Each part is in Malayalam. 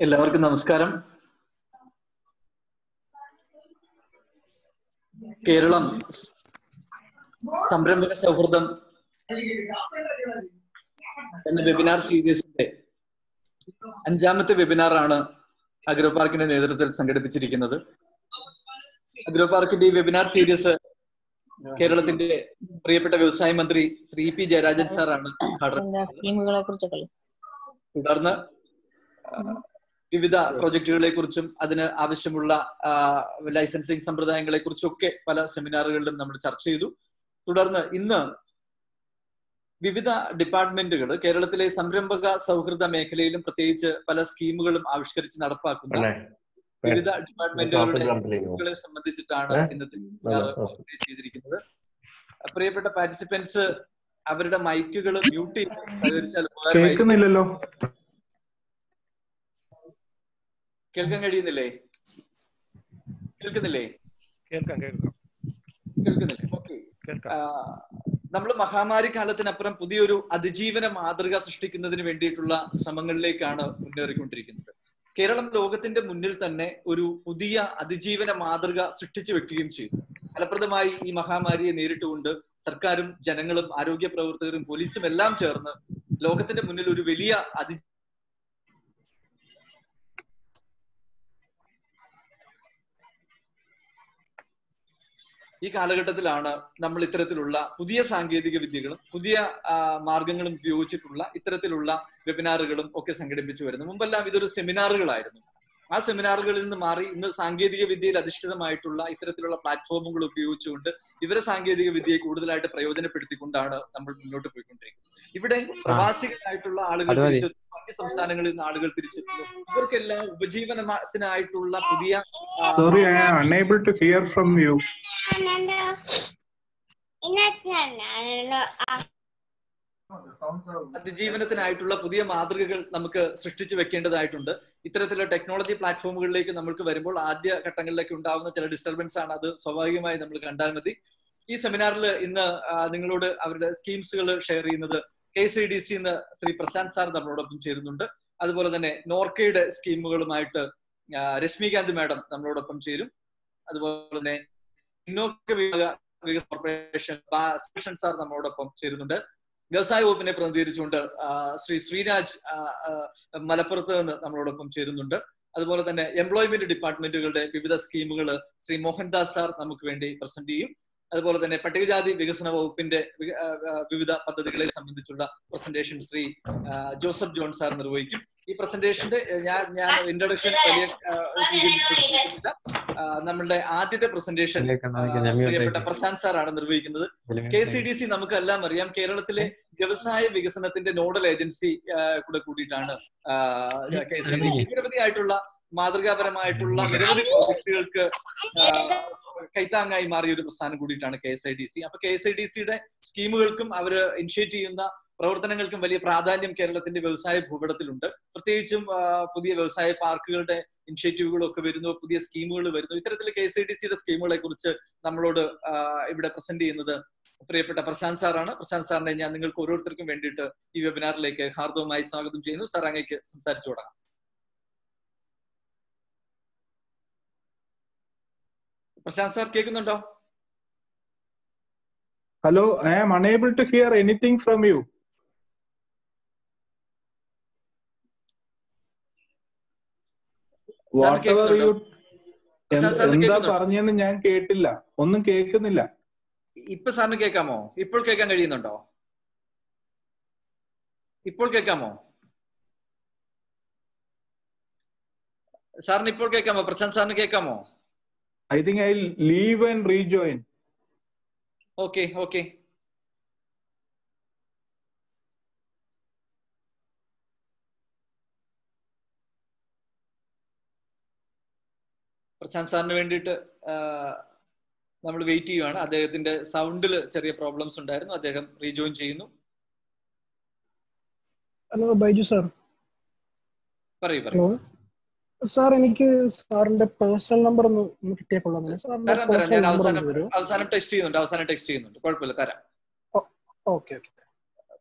എല്ലാവർക്കും നമസ്കാരം. കേരളം സംരംഭക സൗഹൃദം എന്ന വെബിനാർ സീരീസിന്റെ അഞ്ചാമത്തെ വെബിനാറാണ് അഗ്രോ പാർക്കിന്റെ നേതൃത്വത്തിൽ സംഘടിപ്പിച്ചിരിക്കുന്നത്. അഗ്രോ പാർക്കിന്റെ ഈ വെബിനാർ സീരീസ് കേരളത്തിന്റെ പ്രിയപ്പെട്ട വ്യവസായ മന്ത്രി ശ്രീ പി ജയരാജൻ സാറാണ് തുടർന്ന് വിവിധ പ്രൊജക്ടുകളെ കുറിച്ചും അതിന് ആവശ്യമുള്ള ലൈസൻസിങ് സമ്പ്രദായങ്ങളെ കുറിച്ചും ഒക്കെ പല സെമിനാറുകളിലും നമ്മൾ ചർച്ച ചെയ്തു. തുടർന്ന് ഇന്ന് വിവിധ ഡിപ്പാർട്ട്മെന്റുകൾ കേരളത്തിലെ സംരംഭക സൗഹൃദ മേഖലയിലും പ്രത്യേകിച്ച് പല സ്കീമുകളും ആവിഷ്കരിച്ച് നടപ്പാക്കുന്ന വിവിധ ഡിപ്പാർട്ട്മെന്റുകളുടെ സംബന്ധിച്ചിട്ടാണ് ഇന്നത്തെ ഓർഗനൈസ് ചെയ്തിരിക്കുന്നത്. പ്രിയപ്പെട്ട പാർട്ടിസിപ്പൻസ് അവരുടെ മൈക്കുകൾ മ്യൂട്ട് ചെയ്ത് സഹകരിച്ചാൽ കേൾക്കുന്നില്ലല്ലോ. കേൾക്കാൻ കഴിയുന്നില്ലേ? കേൾക്കുന്നില്ലേ? കേൾക്കാം കേൾക്കാം. കേൾക്കുന്നില്ലേ? ഓക്കെ നമ്മൾ മഹാമാരി കാലത്തിനപ്പുറം പുതിയൊരു അതിജീവന മാതൃക സൃഷ്ടിക്കുന്നതിന് വേണ്ടിയിട്ടുള്ള ശ്രമങ്ങളിലേക്കാണ് മുന്നേറിക്കൊണ്ടിരിക്കുന്നത്. കേരളം ലോകത്തിന്റെ മുന്നിൽ തന്നെ ഒരു പുതിയ അതിജീവന മാതൃക സൃഷ്ടിച്ചു വെക്കുകയും ചെയ്തു. ഫലപ്രദമായി ഈ മഹാമാരിയെ നേരിട്ടുകൊണ്ട് സർക്കാരും ജനങ്ങളും ആരോഗ്യ പ്രവർത്തകരും പോലീസും എല്ലാം ചേർന്ന് ലോകത്തിന്റെ മുന്നിൽ ഒരു വലിയ അതി ഈ കാലഘട്ടത്തിലാണ് നമ്മൾ ഇത്തരത്തിലുള്ള പുതിയ സാങ്കേതിക വിദ്യകളും പുതിയ മാർഗങ്ങളും ഉപയോഗിച്ചിട്ടുള്ള ഇത്തരത്തിലുള്ള വെബിനാറുകളും ഒക്കെ സംഘടിപ്പിച്ചു വരുന്നത്. മുമ്പെല്ലാം ഇതൊരു സെമിനാറുകളായിരുന്നു. ആ സെമിനാറുകളിൽ നിന്ന് മാറി ഇന്ന് സാങ്കേതിക വിദ്യയിൽ അധിഷ്ഠിതമായിട്ടുള്ള ഇത്തരത്തിലുള്ള പ്ലാറ്റ്ഫോമുകൾ ഉപയോഗിച്ചുകൊണ്ട് ഇവര സാങ്കേതിക വിദ്യയെ കൂടുതലായിട്ട് പ്രയോജനപ്പെടുത്തിക്കൊണ്ടാണ് നമ്മൾ മുന്നോട്ട് പോയിക്കൊണ്ടിരിക്കുന്നത്. ഇവിടെ പ്രവാസികളായിട്ടുള്ള ആളുകൾ അന്യ സംസ്ഥാനങ്ങളിൽ നിന്ന് ആളുകൾ തിരിച്ചെത്തുന്നു. ഇവർക്കെല്ലാം ഉപജീവനത്തിനായിട്ടുള്ള പുതിയ sorry I am unable to hear from you അതിജീവനത്തിനായിട്ടുള്ള പുതിയ മാതൃകകൾ നമുക്ക് സൃഷ്ടിച്ചു വെക്കേണ്ടതായിട്ടുണ്ട്. ഇത്തരത്തിലുള്ള ടെക്നോളജി പ്ലാറ്റ്ഫോമുകളിലേക്ക് നമ്മൾക്ക് വരുമ്പോൾ ആദ്യ ഘട്ടങ്ങളിലേക്ക് ഉണ്ടാകുന്ന ചില ഡിസ്റ്റർബൻസ് ആണ് അത് സ്വാഭാവികമായി നമ്മൾ കണ്ടാൽ മതി. ഈ സെമിനാറിൽ ഇന്ന് നിങ്ങളോട് അവരുടെ സ്കീംസുകൾ ഷെയർ ചെയ്യുന്നത് കെ സി ഡി സി എന്ന് ശ്രീ പ്രശാന്ത് സാർ നമ്മളോടൊപ്പം ചേരുന്നുണ്ട്. അതുപോലെ തന്നെ നോർക്കയുടെ സ്കീമുകളുമായിട്ട് രശ്മികാന്ത് മാഡം നമ്മളോടൊപ്പം ചേരും. അതുപോലെ തന്നെ പിന്നോക്ക വികസന കോർപ്പറേഷൻ സാർ നമ്മളോടൊപ്പം ചേരുന്നുണ്ട്. വ്യവസായ വകുപ്പിനെ പ്രതിനിധീകരിച്ചുകൊണ്ട് ശ്രീ ശ്രീരാജ് മലപ്പുറത്ത് നിന്ന് നമ്മളോടൊപ്പം ചേരുന്നുണ്ട്. അതുപോലെ തന്നെ എംപ്ലോയ്മെന്റ് ഡിപ്പാർട്ട്മെന്റുകളുടെ വിവിധ സ്കീമുകൾ ശ്രീ മോഹൻദാസ് സാർ നമുക്ക് വേണ്ടി പ്രസന്റ് ചെയ്യും. അതുപോലെ തന്നെ പട്ടികജാതി വികസന വകുപ്പിന്റെ വിവിധ പദ്ധതികളെ സംബന്ധിച്ചുള്ള presentation Shri Joseph John sir നിർവഹിക്കും. ഈ പ്രസന്റേഷന്റെ ഞാൻ ഞാൻ ഇൻട്രൊഡക്ഷൻ വലിയ നമ്മളുടെ ആദ്യത്തെ പ്രസന്റേഷൻ പ്രിയപ്പെട്ട പ്രശാന്ത് സാറാണ് നിർവഹിക്കുന്നത്. കെ സി ഡി സി നമുക്കെല്ലാം അറിയാം. കേരളത്തിലെ വ്യവസായ വികസനത്തിന്റെ നോഡൽ ഏജൻസി കൂടെ കൂടിയിട്ടാണ് കെ സി ഡി സി. നിരവധിയായിട്ടുള്ള മാതൃകാപരമായിട്ടുള്ള നിരവധി പ്രോജക്റ്റുകൾക്ക് കൈത്താങ്ങായി മാറിയ ഒരു പ്രസ്ഥാനം കൂടിയിട്ടാണ് K S I D C. അപ്പൊ കെ എസ് ഐ ഡി സിയുടെ സ്കീമുകൾക്കും അവർ ഇനിഷ്യേറ്റ് ചെയ്യുന്ന പ്രവർത്തനങ്ങൾക്കും വലിയ പ്രാധാന്യം കേരളത്തിന്റെ വ്യവസായ ഭൂപടത്തിലുണ്ട്. പ്രത്യേകിച്ചും പുതിയ വ്യവസായ പാർക്കുകളുടെ ഇനിഷ്യേറ്റീവുകളൊക്കെ വരുന്നു പുതിയ സ്കീമുകൾ വരുന്നു. ഇത്തരത്തിൽ കെ എസ് ഐ ഡി സിയുടെ സ്കീമുകളെ കുറിച്ച് നമ്മളോട് ഇവിടെ പ്രസന്റ് ചെയ്യുന്നത് പ്രിയപ്പെട്ട പ്രശാന്ത് സാറാണ്. പ്രശാന്ത് സാറിനെ ഞാൻ നിങ്ങൾക്ക് ഓരോരുത്തർക്കും വേണ്ടിയിട്ട് ഈ വെബിനാറിലേക്ക് ഹാർദവമായി സ്വാഗതം ചെയ്യുന്നു. സാർ അങ്ങേക്ക് സംസാരിച്ചു തുടങ്ങാം പ്രശാന്ത് സാർ കേൾക്കുന്നുണ്ടോ? Hello I am unable to hear anything from you എന്താ പറഞ്ഞെന്ന് ഞാൻ കേട്ടില്ല. ഒന്നും കേൾക്കുന്നില്ല. ഇപ്പൊ സാറിന് കേൾക്കാമോ? ഇപ്പോൾ കേൾക്കാൻ കഴിയുന്നുണ്ടോ? ഇപ്പോൾ കേൾക്കാമോ? സാറിന് ഇപ്പോൾ കേൾക്കാമോ? പ്രശാന്ത് സാറിന് കേൾക്കാമോ? I think I'll leave and rejoin. Okay, okay. Prashant സാറിന് വേണ്ടിയിട്ട് നമ്മൾ വെയിറ്റ് ചെയ്യുവാണ്. അദ്ദേഹത്തിന്റെ സൗണ്ടിൽ ചെറിയ പ്രോബ്ലംസ് ഉണ്ടായിരുന്നു. അദ്ദേഹം റീജോയിൻ ചെയ്യുന്നു. Hello Baiju sir. പറയൂ പറയൂ. സാർ എനിക്ക് സാറിന്റെ പേഴ്സണൽ നമ്പർ ഒന്ന് കിട്ടിയാൽ കൊള്ളാമെന്നില്ല സാറിന്റെ പേഴ്സണൽ നമ്പർ അവസാനം ടെക്സ്റ്റ് ചെയ്യുന്നുണ്ട് അവസാനം ടെക്സ്റ്റ് ചെയ്യുന്നുണ്ട്. കുഴപ്പമില്ല തരാം. Okay okay.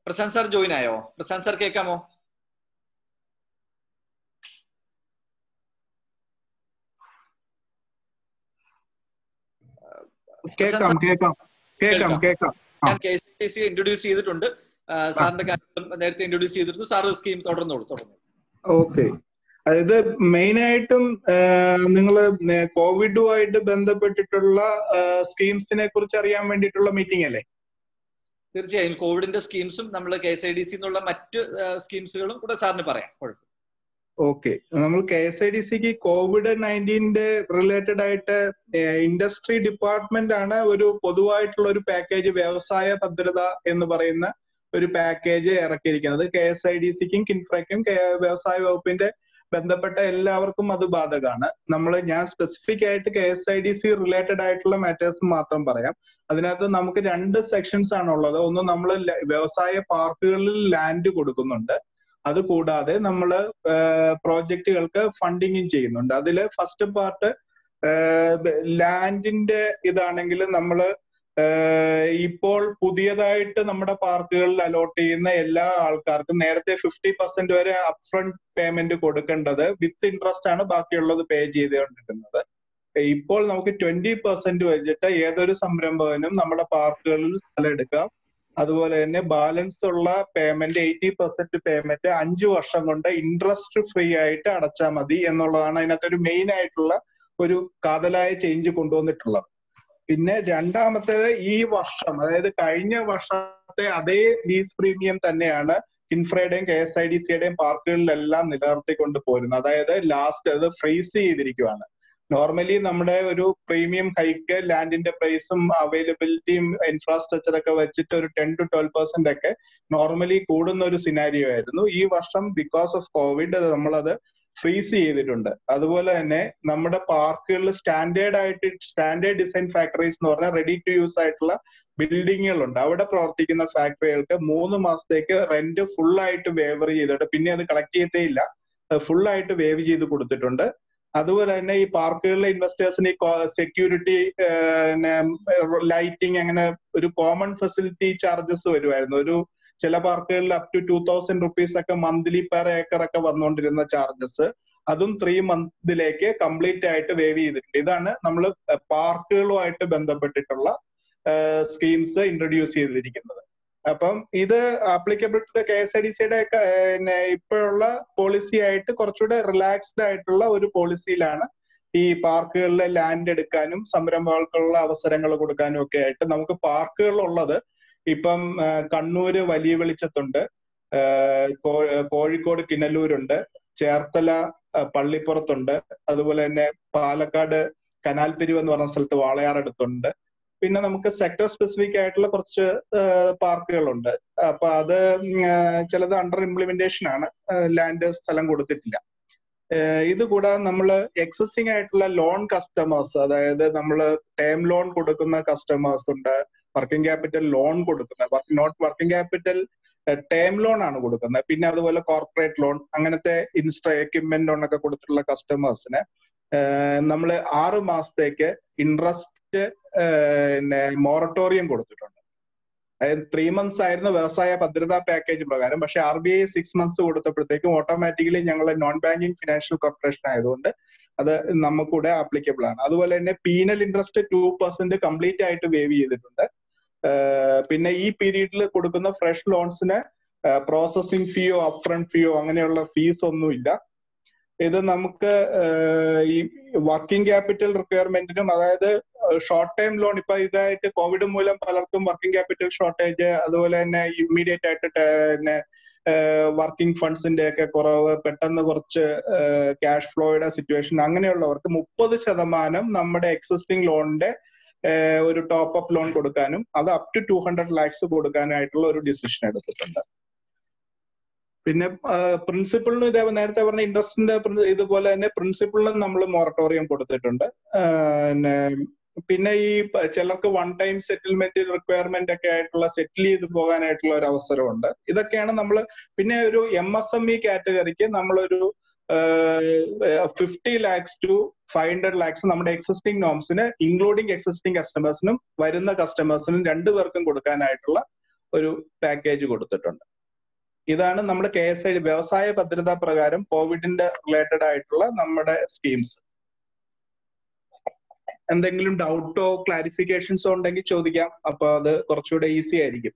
Prashant sir join ആയോ? പ്രശാന്ത് സാർ കേൾക്കാമോ? കേൾക്കാം കേൾക്കാം. കേൾക്കാം കേൾക്കാം. ഇൻട്രൊഡ്യൂസ് ചെയ്തിട്ടുണ്ട്. സാറിന്റെ കാര്യം നേരത്തെ ഇൻട്രൊഡ്യൂസ് ചെയ്തിരുന്നു. സാർ സ്കീം തുടർന്നോളൂ തുടർന്നു ഓക്കെ. അതായത് മെയിൻ ആയിട്ടും നിങ്ങൾ കോവിഡുമായിട്ട് ബന്ധപ്പെട്ടിട്ടുള്ള സ്കീംസിനെ കുറിച്ച് അറിയാൻ വേണ്ടിയിട്ടുള്ള മീറ്റിംഗ് അല്ലേ? തീർച്ചയായും. കോവിഡിന്റെ സ്കീംസും നമ്മൾ K S I D C എന്നുള്ള മറ്റ് സ്കീംസുകളും കൂടെ സാറിന് പറയാം. കുഴപ്പം. ഓക്കെ. നമ്മൾ കെ എസ് ഐ ഡി സിക്ക് കോവിഡ് നയന്റീന്റെ റിലേറ്റഡ് ആയിട്ട് ഇൻഡസ്ട്രി ഡിപ്പാർട്ട്മെന്റ് ആണ് ഒരു പൊതുവായിട്ടുള്ള ഒരു പാക്കേജ് വ്യവസായ ഭദ്രത എന്ന് പറയുന്ന ഒരു പാക്കേജ് ഇറക്കിയിരിക്കുന്നത്. കെ എസ് ഐ ഡി സിക്കും കിൻഫ്രയ്ക്കും വ്യവസായ വകുപ്പിന്റെ ബന്ധപ്പെട്ട എല്ലാവർക്കും അത് ബാധകമാണ്. നമ്മൾ ഞാൻ സ്പെസിഫിക് ആയിട്ട് K S I D C related ആയിട്ടുള്ള മാറ്റേഴ്സ് മാത്രം പറയാം. അതിനകത്ത് നമുക്ക് രണ്ട് സെക്ഷൻസ് ആണ് ഉള്ളത്. ഒന്ന് നമ്മൾ വ്യവസായ പാർക്കുകളിൽ ലാൻഡ് കൊടുക്കുന്നുണ്ട്. അത് കൂടാതെ നമ്മൾ പ്രോജക്റ്റുകൾക്ക് ഫണ്ടിങ്ങും ചെയ്യുന്നുണ്ട്. അതിൽ ഫസ്റ്റ് പാർട്ട് ലാൻഡിന്റെ ഇതാണെങ്കിൽ നമ്മൾ ഇപ്പോൾ പുതിയതായിട്ട് നമ്മുടെ പാർക്കുകളിൽ അലോട്ട് ചെയ്യുന്ന എല്ലാ ആൾക്കാർക്കും നേരത്തെ ഫിഫ്റ്റി പെർസെന്റ് വരെ അപ്ഫ്രണ്ട് പേയ്മെന്റ് കൊടുക്കേണ്ടത് വിത്ത് ഇൻട്രസ്റ്റ് ആണ് ബാക്കിയുള്ളത് പേ ചെയ്തുകൊണ്ടിരുന്നത് ഇപ്പോൾ നമുക്ക് ട്വന്റി പെർസെന്റ് വെച്ചിട്ട് ഏതൊരു സംരംഭകനും നമ്മുടെ പാർക്കുകളിൽ സ്ഥലം എടുക്കാം. അതുപോലെ തന്നെ ബാലൻസ് ഉള്ള പേയ്മെന്റ് എയ്റ്റി പെർസെന്റ് പേയ്മെന്റ് അഞ്ചു വർഷം കൊണ്ട് ഇൻട്രസ്റ്റ് ഫ്രീ ആയിട്ട് അടച്ചാൽ മതി എന്നുള്ളതാണ് അതിനകത്ത് ഒരു മെയിൻ ആയിട്ടുള്ള ഒരു കാതലായ ചേഞ്ച് കൊണ്ടുവന്നിട്ടുള്ളത്. പിന്നെ രണ്ടാമത്തേത് ഈ വർഷം അതായത് കഴിഞ്ഞ വർഷത്തെ അതേ ലീസ് പ്രീമിയം തന്നെയാണ് ഇൻഫ്രയുടെയും കെ എസ് ഐ ഡി സിയുടെയും പാർക്കുകളിലെല്ലാം നിലനിർത്തിക്കൊണ്ട് പോരുന്നത്. അതായത് ലാസ്റ്റ് അത് ഫ്രീസ് ചെയ്തിരിക്കുവാണ്. നോർമലി നമ്മുടെ ഒരു പ്രീമിയം ഹൈക്ക് ലാൻഡിന്റെ പ്രൈസും അവൈലബിലിറ്റിയും ഇൻഫ്രാസ്ട്രക്ചർ ഒക്കെ വെച്ചിട്ട് ഒരു ടെൻ ടു ട്വൽവ് പെർസെന്റ് ഒക്കെ നോർമലി കൂടുന്ന ഒരു സിനാരിയോ ആയിരുന്നു. ഈ വർഷം ബിക്കോസ് ഓഫ് കോവിഡ് നമ്മളത് ഫ്രീസ് ചെയ്തിട്ടുണ്ട്. അതുപോലെ തന്നെ നമ്മുടെ പാർക്കുകളിൽ സ്റ്റാൻഡേർഡ് ആയിട്ട് സ്റ്റാൻഡേർഡ് ഡിസൈൻ ഫാക്ടറീസ് എന്ന് പറഞ്ഞാൽ റെഡി ടു യൂസ് ആയിട്ടുള്ള ബിൽഡിങ്ങുകളുണ്ട് അവിടെ പ്രവർത്തിക്കുന്ന ഫാക്ടറികൾക്ക് മൂന്ന് മാസത്തേക്ക് റെന്റ് ഫുൾ ആയിട്ട് വേവർ ചെയ്തിട്ട് പിന്നെ അത് കളക്ട് ചെയ്തേ ഇല്ല. ഫുൾ ആയിട്ട് വേവ് ചെയ്ത് കൊടുത്തിട്ടുണ്ട്. അതുപോലെ തന്നെ ഈ പാർക്കുകളിലെ ഇൻവെസ്റ്റേഴ്സിന് ഈ സെക്യൂരിറ്റി ലൈറ്റിംഗ് അങ്ങനെ ഒരു കോമൺ ഫെസിലിറ്റി ചാർജസ് വരുമായിരുന്നു. ഒരു ചില പാർക്കുകളിൽ up to two thousand rupees ഒക്കെ മന്ത്ലി പെർ ഏക്കർ ഒക്കെ വന്നുകൊണ്ടിരുന്ന ചാർജസ് അതും ത്രീ മന്തിലേക്ക് കംപ്ലീറ്റ് ആയിട്ട് വേവ് ചെയ്തിട്ടുണ്ട്. ഇതാണ് നമ്മൾ പാർക്കുകളുമായിട്ട് ബന്ധപ്പെട്ടിട്ടുള്ള സ്കീംസ് ഇൻട്രൊഡ്യൂസ് ചെയ്തിരിക്കുന്നത്. അപ്പം ഇത് applicable to K S I D സിയുടെ ഇപ്പോഴുള്ള പോളിസി ആയിട്ട് കുറച്ചുകൂടെ റിലാക്സ്ഡ് ആയിട്ടുള്ള ഒരു പോളിസിയിലാണ് ഈ പാർക്കുകളിലെ ലാൻഡ് എടുക്കാനും സംരംഭങ്ങൾക്കുള്ള അവസരങ്ങൾ കൊടുക്കാനും ഒക്കെ ആയിട്ട് നമുക്ക് പാർക്കുകൾ ഉള്ളത് ഇപ്പം കണ്ണൂര് വലിയ വെളിച്ചത്തുണ്ട്. കോഴിക്കോട് കിനലൂരുണ്ട് ചേർത്തല പള്ളിപ്പുറത്തുണ്ട്. അതുപോലെ തന്നെ പാലക്കാട് കനാൽ പിരിവ് എന്ന് പറഞ്ഞ സ്ഥലത്ത് വാളയാർ അടുത്തുണ്ട് പിന്നെ നമുക്ക് സെക്ടർ സ്പെസിഫിക് ആയിട്ടുള്ള കുറച്ച് പാർക്കുകളുണ്ട്. അപ്പൊ അത് ചിലത് അണ്ടർ ഇംപ്ലിമെന്റേഷൻ ആണ്. ലാൻഡ് സ്ഥലം കൊടുത്തിട്ടില്ല. ഇത് കൂടാതെ നമ്മൾ എക്സിസ്റ്റിംഗ് ആയിട്ടുള്ള ലോൺ കസ്റ്റമേഴ്സ് അതായത് നമ്മൾ ടേം ലോൺ കൊടുക്കുന്ന കസ്റ്റമേഴ്സ് ഉണ്ട് വർക്കിംഗ് ക്യാപിറ്റൽ ലോൺ കൊടുക്കുന്ന not working capital term loan ആണ് കൊടുക്കുന്നത്. പിന്നെ അതുപോലെ കോർപ്പറേറ്റ് ലോൺ അങ്ങനത്തെ ഇൻസ്ട്ര എക്യുപ്മെന്റ് ലോൺ ഒക്കെ കൊടുത്തിട്ടുള്ള കസ്റ്റമേഴ്സിന് നമ്മൾ ആറ് മാസത്തേക്ക് ഇൻട്രസ്റ്റ് പിന്നെ മോറട്ടോറിയം കൊടുത്തിട്ടുണ്ട്. അതായത് ത്രീ മന്ത്സ് ആയിരുന്നു വ്യവസായ ഭദ്രതാ പാക്കേജ് പ്രകാരം. പക്ഷെ R B I six months കൊടുത്തപ്പോഴത്തേക്കും automatically ഞങ്ങൾ നോൺ ബാങ്കിങ് ഫിനാൻഷ്യൽ കോർപ്പറേഷൻ ആയതുകൊണ്ട് അത് നമുക്കൂടെ ആപ്ലിക്കബിൾ ആണ്. അതുപോലെ തന്നെ penal interest two percent complete ആയിട്ട് വേവ് ചെയ്തിട്ടുണ്ട്. പിന്നെ ഈ പീരീഡിൽ കൊടുക്കുന്ന ഫ്രഷ് ലോൺസിന് പ്രോസസ്സിംഗ് ഫീയോ അപ്ഫ്രണ്ട് ഫീയോ അങ്ങനെയുള്ള ഫീസ് ഒന്നുമില്ല. ഇത് നമുക്ക് ഈ വർക്കിംഗ് ക്യാപിറ്റൽ റിക്വയർമെന്റിനും അതായത് ഷോർട്ട് ടൈം ലോൺ ഇപ്പൊ ഇതായിട്ട് കോവിഡ് മൂലം പലർക്കും വർക്കിംഗ് ക്യാപിറ്റൽ ഷോർട്ടേജ് അതുപോലെ തന്നെ ഇമ്മീഡിയറ്റ് ആയിട്ട് പിന്നെ വർക്കിംഗ് ഫണ്ട്സിന്റെ ഒക്കെ കുറവ് പെട്ടെന്ന് കുറച്ച് ക്യാഷ് ഫ്ലോയുടെ സിറ്റുവേഷൻ അങ്ങനെയുള്ളവർക്ക് മുപ്പത് ശതമാനം നമ്മുടെ എക്സിസ്റ്റിംഗ് ലോണിന്റെ ഒരു ടോപ്പ് അപ്പ് ലോൺ കൊടുക്കാനും അത് up to two hundred lakhs കൊടുക്കാനായിട്ടുള്ള ഒരു ഡിസിഷൻ എടുത്തിട്ടുണ്ട്. പിന്നെ പ്രിൻസിപ്പളിന് ഇതേ നേരത്തെ പറഞ്ഞ ഇൻട്രസ്റ്റിന്റെ ഇതുപോലെ തന്നെ പ്രിൻസിപ്പളിനും നമ്മൾ മൊറട്ടോറിയം കൊടുത്തിട്ടുണ്ട്. പിന്നെ പിന്നെ ഈ ചിലർക്ക് വൺ ടൈം സെറ്റിൽമെന്റ് റിക്വയർമെന്റ് ഒക്കെ ആയിട്ടുള്ള സെറ്റിൽ ചെയ്ത് പോകാനായിട്ടുള്ള ഒരു അവസരമുണ്ട്. ഇതൊക്കെയാണ് നമ്മൾ പിന്നെ ഒരു എം എസ് എം ഇ കാറ്റഗറിക്ക് നമ്മളൊരു fifty lakhs to five hundred lakhs നമ്മുടെ എക്സിസ്റ്റിംഗ് നോംസിന് ഇൻക്ലൂഡിംഗ് എക്സിസ്റ്റിംഗ് കസ്റ്റമേഴ്സിനും വരുന്ന കസ്റ്റമേഴ്സിനും രണ്ടു പേർക്കും കൊടുക്കാനായിട്ടുള്ള ഒരു പാക്കേജ് കൊടുത്തിട്ടുണ്ട്. ഇതാണ് നമ്മുടെ കെ എസ് ഐ വ്യവസായ ഭദ്രതാ പ്രകാരം കോവിഡിന്റെ റിലേറ്റഡ് ആയിട്ടുള്ള നമ്മുടെ സ്കീംസ് എന്തെങ്കിലും ഡൗട്ടോ ക്ലാരിഫിക്കേഷൻസോ ഉണ്ടെങ്കിൽ ചോദിക്കാം. അപ്പൊ അത് കുറച്ചുകൂടെ ഈസി ആയിരിക്കും.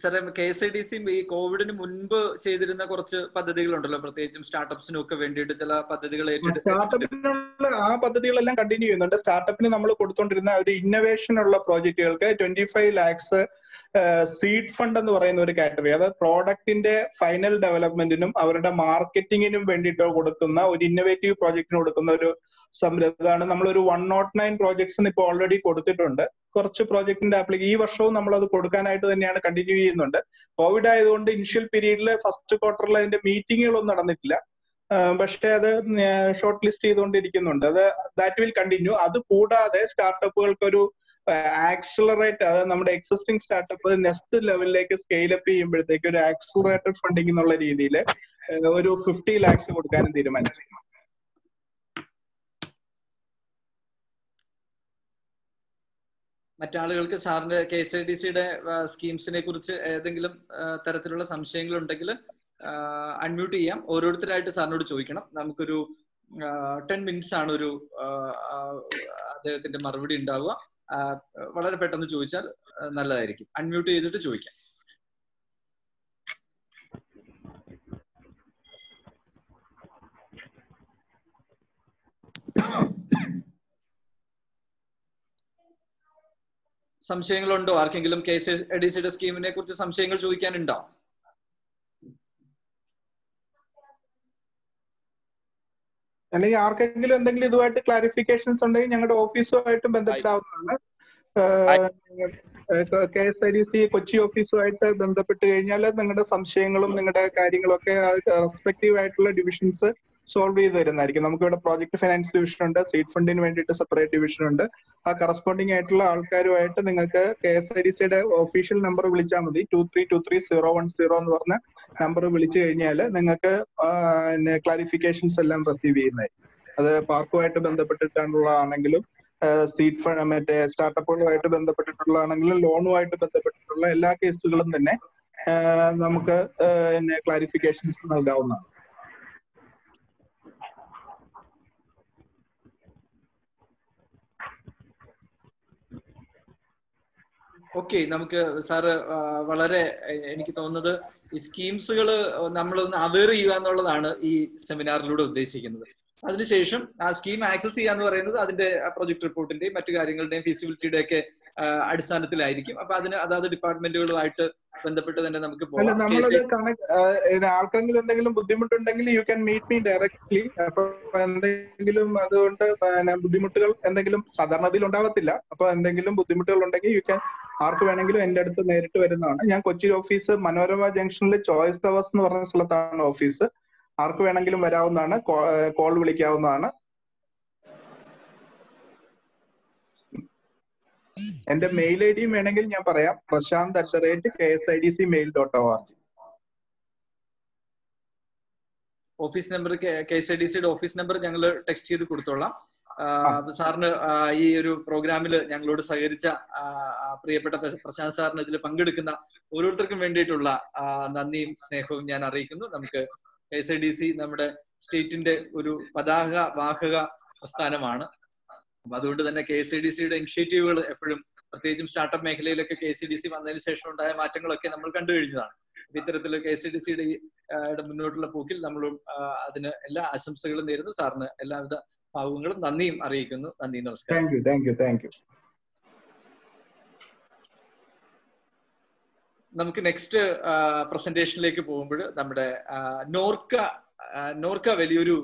സാറേ K S I D C ഈ കോവിഡിന് മുൻപ് ചെയ്തിരുന്ന കുറച്ച് പദ്ധതികളുണ്ടല്ലോ. പ്രത്യേകിച്ചും സ്റ്റാർട്ടപ്സിനും ഒക്കെ വേണ്ടിയിട്ട് ചില പദ്ധതികൾ സ്റ്റാർട്ടപ്പിനുള്ള ആ പദ്ധതികളെല്ലാം കണ്ടിന്യൂ ചെയ്യുന്നുണ്ട്. സ്റ്റാർട്ടപ്പിന് നമ്മൾ കൊടുത്തോണ്ടിരുന്ന ഒരു ഇന്നോവേഷൻ ഉള്ള പ്രോജക്റ്റുകൾക്ക് twenty five lakhs seed fund എന്ന് പറയുന്ന ഒരു കാറ്റഗറി അതായത് പ്രോഡക്റ്റിന്റെ ഫൈനൽ ഡെവലപ്മെന്റിനും അവരുടെ മാർക്കറ്റിങ്ങിനും വേണ്ടിയിട്ട് കൊടുക്കുന്ന ഒരു ഇന്നോവേറ്റീവ് പ്രോജക്റ്റിന് കൊടുക്കുന്ന ഒരു സംരംഭമാണ്. നമ്മൾ ഒരു വൺ നോട്ട് നയൻ പ്രോജക്ട്സിന് ഇപ്പോൾ ഓൾറെഡി കൊടുത്തിട്ടുണ്ട്. കുറച്ച് പ്രോജക്റ്റിന്റെ ആപ്ലിക്ക ഈ വർഷവും നമ്മൾ അത് കൊടുക്കാനായിട്ട് തന്നെയാണ് കണ്ടിന്യൂ ചെയ്യുന്നുണ്ട്. കോവിഡ് ആയതുകൊണ്ട് ഇനിഷ്യൽ പീരീഡിൽ ഫസ്റ്റ് ക്വാർട്ടറിൽ അതിന്റെ മീറ്റിങ്ങുകളൊന്നും നടന്നിട്ടില്ല. പക്ഷേ അത് ഷോർട്ട് ലിസ്റ്റ് ചെയ്തുകൊണ്ടിരിക്കുന്നുണ്ട്. അത് ദാറ്റ് വിൽ കണ്ടിന്യൂ അത് കൂടാതെ സ്റ്റാർട്ടപ്പുകൾക്ക് ഒരു ആക്സിലറേറ്റ് അതായത് നമ്മുടെ എക്സിസ്റ്റിംഗ് സ്റ്റാർട്ടപ്പ് നെക്സ്റ്റ് ലെവലിലേക്ക് സ്കെയിൽ അപ്പ് ചെയ്യുമ്പോഴത്തേക്ക് ഒരു ആക്സിലറേറ്റഡ് ഫണ്ടിങ് എന്നുള്ള രീതിയിൽ ഒരു ഫിഫ്റ്റി ലാക്സ് കൊടുക്കാനും തീരുമാനിച്ചു മറ്റാളുകൾക്ക് സാറിന്റെ കെ എസ് ഐ ഡി സിയുടെ സ്കീംസിനെ കുറിച്ച് ഏതെങ്കിലും തരത്തിലുള്ള സംശയങ്ങൾ ഉണ്ടെങ്കിൽ അൺമ്യൂട്ട് ചെയ്യാം. ഓരോരുത്തരായിട്ട് സാറിനോട് ചോദിക്കണം. നമുക്കൊരു ടെൻ മിനിറ്റ്സ് ആണ് ഒരു അദ്ദേഹത്തിന്റെ മറുപടി ഉണ്ടാവുക. വളരെ പെട്ടെന്ന് ചോദിച്ചാൽ നല്ലതായിരിക്കും. അൺമ്യൂട്ട് ചെയ്തിട്ട് ചോദിക്കാം. സംശയങ്ങളുണ്ടോ? ആർക്കെങ്കിലും കെ എ ഡി സിയുടെ സ്കീമിനെ കുറിച്ച് സംശയങ്ങൾ ചോദിക്കാനുണ്ടോ? അല്ലെങ്കിൽ ആർക്കെങ്കിലും എന്തെങ്കിലും ഇതുമായിട്ട് ക്ലാരിഫിക്കേഷൻസ് ഉണ്ടെങ്കിൽ ഞങ്ങളുടെ ഓഫീസുമായിട്ട് ബന്ധപ്പെടാവുന്നതാണ്. K S I D C Kochi ഓഫീസുമായിട്ട് ബന്ധപ്പെട്ട് കഴിഞ്ഞാൽ നിങ്ങളുടെ സംശയങ്ങളും നിങ്ങളുടെ കാര്യങ്ങളൊക്കെ റെസ്പെക്റ്റീവ് ആയിട്ടുള്ള ഡിവിഷൻസ് സോൾവ് ചെയ്ത് തരുന്നതായിരിക്കും നമുക്ക് ഇവിടെ പ്രോജക്ട് ഫൈനാൻസ് ഡിവിഷൻ ഉണ്ട് സീഡ് ഫണ്ടിന് വേണ്ടിയിട്ട് സെപ്പറേറ്റ് ഡിവിഷൻ ഉണ്ട്. ആ കറസ്പോണ്ടിങ് ആയിട്ടുള്ള ആൾക്കാരുമായിട്ട് നിങ്ങൾക്ക് കെ എസ് ഐ ഡി സിയുടെ ഒഫീഷ്യൽ നമ്പർ വിളിച്ചാൽ മതി. Two three two three zero one zero എന്ന് പറഞ്ഞ നമ്പർ വിളിച്ചു കഴിഞ്ഞാൽ നിങ്ങൾക്ക് ക്ലാരിഫിക്കേഷൻസ് എല്ലാം റിസീവ് ചെയ്യുന്നതായി അത് പാർക്കുമായിട്ട് ബന്ധപ്പെട്ടിട്ടുള്ളതാണെങ്കിലും സീഡ് ഫണ്ട് മറ്റേ സ്റ്റാർട്ടപ്പുകളുമായിട്ട് ബന്ധപ്പെട്ടിട്ടുള്ളതാണെങ്കിലും ലോണുമായിട്ട് ബന്ധപ്പെട്ടിട്ടുള്ള എല്ലാ കേസുകളും തന്നെ നമുക്ക് ക്ലാരിഫിക്കേഷൻസ് നൽകാവുന്നതാണ്. ഓക്കെ നമുക്ക് സാറ് വളരെ എനിക്ക് തോന്നുന്നത് ഈ സ്കീംസുകൾ നമ്മളൊന്ന് അവെയർ ചെയ്യുക എന്നുള്ളതാണ് ഈ സെമിനാറിലൂടെ ഉദ്ദേശിക്കുന്നത്. അതിനുശേഷം ആ സ്കീം ആക്സസ് ചെയ്യുക എന്ന് പറയുന്നത് അതിന്റെ പ്രൊജക്ട് റിപ്പോർട്ടിന്റെയും മറ്റു കാര്യങ്ങളുടെയും ഫീസിബിലിറ്റിയുടെ ഒക്കെ അടിസ്ഥാനത്തിലായിരിക്കും. അപ്പൊ അതിന് അതാത് ഡിപ്പാർട്ട്മെന്റുകളുമായിട്ട് ബന്ധപ്പെട്ട് തന്നെ നമുക്ക് ആർക്കെങ്കിലും എന്തെങ്കിലും ബുദ്ധിമുട്ടുണ്ടെങ്കിൽ you can meet me directly അപ്പൊ എന്തെങ്കിലും അതുകൊണ്ട് ബുദ്ധിമുട്ടുകൾ എന്തെങ്കിലും സാധാരണ അതിൽ ഉണ്ടാവത്തില്ല. അപ്പൊ എന്തെങ്കിലും ബുദ്ധിമുട്ടുകൾ ഉണ്ടെങ്കിൽ യു ക്യാൻ ആർക്ക് വേണമെങ്കിലും എന്റെ അടുത്ത് നേരിട്ട് വരുന്നതാണ്. ഞാൻ കൊച്ചി ഓഫീസ് മനോരമ ജംഗ്ഷനിൽ ചോയ്സ് ടവേഴ്സ് എന്ന് പറഞ്ഞ സ്ഥലത്താണ് ഓഫീസ്. ആർക്ക് വേണമെങ്കിലും വരാവുന്നതാണ്. കോൾ വിളിക്കാവുന്നതാണ്. എന്റെ മെയിൽ ഐ ഡിയും വേണമെങ്കിൽ ഞാൻ പറയാം. Prashant at the rate K S I D C mail dot O R G office number K S I D സിയുടെ ഓഫീസ് നമ്പർ ഞങ്ങൾ ടെക്സ്റ്റ് ചെയ്ത് കൊടുത്തോളാം. സാറിന് ഈ ഒരു പ്രോഗ്രാമിൽ ഞങ്ങളോട് സഹകരിച്ച പ്രിയപ്പെട്ട പ്രശാന്ത് സാറിന് ഇതിൽ പങ്കെടുക്കുന്ന ഓരോരുത്തർക്കും വേണ്ടിയിട്ടുള്ള നന്ദിയും സ്നേഹവും ഞാൻ അറിയിക്കുന്നു. നമുക്ക് K S I D C നമ്മുടെ സ്റ്റേറ്റിന്റെ ഒരു പതാക വാഹക പ്രസ്ഥാനമാണ്. അപ്പൊ അതുകൊണ്ട് തന്നെ കെ സി ഡി സിയുടെ ഇനിഷ്യേറ്റീവുകൾ എപ്പോഴും പ്രത്യേകിച്ചും സ്റ്റാർട്ടപ്പ് മേഖലയിലൊക്കെ കെ സി ഡി സി വന്നതിന് ശേഷം ഉണ്ടായ മാറ്റങ്ങളൊക്കെ നമ്മൾ കണ്ടു കഴിഞ്ഞതാണ്. ഇത്തരത്തിൽ കെ സി ഡി സിയുടെ മുന്നോട്ടുള്ള പോക്കിൽ നമ്മളും അതിന് എല്ലാ ആശംസകളും നേരുന്നു. സാറിന് എല്ലാവിധ ഭാവങ്ങളും നന്ദിയും അറിയിക്കുന്നു. നന്ദി നമസ്കാരം. Thank you thank you thank you നമുക്ക് നെക്സ്റ്റ് പ്രസന്റേഷനിലേക്ക് പോകുമ്പോൾ നമ്മുടെ നോർക്ക നോർക്ക വലിയൊരു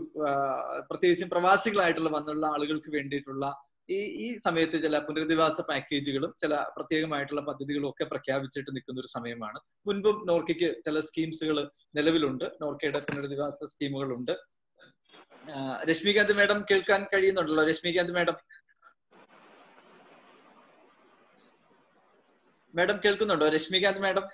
പ്രത്യേകിച്ചും പ്രവാസികളായിട്ടുള്ള വന്നുള്ള ആളുകൾക്ക് വേണ്ടിയിട്ടുള്ള ഈ ഈ സമയത്ത് ചില പുനരധിവാസ പാക്കേജുകളും ചില പ്രത്യേകമായിട്ടുള്ള പദ്ധതികളും ഒക്കെ പ്രഖ്യാപിച്ചിട്ട് നിൽക്കുന്ന ഒരു സമയമാണ്. മുൻപും നോർക്കയ്ക്ക് ചില സ്കീംസുകൾ നിലവിലുണ്ട്. നോർക്കയുടെ പുനരധിവാസ സ്കീമുകളുണ്ട്. രശ്മികാന്ത് മാഡം കേൾക്കാൻ കഴിയുന്നുണ്ടല്ലോ? രശ്മികാന്ത് മാഡം. മാഡം കേൾക്കുന്നുണ്ടോ? Rashmikant madam.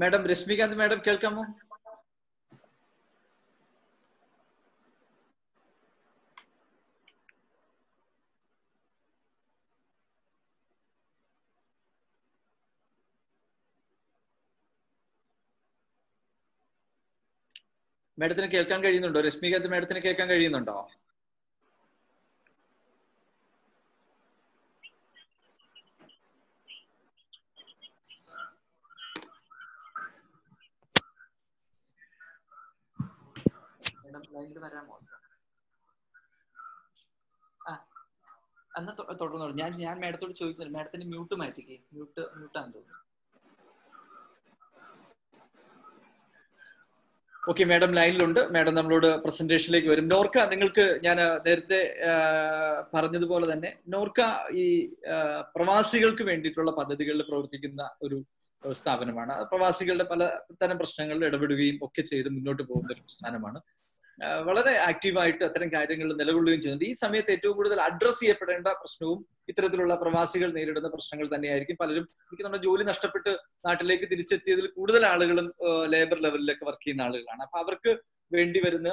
Madam Rashmikant madam കേൾക്കാമോ മാഡത്തിന് കേൾക്കാൻ കഴിയുന്നുണ്ടോ? രശ്മികാന്ത് മാഡത്തിന് കേൾക്കാൻ കഴിയുന്നുണ്ടോ? മാഡം വരാൻ വരാമോ ആ എന്നാ തുടർന്നോളൂ ഞാൻ ഞാൻ മാഡത്തോട് ചോദിക്കുന്നില്ല. മാഡത്തിന്റെ മ്യൂട്ട് മാറ്റിക്കേ. മ്യൂട്ട് മ്യൂട്ടാന്ന് തോന്നുന്നു. Okay madam ലൈനിലുണ്ട്. മാഡം നമ്മളോട് പ്രസന്റേഷനിലേക്ക് വരും. നോർക്ക നിങ്ങൾക്ക് ഞാൻ നേരത്തെ പറഞ്ഞതുപോലെ തന്നെ നോർക്ക ഈ പ്രവാസികൾക്ക് വേണ്ടിയിട്ടുള്ള പദ്ധതികളിൽ പ്രവർത്തിക്കുന്ന ഒരു സ്ഥാപനമാണ്. പ്രവാസികളുടെ പല തരം പ്രശ്നങ്ങളിൽ ഇടപെടുകയും ഒക്കെ ചെയ്ത് മുന്നോട്ട് പോകുന്ന ഒരു പ്രസ്ഥാനമാണ് ആ, വളരെ ആക്റ്റീവായിട്ട് അത്തരം കാര്യങ്ങളിൽ നിലകൊള്ളുകയും ചെയ്യുന്നുണ്ട്. ഈ സമയത്ത് ഏറ്റവും കൂടുതൽ അഡ്രസ് ചെയ്യപ്പെടേണ്ട പ്രശ്നവും ഇത്തരത്തിലുള്ള പ്രവാസികൾ നേരിടുന്ന പ്രശ്നങ്ങൾ തന്നെയായിരിക്കും. പലരും എനിക്ക് നമ്മുടെ ജോലി നഷ്ടപ്പെട്ട് നാട്ടിലേക്ക് തിരിച്ചെത്തിയതിൽ കൂടുതൽ ആളുകളും ലേബർ ലെവലിലൊക്കെ വർക്ക് ചെയ്യുന്ന ആളുകളാണ്. അപ്പൊ അവർക്ക് വേണ്ടി വരുന്ന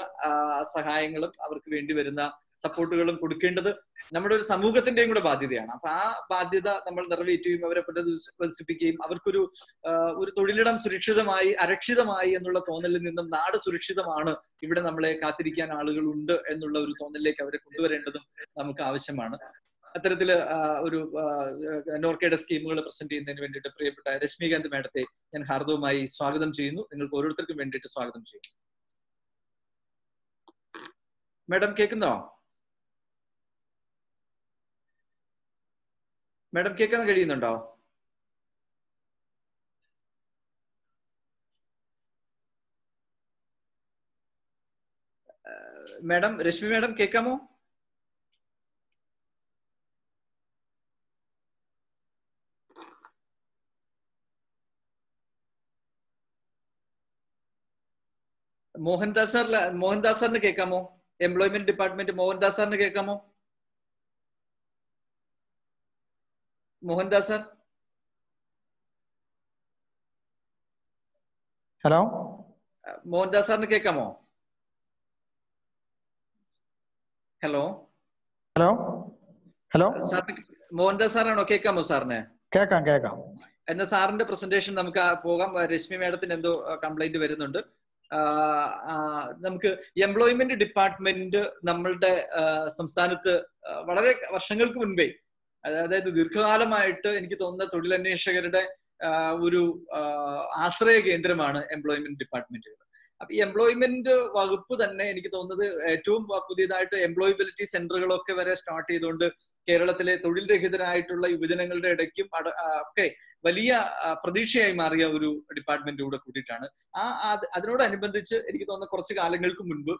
സഹായങ്ങളും അവർക്ക് വേണ്ടി വരുന്ന സപ്പോർട്ടുകളും കൊടുക്കേണ്ടത് നമ്മുടെ ഒരു സമൂഹത്തിന്റെയും കൂടെ ബാധ്യതയാണ്. അപ്പൊ ആ ബാധ്യത നമ്മൾ നിറവേറ്റുകയും അവരെ പുനരധിവസിപ്പിക്കുകയും അവർക്കൊരു ഒരു തൊഴിലിടം സുരക്ഷിതമായി അരക്ഷിതമായി എന്നുള്ള തോന്നലിൽ നിന്നും നാട് സുരക്ഷിതമാണ്. ഇവിടെ നമ്മളെ കാത്തിരിക്കാൻ ആളുകളുണ്ട് എന്നുള്ള ഒരു തോന്നലിലേക്ക് അവരെ കൊണ്ടുവരേണ്ടതും നമുക്ക് ആവശ്യമാണ്. അത്തരത്തിൽ ഒരു നോർക്കയുടെ സ്കീമുകൾ പ്രസന്റ് ചെയ്യുന്നതിന് വേണ്ടിയിട്ട് പ്രിയപ്പെട്ട രശ്മികാന്ത് മാഡത്തെ ഞാൻ ഹാർദവുമായി സ്വാഗതം ചെയ്യുന്നു. നിങ്ങൾക്ക് ഓരോരുത്തർക്കും വേണ്ടിയിട്ട് സ്വാഗതം ചെയ്യുന്നു. മാഡം കേൾക്കുന്നോ? മേഡം കേൾക്കാൻ കഴിയുന്നുണ്ടോ? മേഡം രശ്മി മേഡം കേൾക്കാമോ? മോഹൻദാസ് സാറിന് മോഹൻദാസ് സാറിന് കേൾക്കാമോ? എംപ്ലോയ്മെന്റ് ഡിപ്പാർട്ട്മെന്റ് മോഹൻദാസ് സാറിന് കേൾക്കാമോ? മോഹൻദാസ് സാർ ഹലോ മോഹൻദാസ് സാറിന് കേൾക്കാമോ? ഹലോ ഹലോ ഹലോ സാറിന് മോഹൻദാസ് സാറാണോ കേൾക്കാമോ സാറിന്? കേൾക്കാം കേൾക്കാം. എന്നാ സാറിന്റെ പ്രസന്റേഷൻ നമുക്ക് പോകാം. രശ്മി മാഡത്തിന് എന്തോ കംപ്ലൈന്റ് വരുന്നുണ്ട്. നമുക്ക് എംപ്ലോയ്മെന്റ് ഡിപ്പാർട്ട്മെന്റ് നമ്മളുടെ സംസ്ഥാനത്ത് വളരെ വർഷങ്ങൾക്ക് മുൻപേ അതായത് ദീർഘകാലമായിട്ട് എനിക്ക് തോന്നുന്ന തൊഴിലന്വേഷകരുടെ ഒരു ആശ്രയ കേന്ദ്രമാണ് എംപ്ലോയ്മെന്റ് ഡിപ്പാർട്ട്മെന്റുകൾ അപ്പൊ ഈ എംപ്ലോയ്മെന്റ് വകുപ്പ് തന്നെ എനിക്ക് തോന്നുന്നത് ഏറ്റവും പുതിയതായിട്ട് എംപ്ലോയബിലിറ്റി സെന്ററുകളൊക്കെ വരെ സ്റ്റാർട്ട് ചെയ്തുകൊണ്ട് കേരളത്തിലെ തൊഴിൽ രഹിതരായിട്ടുള്ള യുവജനങ്ങളുടെ ഇടയ്ക്കും ഒക്കെ വലിയ പ്രതീക്ഷയായി മാറിയ ഒരു ഡിപ്പാർട്ട്മെന്റ് കൂടെ കൂടിയിട്ടാണ്. ആ അത് അതിനോടനുബന്ധിച്ച് എനിക്ക് തോന്നുന്ന കുറച്ച് കാലങ്ങൾക്ക് മുൻപ്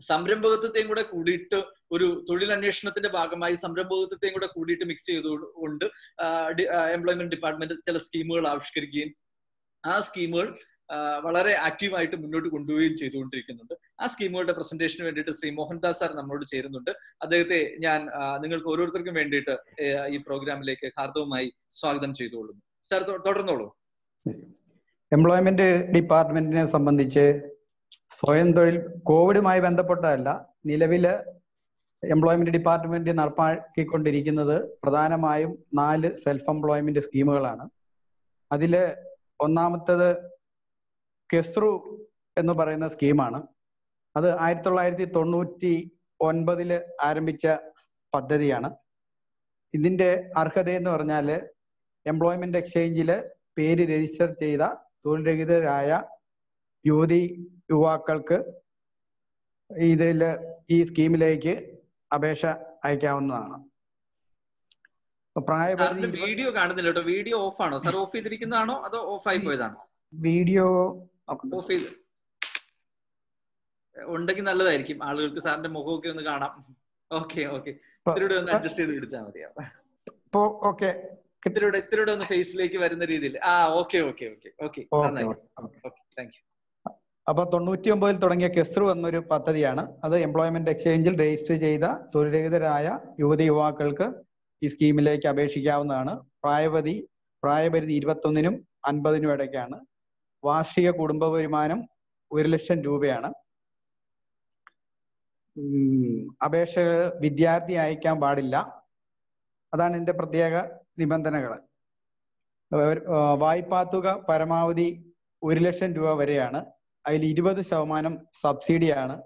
സംരംഭകത്വത്തെയും കൂടെ കൂടിയിട്ട് ഒരു തൊഴിലന്വേഷണത്തിന്റെ ഭാഗമായി സംരംഭകത്വത്തെയും കൂടെ കൂടിയിട്ട് മിക്സ് ചെയ്തുകൊണ്ട് എംപ്ലോയ്മെന്റ് ഡിപ്പാർട്ട്മെന്റ് ചില സ്കീമുകൾ ആവിഷ്കരിക്കുകയും ആ സ്കീമുകൾ വളരെ ആക്റ്റീവായിട്ട് മുന്നോട്ട് കൊണ്ടുപോവുകയും ചെയ്തുകൊണ്ടിരിക്കുന്നുണ്ട്. ആ സ്കീമുകളുടെ പ്രസന്റേഷന് വേണ്ടിയിട്ട് ശ്രീ മോഹൻദാസ് സാർ നമ്മളോട് ചേരുന്നുണ്ട്. അദ്ദേഹത്തെ ഞാൻ നിങ്ങൾക്ക് ഓരോരുത്തർക്കും വേണ്ടിയിട്ട് ഈ പ്രോഗ്രാമിലേക്ക് ഹാർദവുമായി സ്വാഗതം ചെയ്തുകൊള്ളുന്നു. സാർ തുടർന്നോളൂ. എംപ്ലോയ്മെന്റ് ഡിപ്പാർട്ട്മെന്റിനെ സംബന്ധിച്ച് സ്വയം തൊഴിൽ കോവിഡുമായി ബന്ധപ്പെട്ടതല്ല നിലവിൽ എംപ്ലോയ്മെന്റ് ഡിപ്പാർട്ട്മെന്റ് നടപ്പാക്കിക്കൊണ്ടിരിക്കുന്നത് പ്രധാനമായും നാല് സെൽഫ് എംപ്ലോയ്മെന്റ് സ്കീമുകളാണ്. അതിൽ ഒന്നാമത്തത് കെസ്റു എന്ന് പറയുന്ന സ്കീമാണ്. അത് ആയിരത്തി തൊള്ളായിരത്തി തൊണ്ണൂറ്റി ഒൻപതിൽ ആരംഭിച്ച പദ്ധതിയാണ്. ഇതിന്റെ അർഹത എന്ന് പറഞ്ഞാൽ എംപ്ലോയ്മെന്റ് എക്സ്ചേഞ്ചിൽ പേര് രജിസ്റ്റർ ചെയ്ത തൊഴിൽ രഹിതരായ യുവതി യുവാക്കൾക്ക് ഇതിൽ ഈ സ്കീമിലേക്ക് അപേക്ഷ അയക്കാവുന്നതാണ്. വീഡിയോ കാണുന്നില്ല വീഡിയോ ഓഫ് ആണോ സർ ഓഫ് ചെയ്തിരിക്കുന്നതാണോ? അതോ ഓഫ് ആയി പോയതാണോ? വീഡിയോ ഓഫ് ഉണ്ടെങ്കിൽ നല്ലതായിരിക്കും. ആളുകൾക്ക് സാറിന്റെ മുഖമൊക്കെ ഒന്ന് കാണാം. Okay okay. ഇത്തിരിയുടെ ഒന്ന് അഡ്ജസ്റ്റ് ചെയ്ത് പിടിച്ചാൽ മതിയാവും. ഇപ്പോ ഓക്കെ. ഇത്തിരിയുടെ ഇത്തിരിയുടെ ഒന്ന് ഫേസിലേക്ക് വരുന്ന രീതിയിൽ. ആ ഓക്കെ ഓക്കെ ഓക്കെ. ഓക്കെ നന്നായി. ഓക്കെ താങ്ക് യു അപ്പൊ തൊണ്ണൂറ്റി ഒമ്പതിൽ തുടങ്ങിയ കെസ്റു എന്നൊരു പദ്ധതിയാണ്. അത് എംപ്ലോയ്മെന്റ് എക്സ്ചേഞ്ചിൽ രജിസ്റ്റർ ചെയ്ത തൊഴിലരഹിതരായ യുവതി യുവാക്കൾക്ക് ഈ സ്കീമിലേക്ക് അപേക്ഷിക്കാവുന്നതാണ്. പ്രായപതി പ്രായപരിധി ഇരുപത്തൊന്നിനും അൻപതിനും ഇടയ്ക്കാണ്. വാർഷിക കുടുംബ വരുമാനം ഒരു ലക്ഷം രൂപയാണ്. അപേക്ഷകൾ അപേക്ഷ വിദ്യാർത്ഥി അയക്കാൻ പാടില്ല. അതാണ് ഇതിന്റെ പ്രത്യേക നിബന്ധനകൾ. വായ്പാ തുക പരമാവധി ഒരു ലക്ഷം രൂപ വരെയാണ്. അതിൽ ഇരുപത് ശതമാനം സബ്സിഡിയാണ്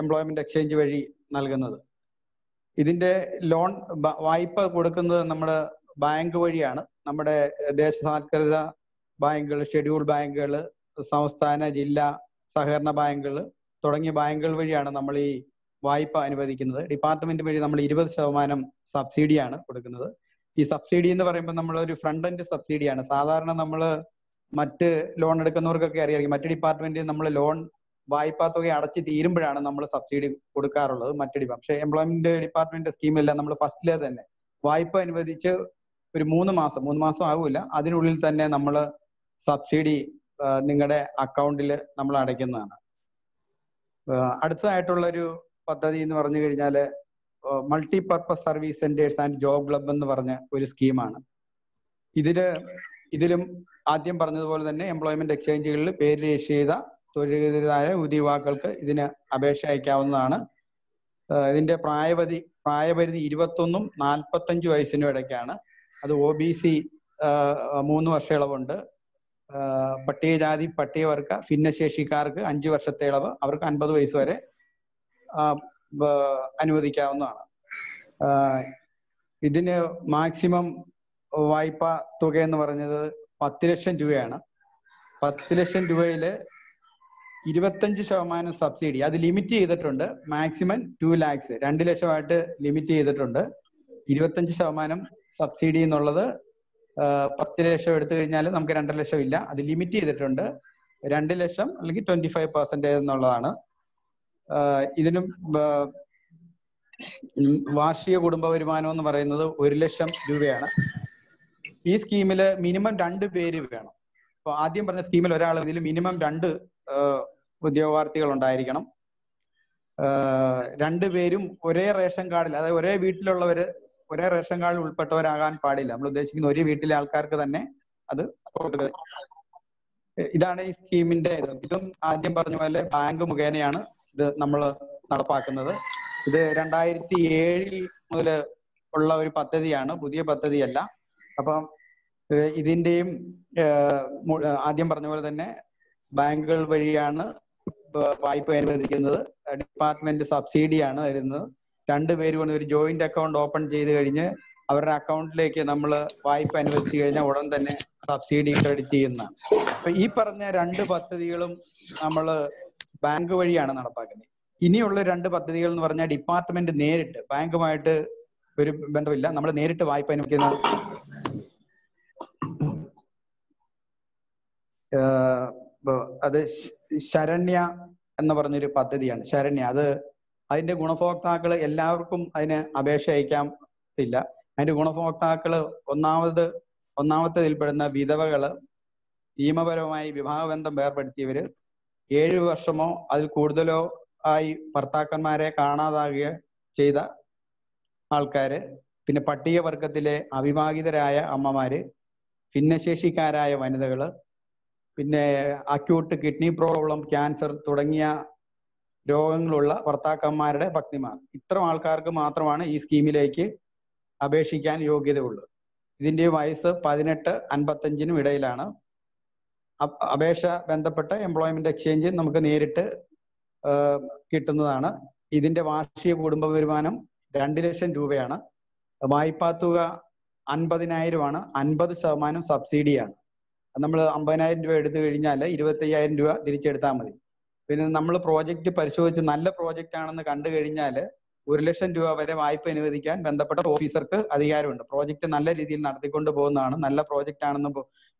എംപ്ലോയ്മെന്റ് എക്സ്ചേഞ്ച് വഴി നൽകുന്നത്. ഇതിന്റെ ലോൺ വായ്പ കൊടുക്കുന്നത് നമ്മുടെ ബാങ്ക് വഴിയാണ്. നമ്മുടെ ദേശസാൽകൃത ബാങ്കുകൾ ഷെഡ്യൂൾ ബാങ്കുകൾ സംസ്ഥാന ജില്ലാ സഹകരണ ബാങ്കുകൾ തുടങ്ങിയ ബാങ്കുകൾ വഴിയാണ് നമ്മൾ ഈ വായ്പ അനുവദിക്കുന്നത്. ഡിപ്പാർട്ട്മെന്റ് വഴി നമ്മൾ ഇരുപത് ശതമാനം സബ്സിഡിയാണ് കൊടുക്കുന്നത്. ഈ സബ്സിഡി എന്ന് പറയുമ്പോൾ നമ്മൾ ഒരു ഫ്രണ്ട് എൻഡ് സബ്സിഡിയാണ്. സാധാരണ നമ്മൾ മറ്റ് ലോൺ എടുക്കുന്നവർക്കൊക്കെ അറിയാം മറ്റ് ഡിപ്പാർട്ട്മെന്റിൽ നമ്മൾ ലോൺ വായ്പാ തുക അടച്ച് തീരുമ്പോഴാണ് നമ്മൾ സബ്സിഡി കൊടുക്കാറുള്ളത് മറ്റു ഡിപ്പാർട്ട് പക്ഷേ എംപ്ലോയ്മെന്റ് ഡിപ്പാർട്ട്മെന്റ് സ്കീമിലെല്ലാം നമ്മൾ ഫസ്റ്റിലെ തന്നെ വായ്പ അനുവദിച്ച് ഒരു മൂന്ന് മാസം മൂന്ന് മാസം ആവില്ല. അതിനുള്ളിൽ തന്നെ നമ്മൾ സബ്സിഡി നിങ്ങളുടെ അക്കൗണ്ടിൽ നമ്മൾ അടയ്ക്കുന്നതാണ്. അടുത്തതായിട്ടുള്ള ഒരു പദ്ധതി എന്ന് പറഞ്ഞു കഴിഞ്ഞാൽ multi purpose service centres and job club എന്ന് പറഞ്ഞ ഒരു സ്കീമാണ്. ഇതിൽ ഇതിലും ആദ്യം പറഞ്ഞതുപോലെ തന്നെ എംപ്ലോയ്മെന്റ് എക്സ്ചേഞ്ചുകളിൽ പേര് രജിസ്റ്റർ ചെയ്ത തൊഴിലെതിരായ യുവാക്കൾക്ക് ഇതിന് അപേക്ഷ അയക്കാവുന്നതാണ്. ഇതിന്റെ പ്രായപരിധി പ്രായപരിധി ഇരുപത്തൊന്നും നാൽപ്പത്തഞ്ച് വയസ്സിനും ഇടയ്ക്കാണ്. അത് ഒ ബി സി മൂന്ന് വർഷ ഇളവുണ്ട്. പട്ടികജാതി പട്ടികവർഗ ഭിന്നശേഷിക്കാർക്ക് അഞ്ചു വർഷത്തെ ഇളവ് അവർക്ക് അൻപത് വയസ്സ് വരെ അനുവദിക്കാവുന്നതാണ്. ഇതിന് മാക്സിമം വായ്പ തുക എന്ന് പറഞ്ഞത് പത്ത് ലക്ഷം രൂപയാണ്. പത്ത് ലക്ഷം രൂപയിൽ ഇരുപത്തഞ്ച് ശതമാനം സബ്സിഡി അത് ലിമിറ്റ് ചെയ്തിട്ടുണ്ട്. മാക്സിമം ടു ലാക്സ് രണ്ട് ലക്ഷമായിട്ട് ലിമിറ്റ് ചെയ്തിട്ടുണ്ട്. ഇരുപത്തഞ്ച് ശതമാനം സബ്സിഡി എന്നുള്ളത് പത്ത് ലക്ഷം എടുത്തു കഴിഞ്ഞാൽ നമുക്ക് രണ്ടര ലക്ഷം ഇല്ല. അത് ലിമിറ്റ് ചെയ്തിട്ടുണ്ട്. രണ്ട് ലക്ഷം അല്ലെങ്കിൽ ട്വന്റി ഫൈവ് പെർസെന്റേജ് എന്നുള്ളതാണ് ഇതിനും വാർഷിക കുടുംബ വരുമാനം എന്ന് പറയുന്നത് ഒരു ലക്ഷം രൂപയാണ്. ഈ സ്കീമിൽ മിനിമം രണ്ട് പേര് വേണം. അപ്പൊ ആദ്യം പറഞ്ഞ സ്കീമിൽ ഒരാൾ ഇതിൽ മിനിമം രണ്ട് ഉദ്യോഗാർത്ഥികൾ ഉണ്ടായിരിക്കണം. രണ്ട് പേരും ഒരേ റേഷൻ കാർഡിൽ അതായത് ഒരേ വീട്ടിലുള്ളവര് ഒരേ റേഷൻ കാർഡിൽ ഉൾപ്പെട്ടവരാകാൻ പാടില്ല. നമ്മൾ ഉദ്ദേശിക്കുന്ന ഒരു വീട്ടിലെ ആൾക്കാർക്ക് തന്നെ അത്. ഇതാണ് ഈ സ്കീമിന്റെ ഇത്. ഇതും ആദ്യം പറഞ്ഞ പോലെ ബാങ്ക് മുഖേനയാണ് ഇത് നമ്മൾ നടപ്പാക്കുന്നത്. ഇത് രണ്ടായിരത്തി ഏഴിൽ മുതൽ ഉള്ള ഒരു പദ്ധതിയാണ് പുതിയ പദ്ധതിയല്ല. അപ്പം ഇതിന്റെയും ആദ്യം പറഞ്ഞ പോലെ തന്നെ ബാങ്കുകൾ വഴിയാണ് വായ്പ അനുവദിക്കുന്നത്. ഡിപ്പാർട്ട്മെന്റ് സബ്സിഡിയാണ് തരുന്നത്. രണ്ടുപേരും കൊണ്ട് ഒരു ജോയിന്റ് അക്കൗണ്ട് ഓപ്പൺ ചെയ്ത് കഴിഞ്ഞ് അവരുടെ അക്കൗണ്ടിലേക്ക് നമ്മൾ വായ്പ അനുവദിച്ചു കഴിഞ്ഞാൽ ഉടൻ തന്നെ സബ്സിഡി ക്രെഡിറ്റ് ചെയ്യുന്നതാണ് അപ്പൊ ഈ പറഞ്ഞ രണ്ട് പദ്ധതികളും നമ്മൾ ബാങ്ക് വഴിയാണ് നടപ്പാക്കുന്നത്. ഇനിയുള്ള രണ്ട് പദ്ധതികൾ എന്ന് പറഞ്ഞാൽ ഡിപ്പാർട്ട്മെന്റ് നേരിട്ട് ബാങ്കുമായിട്ട് ഒരു ബന്ധമില്ല. നമ്മൾ നേരിട്ട് വായ്പ അനുവദിക്കുന്ന അത് ശരണ്യ എന്ന് പറഞ്ഞൊരു പദ്ധതിയാണ്. ശരണ്യ അത് അതിന്റെ ഗുണഭോക്താക്കൾ എല്ലാവർക്കും അതിന് അപേക്ഷ അയക്കാൻ ഇല്ല. അതിന്റെ ഗുണഭോക്താക്കൾ ഒന്നാമത് ഒന്നാമത്തേതിൽപ്പെടുന്ന വിധവകൾ നിയമപരമായി വിവാഹബന്ധം വേർപെടുത്തിയവര് ഏഴു വർഷമോ അതിൽ കൂടുതലോ ആയി ഭർത്താക്കന്മാരെ കാണാതാകുക ചെയ്ത ആൾക്കാര് പിന്നെ പട്ടികവർഗത്തിലെ അവിവാഹിതരായ അമ്മമാര് ഭിന്നശേഷിക്കാരായ വനിതകൾ പിന്നെ അക്യൂട്ട് കിഡ്നി പ്രോബ്ലം ക്യാൻസർ തുടങ്ങിയ രോഗങ്ങളുള്ള ഭർത്താക്കന്മാരുടെ ഭക്തിമാർ. ഇത്തരം ആൾക്കാർക്ക് മാത്രമാണ് ഈ സ്കീമിലേക്ക് അപേക്ഷിക്കാൻ യോഗ്യതയുള്ളൂ. ഇതിന്റെ വയസ്സ് പതിനെട്ട് അൻപത്തഞ്ചിനും ഇടയിലാണ്. അപ്- അപേക്ഷ ബന്ധപ്പെട്ട എംപ്ലോയ്മെന്റ് എക്സ്ചേഞ്ച് നമുക്ക് നേരിട്ട് കിട്ടുന്നതാണ്. ഇതിന്റെ വാർഷിക കുടുംബ വരുമാനം രണ്ട് ലക്ഷം രൂപയാണ്. വായ്പാ തുക അൻപതിനായിരമാണ്. അൻപത് ശതമാനം സബ്സിഡിയാണ്. നമ്മൾ അമ്പതിനായിരം രൂപ എടുത്തു കഴിഞ്ഞാൽ ഇരുപത്തി അയ്യായിരം രൂപ തിരിച്ചെടുത്താൽ മതി. പിന്നെ നമ്മൾ പ്രോജക്റ്റ് പരിശോധിച്ച് നല്ല പ്രോജക്റ്റ് ആണെന്ന് കണ്ടു കഴിഞ്ഞാൽ ഒരു ലക്ഷം രൂപ വരെ വായ്പ അനുവദിക്കാൻ ബന്ധപ്പെട്ട ഓഫീസർക്ക് അധികാരമുണ്ട്. പ്രോജക്റ്റ് നല്ല രീതിയിൽ നടത്തിക്കൊണ്ട് പോകുന്നതാണ്. നല്ല പ്രോജക്റ്റ് ആണെന്ന്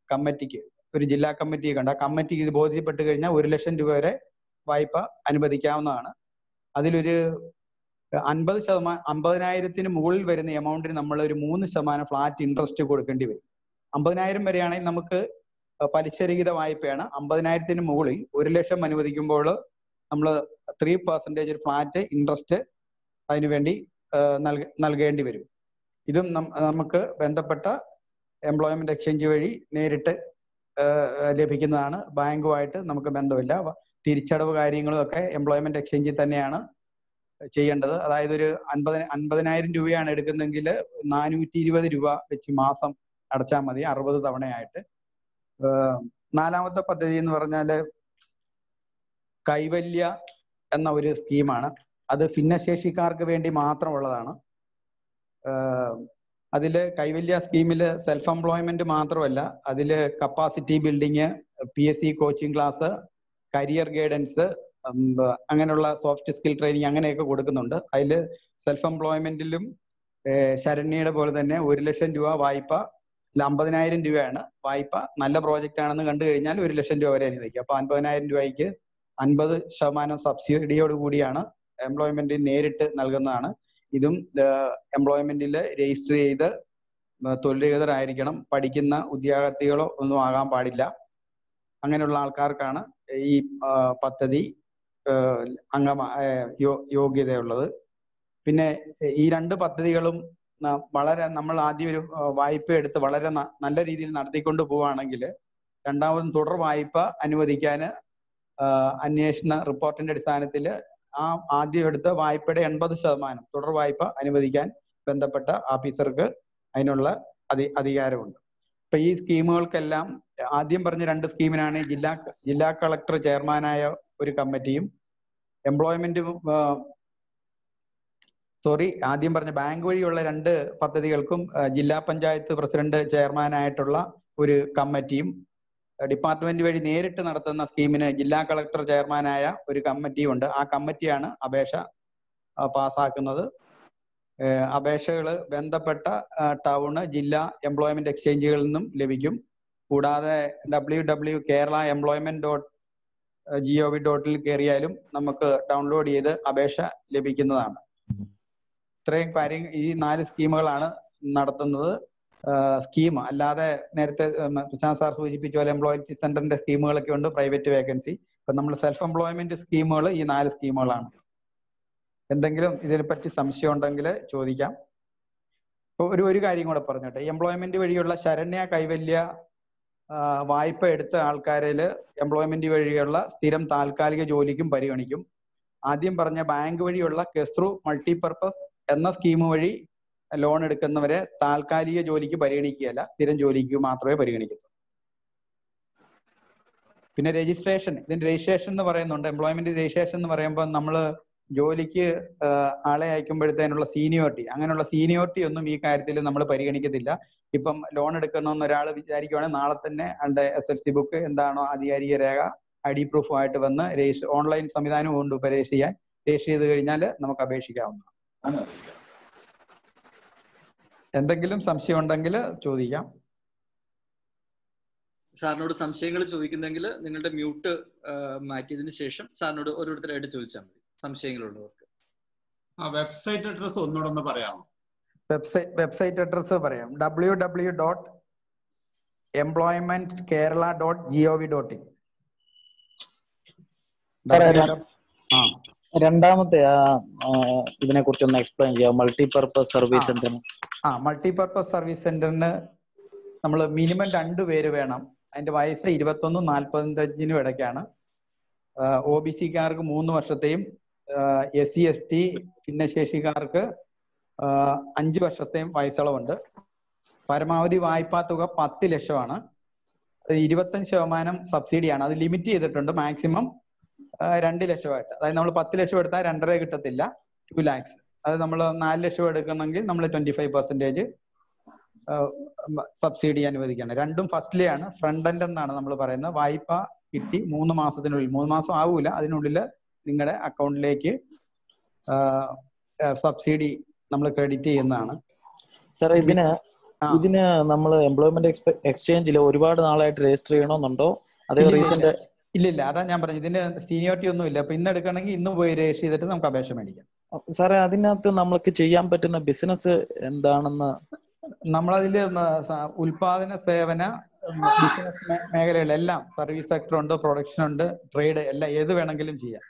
കമ്മിറ്റിക്ക് ഒരു ജില്ലാ കമ്മിറ്റി കണ്ട ആ കമ്മിറ്റിക്ക് ഇത് ബോധ്യപ്പെട്ട് കഴിഞ്ഞാൽ ഒരു ലക്ഷം രൂപ വരെ വായ്പ അനുവദിക്കാവുന്നതാണ്. അതിലൊരു അൻപത് ശതമാനം അമ്പതിനായിരത്തിന് മുകളിൽ വരുന്ന എമൗണ്ടിന് നമ്മൾ ഒരു മൂന്ന് ശതമാനം ഫ്ലാറ്റ് ഇൻട്രസ്റ്റ് കൊടുക്കേണ്ടി വരും. അമ്പതിനായിരം വരെയാണെങ്കിൽ നമുക്ക് പലിശരഹിത വായ്പയാണ് അമ്പതിനായിരത്തിന് മുകളിൽ ഒരു ലക്ഷം അനുവദിക്കുമ്പോൾ നമ്മൾ ത്രീ പെർസെന്റേജ് ഒരു ഫ്ലാറ്റ് ഇൻട്രസ്റ്റ് അതിനുവേണ്ടി വേണ്ടി നൽകേണ്ടി വരും. ഇതും നമുക്ക് ബന്ധപ്പെട്ട എംപ്ലോയ്മെന്റ് എക്സ്ചേഞ്ച് വഴി നേരിട്ട് ലഭിക്കുന്നതാണ്. ബാങ്കുമായിട്ട് നമുക്ക് ബന്ധമില്ല. തിരിച്ചടവ് കാര്യങ്ങളും ഒക്കെ എംപ്ലോയ്മെന്റ് എക്സ്ചേഞ്ചിൽ തന്നെയാണ് ചെയ്യേണ്ടത്. അതായത് ഒരു അൻപത് അൻപതിനായിരം രൂപയാണ് എടുക്കുന്നതെങ്കിൽ നാനൂറ്റി ഇരുപത് രൂപ വെച്ച് മാസം അടച്ചാൽ മതി അറുപത് തവണയായിട്ട്. നാലാമത്തെ പദ്ധതി എന്ന് പറഞ്ഞാൽ കൈവല്യ എന്ന ഒരു സ്കീമാണ്. അത് ഭിന്നശേഷിക്കാർക്ക് വേണ്ടി മാത്രമുള്ളതാണ്. അതിൽ കൈവല്യ സ്കീമിൽ സെൽഫ് എംപ്ലോയ്മെന്റ് മാത്രമല്ല അതിൽ capacity building P S C coaching class career guidance അങ്ങനെയുള്ള സോഫ്റ്റ് സ്കിൽ ട്രെയിനിങ് അങ്ങനെയൊക്കെ കൊടുക്കുന്നുണ്ട്. അതിൽ സെൽഫ് എംപ്ലോയ്മെന്റിലും ശരണ്യയുടെ പോലെ തന്നെ ഒരു ലക്ഷം രൂപ വായ്പ അമ്പതിനായിരം രൂപയാണ്. വായ്പ നല്ല പ്രോജക്റ്റ് ആണെന്ന് കണ്ടു കഴിഞ്ഞാൽ ഒരു ലക്ഷം രൂപ വരെ അനുവദിക്കും. അപ്പൊ അൻപതിനായിരം രൂപയ്ക്ക് അൻപത് ശതമാനം സബ്സിഡിയോട് കൂടിയാണ് എംപ്ലോയ്മെന്റ് നേരിട്ട് നൽകുന്നതാണ്. ഇതും എംപ്ലോയ്മെന്റിൽ രജിസ്റ്റർ ചെയ്ത് തൊഴിലരഹിതരായിരിക്കണം പഠിക്കുന്ന ഉദ്യോഗാർത്ഥികളോ ഒന്നും ആകാൻ പാടില്ല. അങ്ങനെയുള്ള ആൾക്കാർക്കാണ് ഈ പദ്ധതി അംഗമാ യോഗ്യതയുള്ളത്. പിന്നെ ഈ രണ്ട് പദ്ധതികളും വളരെ നമ്മൾ ആദ്യം ഒരു വായ്പ എടുത്ത് വളരെ നല്ല രീതിയിൽ നടത്തിക്കൊണ്ട് പോവുകയാണെങ്കിൽ രണ്ടാമതും തുടർ വായ്പ അനുവദിക്കാൻ അന്വേഷണ റിപ്പോർട്ടിന്റെ അടിസ്ഥാനത്തിൽ ആ ആദ്യം എടുത്ത വായ്പയുടെ എൺപത് ശതമാനം തുടർ വായ്പ അനുവദിക്കാൻ ബന്ധപ്പെട്ട ഓഫീസർക്ക് അതിനുള്ള അധി അധികാരമുണ്ട്. ഇപ്പൊ ഈ സ്കീമുകൾക്കെല്ലാം ആദ്യം പറഞ്ഞ രണ്ട് സ്കീമിനാണ് ജില്ലാ ജില്ലാ കളക്ടർ ചെയർമാനായ ഒരു കമ്മിറ്റിയും എംപ്ലോയ്മെന്റ് സോറി ആദ്യം പറഞ്ഞ ബാങ്ക് വഴിയുള്ള രണ്ട് പദ്ധതികൾക്കും ജില്ലാ പഞ്ചായത്ത് പ്രസിഡന്റ് ചെയർമാനായിട്ടുള്ള ഒരു കമ്മിറ്റിയും ഡിപ്പാർട്ട്മെന്റ് വഴി നേരിട്ട് നടത്തുന്ന സ്കീമിന് ജില്ലാ കളക്ടർ ചെയർമാനായ ഒരു കമ്മിറ്റിയും ഉണ്ട്. ആ കമ്മിറ്റിയാണ് അപേക്ഷ പാസ്സാക്കുന്നത് അപേക്ഷകൾ ബന്ധപ്പെട്ട ടൗണ് ജില്ലാ എംപ്ലോയ്മെന്റ് എക്സ്ചേഞ്ചുകളിൽ നിന്നും ലഭിക്കും. കൂടാതെ W W Kerala employment dot G O V ഡോട്ടിൽ കയറിയാലും നമുക്ക് ഡൗൺലോഡ് ചെയ്ത് അപേക്ഷ ലഭിക്കുന്നതാണ്. ഇത്രയും കാര്യം ഈ നാല് സ്കീമുകളാണ് നടത്തുന്നത്. സ്കീം അല്ലാതെ നേരത്തെ പ്രശാന്ത് സാർ സൂചിപ്പിച്ച പോലെ എംപ്ലോയ്മെന്റ് സെന്ററിന്റെ സ്കീമുകളൊക്കെ ഉണ്ട് പ്രൈവറ്റ് വേക്കൻസി ഇപ്പൊ നമ്മൾ സെൽഫ് എംപ്ലോയ്മെന്റ് സ്കീമുകൾ ഈ നാല് സ്കീമുകളാണ്. എന്തെങ്കിലും ഇതിനെപ്പറ്റി സംശയം ഉണ്ടെങ്കിൽ ചോദിക്കാം. ഇപ്പൊ ഒരു ഒരു കാര്യം കൂടെ പറഞ്ഞോട്ടെ. എംപ്ലോയ്മെന്റ് വഴിയുള്ള ശരണ്യ കൈവല്യ വായ്പ എടുത്ത ആൾക്കാരിൽ എംപ്ലോയ്മെന്റ് വഴിയുള്ള സ്ഥിരം താൽക്കാലിക ജോലിക്കും പരിഗണിക്കും. ആദ്യം പറഞ്ഞ ബാങ്ക് വഴിയുള്ള കെസ്റു മൾട്ടിപർപ്പസ് എന്ന സ്കീം വഴി ലോൺ എടുക്കുന്നവരെ താൽക്കാലിക ജോലിക്ക് പരിഗണിക്കുകയല്ല സ്ഥിരം ജോലിക്ക് മാത്രമേ പരിഗണിക്കത്തുള്ളൂ. പിന്നെ രജിസ്ട്രേഷൻ ഇതിന്റെ രജിസ്ട്രേഷൻ എന്ന് പറയുന്നുണ്ട്. എംപ്ലോയ്മെന്റ് രജിസ്ട്രേഷൻ എന്ന് പറയുമ്പോൾ നമ്മൾ ജോലിക്ക് ആളെ അയക്കുമ്പോഴത്തേനുള്ള സീനിയോറിറ്റി അങ്ങനെയുള്ള സീനിയോറിറ്റി ഒന്നും ഈ കാര്യത്തിൽ നമ്മൾ പരിഗണിക്കത്തില്ല. ഇപ്പം ലോൺ എടുക്കണമെന്ന് ഒരാൾ വിചാരിക്കുവാണെങ്കിൽ നാളെ തന്നെ അവിടെ എസ് എൽ സി ബുക്ക് എന്താണോ ആധികാരിക രേഖ ഐ ഡി പ്രൂഫുമായിട്ട് വന്ന് രജിസ്റ്റർ ഓൺലൈൻ സംവിധാനം കൊണ്ട് രജിസ്റ്റർ ചെയ്യാൻ രജിസ്റ്റർ ചെയ്ത് കഴിഞ്ഞാൽ നമുക്ക് അപേക്ഷിക്കാവുന്നതാണ്. എന്തെങ്കിലും സംശയം ഉണ്ടെങ്കിൽ ചോദിക്കാം. സാറിനോട് സംശയങ്ങൾ ചോദിക്കുന്നെങ്കിൽ നിങ്ങളുടെ മ്യൂട്ട് മാറ്റിയതിന് ശേഷം സാറിനോട് ഓരോരുത്തരായിട്ട് ചോദിച്ചാൽ മതി. സംശയങ്ങളുള്ളവർക്ക്. ആ വെബ്സൈറ്റ് അഡ്രസ് ഒന്നുകൂടെ ഒന്ന് പറയാമോ? വെബ്സൈറ്റ് വെബ്സൈറ്റ് അഡ്രസ്സ് പറയാം. W W dot employment Kerala dot G O V dot in ആ. രണ്ടാമത്തെ ആ ഇതിനെ കുറിച്ച് ഒന്ന് എക്സ്പ്ലെയിൻ ചെയ്യാം. മൾട്ടിപർപ്പസ് സർവീസ് സെന്ററിന് സെന്റർ ആ മൾട്ടിപർപ്പസ് സർവീസ് സെന്ററിന് നമ്മൾ മിനിമം രണ്ട് പേര് വേണം. അതിന്റെ വയസ്സ് ഇരുപത്തൊന്നും നാൽപ്പത്തഞ്ചിനും ഇടയ്ക്കാണ്. ഒ ബി സിക്കാർക്ക് മൂന്ന് വർഷത്തെയും എസ് സി എസ് ടി ഭിന്നശേഷിക്കാർക്ക് അഞ്ച് വർഷത്തെയും വയസ്സളവുണ്ട്. പരമാവധി വായ്പാ തുക പത്ത് ലക്ഷമാണ്. ഇരുപത്തഞ്ച് ശതമാനം സബ്സിഡിയാണ്. അത് ലിമിറ്റ് ചെയ്തിട്ടുണ്ട് മാക്സിമം രണ്ട് ലക്ഷമായിട്ട്. അതായത് നമ്മൾ പത്ത് ലക്ഷം എടുത്താൽ രണ്ടര കിട്ടത്തില്ല. ടു ലാക്സ് അത് നമ്മൾ നാല് ലക്ഷം എടുക്കണമെങ്കിൽ നമ്മൾ ട്വന്റി ഫൈവ് പെർസെന്റേജ് സബ്സിഡി അനുവദിക്കണം. രണ്ടും ഫസ്റ്റ്ലി ആണ്. ഫ്രണ്ട് എൻഡ് എന്നാണ് നമ്മൾ പറയുന്നത്. വായ്പ കിട്ടി മൂന്ന് മാസത്തിനുള്ളിൽ. മൂന്ന് മാസം ആവൂല. അതിനുള്ളിൽ നിങ്ങളുടെ അക്കൗണ്ടിലേക്ക് സബ്സിഡി നമ്മൾ ക്രെഡിറ്റ് ചെയ്യുന്നതാണ്. സാർ ഇതിന്. ഇതിന് നമ്മൾ എംപ്ലോയ്മെന്റ് എക്സ്ചേഞ്ചിൽ ഒരുപാട് നാളായിട്ട് രജിസ്റ്റർ ചെയ്യണമെന്നുണ്ടോ അതേ റീസെന്റ് ഇല്ല ഇല്ല അതാ ഞാൻ പറഞ്ഞു ഇതിന് സീനിയോറിറ്റി ഒന്നും ഇല്ല. അപ്പൊ ഇന്ന് എടുക്കണമെങ്കിൽ ഇന്ന് പോയി രജിസ്റ്റർ ചെയ്തിട്ട് നമുക്ക് അപേക്ഷ മേടിക്കാം. സാറേ അതിനകത്ത് നമ്മൾക്ക് ചെയ്യാൻ പറ്റുന്ന ബിസിനസ് എന്താണെന്ന്? നമ്മളതിൽ ഉൽപാദന സേവന ബിസിനസ് മേഖലകളെല്ലാം സർവീസ് സെക്ടർ ഉണ്ട് പ്രൊഡക്ഷൻ ഉണ്ട് ട്രേഡ് എല്ലാം ഏത് വേണമെങ്കിലും ചെയ്യാം.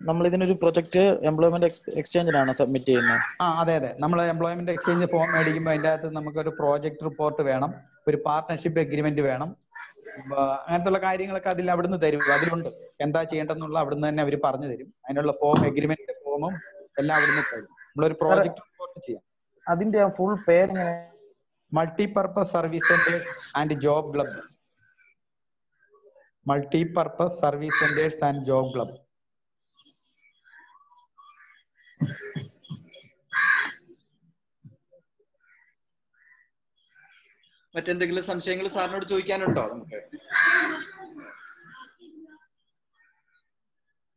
നമ്മൾ ഇതിനൊരു പ്രൊജക്ട് എംപ്ലോയ്മെന്റ് എക്സ്ചേഞ്ചിനാണ് സബ്മിറ്റ് ചെയ്യുന്നത്? ആ അതെ അതെ. നമ്മൾ എംപ്ലോയ്മെന്റ് എക്സ്ചേഞ്ച് ഫോം മേടിക്കുമ്പോൾ അതിന്റെ അകത്ത് നമുക്കൊരു പ്രോജക്ട് റിപ്പോർട്ട് വേണം ഒരു പാർട്ട്ണർഷിപ്പ് എഗ്രിമെന്റ് വേണം ആ, അങ്ങനത്തെ കാര്യങ്ങളൊക്കെ അതിൽ അവിടുന്ന് തരും. അതിലുണ്ട്. എന്താ ചെയ്യേണ്ടതെന്നുള്ള അവിടുന്ന് തന്നെ അവർ പറഞ്ഞു തരും. അതിനുള്ള ഫോം എഗ്രിമെന്റ് ഫോമും എല്ലാം അവിടുന്ന് തരും. നമ്മളൊരു പ്രോജക്ട് റിപ്പോർട്ട് ചെയ്യാം. അതിന്റെ ഫുൾ പേര് multi multipurpose service centres and job club multi purpose service centres and job club മറ്റെന്തെങ്കിലും സംശയങ്ങൾ സാറിനോട് ചോദിക്കാനുണ്ടോ നമുക്ക്?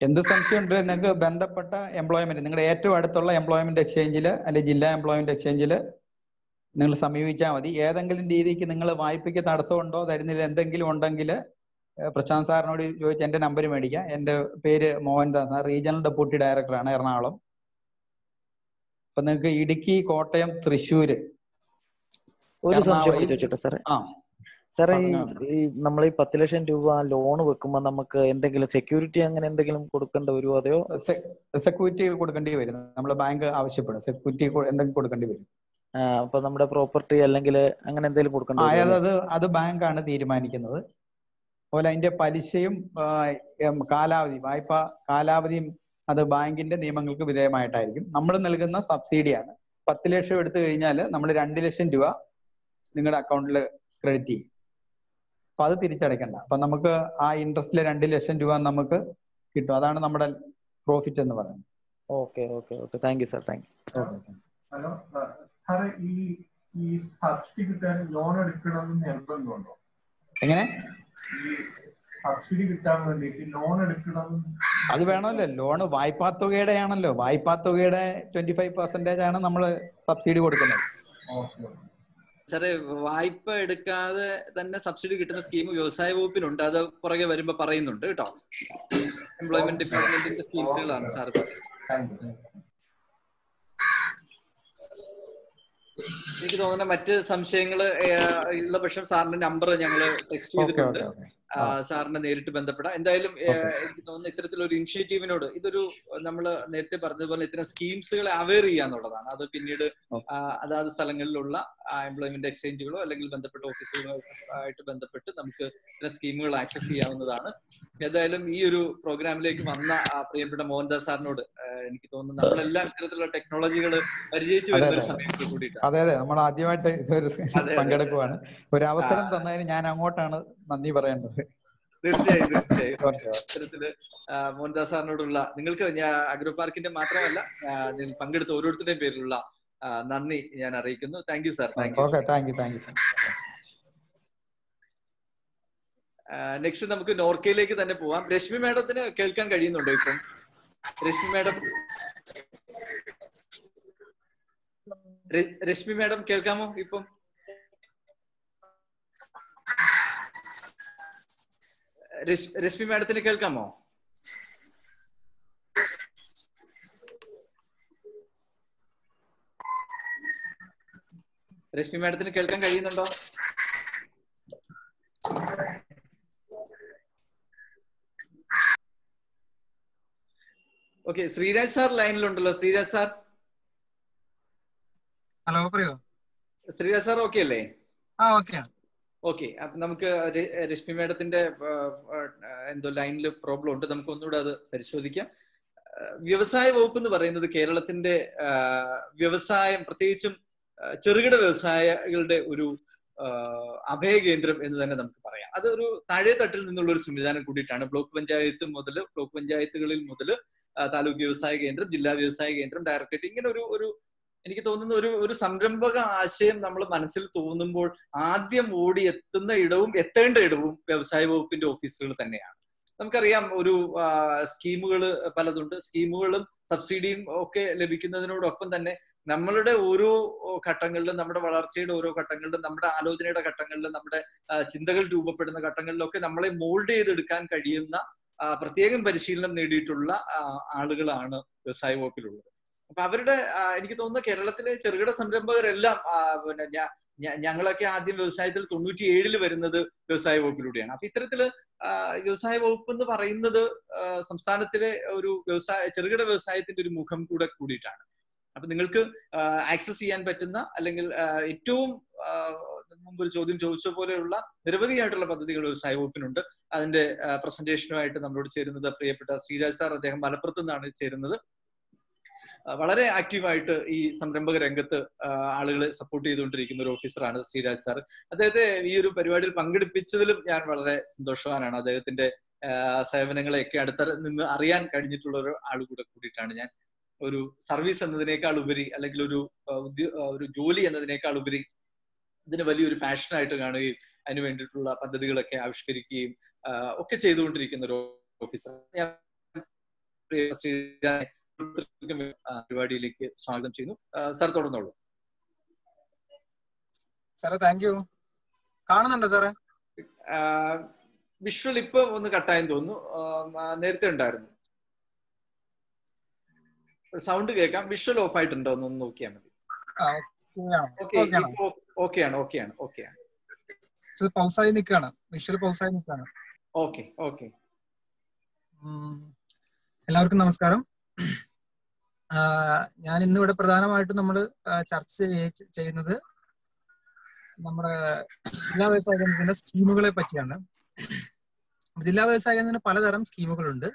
എന്ത് സംശയമുണ്ട്? നിങ്ങൾക്ക് ബന്ധപ്പെട്ട എംപ്ലോയ്മെന്റ് നിങ്ങളുടെ ഏറ്റവും അടുത്തുള്ള എംപ്ലോയ്മെന്റ് എക്സ്ചേഞ്ചിൽ അല്ലെങ്കിൽ ജില്ലാ എംപ്ലോയ്മെന്റ് എക്സ്ചേഞ്ചിൽ നിങ്ങൾ സമീപിച്ചാൽ മതി. ഏതെങ്കിലും രീതിക്ക് നിങ്ങൾ വായ്പയ്ക്ക് തടസ്സമുണ്ടോ തരുന്നില്ല എന്തെങ്കിലും ഉണ്ടെങ്കിൽ പ്രശാന്ത് സാറിനോട് ചോദിച്ച് എന്റെ നമ്പർ മേടിക്കാം. എന്റെ പേര് മോഹൻദാസ് റീജിയണൽ ഡെപ്യൂട്ടി ഡയറക്ടറാണ് എറണാകുളം. അപ്പൊ നിങ്ങൾക്ക് ഇടുക്കി കോട്ടയം തൃശ്ശൂര് ഒരു സംശയം ചോദിച്ചോട്ടെ സാറേ? സാറേ ഈ നമ്മൾ ഈ പത്ത് ലക്ഷം രൂപ ലോൺ വെക്കുമ്പോൾ നമുക്ക് എന്തെങ്കിലും സെക്യൂരിറ്റി അങ്ങനെ എന്തെങ്കിലും കൊടുക്കേണ്ട വരുമോ അതെയോ? സെക്യൂരിറ്റി കൊടുക്കേണ്ടി വരും. നമ്മളെ ബാങ്ക് ആവശ്യപ്പെടും. സെക്യൂരിറ്റി എന്തെങ്കിലും കൊടുക്കേണ്ടി വരും. അപ്പൊ നമ്മുടെ പ്രോപ്പർട്ടി അല്ലെങ്കിൽ അങ്ങനെ എന്തെങ്കിലും കൊടുക്കേണ്ടി അത് അത് ബാങ്കാണ് തീരുമാനിക്കുന്നത്. അതുപോലെ അതിന്റെ പലിശയും കാലാവധി വായ്പ കാലാവധിയും അത് ബാങ്കിന്റെ നിയമങ്ങൾക്ക് വിധേയമായിട്ടായിരിക്കും. നമ്മൾ നൽകുന്ന സബ്സിഡിയാണ്. പത്ത് ലക്ഷം എടുത്തു കഴിഞ്ഞാൽ നമ്മൾ രണ്ട് ലക്ഷം രൂപ നിങ്ങളുടെ അക്കൗണ്ടിൽ ക്രെഡിറ്റ് ചെയ്യും. അപ്പൊ അത് തിരിച്ചടയ്ക്കണ്ട. അപ്പൊ നമുക്ക് ആ ഇൻട്രസ്റ്റിൽ രണ്ട് ലക്ഷം രൂപ നമുക്ക് കിട്ടും. അതാണ് നമ്മുടെ പ്രോഫിറ്റ് എന്ന് പറയുന്നത്. Okay okay okay thank you sir thank you hello sir ഈ ഈ സബ്സിഡി കിട്ടാൻ ലോൺ എടുക്കണമെന്ന് നിർബന്ധമുണ്ടോ? എങ്ങനെ? സബ്സിഡി കിട്ടാൻ വേണ്ടിയിട്ട് ലോൺ എടുക്കണം അത് വേണമല്ലോ. ലോൺ വായ്പാ തുകയുടെ ആണല്ലോ വായ്പാ തുകയുടെ ട്വന്റി ഫൈവ് പെർസെന്റേജ് ആണ് നമ്മൾ സബ്സിഡി കൊടുക്കുന്നത്. ഓക്കെ സാറേ വായ്പ എടുക്കാതെ തന്നെ സബ്സിഡി കിട്ടുന്ന സ്കീം വ്യവസായ വകുപ്പിനുണ്ട്. അത് പുറകെ വരുമ്പോ പറയുന്നുണ്ട് കേട്ടോ. എംപ്ലോയ്മെന്റ് ഡിപ്പാർട്ട്മെന്റിന്റെ സ്കീംസുകളാണ് സാർ എനിക്ക് തോന്നുന്ന മറ്റ് സംശയങ്ങൾ ഉള്ള പക്ഷം സാറിന്റെ നമ്പർ ഞങ്ങൾ ടെക്സ്റ്റ് ചെയ്തിട്ടുണ്ട്. സാറിനെ നേരിട്ട് ബന്ധപ്പെടാം. എന്തായാലും എനിക്ക് തോന്നുന്നു ഇത്തരത്തിലൊരു ഇനിഷ്യേറ്റീവിനോട് ഇതൊരു നമ്മൾ നേരത്തെ പറഞ്ഞതുപോലെ ഇത്തരം സ്കീംസുകളെ അവെയർ ചെയ്യാന്നുള്ളതാണ് അത് പിന്നീട് അതാത് സ്ഥലങ്ങളിലുള്ള എംപ്ലോയ്മെന്റ് എക്സ്ചേഞ്ചുകളോ അല്ലെങ്കിൽ ബന്ധപ്പെട്ട ഓഫീസുകളോ ആയിട്ട് ബന്ധപ്പെട്ട് നമുക്ക് ഇത്തരം സ്കീമുകൾ ആക്സസ് ചെയ്യാവുന്നതാണ്. എന്തായാലും ഈ ഒരു പ്രോഗ്രാമിലേക്ക് വന്ന പ്രിയപ്പെട്ട മോഹൻദാസ് സാറിനോട് എനിക്ക് തോന്നുന്നു നമ്മളെല്ലാം ഇത്തരത്തിലുള്ള ടെക്നോളജികൾ പരിചയിച്ചു വരുന്ന ഒരു. സമയത്ത് കൂടിയിട്ട് അതെ അതെ. നമ്മൾ ആദ്യമായിട്ട്. പങ്കെടുക്കുവാണ്. ഒരു അവസരം തന്നതിന് ഞാൻ അങ്ങോട്ടാണ് നന്ദി പറയേണ്ടത്. തീർച്ചയായും തീർച്ചയായും. ഇത്തരത്തിൽ മോഹൻദാസ് സാറിനോടുള്ള നിങ്ങൾക്ക് ഞാൻ അഗ്രോ പാർക്കിന്റെ മാത്രമല്ല ഞാൻ പങ്കെടുത്ത ഓരോരുത്തരുടെയും പേരിലുള്ള നന്ദി ഞാൻ അറിയിക്കുന്നു. Thank you sir thank you thank you thank you next നമുക്ക് നോർക്കയിലേക്ക് തന്നെ പോവാം. രശ്മി മാഡത്തിന് കേൾക്കാൻ കഴിയുന്നുണ്ടോ ഇപ്പം? രശ്മി മാഡം. രശ്മി മാഡം കേൾക്കാമോ ഇപ്പം? രശ്മി മാഡത്തിന് കേൾക്കാമോ? രശ്മി മാഡത്തിന് കേൾക്കാൻ കഴിയുന്നുണ്ടോ? ഓക്കെ ശ്രീരാജ് സാർ ലൈനിലുണ്ടല്ലോ. ശ്രീരാജ് സാർ? ഹലോ പറയോ. ശ്രീരാജ് സാർ ഓക്കെ അല്ലേ? ആ ഓക്കെ ഓക്കെ നമുക്ക് രശ്മി മാഡത്തിന്റെ എന്തോ ലൈനിൽ പ്രോബ്ലം ഉണ്ട്. നമുക്ക് ഒന്നുകൂടെ അത് പരിശോധിക്കാം. വ്യവസായ വകുപ്പ് എന്ന് പറയുന്നത് കേരളത്തിന്റെ വ്യവസായം പ്രത്യേകിച്ചും ചെറുകിട വ്യവസായികളുടെ ഒരു അഭയ കേന്ദ്രം എന്ന് തന്നെ നമുക്ക് പറയാം. അതൊരു താഴെ തട്ടിൽ നിന്നുള്ള ഒരു സംവിധാനം കൂടിയിട്ടാണ്. ബ്ലോക്ക് പഞ്ചായത്ത് മുതൽ ബ്ലോക്ക് പഞ്ചായത്തുകളിൽ മുതൽ താലൂക്ക് വ്യവസായ കേന്ദ്രം ജില്ലാ വ്യവസായ കേന്ദ്രം ഡയറക്ടറേറ്റ് ഇങ്ങനെ ഒരു ഒരു എനിക്ക് തോന്നുന്ന ഒരു ഒരു സംരംഭക ആശയം നമ്മൾ മനസ്സിൽ തോന്നുമ്പോൾ ആദ്യം ഓടി എത്തുന്ന ഇടവും എത്തേണ്ട ഇടവും വ്യവസായ വകുപ്പിന്റെ ഓഫീസുകൾ തന്നെയാണ്. നമുക്കറിയാം ഒരു സ്കീമുകൾ പലതുണ്ട്. സ്കീമുകളും സബ്സിഡിയും ഒക്കെ ലഭിക്കുന്നതിനോടൊപ്പം തന്നെ നമ്മളുടെ ഓരോ ഘട്ടങ്ങളിലും നമ്മുടെ വളർച്ചയുടെ ഓരോ ഘട്ടങ്ങളിലും നമ്മുടെ ആലോചനയുടെ ഘട്ടങ്ങളിലും നമ്മുടെ ചിന്തകൾ രൂപപ്പെടുന്ന ഘട്ടങ്ങളിലൊക്കെ നമ്മളെ മോൾഡ് ചെയ്തെടുക്കാൻ കഴിയുന്ന പ്രത്യേകം പരിശീലനം നേടിയിട്ടുള്ള ആളുകളാണ് വ്യവസായ വകുപ്പിലുള്ളത്. അപ്പൊ അവരുടെ എനിക്ക് തോന്നുന്നു കേരളത്തിലെ ചെറുകിട സംരംഭകരെല്ലാം പിന്നെ ഞങ്ങളൊക്കെ ആദ്യം വ്യവസായത്തിൽ തൊണ്ണൂറ്റി ഏഴിൽ വരുന്നത് വ്യവസായ വകുപ്പിലൂടെയാണ്. അപ്പൊ ഇത്തരത്തിൽ വ്യവസായ വകുപ്പ് എന്ന് പറയുന്നത് സംസ്ഥാനത്തിലെ ഒരു വ്യവസായ ചെറുകിട വ്യവസായത്തിന്റെ ഒരു മുഖം കൂടെ കൂടിയിട്ടാണ്. അപ്പൊ നിങ്ങൾക്ക് ആക്സസ് ചെയ്യാൻ പറ്റുന്ന അല്ലെങ്കിൽ ഏറ്റവും മുമ്പ് ഒരു ചോദ്യം ചോദിച്ച പോലെയുള്ള നിരവധിയായിട്ടുള്ള പദ്ധതികൾ വ്യവസായ വകുപ്പിനുണ്ട്. അതിന്റെ പ്രസന്റേഷനുമായിട്ട് നമ്മളോട് ചേരുന്നത് പ്രിയപ്പെട്ട ശ്രീരാജ് സാർ. അദ്ദേഹം മലപ്പുറത്ത് നിന്നാണ് ചേരുന്നത്. വളരെ ആക്റ്റീവായിട്ട് ഈ സംരംഭക രംഗത്ത് ആളുകളെ സപ്പോർട്ട് ചെയ്തുകൊണ്ടിരിക്കുന്ന ഒരു ഓഫീസറാണ് ശ്രീരാജ് സാർ അദ്ദേഹത്തെ ഈ ഒരു പരിപാടിയിൽ പങ്കെടുപ്പിച്ചതിലും ഞാൻ വളരെ സന്തോഷവാനാണ്. അദ്ദേഹത്തിന്റെ സേവനങ്ങളെയൊക്കെ അടുത്ത നിന്ന് അറിയാൻ കഴിഞ്ഞിട്ടുള്ള ഒരു ആൾ കൂടെ കൂടിയിട്ടാണ് ഞാൻ ഒരു സർവീസ് എന്നതിനേക്കാൾ ഉപരി അല്ലെങ്കിൽ ഒരു ഒരു ജോലി എന്നതിനേക്കാൾ ഉപരി ഇതിന് വലിയൊരു പാഷനായിട്ട് കാണുകയും അതിന് വേണ്ടിയിട്ടുള്ള പദ്ധതികളൊക്കെ ആവിഷ്കരിക്കുകയും ഒക്കെ ചെയ്തുകൊണ്ടിരിക്കുന്ന ഒരു ഓഫീസർ ഞാൻ. പരിപാടിയിലേക്ക് സ്വാഗതം ചെയ്യുന്നു. സാർ തുടർന്നോളൂ. സാറേ താങ്ക് യു കാണുന്നുണ്ടോ സാറേ? വിഷ്വൽ ഇപ്പൊ ഒന്ന് കട്ടായെന്ന് തോന്നുന്നു. നേരത്തെ ഉണ്ടായിരുന്നു. സൗണ്ട് കേൾക്കാം. വിഷ്വൽ ഓഫ് ആയിട്ടുണ്ടോ എന്ന് നോക്കിയാൽ മതി. ഓക്കെ ഓക്കെയാണ് ഓക്കെയാണ് ഓക്കെയാണ് പൗസായി നിൽക്കുകയാണ് വിഷ്വൽ പൗസായി നിൽക്കുകയാണ് ഓക്കെ ഓക്കെ എല്ലാവർക്കും നമസ്കാരം. ഞാൻ ഇന്ന് ഇവിടെ പ്രധാനമായിട്ടും നമ്മൾ ചർച്ച ചെയ്യുന്നത് നമ്മുടെ ജില്ലാ വ്യവസായ കേന്ദ്രത്തിന്റെ സ്കീമുകളെ പറ്റിയാണ്. ജില്ലാ വ്യവസായ കേന്ദ്രത്തിന് പലതരം സ്കീമുകളുണ്ട്.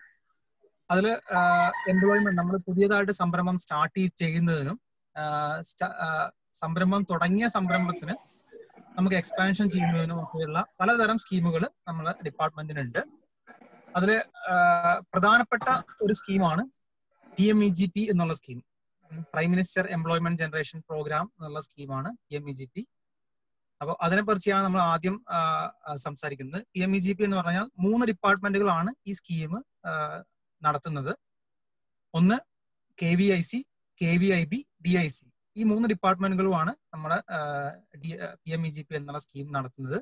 അതിൽ എംപ്ലോയ്മെന്റ് നമ്മൾ പുതിയതായിട്ട് സംരംഭം സ്റ്റാർട്ട് ചെയ്യുന്നതിനും സംരംഭം തുടങ്ങിയ സംരംഭത്തിന് നമുക്ക് എക്സ്പാൻഷൻ ചെയ്യുന്നതിനും ഒക്കെയുള്ള പലതരം സ്കീമുകൾ നമ്മളെ ഡിപ്പാർട്ട്മെന്റിനുണ്ട് അതിൽ പ്രധാനപ്പെട്ട ഒരു സ്കീമാണ് P M E G P എന്നുള്ള scheme prime minister employment generation programme എന്നുള്ള സ്കീമാണ് P M E G P അപ്പോൾ അതിനെക്കുറിച്ചാണ് നമ്മൾ ആദ്യം സംസാരിക്കുന്നത്. P M E G P എന്ന് പറഞ്ഞാൽ മൂന്ന് ഡിപ്പാർട്ട്മെന്റുകളാണ് ഈ സ്കീം നടത്തുന്നത്. ഒന്ന് K V I C K V I B D I C ഈ മൂന്ന് ഡിപ്പാർട്ട്മെന്റുകളുമാണ് നമ്മുടെ P M E G P എന്നുള്ള സ്കീം നടത്തുന്നത്.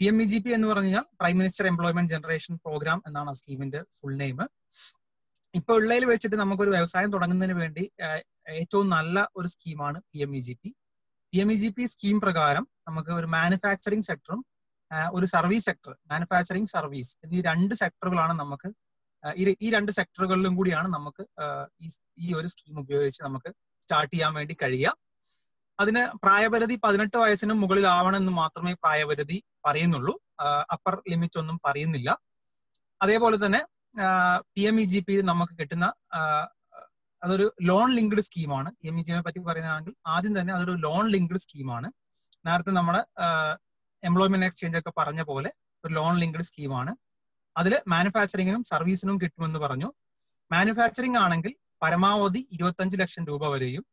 P M E G P എന്ന് പറഞ്ഞാൽ prime minister employment generation programme എന്നാണ് ആ സ്കീമിന്റെ ഫുൾ നെയിം ഇപ്പൊ ഉള്ളതിൽ വെച്ചിട്ട് നമുക്കൊരു വ്യവസായം തുടങ്ങുന്നതിന് വേണ്ടി ഏറ്റവും നല്ല ഒരു സ്കീമാണ് P M E G P P M E G P scheme പ്രകാരം നമുക്ക് ഒരു മാനുഫാക്ചറിങ് സെക്ടറും ഒരു സർവീസ് സെക്ടർ മാനുഫാക്ചറിങ് സർവീസ് എന്നീ രണ്ട് സെക്ടറുകളാണ് നമുക്ക് ഈ രണ്ട് സെക്ടറുകളിലും കൂടിയാണ് നമുക്ക് ഈ ഈ ഒരു സ്കീം ഉപയോഗിച്ച് നമുക്ക് സ്റ്റാർട്ട് ചെയ്യാൻ വേണ്ടി കഴിയുക. അതിന് പ്രായപരിധി പതിനെട്ട് വയസ്സിന് മുകളിലാവണമെന്ന് മാത്രമേ പ്രായപരിധി പറയുന്നുള്ളൂ. അപ്പർ ലിമിറ്റ് ഒന്നും പറയുന്നില്ല. അതേപോലെ തന്നെ P M E G P നമുക്ക് കിട്ടുന്ന അതൊരു ലോൺ ലിങ്ക്ഡ് സ്കീമാണ് പി എം ഇ ജിനെ പറ്റി പറയുന്നതാണെങ്കിൽ ആദ്യം തന്നെ അതൊരു ലോൺ ലിങ്ക്ഡ് സ്കീമാണ് നേരത്തെ നമ്മൾ എംപ്ലോയ്മെന്റ് എക്സ്ചേഞ്ച് ഒക്കെ പറഞ്ഞ പോലെ ഒരു ലോൺ ലിങ്ക്ഡ് സ്കീമാണ് അതിൽ മാനുഫാക്ചറിങ്ങിനും സർവീസിനും കിട്ടുമെന്ന് പറഞ്ഞു. മാനുഫാക്ചറിങ് ആണെങ്കിൽ പരമാവധി ഇരുപത്തഞ്ച് ലക്ഷം രൂപ വരെയും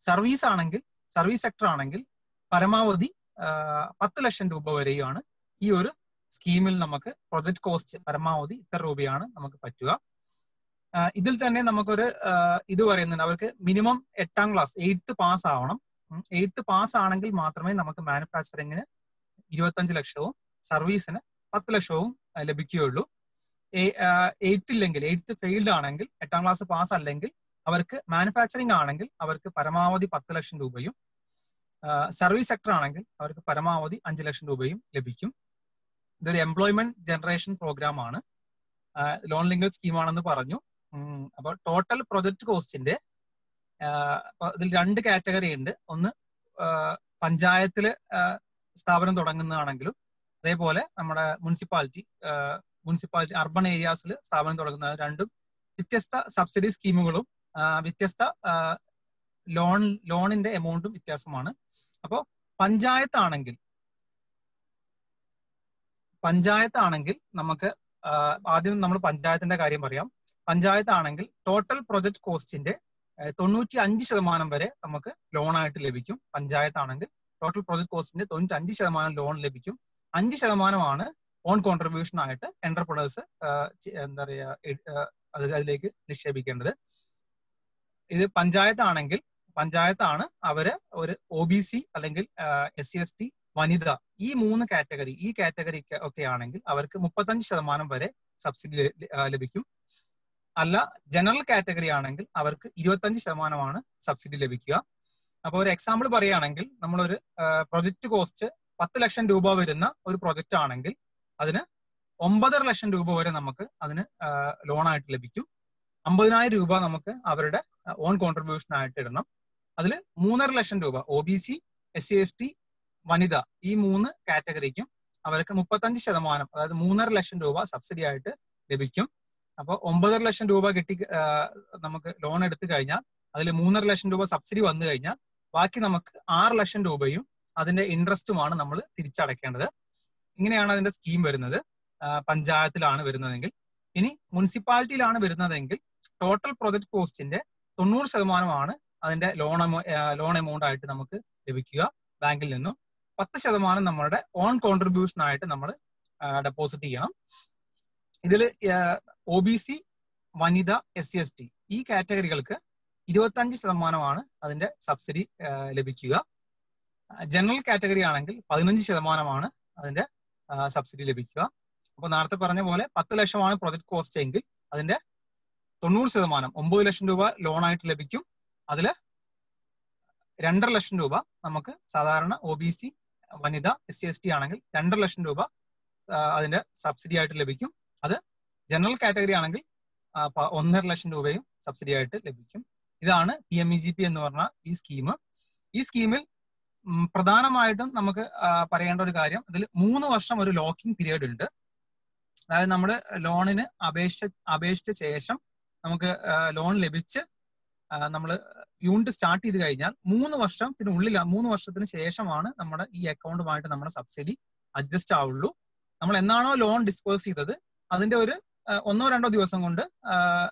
സർവീസ് ആണെങ്കിൽ സർവീസ് സെക്ടർ ആണെങ്കിൽ പരമാവധി പത്ത് ലക്ഷം രൂപ വരെയുമാണ് ഈ ഒരു സ്കീമിൽ നമുക്ക് പ്രൊജക്ട് കോസ്റ്റ് പരമാവധി ഇത്ര രൂപയാണ് നമുക്ക് പറ്റുക. ഇതിൽ തന്നെ നമുക്കൊരു ഇത് പറയുന്നുണ്ട്. അവർക്ക് മിനിമം എട്ടാം ക്ലാസ് എയ്ത്ത് പാസ് ആവണം. എയ്ത്ത് പാസ് ആണെങ്കിൽ മാത്രമേ നമുക്ക് മാനുഫാക്ചറിങ്ങിന് ഇരുപത്തഞ്ച് ലക്ഷവും സർവീസിന് പത്ത് ലക്ഷവും ലഭിക്കുകയുള്ളൂ. എയ്ത്ത് ഇല്ലെങ്കിൽ എയ്ത്ത് ഫെയിൽഡ് ആണെങ്കിൽ എട്ടാം ക്ലാസ് പാസ് അല്ലെങ്കിൽ അവർക്ക് മാനുഫാക്ചറിങ് ആണെങ്കിൽ അവർക്ക് പരമാവധി പത്ത് ലക്ഷം രൂപയും സർവീസ് സെക്ടർ ആണെങ്കിൽ അവർക്ക് പരമാവധി അഞ്ച് ലക്ഷം രൂപയും ലഭിക്കും. ഇതൊരു എംപ്ലോയ്മെന്റ് ജനറേഷൻ പ്രോഗ്രാം ആണ്. ലോൺ ലിങ്ക് സ്കീമാണെന്ന് പറഞ്ഞു. അപ്പൊ ടോട്ടൽ പ്രൊജക്ട് കോസ്റ്റിന്റെ ഇതിൽ രണ്ട് കാറ്റഗറി ഉണ്ട്. ഒന്ന് പഞ്ചായത്തിൽ സ്ഥാപനം തുടങ്ങുന്നതാണെങ്കിലും അതേപോലെ നമ്മുടെ മുനിസിപ്പാലിറ്റി മുനിസിപ്പാലിറ്റി അർബൺ ഏരിയാസിൽ സ്ഥാപനം തുടങ്ങുന്ന രണ്ടും വ്യത്യസ്ത സബ്സിഡി സ്കീമുകളും വ്യത്യസ്ത ലോൺ ലോണിന്റെ എമൗണ്ടും വ്യത്യാസമാണ്. അപ്പോൾ പഞ്ചായത്താണെങ്കിൽ പഞ്ചായത്താണെങ്കിൽ നമുക്ക് ആദ്യം നമ്മൾ പഞ്ചായത്തിന്റെ കാര്യം പറയാം. പഞ്ചായത്താണെങ്കിൽ ടോട്ടൽ പ്രൊജക്ട് കോസ്റ്റിന്റെ തൊണ്ണൂറ്റി അഞ്ച് ശതമാനം വരെ നമുക്ക് ലോൺ ആയിട്ട് ലഭിക്കും. പഞ്ചായത്താണെങ്കിൽ ടോട്ടൽ പ്രൊജക്ട് കോസ്റ്റിന്റെ തൊണ്ണൂറ്റി അഞ്ച് ശതമാനം ലോൺ ലഭിക്കും. അഞ്ച് ശതമാനമാണ് ഓൺ കോൺട്രിബ്യൂഷൻ ആയിട്ട് എന്റർപ്രണേഴ്സ് എന്താ പറയുക അതിലേക്ക് നിക്ഷേപിക്കേണ്ടത്. ഇത് പഞ്ചായത്താണെങ്കിൽ പഞ്ചായത്താണ് അവർ ഒരു ഒ ബി സി അല്ലെങ്കിൽ എസ് സി എസ് ടി വനിത ഈ മൂന്ന് കാറ്റഗറി ഈ കാറ്റഗറി ഒക്കെ ആണെങ്കിൽ അവർക്ക് മുപ്പത്തഞ്ച് ശതമാനം വരെ സബ്സിഡി ലഭിക്കും. അല്ല ജനറൽ കാറ്റഗറി ആണെങ്കിൽ അവർക്ക് ഇരുപത്തഞ്ച് ശതമാനമാണ് സബ്സിഡി ലഭിക്കുക. അപ്പോൾ ഒരു എക്സാമ്പിൾ പറയുകയാണെങ്കിൽ നമ്മളൊരു പ്രൊജക്ട് കോസ്റ്റ് പത്ത് ലക്ഷം രൂപ വരുന്ന ഒരു പ്രൊജക്റ്റ് ആണെങ്കിൽ അതിന് ഒമ്പതര ലക്ഷം രൂപ വരെ നമുക്ക് അതിന് ലോണായിട്ട് ലഭിക്കും. അമ്പതിനായിരം രൂപ നമുക്ക് അവരുടെ ഓൺ കോൺട്രിബ്യൂഷൻ ആയിട്ട് ഇടണം. അതിൽ മൂന്നര ലക്ഷം രൂപ O B C S C S T വനിത ഈ മൂന്ന് കാറ്റഗറിക്കും അവർക്ക് മുപ്പത്തഞ്ച് ശതമാനം അതായത് മൂന്നര ലക്ഷം രൂപ സബ്സിഡി ആയിട്ട് ലഭിക്കും. അപ്പോൾ ഒമ്പതര ലക്ഷം രൂപ കിട്ടി നമുക്ക് ലോൺ എടുത്തു കഴിഞ്ഞാൽ അതിൽ മൂന്നര ലക്ഷം രൂപ സബ്സിഡി വന്നു കഴിഞ്ഞാൽ ബാക്കി നമുക്ക് ആറ് ലക്ഷം രൂപയും അതിന്റെ ഇൻട്രസ്റ്റുമാണ് നമ്മൾ തിരിച്ചടയ്ക്കേണ്ടത്. ഇങ്ങനെയാണ് അതിന്റെ സ്കീം വരുന്നത്. പഞ്ചായത്തിലാണ് വരുന്നതെങ്കിൽ. ഇനി മുനിസിപ്പാലിറ്റിയിലാണ് വരുന്നതെങ്കിൽ ടോട്ടൽ പ്രൊജക്ട് കോസ്റ്റിന്റെ തൊണ്ണൂറ് ശതമാനമാണ് അതിന്റെ ലോൺ ലോൺ എമൗണ്ട് ആയിട്ട് നമുക്ക് ലഭിക്കുക. ബാങ്കിൽ നിന്നും പത്ത് ശതമാനം നമ്മളുടെ ഓൺ കോൺട്രിബ്യൂഷൻ ആയിട്ട് നമ്മൾ ഡെപ്പോസിറ്റ് ചെയ്യണം. ഇതിൽ ഒ ബി സി വനിത എസ് സി എസ് ടി ഈ കാറ്റഗറികൾക്ക് ഇരുപത്തഞ്ച് ശതമാനമാണ് അതിന്റെ സബ്സിഡി ലഭിക്കുക. ജനറൽ കാറ്റഗറി ആണെങ്കിൽ പതിനഞ്ച് ശതമാനമാണ് അതിന്റെ സബ്സിഡി ലഭിക്കുക. അപ്പോൾ നേരത്തെ പറഞ്ഞ പോലെ പത്ത് ലക്ഷമാണ് പ്രൊജക്ട് കോസ്റ്റ് എങ്കിൽ അതിന്റെ തൊണ്ണൂറ് ശതമാനം ഒമ്പത് ലക്ഷം രൂപ ലോൺ ആയിട്ട് ലഭിക്കും. അതിൽ രണ്ടര ലക്ഷം രൂപ നമുക്ക് സാധാരണ ഒ ബി സി വനിത എസ് സി എസ് ടി ആണെങ്കിൽ രണ്ടര ലക്ഷം രൂപ അതിന്റെ സബ്സിഡി ആയിട്ട് ലഭിക്കും. അത് ജനറൽ കാറ്റഗറി ആണെങ്കിൽ ഒന്നര ലക്ഷം രൂപയും സബ്സിഡി ആയിട്ട് ലഭിക്കും. ഇതാണ് P M E G P എന്ന് പറഞ്ഞ ഈ സ്കീം ഈ സ്കീമിൽ പ്രധാനമായിട്ടും നമുക്ക് പറയേണ്ട ഒരു കാര്യം ഇതിൽ മൂന്ന് വർഷം ഒരു ലോക്കിംഗ് പീരീഡ് ഉണ്ട്. അതായത് നമ്മൾ ലോണിന് അപേക്ഷ അപേക്ഷിച്ച ശേഷം നമുക്ക് ലോൺ ലഭിച്ച് നമ്മൾ യൂണിറ്റ് സ്റ്റാർട്ട് ചെയ്ത് കഴിഞ്ഞാൽ മൂന്ന് വർഷത്തിനുള്ളിൽ മൂന്ന് വർഷത്തിന് ശേഷമാണ് നമ്മുടെ ഈ അക്കൗണ്ടുമായിട്ട് നമ്മുടെ സബ്സിഡി അഡ്ജസ്റ്റ് ആവുള്ളൂ. നമ്മൾ എന്നാണോ ലോൺ ഡിസ്പേഴ്സ് ചെയ്തത് അതിന്റെ ഒരു ഒന്നോ രണ്ടോ ദിവസം കൊണ്ട്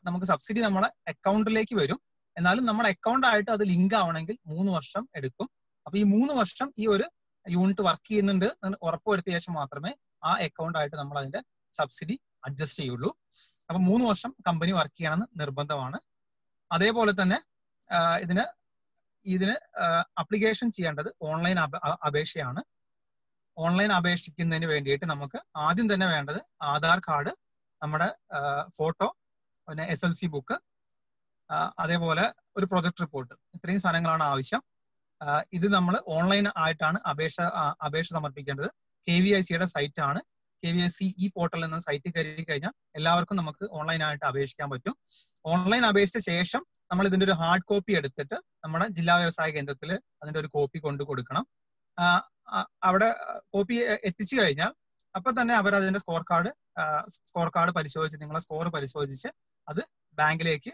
നമുക്ക് സബ്സിഡി നമ്മളെ അക്കൗണ്ടിലേക്ക് വരും. എന്നാലും നമ്മുടെ അക്കൗണ്ട് ആയിട്ട് അത് ലിങ്ക് ആവണമെങ്കിൽ മൂന്ന് വർഷം എടുക്കും. അപ്പൊ ഈ മൂന്ന് വർഷം ഈ ഒരു യൂണിറ്റ് വർക്ക് ചെയ്യുന്നുണ്ട് ഉറപ്പുവരുത്തിയ ശേഷം മാത്രമേ ആ അക്കൗണ്ട് ആയിട്ട് നമ്മൾ അതിന്റെ സബ്സിഡി അഡ്ജസ്റ്റ് ചെയ്യുള്ളൂ. അപ്പൊ മൂന്ന് വർഷം കമ്പനി വർക്ക് ചെയ്യണമെന്ന് നിർബന്ധമാണ്. അതേപോലെ തന്നെ ഇതിന് ഇതിന് അപ്ലിക്കേഷൻ ചെയ്യേണ്ടത് ഓൺലൈൻ അപേക്ഷയാണ്. ഓൺലൈൻ അപേക്ഷിക്കുന്നതിന് വേണ്ടിയിട്ട് നമുക്ക് ആദ്യം തന്നെ വേണ്ടത് ആധാർ കാർഡ് നമ്മുടെ ഫോട്ടോ പിന്നെ എസ് എൽ സി ബുക്ക് അതേപോലെ ഒരു പ്രൊജക്ട് റിപ്പോർട്ട് ഇത്രയും സാധനങ്ങളാണ് ആവശ്യം. ഇത് നമ്മൾ ഓൺലൈൻ ആയിട്ടാണ് അപേക്ഷ അപേക്ഷ സമർപ്പിക്കേണ്ടത്. കെ വി ഐ സിയുടെ സൈറ്റ് ആണ്. K V S C E portal എന്ന സൈറ്റിൽ കയറി കഴിഞ്ഞാൽ എല്ലാവർക്കും നമുക്ക് ഓൺലൈൻ ആയിട്ട് അപേക്ഷിക്കാൻ പറ്റും. ഓൺലൈൻ അപേക്ഷിച്ച ശേഷം നമ്മൾ ഇതിന്റെ ഒരു ഹാർഡ് കോപ്പി എടുത്തിട്ട് നമ്മുടെ ജില്ലാ വ്യവസായ കേന്ദ്രത്തിൽ അതിന്റെ ഒരു കോപ്പി കൊണ്ടു കൊടുക്കണം. അവിടെ കോപ്പി എത്തിച്ചു കഴിഞ്ഞാൽ അപ്പൊ തന്നെ അവർ അതിന്റെ സ്കോർ കാർഡ് സ്കോർ കാർഡ് പരിശോധിച്ച് നിങ്ങളെ സ്കോർ പരിശോധിച്ച് അത് ബാങ്കിലേക്ക്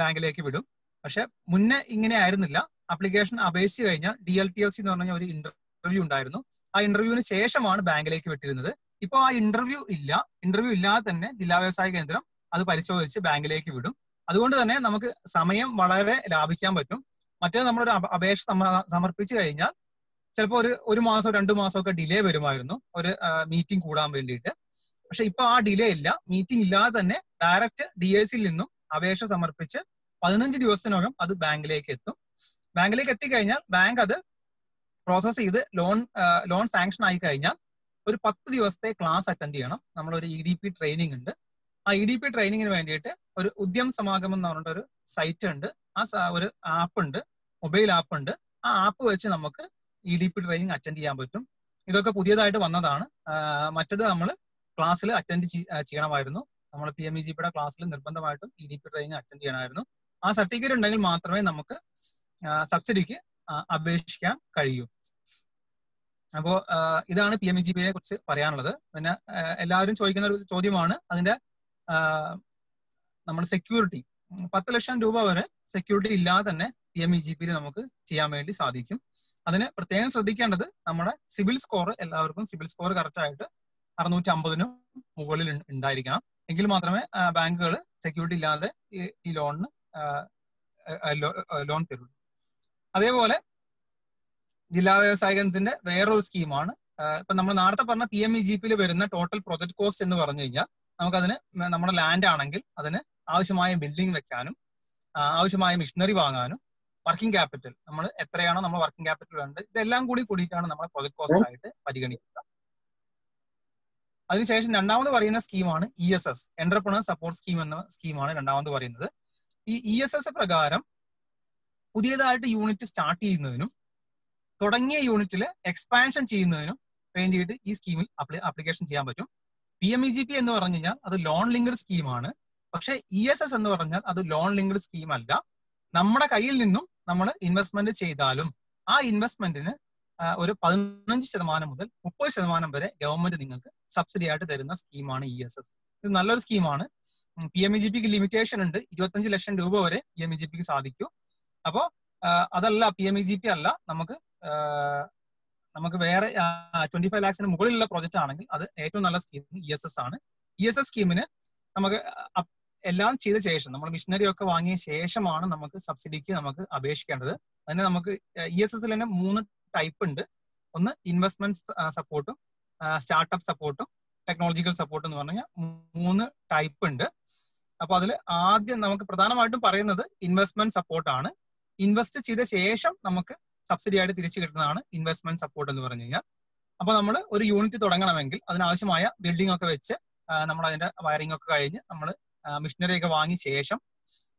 ബാങ്കിലേക്ക് വിടും. പക്ഷെ മുന്നേ ഇങ്ങനെ ആയിരുന്നില്ല. അപ്ലിക്കേഷൻ അപേക്ഷിച്ച് കഴിഞ്ഞാൽ D L T L C എന്ന് പറഞ്ഞ ഒരു ഇന്റർവ്യൂ ഉണ്ടായിരുന്നു. ആ ഇന്റർവ്യൂവിന് ശേഷമാണ് ബാങ്കിലേക്ക് വിട്ടിരുന്നത്. ഇപ്പോൾ ആ ഇന്റർവ്യൂ ഇല്ല. ഇന്റർവ്യൂ ഇല്ലാതെ തന്നെ ജില്ലാ വ്യവസായ കേന്ദ്രം അത് പരിശോധിച്ച് ബാങ്കിലേക്ക് വിടും. അതുകൊണ്ട് തന്നെ നമുക്ക് സമയം വളരെ ലാഭിക്കാൻ പറ്റും. മറ്റേ നമ്മളൊരു അപ- അപേക്ഷ സമ- സമർപ്പിച്ചു കഴിഞ്ഞാൽ ചിലപ്പോൾ ഒരു ഒരു മാസം രണ്ടു മാസം ഒക്കെ ഡിലേ വരുമായിരുന്നു. ഒരു മീറ്റിംഗ് കൂടാൻ വേണ്ടിയിട്ട്. പക്ഷെ ഇപ്പൊ ആ ഡിലേ ഇല്ല. മീറ്റിംഗ് ഇല്ലാതെ തന്നെ ഡയറക്റ്റ് ഡി എ സിയിൽ നിന്നും അപേക്ഷ സമർപ്പിച്ച് പതിനഞ്ച് ദിവസത്തിനകം അത് ബാങ്കിലേക്ക് എത്തും. ബാങ്കിലേക്ക് എത്തിക്കഴിഞ്ഞാൽ ബാങ്ക് അത് പ്രോസസ് ചെയ്ത് ലോൺ ലോൺ സാങ്ഷൻ ആയി കഴിഞ്ഞാൽ ഒരു പത്ത് ദിവസത്തെ ക്ലാസ് അറ്റൻഡ് ചെയ്യണം. നമ്മളൊരു ഇ ഡി പി ട്രെയിനിങ് ഉണ്ട്. ആ ഇ ഡി പി ട്രെയിനിങ്ങിന് വേണ്ടിയിട്ട് ഒരു ഉദ്യം സമാഗമം എന്ന് പറഞ്ഞിട്ട് ഒരു സൈറ്റ് ഉണ്ട്. ആ ഒരു ആപ്പ് ഉണ്ട്. മൊബൈൽ ആപ്പ് ഉണ്ട്. ആ ആപ്പ് വെച്ച് നമുക്ക് E D P training attend ചെയ്യാൻ പറ്റും. ഇതൊക്കെ പുതിയതായിട്ട് വന്നതാണ്. മറ്റത് നമ്മൾ ക്ലാസ്സിൽ അറ്റൻഡ് ചെയ്യണമായിരുന്നു. നമ്മൾ പി എം ഇ ജി പിയുടെ ക്ലാസ്സിൽ നിർബന്ധമായിട്ടും E D P training attend ചെയ്യണമായിരുന്നു. ആ സർട്ടിഫിക്കറ്റ് ഉണ്ടെങ്കിൽ മാത്രമേ നമുക്ക് സബ്സിഡിക്ക് അപേക്ഷിക്കാൻ കഴിയൂ. അപ്പോ ഇതാണ് പി എം ജി പിയെ കുറിച്ച് പറയാനുള്ളത്. പിന്നെ എല്ലാവരും ചോദിക്കുന്ന ഒരു ചോദ്യമാണ്. അതിന്റെ നമ്മുടെ സെക്യൂരിറ്റി പത്ത് ലക്ഷം രൂപ വരെ സെക്യൂരിറ്റി ഇല്ലാതെ തന്നെ പി എം ഇ ജി പിയിൽ നമുക്ക് ചെയ്യാൻ വേണ്ടി സാധിക്കും. അതിന് പ്രത്യേകം ശ്രദ്ധിക്കേണ്ടത് നമ്മുടെ സിവിൽ സ്കോർ എല്ലാവർക്കും സിവിൽ സ്കോർ കറക്റ്റ് ആയിട്ട് അറുന്നൂറ്റി അമ്പതിനും മുകളിൽ ഉണ്ടായിരിക്കണം. എങ്കിൽ മാത്രമേ ബാങ്കുകൾ സെക്യൂരിറ്റി ഇല്ലാതെ ഈ ലോണിന് ലോൺ തരുള്ളൂ. അതേപോലെ ജില്ലാ വ്യവസായ കേന്ദ്രത്തിന്റെ വേറൊരു സ്കീമാണ്. ഇപ്പൊ നമ്മൾ നേരത്തെ പറഞ്ഞ പി എം ഇ ജി പിയിൽ വരുന്ന ടോട്ടൽ പ്രൊജക്ട് കോസ്റ്റ് എന്ന് പറഞ്ഞു കഴിഞ്ഞാൽ നമുക്കതിന് നമ്മുടെ ലാൻഡ് ആണെങ്കിൽ അതിന് ആവശ്യമായ ബിൽഡിംഗ് വെക്കാനും ആവശ്യമായ മിഷനറി വാങ്ങാനും വർക്കിംഗ് ക്യാപിറ്റൽ നമ്മൾ എത്രയാണോ നമ്മൾ വർക്കിംഗ് ക്യാപിറ്റൽ വേണ്ടത് ഇതെല്ലാം കൂടി കൂടിയിട്ടാണ് നമ്മൾ പ്രൊജക്ട് കോസ്റ്റ് ആയിട്ട് പരിഗണിക്കുക. അതിനുശേഷം രണ്ടാമത് പറയുന്ന സ്കീമാണ് E S S entrepreneur support scheme എന്ന സ്കീമാണ് രണ്ടാമത് പറയുന്നത്. ഈ ഇ എസ് എസ് പ്രകാരം പുതിയതായിട്ട് യൂണിറ്റ് സ്റ്റാർട്ട് ചെയ്യുന്നതിനും തുടങ്ങിയ യൂണിറ്റിൽ എക്സ്പാൻഷൻ ചെയ്യുന്നതിനും വേണ്ടിയിട്ട് ഈ സ്കീമിൽ അപ്ലിക്കേഷൻ ചെയ്യാൻ പറ്റും. P M E G P എന്ന് പറഞ്ഞു കഴിഞ്ഞാൽ അത് ലോൺ ലിങ്ക്ഡ് സ്കീമാണ് പക്ഷെ ഇ എസ് എസ് എന്ന് പറഞ്ഞാൽ അത് ലോൺ ലിങ്ക്ഡ് സ്കീം അല്ല. നമ്മുടെ കയ്യിൽ നിന്നും നമ്മൾ ഇൻവെസ്റ്റ്മെന്റ് ചെയ്താലും ആ ഇൻവെസ്റ്റ്മെന്റിന് ഒരു പതിനഞ്ച് ശതമാനം മുതൽ മുപ്പത് ശതമാനം വരെ ഗവൺമെന്റ് നിങ്ങൾക്ക് സബ്സിഡി ആയിട്ട് തരുന്ന സ്കീമാണ് ഇ എസ് എസ് ഇത് നല്ലൊരു സ്കീമാണ് പി എം ഇ ജി പിക്ക് ലിമിറ്റേഷൻ ഉണ്ട്. ഇരുപത്തഞ്ച് ലക്ഷം രൂപ വരെ പി എം ഇ ജി പിക്ക് സാധിക്കൂ. അപ്പോ അതല്ല P M E G P അല്ല നമുക്ക് നമുക്ക് വേറെ ട്വന്റി ഫൈവ് ലാക്സിന് മുകളിലുള്ള പ്രോജക്റ്റ് ആണെങ്കിൽ അത് ഏറ്റവും നല്ല സ്കീം ഇ എസ് എസ് ആണ്. ഇ എസ് എസ് സ്കീമിന് നമുക്ക് എല്ലാം ചെയ്ത ശേഷം നമ്മൾ മിഷനറി ഒക്കെ വാങ്ങിയ ശേഷമാണ് നമുക്ക് സബ്സിഡിക്ക് നമുക്ക് അപേക്ഷിക്കേണ്ടത്. അതിന് നമുക്ക് ഇ എസ് എസിൽ തന്നെ മൂന്ന് ടൈപ്പ് ഉണ്ട്. ഒന്ന് ഇൻവെസ്റ്റ്മെന്റ് സപ്പോർട്ടും സ്റ്റാർട്ടപ്പ് സപ്പോർട്ടും ടെക്നോളജിക്കൽ സപ്പോർട്ട് എന്ന് പറഞ്ഞു കഴിഞ്ഞാൽ മൂന്ന് ടൈപ്പ് ഉണ്ട്. അപ്പൊ അതിൽ ആദ്യം നമുക്ക് പ്രധാനമായിട്ടും പറയുന്നത് ഇൻവെസ്റ്റ്മെന്റ് സപ്പോർട്ടാണ് ഇൻവെസ്റ്റ് ചെയ്ത ശേഷം നമുക്ക് സബ്സിഡി ആയിട്ട് തിരിച്ചു കിട്ടുന്നതാണ് ഇൻവെസ്റ്റ്മെന്റ് സപ്പോർട്ട് എന്ന് പറഞ്ഞു കഴിഞ്ഞാൽ. അപ്പൊ നമ്മൾ ഒരു യൂണിറ്റ് തുടങ്ങണമെങ്കിൽ അതിനാവശ്യമായ ബിൽഡിംഗ് ഒക്കെ വെച്ച് നമ്മൾ അതിന്റെ വയറിംഗ് ഒക്കെ കഴിഞ്ഞ് നമ്മൾ മിഷനറി ഒക്കെ വാങ്ങി ശേഷം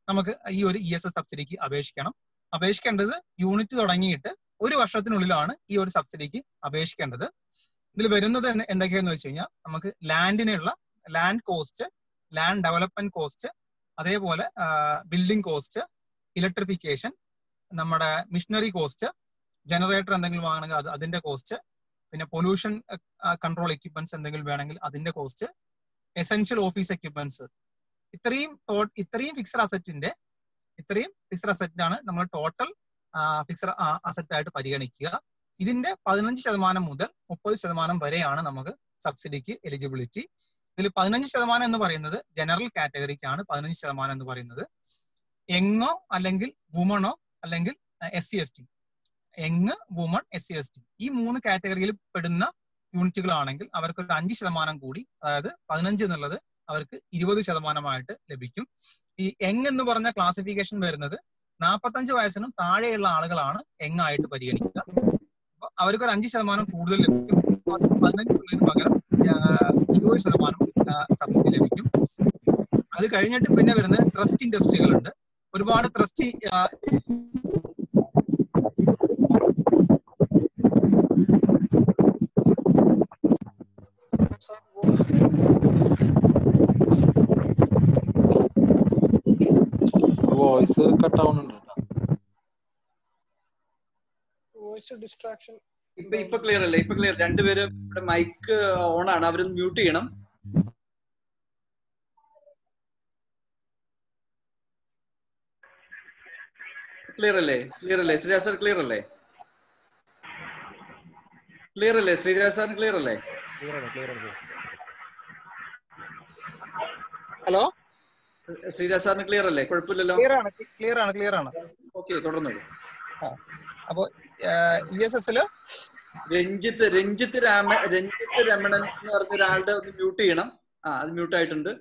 നമുക്ക് ഈ ഒരു ഇ എസ് എസ് സബ്സിഡിക്ക് അപേക്ഷിക്കണം. അപേക്ഷിക്കേണ്ടത് യൂണിറ്റ് തുടങ്ങിയിട്ട് ഒരു വർഷത്തിനുള്ളിലാണ് ഈ ഒരു സബ്സിഡിക്ക് അപേക്ഷിക്കേണ്ടത്. ഇതിൽ വരുന്നത് എന്തൊക്കെയാന്ന് വെച്ച് കഴിഞ്ഞാൽ നമുക്ക് ലാൻഡിനുള്ള land cost land development cost അതേപോലെ ബിൽഡിംഗ് കോസ്റ്റ് ഇലക്ട്രിഫിക്കേഷൻ നമ്മുടെ മിഷനറി കോസ്റ്റ് ജനറേറ്റർ എന്തെങ്കിലും വാങ്ങണമെങ്കിൽ അത് അതിന്റെ കോസ്റ്റ് പിന്നെ പൊല്യൂഷൻ കൺട്രോൾ എക്യുപ്മെന്റ്സ് എന്തെങ്കിലും വേണമെങ്കിൽ അതിന്റെ കോസ്റ്റ് എസെൻഷ്യൽ ഓഫീസ് എക്യുപ്മെന്റ്സ് ഇത്രയും ഇത്രയും ഫിക്സഡ് അസറ്റിന്റെ ഇത്രയും ഫിക്സഡ് അസറ്റിനാണ് നമ്മൾ ടോട്ടൽ ഫിക്സഡ് അസറ്റ് ആയിട്ട് പരിഗണിക്കുക. ഇതിന്റെ പതിനഞ്ച് ശതമാനം മുതൽ മുപ്പത് ശതമാനം വരെയാണ് നമുക്ക് സബ്സിഡിക്ക് എലിജിബിലിറ്റി ഇതിൽ പതിനഞ്ച് ശതമാനം എന്ന് പറയുന്നത് ജനറൽ കാറ്റഗറിക്കാണ് പതിനഞ്ച് ശതമാനം എന്ന് പറയുന്നത്. എങ്ങോ അല്ലെങ്കിൽ വുമണോ അല്ലെങ്കിൽ S C S T young woman S C S T ഈ മൂന്ന് കാറ്റഗറിയിൽ പെടുന്ന യൂണിറ്റുകളാണെങ്കിൽ അവർക്ക് ഒരു അഞ്ച് ശതമാനം കൂടി അതായത് പതിനഞ്ച് എന്നുള്ളത് അവർക്ക് ഇരുപത് ശതമാനമായിട്ട് ലഭിക്കും. ഈ എങ് എന്ന് പറഞ്ഞ ക്ലാസിഫിക്കേഷൻ വരുന്നത് നാൽപ്പത്തഞ്ച് വയസ്സിനും താഴെയുള്ള ആളുകളാണ് യങ് ആയിട്ട് പരിഗണിക്കുക. അപ്പൊ അവർക്ക് ഒരു അഞ്ച് ശതമാനം കൂടുതൽ ലഭിക്കും. പതിനഞ്ച് പകരം ഇരുപത് ശതമാനം സബ്സിഡി ലഭിക്കും. അത് കഴിഞ്ഞിട്ട് പിന്നെ വരുന്ന ട്രസ്റ്റ് ഇൻഡസ്ട്രികളുണ്ട്. ഒരുപാട് ത്രസ്റ്റി വോയിസ് കട്ട് ആവുന്നുണ്ട് വോയിസ് ഡിസ്ട്രാക്ഷൻ ഇപ്പൊ ഇപ്പൊ ക്ലിയർ അല്ലേ? ഇപ്പൊ ക്ലിയർ രണ്ടുപേരും ഇവിടെ മൈക്ക് ഓൺ ആണ്. അവരൊന്ന് മ്യൂട്ട് ചെയ്യണം. ക്ലിയർ അല്ലേ? ക്ലിയർ അല്ലേ? ശ്രീരാജ് സാർ ക്ലിയർ അല്ലേ? ക്ലിയർ അല്ലേ? ശ്രീരാജ് സാർ ക്ലിയർ അല്ലേ? ഹലോ ശ്രീരാജ് സാറിന് ക്ലിയർ അല്ലേ? കുഴപ്പമില്ലല്ലോ? ക്ലിയർ ആണ്. ക്ലിയർ ആണ് ക്ലിയർ ആണ്. ഓക്കെ തുടർന്നോളൂ അപ്പോ ഇ എസ് എസിൽ രഞ്ജിത്ത് രഞ്ജിത്ത് രാമ രഞ്ജിത്ത് രമണൻ എന്ന് പറഞ്ഞ ഒരാളുടെ ഒന്ന് മ്യൂട്ട് ചെയ്യണം. ആ അത് മ്യൂട്ട് ആയിട്ടുണ്ട്.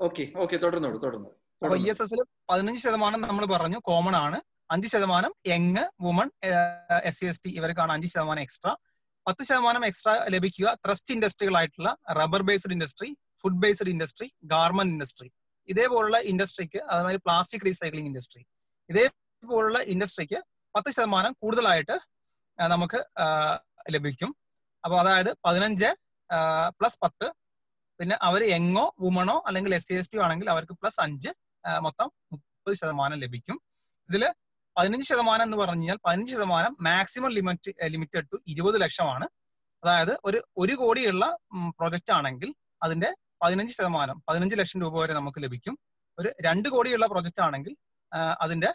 ഓക്കെ ഓക്കെ തുടർന്നോളൂ തുടർന്നോളൂ അപ്പൊ ഇ എസ് എസിൽ പതിനഞ്ച് ശതമാനം നമ്മൾ പറഞ്ഞു കോമൺ ആണ്. അഞ്ച് ശതമാനം young woman S C S T ഇവർക്കാണ് അഞ്ച് ശതമാനം എക്സ്ട്രാ പത്ത് ശതമാനം എക്സ്ട്രാ ലഭിക്കുക thrust ഇൻഡസ്ട്രികളായിട്ടുള്ള rubber based industry food based industry garment industry ഇതേപോലുള്ള ഇൻഡസ്ട്രിക്ക് അതായത് പ്ലാസ്റ്റിക് റീസൈക്ലിംഗ് ഇൻഡസ്ട്രി ഇതേപോലുള്ള ഇൻഡസ്ട്രിക്ക് പത്ത് ശതമാനം കൂടുതലായിട്ട് നമുക്ക് ലഭിക്കും. അപ്പൊ അതായത് പതിനഞ്ച് പ്ലസ് പത്ത്. പിന്നെ അവർ യങ്ങോ വുമണോ അല്ലെങ്കിൽ എസ് സി എസ് ടി ആണെങ്കിൽ അവർക്ക് പ്ലസ് അഞ്ച് മൊത്തം മുപ്പത് ശതമാനം ലഭിക്കും. ഇതിൽ പതിനഞ്ച് ശതമാനം എന്ന് പറഞ്ഞു കഴിഞ്ഞാൽ പതിനഞ്ച് ശതമാനം മാക്സിമം ലിമിറ്റ് ലിമിറ്റഡ് ടു ഇരുപത് ലക്ഷമാണ്. അതായത് ഒരു ഒരു കോടിയുള്ള പ്രൊജക്റ്റ് ആണെങ്കിൽ അതിന്റെ പതിനഞ്ച് ശതമാനം പതിനഞ്ച് ലക്ഷം രൂപ വരെ നമുക്ക് ലഭിക്കും. ഒരു രണ്ട് കോടിയുള്ള പ്രൊജക്റ്റ് ആണെങ്കിൽ അതിന്റെ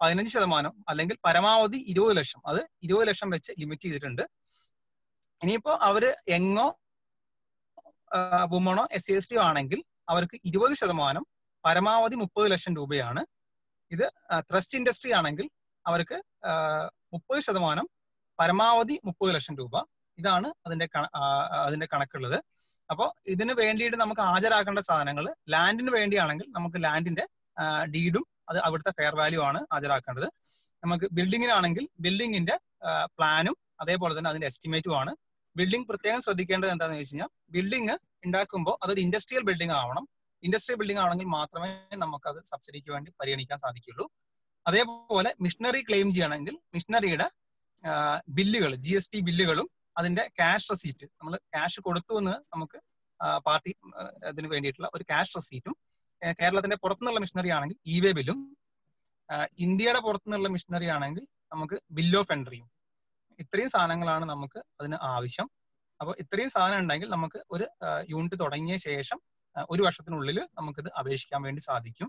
പതിനഞ്ച് ശതമാനം അല്ലെങ്കിൽ പരമാവധി ഇരുപത് ലക്ഷം അത് ഇരുപത് ലക്ഷം വെച്ച് ലിമിറ്റ് ചെയ്തിട്ടുണ്ട്. ഇനിയിപ്പോ അവർ എങ്ങോ വുമണോ എസ് സി എസ് ടി ആണെങ്കിൽ അവർക്ക് ഇരുപത് ശതമാനം പരമാവധി മുപ്പത് ലക്ഷം രൂപയാണ്. ഇത് ട്രസ്റ്റ് ഇൻഡസ്ട്രി ആണെങ്കിൽ അവർക്ക് മുപ്പത് ശതമാനം പരമാവധി മുപ്പത് ലക്ഷം രൂപ. ഇതാണ് അതിന്റെ അതിന്റെ കണക്കുള്ളത്. അപ്പോൾ ഇതിന് വേണ്ടിയിട്ട് നമുക്ക് ഹാജരാക്കേണ്ട സാധനങ്ങൾ ലാൻഡിന് വേണ്ടിയാണെങ്കിൽ നമുക്ക് ലാൻഡിന്റെ ഡീഡും അത് അവിടുത്തെ ഫെയർ വാല്യൂ ആണ് ഹാജരാക്കേണ്ടത്. നമുക്ക് ബിൽഡിങ്ങിനാണെങ്കിൽ ബിൽഡിങ്ങിന്റെ പ്ലാനും അതേപോലെ തന്നെ അതിന്റെ എസ്റ്റിമേറ്റും ആണ്. ബിൽഡിംഗ് പ്രത്യേകം ശ്രദ്ധിക്കേണ്ടത് എന്താണെന്ന് വെച്ച് കഴിഞ്ഞാൽ ബിൽഡിംഗ് ഉണ്ടാക്കുമ്പോൾ അതൊരു ഇൻഡസ്ട്രിയൽ ബിൽഡിംഗ് ആവണം. ഇൻഡസ്ട്രിയൽ ബിൽഡിംഗ് ആണെങ്കിൽ മാത്രമേ നമുക്ക് അത് സബ്സിഡിക്ക് വേണ്ടി പരിഗണിക്കാൻ സാധിക്കുള്ളൂ അതേപോലെ മിഷനറി ക്ലെയിം ചെയ്യണമെങ്കിൽ മിഷനറിയുടെ ബില്ലുകൾ ജി എസ് ടി ബില്ലുകളും അതിന്റെ ക്യാഷ് റെസീറ്റ് നമ്മൾ ക്യാഷ് കൊടുത്തു എന്ന് നമുക്ക് പാർട്ടി അതിന് വേണ്ടിയിട്ടുള്ള ഒരു ക്യാഷ് റെസീറ്റും കേരളത്തിന്റെ പുറത്തുനിന്നുള്ള മിഷനറി ആണെങ്കിൽ ഇ വേ ബില്ലും ഇന്ത്യയുടെ പുറത്തുനിന്നുള്ള മിഷനറി ആണെങ്കിൽ നമുക്ക് ബിൽ ഓഫ് എൻട്രിയും. ഇത്രയും സാധനങ്ങളാണ് നമുക്ക് അതിന് ആവശ്യം. അപ്പോൾ ഇത്രയും സാധനം ഉണ്ടെങ്കിൽ നമുക്ക് ഒരു യൂണിറ്റ് തുടങ്ങിയ ശേഷം ഒരു വർഷത്തിനുള്ളിൽ നമുക്കിത് അപേക്ഷിക്കാൻ വേണ്ടി സാധിക്കും.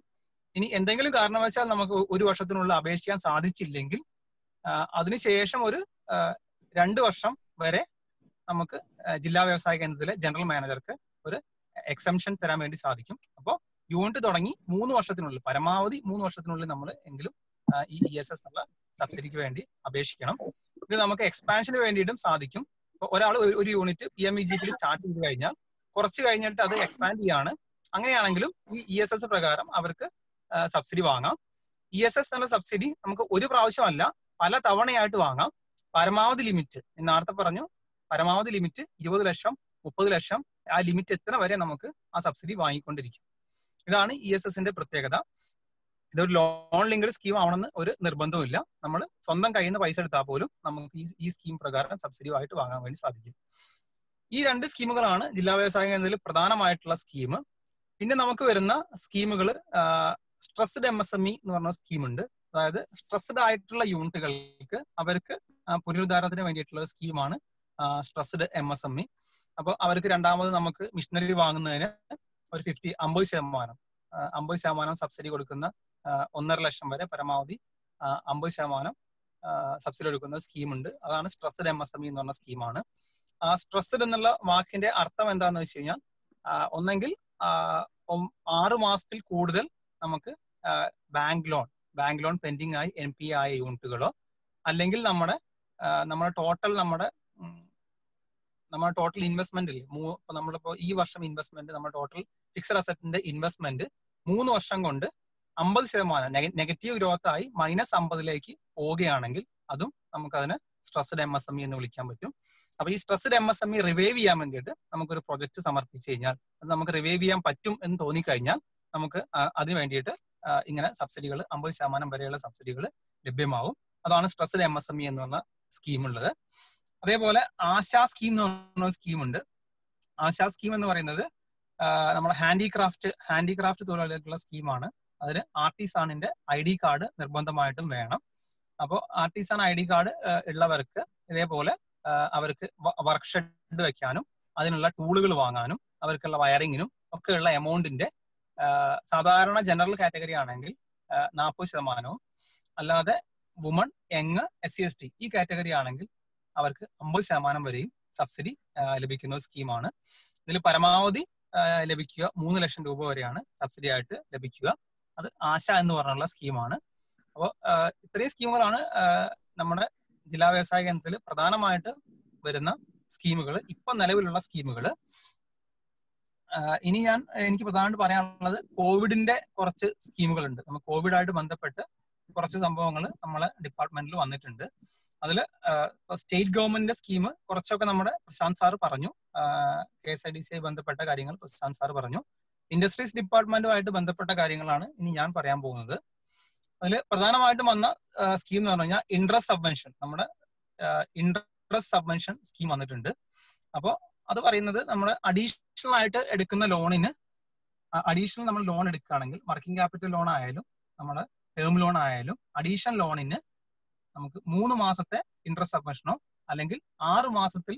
ഇനി എന്തെങ്കിലും കാരണവശാൽ നമുക്ക് ഒരു വർഷത്തിനുള്ളിൽ അപേക്ഷിക്കാൻ സാധിച്ചില്ലെങ്കിൽ അതിനുശേഷം ഒരു രണ്ട് വർഷം വരെ നമുക്ക് ജില്ലാ വ്യവസായ കേന്ദ്രത്തിലെ ജനറൽ മാനേജർക്ക് ഒരു എക്സംഷൻ തരാൻ വേണ്ടി സാധിക്കും. അപ്പോൾ യൂണിറ്റ് തുടങ്ങി മൂന്ന് വർഷത്തിനുള്ളിൽ പരമാവധി മൂന്ന് വർഷത്തിനുള്ളിൽ നമ്മൾ എങ്കിലും ഈ ഇ എസ് എസ് എന്നുള്ള സബ്സിഡിക്ക് വേണ്ടി അപേക്ഷിക്കണം. ഇത് നമുക്ക് എക്സ്പാൻഷന് വേണ്ടിയിട്ടും സാധിക്കും. ഒരാൾ ഒരു unit P M E G പിയിൽ സ്റ്റാർട്ട് ചെയ്ത് കഴിഞ്ഞാൽ കുറച്ച് കഴിഞ്ഞിട്ട് അത് എക്സ്പാൻഡ് ചെയ്യാണ്. അങ്ങനെയാണെങ്കിലും ഈ ഇ എസ് എസ് പ്രകാരം അവർക്ക് സബ്സിഡി വാങ്ങാം. ഇ എസ് എസ് എന്നുള്ള സബ്സിഡി നമുക്ക് ഒരു പ്രാവശ്യമല്ല പല തവണയായിട്ട് വാങ്ങാം. പരമാവധി ലിമിറ്റ് നേരത്തെ പറഞ്ഞു പരമാവധി ലിമിറ്റ് ഇരുപത് ലക്ഷം മുപ്പത് ലക്ഷം ആ ലിമിറ്റ് എത്ര വരെ നമുക്ക് ആ സബ്സിഡി വാങ്ങിക്കൊണ്ടിരിക്കും. ഇതാണ് ഇ എസ് എസിന്റെ പ്രത്യേകത. ഇതൊരു ലോൺ ലിങ്ക്ഡ് സ്കീം ആവണമെന്ന് ഒരു നിർബന്ധമില്ല നമ്മൾ സ്വന്തം കയ്യിൽ നിന്ന് പൈസ എടുത്താൽ പോലും നമുക്ക് ഈ ഈ സ്കീം പ്രകാരം സബ്സിഡി ആയിട്ട് വാങ്ങാൻ വേണ്ടി സാധിക്കും. ഈ രണ്ട് സ്കീമുകളാണ് ജില്ലാ വ്യവസായ കേന്ദ്രത്തിൽ പ്രധാനമായിട്ടുള്ള സ്കീം. പിന്നെ നമുക്ക് വരുന്ന സ്കീമുകൾ stressed M S M E എന്ന് പറഞ്ഞ സ്കീമുണ്ട്. അതായത് സ്ട്രെസ്ഡ് ആയിട്ടുള്ള യൂണിറ്റുകൾക്ക് അവർക്ക് പുനരുദ്ധാരണത്തിന് വേണ്ടിയിട്ടുള്ള സ്കീമാണ് stressed M S M E അപ്പോൾ അവർക്ക് രണ്ടാമത് നമുക്ക് മിഷനറി വാങ്ങുന്നതിന് ഒരു ഫിഫ്റ്റി അമ്പത് ശതമാനം അമ്പത് ശതമാനം സബ്സിഡി കൊടുക്കുന്ന ഒന്നര ലക്ഷം വരെ പരമാവധി അമ്പത് ശതമാനം സബ്സിഡി കൊടുക്കുന്ന സ്കീമുണ്ട്. അതാണ് stressed M S M E എന്ന് പറഞ്ഞ സ്കീമാണ്. സ്ട്രെസ്ഡ് എന്നുള്ള വാക്കിന്റെ അർത്ഥം എന്താന്ന് വെച്ച് കഴിഞ്ഞാൽ ഒന്നെങ്കിൽ ആറു മാസത്തിൽ കൂടുതൽ നമുക്ക് bank loan bank loan pending ആയി എം പി ആയ യൂണിറ്റുകളോ അല്ലെങ്കിൽ നമ്മുടെ നമ്മുടെ ടോട്ടൽ നമ്മുടെ നമ്മുടെ ടോട്ടൽ ഇൻവെസ്റ്റ്മെന്റ് ഇല്ലേ മൂ നമ്മളിപ്പോ ഈ വർഷം ഇൻവെസ്റ്റ്മെന്റ് നമ്മുടെ ടോട്ടൽ ഫിക്സഡ് അസറ്റിന്റെ ഇൻവെസ്റ്റ്മെന്റ് മൂന്ന് വർഷം കൊണ്ട് അമ്പത് ശതമാനം നെഗറ്റീവ് ഗ്രോത്ത് ആയി മൈനസ് അമ്പതിലേക്ക് പോവുകയാണെങ്കിൽ അതും നമുക്കതിനെ stressed M S M E എന്ന് വിളിക്കാൻ പറ്റും. അപ്പൊ ഈ stressed M S M E revive ചെയ്യാൻ വേണ്ടിയിട്ട് നമുക്കൊരു പ്രൊജക്ട് സമർപ്പിച്ചു കഴിഞ്ഞാൽ അത് നമുക്ക് റിവൈവ് ചെയ്യാൻ പറ്റും എന്ന് തോന്നിക്കഴിഞ്ഞാൽ നമുക്ക് അതിന് വേണ്ടിയിട്ട് ഇങ്ങനെ സബ്സിഡികൾ അമ്പത് ശതമാനം വരെയുള്ള സബ്സിഡികൾ ലഭ്യമാവും. അതാണ് stressed M S M E എന്ന് പറഞ്ഞ സ്കീമുള്ളത് അതേപോലെ ആശാ സ്കീം എന്ന് പറഞ്ഞ സ്കീമുണ്ട് ആശാ സ്കീം എന്ന് പറയുന്നത് നമ്മുടെ ഹാൻഡിക്രാഫ്റ്റ് ഹാൻഡിക്രാഫ്റ്റ് തൊഴിലാളികൾക്കുള്ള സ്കീമാണ് അതിന് ആർട്ടിസാണിന്റെ ഐ ഡി കാർഡ് നിർബന്ധമായിട്ടും വേണം. അപ്പോൾ ആർട്ടിസാൻ ഐ ഡി കാർഡ് ഉള്ളവർക്ക് ഇതേപോലെ അവർക്ക് വർക്ക് ഷെഡ് വെക്കാനും അതിനുള്ള ടൂളുകൾ വാങ്ങാനും അവർക്കുള്ള വയറിങ്ങിനും ഒക്കെയുള്ള എമൗണ്ടിന്റെ സാധാരണ ജനറൽ കാറ്റഗറി ആണെങ്കിൽ നാൽപ്പത് ശതമാനവും. അല്ലാതെ woman young S C S T ഈ കാറ്റഗറി ആണെങ്കിൽ അവർക്ക് അമ്പത് ശതമാനം വരെയും സബ്സിഡി ലഭിക്കുന്ന ഒരു സ്കീമാണ് ഇതിൽ പരമാവധി ലഭിക്കുക മൂന്ന് ലക്ഷം രൂപ വരെയാണ് സബ്സിഡി ആയിട്ട് ലഭിക്കുക. അത് ആശ എന്ന് പറഞ്ഞുള്ള സ്കീമാണ് അപ്പോൾ ഇത്രയും സ്കീമുകളാണ് നമ്മുടെ ജില്ലാ വ്യവസായ കേന്ദ്രത്തിൽ പ്രധാനമായിട്ട് വരുന്ന സ്കീമുകൾ ഇപ്പൊ നിലവിലുള്ള സ്കീമുകൾ ഇനി ഞാൻ എനിക്ക് പ്രധാനമായിട്ട് പറയാനുള്ളത് കോവിഡിന്റെ കുറച്ച് സ്കീമുകളുണ്ട്. നമ്മൾ കോവിഡായിട്ട് ബന്ധപ്പെട്ട് കുറച്ച് സംഭവങ്ങൾ നമ്മളെ ഡിപ്പാർട്ട്മെന്റിൽ വന്നിട്ടുണ്ട്. അതിൽ സ്റ്റേറ്റ് ഗവൺമെന്റിന്റെ സ്കീം കുറച്ചൊക്കെ നമ്മുടെ പ്രശാന്ത് സാർ പറഞ്ഞു. K S I D C ബന്ധപ്പെട്ട കാര്യങ്ങൾ പ്രശാന്ത് സാർ പറഞ്ഞു. ഇൻഡസ്ട്രീസ് ഡിപ്പാർട്ട്മെന്റുമായിട്ട് ബന്ധപ്പെട്ട കാര്യങ്ങളാണ് ഇനി ഞാൻ പറയാൻ പോകുന്നത്. അതിൽ പ്രധാനമായിട്ടും വന്ന സ്കീം എന്ന് പറഞ്ഞു കഴിഞ്ഞാൽ ഇൻട്രസ്റ്റ് സബ്വെൻഷൻ നമ്മുടെ ഇൻട്രസ്റ്റ് സബ്വെൻഷൻ സ്കീം വന്നിട്ടുണ്ട്. അപ്പോൾ അത് പറയുന്നത് നമ്മൾ അഡീഷണൽ ആയിട്ട് എടുക്കുന്ന ലോണിന് അഡീഷണൽ നമ്മൾ ലോൺ എടുക്കുകയാണെങ്കിൽ വർക്കിംഗ് ക്യാപിറ്റൽ ലോൺ ആയാലും നമ്മൾ ടേം ലോൺ ആയാലും അഡീഷണൽ ലോണിന് നമുക്ക് മൂന്ന് മാസത്തെ ഇൻട്രസ്റ്റ് സബ്വെൻഷനോ അല്ലെങ്കിൽ ആറ് മാസത്തിൽ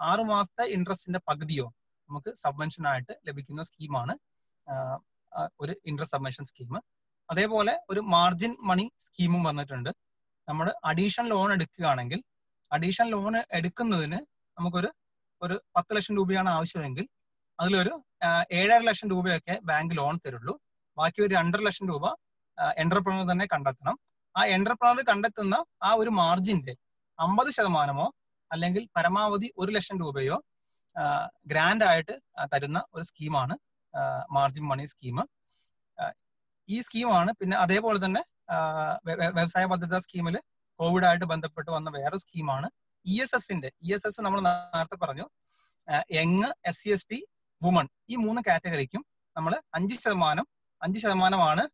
ആറ് മാസത്തെ ഇൻട്രസ്റ്റിന്റെ പകുതിയോ നമുക്ക് സബ്വെൻഷൻ ആയിട്ട് ലഭിക്കുന്ന സ്കീമാണ് ഒരു ഇൻട്രസ്റ്റ് സബ്വെൻഷൻ സ്കീം അതേപോലെ ഒരു മാർജിൻ മണി സ്കീമും വന്നിട്ടുണ്ട്. നമ്മൾ അഡീഷണൽ ലോൺ എടുക്കുകയാണെങ്കിൽ അഡീഷണൽ ലോൺ എടുക്കുന്നതിന് നമുക്കൊരു ഒരു പത്ത് ലക്ഷം രൂപയാണ് ആവശ്യമെങ്കിൽ അതിലൊരു ഏഴര ലക്ഷം രൂപയൊക്കെ ബാങ്ക് ലോൺ തരുള്ളൂ. ബാക്കി ഒരു രണ്ടര ലക്ഷം രൂപ എന്റർപ്രണർ തന്നെ കണ്ടെത്തണം. ആ എന്റർപ്രണർ കണ്ടെത്തുന്ന ആ ഒരു മാർജിന്റെ അമ്പത് ശതമാനമോ അല്ലെങ്കിൽ പരമാവധി ഒരു ലക്ഷം രൂപയോ ഗ്രാൻഡ് ആയിട്ട് തരുന്ന ഒരു സ്കീമാണ് മാർജിൻ മണി സ്കീം ഈ സ്കീമാണ് പിന്നെ അതേപോലെ തന്നെ വ്യവസായ ഭദ്രതാ സ്കീമിൽ കോവിഡ് ആയിട്ട് ബന്ധപ്പെട്ട് വന്ന വേറെ സ്കീമാണ് ഇ എസ് എസിന്റെ ഇ എസ് എസ് നമ്മൾ നേരത്തെ പറഞ്ഞു. Young S C S T woman ഈ മൂന്ന് കാറ്റഗറിക്കും നമ്മൾ അഞ്ച് ശതമാനം അഞ്ച് ശതമാനമാണ്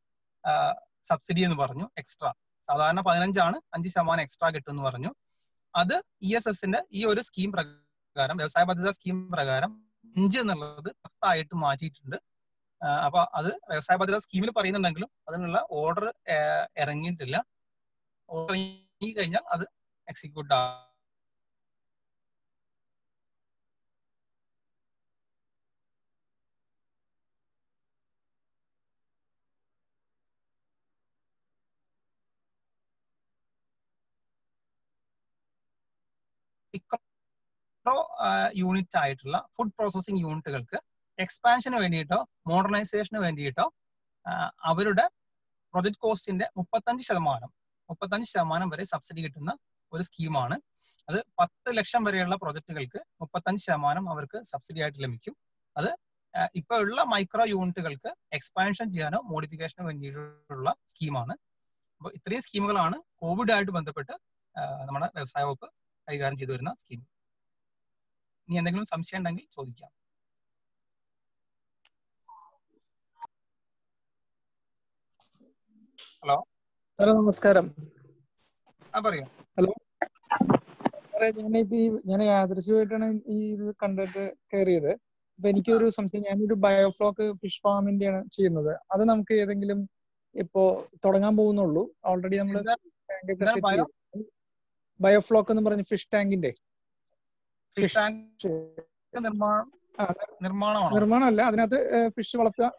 സബ്സിഡി എന്ന് പറഞ്ഞു എക്സ്ട്രാ സാധാരണ പതിനഞ്ചാണ് അഞ്ച് ശതമാനം എക്സ്ട്രാ കിട്ടും എന്ന് പറഞ്ഞു. അത് ഇ എസ് എസിന്റെ ഈ ഒരു സ്കീം പ്രകാരം വ്യവസായ ഭദ്രതാ സ്കീം പ്രകാരം അഞ്ച് എന്നുള്ളത് പത്തായിട്ട് മാറ്റിയിട്ടുണ്ട്. അപ്പൊ അത് വ്യവസായ ഭദ്രത സ്കീമിൽ പറയുന്നുണ്ടെങ്കിലും അതിനുള്ള ഓർഡർ ഇറങ്ങിയിട്ടില്ല. ഓർഡർ ഇറങ്ങി കഴിഞ്ഞാൽ അത് എക്സിക്യൂട്ട് ആ യൂണിറ്റ് ആയിട്ടുള്ള ഫുഡ് പ്രോസസ്സിംഗ് യൂണിറ്റുകൾക്ക് എക്സ്പാൻഷന് വേണ്ടിയിട്ടോ മോഡേണൈസേഷന് വേണ്ടിയിട്ടോ അവരുടെ പ്രൊജക്ട് കോസ്റ്റിന്റെ മുപ്പത്തഞ്ച് ശതമാനം മുപ്പത്തഞ്ച് ശതമാനം വരെ സബ്സിഡി കിട്ടുന്ന ഒരു സ്കീമാണ് അത് പത്ത് ലക്ഷം വരെയുള്ള പ്രൊജക്ടുകൾക്ക് മുപ്പത്തഞ്ച് ശതമാനം അവർക്ക് സബ്സിഡി ആയിട്ട് ലഭിക്കും. അത് ഇപ്പൊ ഉള്ള മൈക്രോ യൂണിറ്റുകൾക്ക് എക്സ്പാൻഷൻ ചെയ്യാനോ മോഡിഫിക്കേഷനോ വേണ്ടിയിട്ടുള്ള സ്കീമാണ് അപ്പോൾ ഇത്രയും സ്കീമുകളാണ് കോവിഡ് ആയിട്ട് ബന്ധപ്പെട്ട് നമ്മുടെ വ്യവസായ വകുപ്പ് കൈകാര്യം ചെയ്തു വരുന്ന സ്കീം ഇനി എന്തെങ്കിലും സംശയം ഉണ്ടെങ്കിൽ ചോദിക്കാം. ഹലോ ഹലോ നമസ്കാരം. പറയൂ. ഹലോ. ഞാനിപ്പോ ഈ ഞാൻ യാദൃശ്യമായിട്ടാണ് ഈ ഇത് കണ്ടിട്ട് കയറിയത് അപ്പൊ എനിക്കൊരു സംശയം. ഞാനൊരു ബയോഫ്ലോക്ക് ഫിഷ് ഫാമിന്റെയാണ് ചെയ്യുന്നത്. അത് നമുക്ക് ഏതെങ്കിലും ഇപ്പോ തുടങ്ങാൻ പോകുന്നുള്ളൂ. ഓൾറെഡി നമ്മൾ ബയോഫ്ലോക്ക് എന്ന് പറഞ്ഞ ഫിഷ് ടാങ്കിന്റെ ഫിഷ് ടാങ്ക് നിർമ്മാണം നിർമ്മാണമല്ല. അതിനകത്ത് ഫിഷ് വളർത്തുക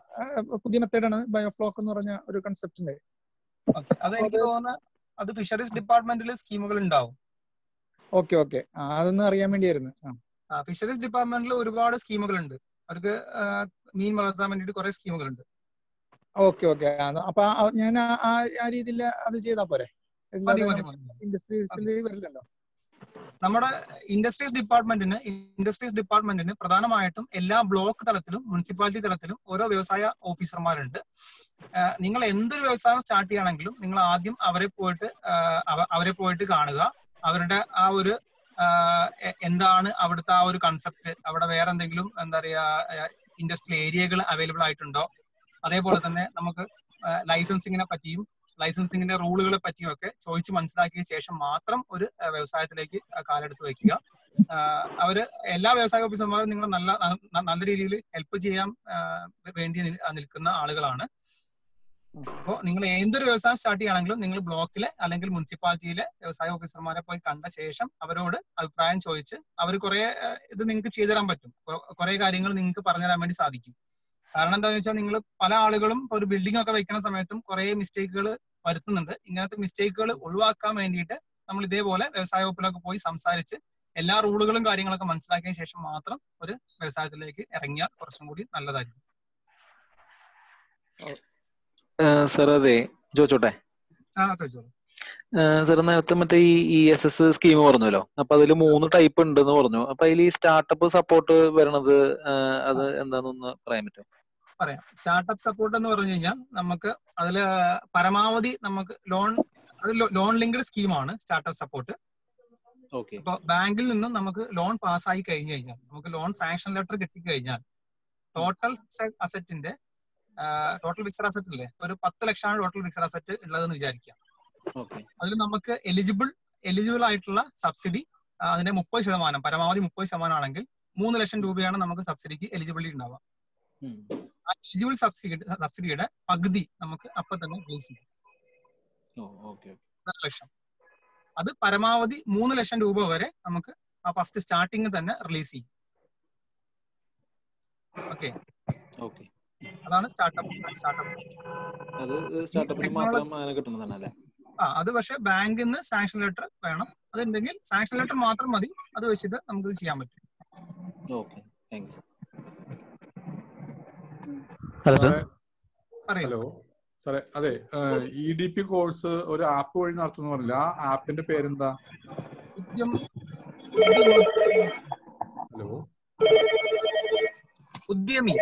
പുതിയ മെത്തേഡാണ് ബയോഫ്ലോക്ക് എന്ന് പറഞ്ഞ ഒരു കൺസെപ്റ്റിന്റെ അത് എനിക്ക് തോന്നുന്നത് അത് ഫിഷറീസ് ഡിപ്പാർട്ട്മെന്റിൽ സ്കീമുകൾ ഉണ്ടാവും ഓക്കെ. ഓക്കെ അതൊന്നും അറിയാൻ വേണ്ടിയായിരുന്നു. ആ. ഫിഷറീസ് ഡിപ്പാർട്ട്മെന്റിൽ ഒരുപാട് സ്കീമുകൾ ഉണ്ട് അവർക്ക് മീൻ വളർത്താൻ വേണ്ടിയിട്ട് കുറെ സ്കീമുകൾ ഉണ്ട് ഓക്കെ. ഓക്കെ അപ്പൊ ഞാൻ ആ- രീതിയിൽ അത് ചെയ്താ പോരെ? ഇൻഡസ്ട്രീസിൽ വരില്ലല്ലോ? നമ്മുടെ ഇൻഡസ്ട്രീസ് ഡിപ്പാർട്ട്മെന്റിന് ഇൻഡസ്ട്രീസ് ഡിപ്പാർട്ട്മെന്റിന് പ്രധാനമായിട്ടും എല്ലാ ബ്ലോക്ക് തലത്തിലും മുനിസിപ്പാലിറ്റി തലത്തിലും ഓരോ വ്യവസായ ഓഫീസർമാരുണ്ട് നിങ്ങൾ എന്തൊരു വ്യവസായം സ്റ്റാർട്ട് ചെയ്യുകയാണെങ്കിലും നിങ്ങൾ ആദ്യം അവരെ പോയിട്ട് അവരെ പോയിട്ട് കാണുക. അവരുടെ ആ ഒരു എന്താണ് അവിടുത്തെ ആ ഒരു കൺസെപ്റ്റ് അവിടെ വേറെ എന്തെങ്കിലും എന്താ പറയാ ഇൻഡസ്ട്രിയൽ ഏരിയകൾ അവൈലബിൾ ആയിട്ടുണ്ടോ? അതേപോലെ തന്നെ നമുക്ക് ലൈസൻസിങ്ങിനെ പറ്റിയും ലൈസൻസിങ്ങിന്റെ റൂളുകളെ പറ്റിയൊക്കെ ചോദിച്ച് മനസ്സിലാക്കിയ ശേഷം മാത്രം ഒരു വ്യവസായത്തിലേക്ക് കാലെടുത്ത് വെക്കുക അവർ എല്ലാ വ്യവസായ ഓഫീസർമാരും നിങ്ങൾ നല്ല നല്ല രീതിയിൽ ഹെൽപ്പ് ചെയ്യാൻ വേണ്ടി നിൽക്കുന്ന ആളുകളാണ്. അപ്പോൾ നിങ്ങൾ എന്തൊരു വ്യവസായം സ്റ്റാർട്ട് ചെയ്യുകയാണെങ്കിലും നിങ്ങൾ ബ്ലോക്കിലെ അല്ലെങ്കിൽ മുനിസിപ്പാലിറ്റിയിലെ വ്യവസായ ഓഫീസർമാരെ പോയി കണ്ട ശേഷം അവരോട് അഭിപ്രായം ചോദിച്ച് അവർ കുറെ ഇത് നിങ്ങൾക്ക് ചെയ്തു തരാൻ പറ്റും കുറെ കാര്യങ്ങൾ നിങ്ങൾക്ക് പറഞ്ഞു തരാൻ വേണ്ടി സാധിക്കും. കാരണം എന്താണെന്ന് വെച്ചാൽ നിങ്ങൾ പല ആളുകളും ഒരു ബിൽഡിംഗ് ഒക്കെ വെക്കുന്ന സമയത്തും കുറെ മിസ്റ്റേക്കുകൾ വരുത്തുന്നുണ്ട്. ഇങ്ങനത്തെ മിസ്റ്റേക്കുകൾ ഒഴിവാക്കാൻ വേണ്ടിയിട്ട് നമ്മൾ ഇതേപോലെ വ്യവസായ വകുപ്പിലൊക്കെ പോയി സംസാരിച്ച് എല്ലാ റൂളുകളും കാര്യങ്ങളൊക്കെ മനസ്സിലാക്കിയ ശേഷം മാത്രം ഒരു വ്യവസായത്തിലേക്ക് ഇറങ്ങിയാൽ കുറച്ചും കൂടി നല്ലതായിരിക്കും. സാർ അതെ. ചോദിച്ചോട്ടെ ആ ചോദിച്ചോളൂ സാർ നേരത്തെ മറ്റേ ഈ ഇ എസ് എസ് സ്കീം പറഞ്ഞല്ലോ. അപ്പൊ അതിൽ മൂന്ന് ടൈപ്പ് ഉണ്ടെന്ന് പറഞ്ഞു. അപ്പൊ അതിൽ ഈ സ്റ്റാർട്ടപ്പ് സപ്പോർട്ട് വരണത് അത് എന്താണെന്നൊന്ന് പറയാൻ പറ്റുമോ? പറയാം. സ്റ്റാർട്ടപ്പ് സപ്പോർട്ട് എന്ന് പറഞ്ഞു കഴിഞ്ഞാൽ നമുക്ക് അതിൽ പരമാവധി നമുക്ക് ലോൺ അത് ലോൺ ലിങ്ക്ഡ് സ്കീമാണ് സ്റ്റാർട്ടപ്പ് സപ്പോർട്ട്. അപ്പൊ ഇപ്പൊ ബാങ്കിൽ നിന്നും നമുക്ക് ലോൺ പാസ്സായി കഴിഞ്ഞു കഴിഞ്ഞാൽ നമുക്ക് ലോൺ സാങ്ഷൻ ലെറ്റർ കിട്ടിക്കഴിഞ്ഞാൽ ടോട്ടൽ അസറ്റിന്റെ ടോട്ടൽ ഫിക്സഡ് അസറ്റ് അല്ലേ ഒരു പത്ത് ലക്ഷമാണ് ടോട്ടൽ ഫിക്സഡ് അസറ്റ് ഉള്ളതെന്ന് വിചാരിക്കാം അതിൽ നമുക്ക് എലിജിബിൾ എലിജിബിൾ ആയിട്ടുള്ള സബ്സിഡി അതിന്റെ മുപ്പത് ശതമാനം പരമാവധി മുപ്പത് ശതമാനം ആണെങ്കിൽ മൂന്ന് ലക്ഷം രൂപയാണ് നമുക്ക് സബ്സിഡിക്ക് എലിജിബിലിറ്റി ഉണ്ടാവുക. എലിജിബിൾ സബ്സിഡി സബ്സിഡിയുടെ പകുതി നമുക്ക് അപ്പൊ തന്നെ റിലീസ് ചെയ്യാം. ലക്ഷം അത് പരമാവധി മൂന്ന് ലക്ഷം രൂപ വരെ നമുക്ക് ആ ഫസ്റ്റ് സ്റ്റാർട്ടിങ് തന്നെ റിലീസ് ചെയ്യും. ഓക്കെ ഓക്കെ അതാണ് സ്റ്റാർട്ടപ്പ് സ്റ്റാർട്ടപ്പ് അത് സ്റ്റാർട്ടപ്പിന് മാത്രം അങ്ങനെ കിട്ടുന്നതാണ് അല്ലേ? ആ അത് പക്ഷെ ബാങ്കിൽ നിന്ന് സാങ്ഷൻ ലെറ്റർ വേണം. അതുണ്ടെങ്കിൽ സാങ്ഷൻ ലെറ്റർ മാത്രം മതി. അത് വെച്ചിട്ട് നമുക്ക് ചെയ്യാൻ പറ്റും. Okay thank you hello hello സാറേ അതെ ഇ ഡി പി കോഴ്സ് ഒരു ആപ്പ് വഴി നടത്തുന്ന പറഞ്ഞില്ല. ആ ആപ്പിന്റെ പേരെന്താ? ഹലോ? ഉദ്യമി.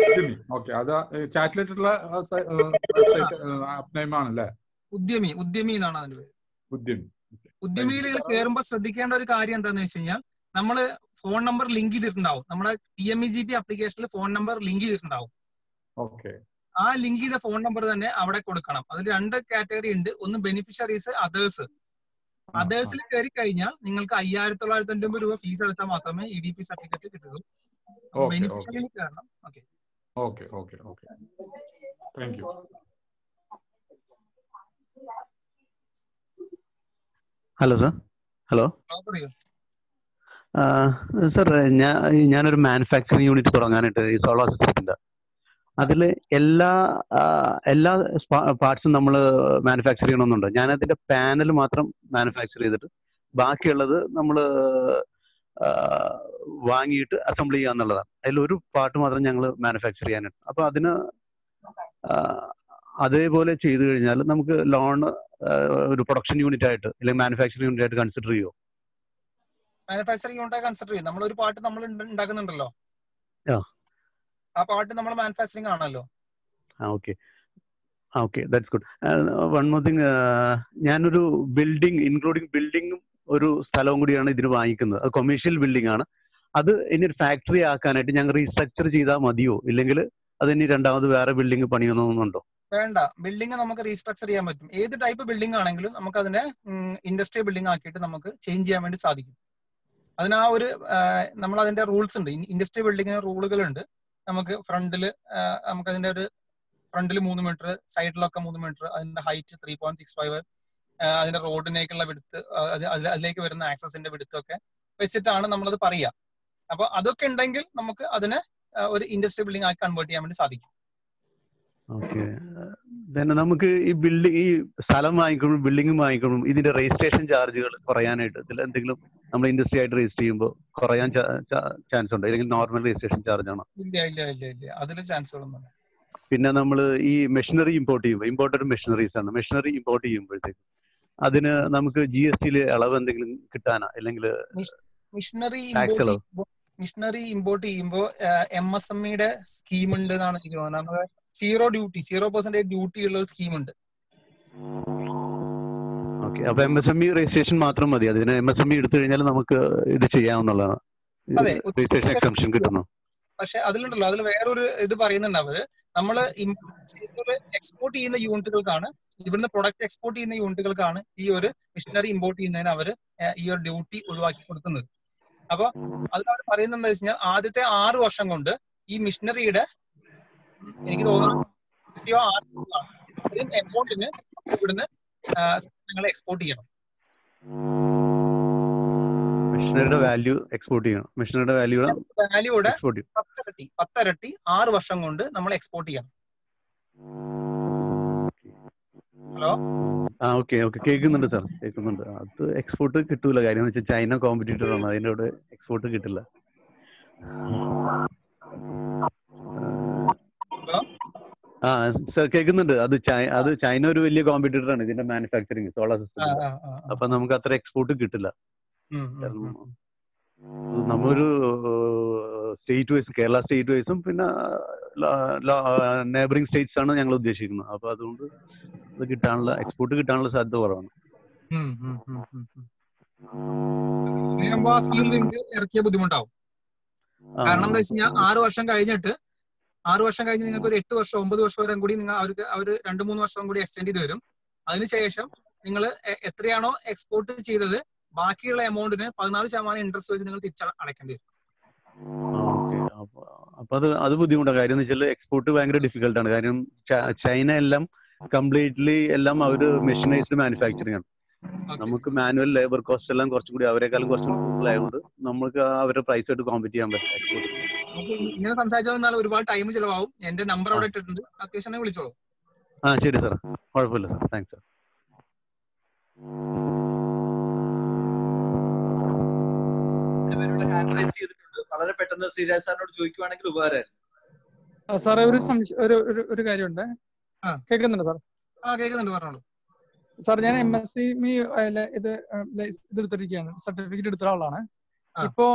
ഉദ്യമി. ഓക്കെ അത് ചാറ്റിലിട്ടുള്ള വെബ്സൈറ്റ് ആപ്പ് നെയിമാണല്ലേ ഉദ്യമി. ഉദ്യമി എന്നാണ് അതിന്റെ പേര്. ഉദ്യമി. ഉദ്യമിയിൽ കയറുമ്പോ കയറുമ്പോൾ ശ്രദ്ധിക്കേണ്ട ഒരു കാര്യം എന്താന്ന് വെച്ച് കഴിഞ്ഞാൽ നമ്മൾ ഫോൺ നമ്പർ ലിങ്ക് ചെയ്തിട്ടുണ്ടാവും. നമ്മുടെ P M E G P ആപ്ലിക്കേഷനിൽ ഫോൺ നമ്പർ ലിങ്ക് ചെയ്തിട്ടുണ്ടാവും. ഓക്കെ ആ ലിങ്ക് ചെയ്ത ഫോൺ നമ്പർ തന്നെ അവിടെ കൊടുക്കണം. അതിൽ രണ്ട് കാറ്റഗറി ഉണ്ട്. ഒന്ന് ബെനിഫിഷ്യറീസ് അതേഴ്സ് അതേഴ്സിൽ കയറി കഴിഞ്ഞാൽ നിങ്ങൾക്ക് അയ്യായിരത്തി തൊള്ളായിരത്തി അൻപത് രൂപ ഫീസ് അടച്ചാൽ മാത്രമേ ഇ ഡി പി സർട്ടിഫിക്കറ്റ് കിട്ടുള്ളൂ ഓക്കെ ബെനിഫിഷ്യറിയിൽ കയറണം okay okay okay okay thank you hello sir hello പറയൂ. സാർ ഞാൻ ഞാനൊരു മാനുഫാക്ചറിങ് യൂണിറ്റ് തുടങ്ങാനായിട്ട് ഈ സോളാർ സിസ്റ്റത്തിന്റെ അതിൽ എല്ലാ എല്ലാ പാർട്സും നമ്മൾ മാനുഫാക്ചർ ചെയ്യണമെന്നുണ്ട്. ഞാൻ അതിന്റെ പാനൽ മാത്രം മാനുഫാക്ചർ ചെയ്തിട്ട് ബാക്കിയുള്ളത് നമ്മൾ വാങ്ങിയിട്ട് അസംബിൾ ചെയ്യുക എന്നുള്ളതാണ് അതിൽ ഒരു പാർട്ട് മാത്രം ഞങ്ങൾ മാനുഫാക്ചർ ചെയ്യാനായിട്ട്. അപ്പോൾ അതിന് അതേപോലെ ചെയ്തു കഴിഞ്ഞാൽ നമുക്ക് ലോൺ ഒരു പ്രൊഡക്ഷൻ യൂണിറ്റ് ആയിട്ട് അല്ലെങ്കിൽ മാനുഫാക്ചറിംഗ് യൂണിറ്റ് ആയിട്ട് കൺസിഡർ ചെയ്യുമോ മാനുഫാക്ചറിംഗ് യൂണിറ്റ് കൺസിഡർ ചെയ്യും. നമ്മൾ ഒരു പാർട്ട് നമ്മൾ ഉണ്ടാക്കുന്നുണ്ടല്ലോ ആ. പാർട്ട് നമ്മൾ മാനുഫാക്ചറിംഗ് ആണല്ലോ. Okay. Okay. That's good one more thing ഞാനൊരു ബിൽഡിംഗ് ഇൻക്ലൂഡിങ് ബിൽഡിംഗും ഒരു സ്ഥലവും കൂടിയാണ് ഇതിന് വാങ്ങിക്കുന്നത്. അത് കൊമേഴ്ഷ്യൽ ബിൽഡിംഗ് ആണ്. അത് ഇനി ഒരു ഫാക്ടറി ആക്കാനായിട്ട് ഞങ്ങൾ റീസ്ട്രക്ചർ ചെയ്താൽ മതിയോ? ഇല്ലെങ്കിൽ അത് ഇനി രണ്ടാമത് വേറെ ബിൽഡിംഗ് പണിയണമെന്നുണ്ടോ? വേണ്ട. ബിൽഡിംഗ് നമുക്ക് റീസ്ട്രക്ചർ ചെയ്യാൻ പറ്റും. ഏത് ടൈപ്പ് ബിൽഡിംഗ് ആണെങ്കിലും നമുക്ക് അതിനെ ഇൻഡസ്ട്രിയൽ ബിൽഡിംഗ് ആക്കിയിട്ട് നമുക്ക് ചേഞ്ച് ചെയ്യാൻ വേണ്ടി സാധിക്കും. അതിന് ആ ഒരു നമ്മൾ അതിന്റെ റൂൾസ് ഉണ്ട്. ഇൻഡസ്ട്രി ബിൽഡിങ്ങിന് റൂളുകൾ ഉണ്ട് നമുക്ക് ഫ്രണ്ടിൽ നമുക്ക് അതിന്റെ ഒരു ഫ്രണ്ടിൽ മൂന്ന് മീറ്റർ സൈഡിലൊക്കെ മൂന്ന് മീറ്റർ അതിന്റെ height three point six five അതിന്റെ റോഡിനേക്കുള്ള വിടുത്ത് അതിലേക്ക് വരുന്ന ആക്സസിന്റെ വിടുത്തൊക്കെ വെച്ചിട്ടാണ് നമ്മളത് പറയുക. അപ്പൊ അതൊക്കെ ഉണ്ടെങ്കിൽ നമുക്ക് അതിനെ ഒരു ഇൻഡസ്ട്രി ബിൽഡിംഗ് ആക്കി കൺവേർട്ട് ചെയ്യാൻ വേണ്ടി സാധിക്കും. ഓക്കെ. പിന്നെ നമുക്ക് ഈ ബിൽഡിംഗ് ഈ സ്ഥലം വാങ്ങിക്കുമ്പോൾ ബിൽഡിംഗ് വാങ്ങിക്കുമ്പോൾ ഇതിന്റെ രജിസ്ട്രേഷൻ ചാർജുകൾ കുറയാനായിട്ട് ഇതിൽ എന്തെങ്കിലും നമ്മൾ ഇൻഡസ്ട്രി ആയിട്ട് രജിസ്റ്റർ ചെയ്യുമ്പോൾ കുറയാൻ ചാൻസ് ഉണ്ട് അല്ലെങ്കിൽ നോർമൽ രജിസ്ട്രേഷൻ ചാർജ് ആണോ? ഇല്ല ഇല്ല ഇല്ല ഇല്ല. അതിൽ ചാൻസുകളൊന്നും പിന്നെ നമ്മൾ ഈ മെഷീനറി ഇമ്പോർട്ട് ചെയ്യുമ്പോൾ ഇമ്പോർട്ടഡ് മെഷീനറീസ് ആണ്. മെഷീനറി ഇമ്പോർട്ട് ചെയ്യുമ്പോഴത്തേക്ക് അതിന് നമുക്ക് ജി എസ് ടിയിൽ ഇളവ് എന്തെങ്കിലും കിട്ടാനാ? അല്ലെങ്കിൽ മെഷീനറി ഇമ്പോർട്ട് ചെയ്യുമ്പോൾ എം എസ് എം ഇയുടെ സ്കീം ഉണ്ട് എന്നാണ് എനിക്ക് തോന്നുന്നത്. Zero duty zero percentage duty ഉള്ള ഒരു സ്കീം ഉണ്ട് ഓക്കെ. അപ്പൊ M S M E registration മാത്രം മതി. അതിന് എം എസ് എം ഇ എടുത്തു കഴിഞ്ഞാൽ നമുക്ക് ഇത് ചെയ്യാവുന്നതാണ്. രജിസ്ട്രേഷൻ എക്സംഷൻ കിട്ടുന്നു. പക്ഷെ അതിലുണ്ടല്ലോ. അതിൽ വേറൊരു ഇത് പറയുന്നുണ്ട് അവർ. നമ്മൾ എക്സ്പോർട്ട് ചെയ്യുന്ന യൂണിറ്റുകൾക്കാണ് ഇവിടുന്ന് പ്രൊഡക്റ്റ് എക്സ്പോർട്ട് ചെയ്യുന്ന യൂണിറ്റുകൾക്കാണ് ഈ ഒരു മിഷനറി ഇമ്പോർട്ട് ചെയ്യുന്നതിന് അവർ ഈ ഒരു ഡ്യൂട്ടി ഒഴിവാക്കി കൊടുക്കുന്നത്. അപ്പൊ അതിൽ അവർ പറയുന്നത് എന്താ വെച്ച് കഴിഞ്ഞാൽ ആദ്യത്തെ ആറ് വർഷം കൊണ്ട് ഈ മിഷനറിയുടെ എനിക്ക് തോന്നുന്നു എമൗണ്ടിന് ഇവിടുന്ന് ഞങ്ങൾ എക്സ്പോർട്ട് ചെയ്യണം? മെഷീനറിയുടെ വാല്യൂ എക്സ്പോർട്ട് ചെയ്യണം. മെഷീനറിയുടെ വാല്യൂ വാല്യൂടെ പത്തരട്ടി പത്തരട്ടി ആറ് വർഷം കൊണ്ട് നമ്മൾ എക്സ്പോർട്ട് ചെയ്യണം. ഹലോ? ആ ഓക്കെ ഓക്കെ കേൾക്കുന്നുണ്ട് സാർ കേൾക്കുന്നുണ്ട്. അത് എക്സ്പോർട്ട് കിട്ടൂല. കാര്യം വെച്ചാൽ ചൈന കോമ്പറ്റീറ്റർ ആണ്. അതിന്റെ അവിടെ എക്സ്പോർട്ട് കിട്ടില്ല. ആ സർ കേൾക്കുന്നുണ്ട്. അത് അത് ചൈന ഒരു വലിയ കോമ്പറ്റീറ്റർ ആണ് ഇതിന്റെ മാനുഫാക്ചറിങ് സോളാർ സിസ്റ്റം. അപ്പൊ നമുക്ക് അത്ര എക്സ്പോർട്ട് കിട്ടില്ല. നമ്മളൊരു നമ്മൊരു സ്റ്റേറ്റ് വൈസ് കേരള സ്റ്റേറ്റ് വൈസും പിന്നെ നേബറിംഗ് സ്റ്റേറ്റ്സ് ആണ് ഞങ്ങൾ ഉദ്ദേശിക്കുന്നത്. അപ്പൊ അതുകൊണ്ട് അത് കിട്ടാനുള്ള എക്സ്പോർട്ട് കിട്ടാനുള്ള സാധ്യത കുറവാണ്. ഇറക്കിയ ബുദ്ധിമുട്ടാവും. കാരണം എന്താ വെച്ച് കഴിഞ്ഞാൽ ആറ് വർഷം കഴിഞ്ഞിട്ട് ആറ് വർഷം കഴിഞ്ഞ് നിങ്ങൾക്ക് ഒരു എട്ട് വർഷം ഒമ്പത് വർഷം വരെ കൂടി നിങ്ങൾ അവർക്ക് അവർ രണ്ട് മൂന്ന് വർഷം കൂടി എക്സ്റ്റെൻഡ് ചെയ്ത് തരും. അതിനുശേഷം നിങ്ങൾ എത്രയാണോ എക്സ്പോർട്ട് ചെയ്തത് ബാക്കിയുള്ള എമൗണ്ടിന് പതിനാല് ശതമാനം ഇൻട്രസ്റ്റ് വെച്ച് നിങ്ങൾ തിരിച്ച് അടയ്ക്കേണ്ടി വരും. അപ്പൊ അത് അത് ബുദ്ധിമുട്ടാണ്. കാര്യം എന്ന് വെച്ചാൽ എക്സ്പോർട്ട് ഭയങ്കര ഡിഫിക്കൽട്ടാണ് കാര്യം ചൈന എല്ലാം കംപ്ലീറ്റ്ലി എല്ലാം അവർ മെഷീനൈസ്ഡ് മാനുഫാക്ചറിങ് ആണ്. നമുക്ക് മാനുവൽ ലേബർ കോസ്റ്റ് എല്ലാം കുറച്ചും കൂടി അവരെക്കാളും കുറച്ചും കൂടി കൂടുതലായതുകൊണ്ട് നമുക്ക് അവരുടെ പ്രൈസ് ആയിട്ട് കോമ്പറ്റ് ചെയ്യാൻ പറ്റും ഇങ്ങനെ സംസാരിച്ചാൽ ഒരുപാട് ടൈം ചിലവാകും. എന്റെ നമ്പർ അവിടെ ഇട്ടിട്ടുണ്ട്. അത്യാവശ്യം വിളിച്ചോളൂ. ആ ശരി സാർ കുഴപ്പമില്ല sir thanks sir hand raise ചെയ്തിട്ടുണ്ട്. വളരെ പെട്ടെന്ന് ശ്രീരാജ് സാറിനോട് ചോദിക്കുവാണെങ്കിൽ ഉപകാരമായിരുന്നു. ആ, സാറേ ഒരു സംശയം ഒരു ഒരു- ഒരു കാര്യമുണ്ട്. കേൾക്കുന്നുണ്ട് സാർ? ആ കേൾക്കുന്നുണ്ട്. പറഞ്ഞോളൂ. സാർ ഞാൻ എം എസ് സി ഇത് ഇത് എടുത്തിരിക്കുകയാണ് സർട്ടിഫിക്കറ്റ് എടുത്ത ആളാണ് ഇപ്പോ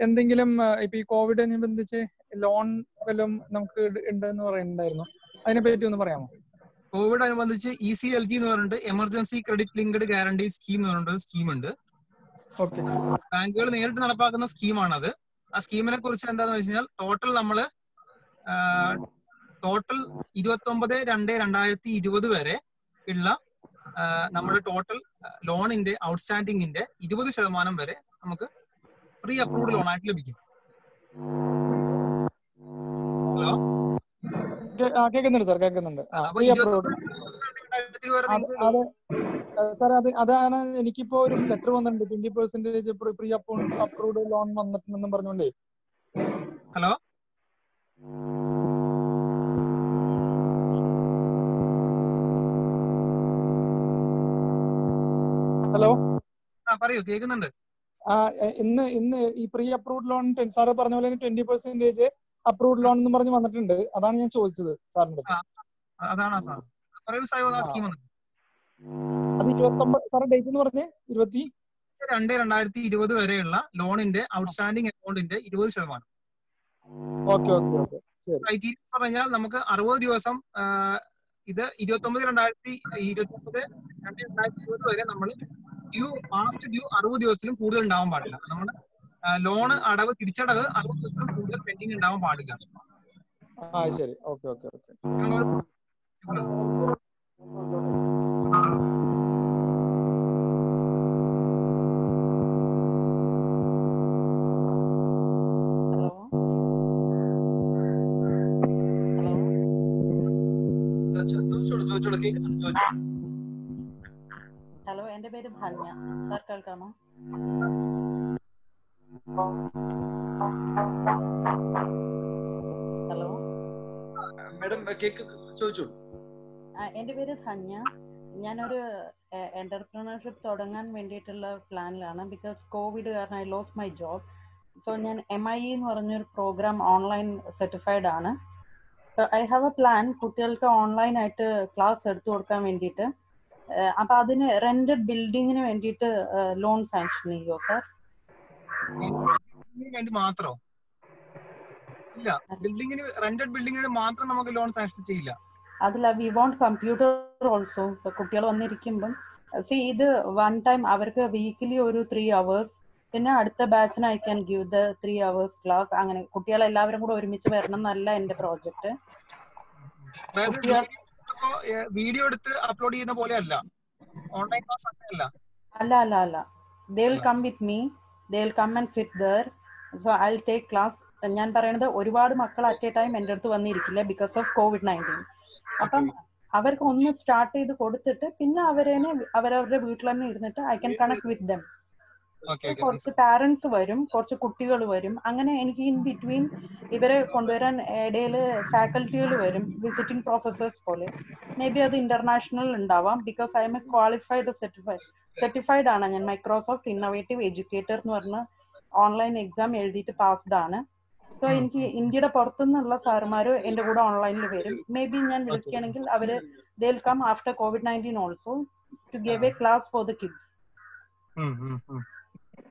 എന്തെങ്കിലും ഇപ്പൊ ഈ കോവിഡ് അനുബന്ധിച്ച് ലോൺ വല്ലതും നമുക്ക് ഉണ്ടെന്ന് പറയുന്നുണ്ടായിരുന്നു. അതിനെ പറ്റി ഒന്ന് പറയാമോ? കോവിഡ് അനുബന്ധിച്ച് ഇ സി എൽ ജി എന്ന് പറഞ്ഞിട്ട് emergency credit linked guarantee scheme എന്ന് പറഞ്ഞിട്ട് സ്കീം ഉണ്ട്. ഓക്കെ. ബാങ്കുകൾ നേരിട്ട് നടപ്പാക്കുന്ന സ്കീമാണത്. ആ സ്കീമിനെ കുറിച്ച് എന്താന്ന് വെച്ച് കഴിഞ്ഞാൽ ടോട്ടൽ നമ്മൾ ടോട്ടൽ ഇരുപത്തി ഒമ്പത് രണ്ട് രണ്ടായിരത്തി ഇരുപത് വരെ ഉള്ള നമ്മുടെ ടോട്ടൽ ലോണിന്റെ ഔട്ട്സ്റ്റാൻഡിങ്ങിന്റെ ഇരുപത് ശതമാനം വരെ നമുക്ക് പ്രീ അപ്രൂവ്ഡ് ലോൺ ആയിട്ട് ലഭിക്കും. ഹലോ? കേൾക്കുന്നുണ്ട് സാർ കേൾക്കുന്നുണ്ട് സാർ അത് അതാണ് എനിക്കിപ്പോ ഒരു ലെറ്റർ വന്നിട്ടുണ്ട്. Twenty percentage pre approved loan വന്നിട്ടുണ്ടെന്നും പറഞ്ഞുകൊണ്ടേ ഹലോ? ഹലോ? ആ പറയൂ കേൾക്കുന്നുണ്ട്. ഇന്ന് ഇന്ന് ഈ പ്രീ അപ്രൂവ്ഡ് ലോൺ സാറ് പറഞ്ഞ പോലെ ട്വന്റി പെർസെന്റേജ് അപ്രൂവ്ഡ് ലോൺ എന്ന് പറഞ്ഞ് വന്നിട്ടുണ്ട്. അതാണ് ഞാൻ ചോദിച്ചത് സാറിന്റെ അതാണ് സാർ? അത് ഇരുപത്തൊമ്പത് ഡേറ്റ് എന്ന് പറഞ്ഞേ? ഇരുപത്തി? രണ്ട് രണ്ടായിരത്തി ഇരുപത് വരെയുള്ള ലോണിന്റെ ഔട്ട്സ്റ്റാൻഡിംഗ് എമൗണ്ടിന്റെ ഇരുപത് ശതമാനം. Okay okay okay. ശരി. ക്രൈറ്റീരിയ പറഞ്ഞാൽ നമുക്ക് അറുപത് ദിവസം ഇത് ഇരുപത്തി ഒമ്പത് രണ്ടായിരത്തി ഇരുപത്തി ഒമ്പത് രണ്ട് രണ്ടായിരത്തി ഇരുപത് വരെ നമ്മൾ ഡ്യൂ പാസ്റ്റ് ഡ്യൂ അറുപത് ദിവസത്തിലും കൂടുതൽ ഉണ്ടാവാൻ പാടില്ല. നമ്മുടെ ലോണ് അടവ് തിരിച്ചടവ് അറുപത് ദിവസത്തിലും കൂടുതൽ പെൻഡിങ് ഉണ്ടാവാൻ പാടില്ല. ശരി. Okay okay okay. ചോദിച്ചോളൂ ചോദിച്ചോളൂ കേൾക്കുന്നുണ്ട് ചോദിച്ചോളൂ. ഹലോ എന്റെ പേര് ധന്യ സാർ കേൾക്കാമോ? ഹലോ? മാഡം ചോദിച്ചോളൂ. എന്റെ പേര് ധന്യ ഞാനൊരു എന്റർപ്രണർഷിപ്പ് തുടങ്ങാൻ വേണ്ടിയിട്ടുള്ള പ്ലാനിലാണ്. ബിക്കോസ് കോവിഡ് കാരണം I lose my job so ഞാൻ എം ഐ എന്ന് പറഞ്ഞൊരു പ്രോഗ്രാം ഓൺലൈൻ സർട്ടിഫൈഡ് ആണ്. So I have a plan കുട്ടികൾക്ക് ഓൺലൈൻ ആയിട്ട് ക്ലാസ് എടുത്തു കൊടുക്കാൻ വേണ്ടിയിട്ട്. അപ്പൊ അതിന് റെന്റഡ് ബിൽഡിങ്ങിന് വേണ്ടിയിട്ട് ലോൺ സാങ്ഷൻ ചെയ്യോ സാർ വേണ്ടി മാത്രോ? ഇല്ല. ബിൽഡിങ്ങിന് റെന്റഡ് ബിൽഡിങ്ങിന് മാത്രം നമുക്ക് ലോൺ സാങ്ഷൻ ചെയ്യില്ല. അതില്ല വി വോണ്ട് കമ്പ്യൂട്ടർ ഓൾസോ കുട്ടികൾ വന്നിരിക്കുമ്പം സി ഇത് വൺ ടൈം അവർക്ക് വീക്കിലി ഒരു ത്രീ അവേഴ്സ് പിന്നെ അടുത്ത ബാച്ചിന് I can give the three hours class അങ്ങനെ കുട്ടികളെല്ലാവരും കൂടെ ഒരുമിച്ച് വരണം എന്നല്ല എന്റെ പ്രോജക്റ്റ് കുട്ടികൾ വീഡിയോ എടുത്ത് അപ്ലോഡ് ചെയ്യുന്ന പോലെ അല്ല. ഓൺലൈൻ ക്ലാസ് അല്ല. അല്ല അല്ല അല്ല. They will come with me they will come and fit there so I take class ഞാൻ പറയുന്നത് ഒരുപാട് മക്കൾ അറ്റ് എ ടൈം എന്റെ അടുത്ത് വന്നിരിക്കില്ല ബിക്കോസ് ഓഫ് കോവിഡ് നയന്റീൻ അപ്പം അവർക്ക് ഒന്ന് സ്റ്റാർട്ട് ചെയ്ത് കൊടുത്തിട്ട് പിന്നെ അവരെ അവരവരുടെ വീട്ടിൽ തന്നെ ഇരുന്നിട്ട് I can connect with them കുറച്ച് പാരന്റ്സ് വരും കുറച്ച് കുട്ടികൾ വരും. അങ്ങനെ എനിക്ക് ഇൻ ബിറ്റ്വീൻ ഇവരെ കൊണ്ടുവരാൻ ഇടയിൽ ഫാക്കൽറ്റികൾ വരും വിസിറ്റിംഗ് പ്രൊഫസേഴ്സ് പോലെ. മേ ബി അത് ഇന്റർനാഷണൽ ഉണ്ടാവാം because I'm a qualified certified certified ആണ്. ഞാൻ മൈക്രോസോഫ്റ്റ് ഇന്നോവേറ്റീവ് എഡ്യൂക്കേറ്റർ എന്ന് പറഞ്ഞ ഓൺലൈൻ എക്സാം എഴുതിയിട്ട് പാസ്ഡ് ആണ്. സോ എനിക്ക് ഇന്ത്യയുടെ പുറത്തുനിന്നുള്ള സാറുമാർ എന്റെ കൂടെ ഓൺലൈനിൽ വരും. മേ ബി ഞാൻ വിളിക്കുകയാണെങ്കിൽ അവർ they will come after covid nineteen also to give a class for the kids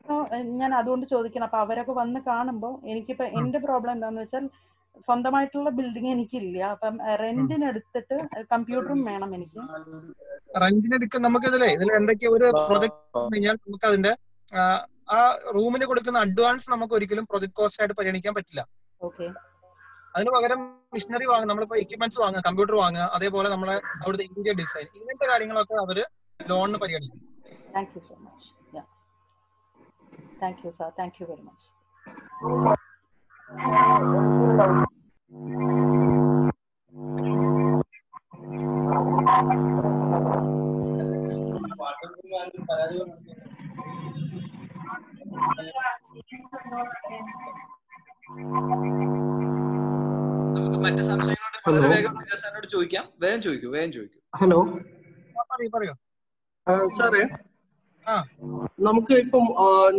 ഏഹ് ഞാൻ അതുകൊണ്ട് ചോദിക്കണം. അപ്പൊ അവരൊക്കെ വന്ന് കാണുമ്പോ എനിക്കിപ്പോ എന്റെ പ്രോബ്ലം എന്താന്ന് വെച്ചാൽ സ്വന്തമായിട്ടുള്ള ബിൽഡിംഗ് എനിക്കില്ല. അപ്പം റെന്റിന് എടുത്തിട്ട് കമ്പ്യൂട്ടറും വേണം എനിക്ക്. റെന്റിന് എടുക്കാൻ നമുക്ക് ഇതിലെ ഇതിൽ എന്തൊക്കെ ഒരു പ്രൊജക്ട് കഴിഞ്ഞാൽ നമുക്ക് അതിന്റെ ആ, റൂമിന് കൊടുക്കുന്ന അഡ്വാൻസ് നമുക്ക് ഒരിക്കലും പ്രൊജക്ട് കോസ്റ്റ് ആയിട്ട് പരിഗണിക്കാൻ പറ്റില്ല. ഓക്കെ. അതിന് പകരം മിഷനറി വാങ്ങുക നമ്മളിപ്പോ എക്യുപ്മെന്റ്സ് വാങ്ങുക കമ്പ്യൂട്ടർ വാങ്ങുക അതേപോലെ നമ്മളെ അവിടുത്തെ ഇന്റീരിയർ ഡിസൈൻ ഇങ്ങനത്തെ കാര്യങ്ങളൊക്കെ അവർ ലോണിന് പരിഗണിക്കും. Thank you so much thank you sir thank you very much നമുക്ക് മറ്റ് സംശയങ്ങളുണ്ട് വളരെ ഹലോ വേഗം സാറിനോട് ചോദിക്കാം. വേഗം ചോദിക്കൂ വേഗം ചോദിക്കൂ. ഹലോ പറയൂ പറയൂ. സാറേ. ആ നമുക്ക് ഇപ്പം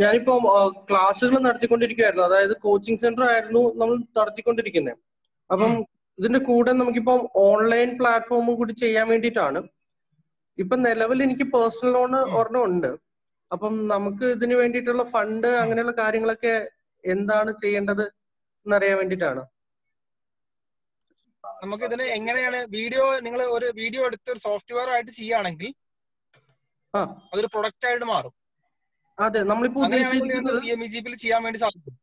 ഞാനിപ്പം ക്ലാസ്സുകൾ നടത്തിക്കൊണ്ടിരിക്കുകയായിരുന്നു അതായത് കോച്ചിങ് സെന്റർ ആയിരുന്നു നമ്മൾ നടത്തിക്കൊണ്ടിരിക്കുന്നത് അപ്പം ഇതിന്റെ കൂടെ നമുക്കിപ്പം ഓൺലൈൻ പ്ലാറ്റ്ഫോമും കൂടി ചെയ്യാൻ വേണ്ടിയിട്ടാണ്. ഇപ്പൊ നിലവിൽ എനിക്ക് പേഴ്സണൽ ലോൺ ഒരെണ്ണം ഉണ്ട്. അപ്പം നമുക്ക് ഇതിന് വേണ്ടിയിട്ടുള്ള ഫണ്ട് അങ്ങനെയുള്ള കാര്യങ്ങളൊക്കെ എന്താണ് ചെയ്യേണ്ടത് എന്നറിയാൻ വേണ്ടിയിട്ടാണ്. നമുക്ക് ഇതിന് എങ്ങനെയാണ് വീഡിയോ നിങ്ങൾ ഒരു വീഡിയോ എടുത്ത് ഒരു സോഫ്റ്റ്വെയർ ആയിട്ട് ചെയ്യുകയാണെങ്കിൽ അതൊരു പ്രൊഡക്റ്റ് ആയിട്ട് മാറും. അതെ നമ്മളിപ്പോ ഉദ്ദേശിക്കുന്നത് പിയിൽ ചെയ്യാൻ വേണ്ടി സാധിക്കും.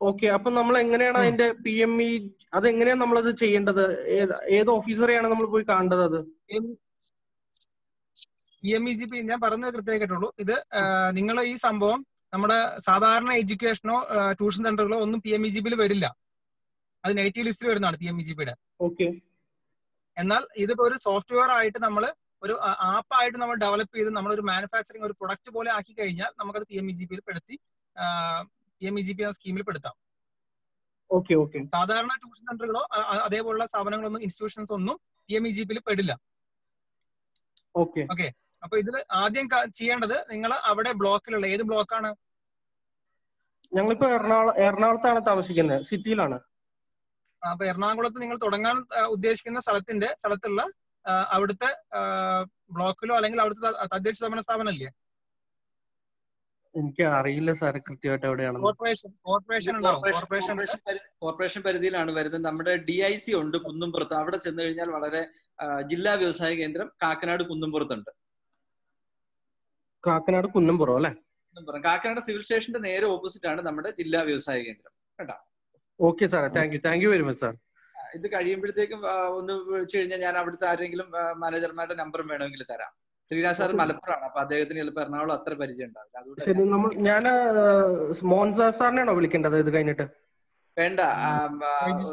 ഓക്കെ അപ്പൊ നമ്മൾ എങ്ങനെയാണ് അതിന്റെ പി എം ഇ അത് എങ്ങനെയാണ് നമ്മളത് ചെയ്യേണ്ടത്? ഏത് ഓഫീസറെയാണ് നമ്മൾ പോയി കാണേണ്ടത് അത്? P M E G P ഞാൻ പറഞ്ഞത് കൃത്യമായി കേട്ടുള്ളൂ ഇത് നിങ്ങൾ ഈ സംഭവം നമ്മുടെ സാധാരണ എഡ്യൂക്കേഷനോ ട്യൂഷൻ സെന്ററുകളോ ഒന്നും പി എം ഇ ജി പിയിൽ വരില്ല. അത് നെഗറ്റീവ് ലിസ്റ്റിൽ വരുന്നതാണ് പി എം ഇ ജി പിയുടെ ഓക്കെ. എന്നാൽ ഇതിപ്പോ ഒരു സോഫ്റ്റ്വെയർ ആയിട്ട് നമ്മൾ ഒരു ആപ്പ് ആയിട്ട് നമ്മൾ ഡെവലപ്പ് ചെയ്ത് നമ്മൾ ഒരു മാനുഫാക്ചറിങ് ഒരു പ്രൊഡക്റ്റ് പോലെ ആക്കി കഴിഞ്ഞാൽ നമുക്കത് പി എം ഇ ജി പിയിൽ പെടുത്തി P M E G P എന്ന സ്കീമിൽ പെടുത്താം. Okay okay. സാധാരണ ട്യൂഷൻ സെന്ററുകളോ അതേപോലുള്ള സ്ഥാപനങ്ങളൊന്നും ഇൻസ്റ്റിറ്റ്യൂഷൻസ് ഒന്നും പി എം ഇ ജി പിയിൽ പെടില്ല. ഓക്കെ. ഓക്കെ. അപ്പൊ ഇതിൽ ആദ്യം ചെയ്യേണ്ടത് നിങ്ങൾ അവിടെ ബ്ലോക്കിലുള്ള ഏത് ബ്ലോക്കാണ്? ഞങ്ങളിപ്പോ എറണാകുളം എറണാകുളത്താണ് താമസിക്കുന്നത് സിറ്റിയിലാണ്. അപ്പൊ എറണാകുളത്ത് നിങ്ങൾ തുടങ്ങാൻ ഉദ്ദേശിക്കുന്ന സ്ഥലത്തിന്റെ സ്ഥലത്തുള്ള അവിടുത്തെ ബ്ലോക്കിലോ അല്ലെങ്കിൽ അവിടുത്തെ തദ്ദേശ സ്വയംഭരണ സ്ഥാപനമല്ലേ? എനിക്ക് അറിയില്ല സാർ കൃത്യമായിട്ട് എവിടെയാണ് കോർപ്പറേഷൻ കോർപ്പറേഷൻ കോർപ്പറേഷൻ കോർപ്പറേഷൻ പരിധിയിലാണ് വരുന്നത്. നമ്മുടെ ഡി ഐ സി ഉണ്ട് കുന്നുംപുറത്ത്. അവിടെ ചെന്ന് കഴിഞ്ഞാൽ വളരെ ജില്ലാ വ്യവസായ കേന്ദ്രം കാക്കനാട് കുന്നുംപുറത്തുണ്ട്. കാക്കനാട് കുന്നുംപുറം അല്ലെ? കുന്നുംപുറം. കാക്കനാട് സിവിൽ സ്റ്റേഷന്റെ നേരെ ഓപ്പോസിറ്റ് ആണ് നമ്മുടെ ജില്ലാ വ്യവസായ കേന്ദ്രം. കേട്ടോ? Okay sir thank you. Thank you very much sir. ഇത് കഴിയുമ്പോഴത്തേക്കും ഒന്ന് വിളിച്ചു കഴിഞ്ഞാൽ ഞാൻ അവിടുത്തെ ആരെങ്കിലും മാനേജർമാരുടെ നമ്പറും വേണമെങ്കിൽ തരാം. ശ്രീരാജ് സാർ മലപ്പുറമാണ് അപ്പൊ അദ്ദേഹത്തിന് ചിലപ്പോൾ എറണാകുളം അത്ര പരിചയം ഉണ്ടാവില്ല. അതുകൊണ്ട് ഞാൻ സാറിനെയാണോ വിളിക്കേണ്ടത് ഇത് കഴിഞ്ഞിട്ട്? വേണ്ട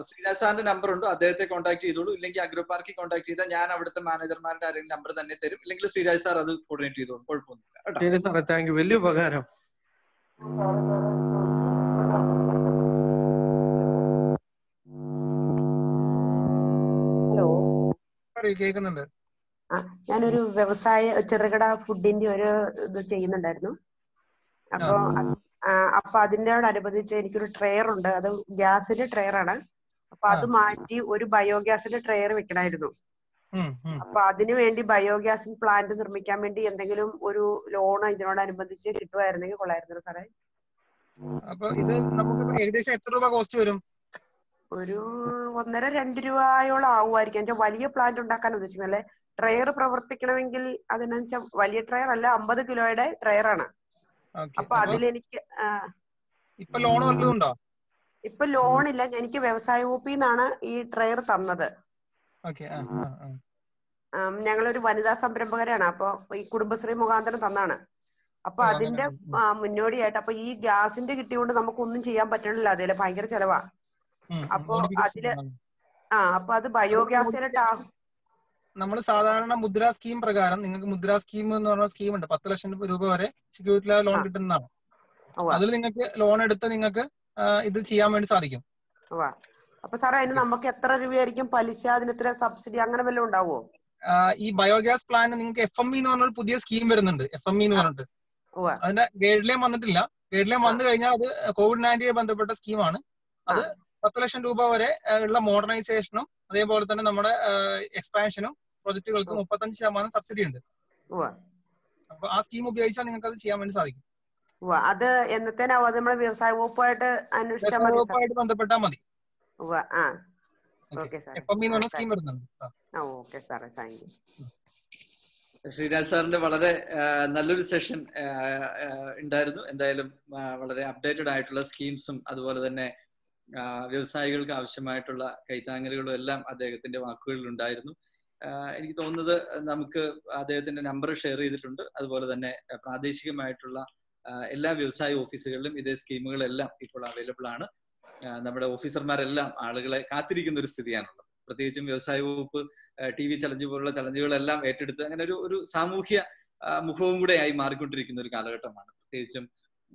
ശ്രീരാജ് സാറിന്റെ നമ്പർ ഉണ്ട് അദ്ദേഹത്തെ കോൺടാക്ട് ചെയ്തോളൂ. ഇല്ലെങ്കിൽ അഗ്രോ പാർക്കിൽ കോൺടാക്ട് ചെയ്താൽ ഞാൻ അവിടുത്തെ മാനേജർമാരുടെ ആരെങ്കിലും നമ്പർ തന്നെ തരും. ഇല്ലെങ്കിൽ ശ്രീരാജ് സാർ അത് കോർഡിനേറ്റ് ചെയ്തോളൂ. കുഴപ്പമൊന്നുമില്ല. കേട്ടോ. ശരി സാറേ താങ്ക് യു. വലിയ ഉപകാരം. കേൾക്കുന്നുണ്ട്. ആ ഞാനൊരു വ്യവസായ ചെറുകിട ഫുഡിന്റെ ഒരു ഇത് ചെയ്യുന്നുണ്ടായിരുന്നു. അപ്പൊ അപ്പൊ അതിനോടനുബന്ധിച്ച് എനിക്കൊരു ട്രെയർ ഉണ്ട്. അത് ഗ്യാസിന്റെ ട്രെയർ ആണ്. അപ്പൊ അത് മാറ്റി ഒരു ബയോഗ്യാസിന്റെ ട്രെയർ ഉം. അപ്പൊ അതിനു വേണ്ടി ബയോഗ്യാസ് പ്ലാന്റ് നിർമ്മിക്കാൻ വേണ്ടി എന്തെങ്കിലും ഒരു ലോൺ ഇതിനോടനുബന്ധിച്ച് കിട്ടുമായിരുന്നെങ്കിൽ കൊള്ളായിരുന്നു സാറേ. അപ്പൊ ഇത് നമുക്ക് ഏകദേശം എത്ര രൂപ കോസ്റ്റ് വരും? ഒരു ഒന്നര രണ്ട് രൂപയോളം ആവുമായിരിക്കും. എന്നുവെച്ചാൽ വലിയ പ്ലാന്റ് ഉണ്ടാക്കാൻ ഉദ്ദേശിക്കുന്നത്. അല്ലെ ട്രെയർ പ്രവർത്തിക്കണമെങ്കിൽ അതിനെന്ന് വെച്ചാൽ വലിയ ട്രെയർ അല്ല അമ്പത് കിലോയുടെ ട്രെയർ ആണ്. അപ്പൊ അതിലെനിക്ക് ഇപ്പൊ ലോൺ ഇപ്പൊ ലോൺ ഇല്ല. എനിക്ക് വ്യവസായ വകുപ്പിൽ നിന്നാണ് ഈ ട്രെയർ തന്നത്. ഞങ്ങളൊരു വനിതാ സംരംഭകരാണ്. അപ്പൊ ഈ കുടുംബശ്രീ മുഖാന്തരം തന്നാണ്. അപ്പൊ അതിന്റെ മുന്നോടിയായിട്ട് അപ്പൊ ഈ ഗ്യാസിന്റെ കിട്ടിയോണ്ട് നമുക്കൊന്നും ചെയ്യാൻ പറ്റണില്ല. അതിൽ ഭയങ്കര ചെലവാ. അപ്പൊ അതിൽ ആ അപ്പൊ അത് ബയോഗ്യാസിന്റെ ടാ നമ്മൾ സാധാരണ മുദ്ര സ്കീം പ്രകാരം നിങ്ങൾക്ക് മുദ്ര സ്കീം എന്ന് പറഞ്ഞ സ്കീം ഉണ്ട്. പത്ത് ലക്ഷം രൂപ വരെ സെക്യൂരിറ്റി ലോൺ കിട്ടുന്നതാണ്. അതിൽ നിങ്ങൾക്ക് ലോൺ എടുത്ത് നിങ്ങൾക്ക് ഇത് ചെയ്യാൻ വേണ്ടി സാധിക്കും. അപ്പൊ സാറേ അതിന് നമുക്ക് എത്ര രൂപയായിരിക്കും പലിശ? അതിന് എത്ര സബ്സിഡി അങ്ങനെ വല്ലതും ഉണ്ടാവോ? ഈ ബയോഗ്യാസ് പ്ലാൻ നിങ്ങൾക്ക് എഫ് എം ഇ എന്ന് പുതിയ സ്കീം വരുന്നുണ്ട്. എഫ് എം ഇ എന്ന് പറഞ്ഞിട്ട്. അതിന്റെ ഗൈഡ് ലൈൻ വന്നിട്ടില്ല. ഗൈഡ് ലൈൻ വന്നു കഴിഞ്ഞാൽ അത് കോവിഡ് നയന്റീൻ ബന്ധപ്പെട്ട സ്കീമാണ് അത് പത്ത് ലക്ഷം രൂപ വരെ ഉള്ള മോഡേണൈസേഷനും അതേപോലെ തന്നെ നമ്മുടെ എക്സ്പാൻഷനും പ്രൊജക്ടുകൾക്ക് മുപ്പത്തഞ്ച് ശതമാനം സബ്സിഡി ഉണ്ട്. അപ്പൊ ആ സ്കീം ഉപയോഗിച്ചാൽ നിങ്ങൾക്ക് അത് ചെയ്യാൻ വേണ്ടി സാധിക്കും. അത് എന്നത്തേനാവും? അത് നമ്മുടെ വ്യവസായ വകുപ്പായിട്ട് അന്വേഷിച്ചാൽ വകുപ്പായിട്ട് ബന്ധപ്പെട്ടാൽ മതി. സ്കീം വരുന്നുണ്ട്. ആ. ആ ഓക്കെ സാറേ. Thank you. ശ്രീരാജ് സാറിന്റെ വളരെ നല്ലൊരു സെഷൻ ഉണ്ടായിരുന്നു. എന്തായാലും വളരെ അപ്ഡേറ്റഡ് ആയിട്ടുള്ള സ്കീംസും അതുപോലെ തന്നെ വ്യവസായികൾക്ക് ആവശ്യമായിട്ടുള്ള കൈത്താങ്ങലുകളും എല്ലാം അദ്ദേഹത്തിന്റെ വാക്കുകളിൽ ഉണ്ടായിരുന്നു. എനിക്ക് തോന്നുന്നത് നമുക്ക് അദ്ദേഹത്തിന്റെ നമ്പർ ഷെയർ ചെയ്തിട്ടുണ്ട്. അതുപോലെ തന്നെ പ്രാദേശികമായിട്ടുള്ള എല്ലാ വ്യവസായ ഓഫീസുകളിലും ഇതേ സ്കീമുകളെല്ലാം ഇപ്പോൾ അവൈലബിൾ ആണ്. നമ്മുടെ ഓഫീസർമാരെല്ലാം ആളുകളെ കാത്തിരിക്കുന്ന ഒരു സ്ഥിതിയാണുള്ളത്. പ്രത്യേകിച്ചും വ്യവസായ വകുപ്പ് ടി വി ചലഞ്ച് പോലുള്ള ചലഞ്ചുകളെല്ലാം ഏറ്റെടുത്ത് അങ്ങനെ ഒരു ഒരു സാമൂഹ്യ മുഖവും കൂടെ ആയി മാറിക്കൊണ്ടിരിക്കുന്ന ഒരു കാലഘട്ടമാണ്. പ്രത്യേകിച്ചും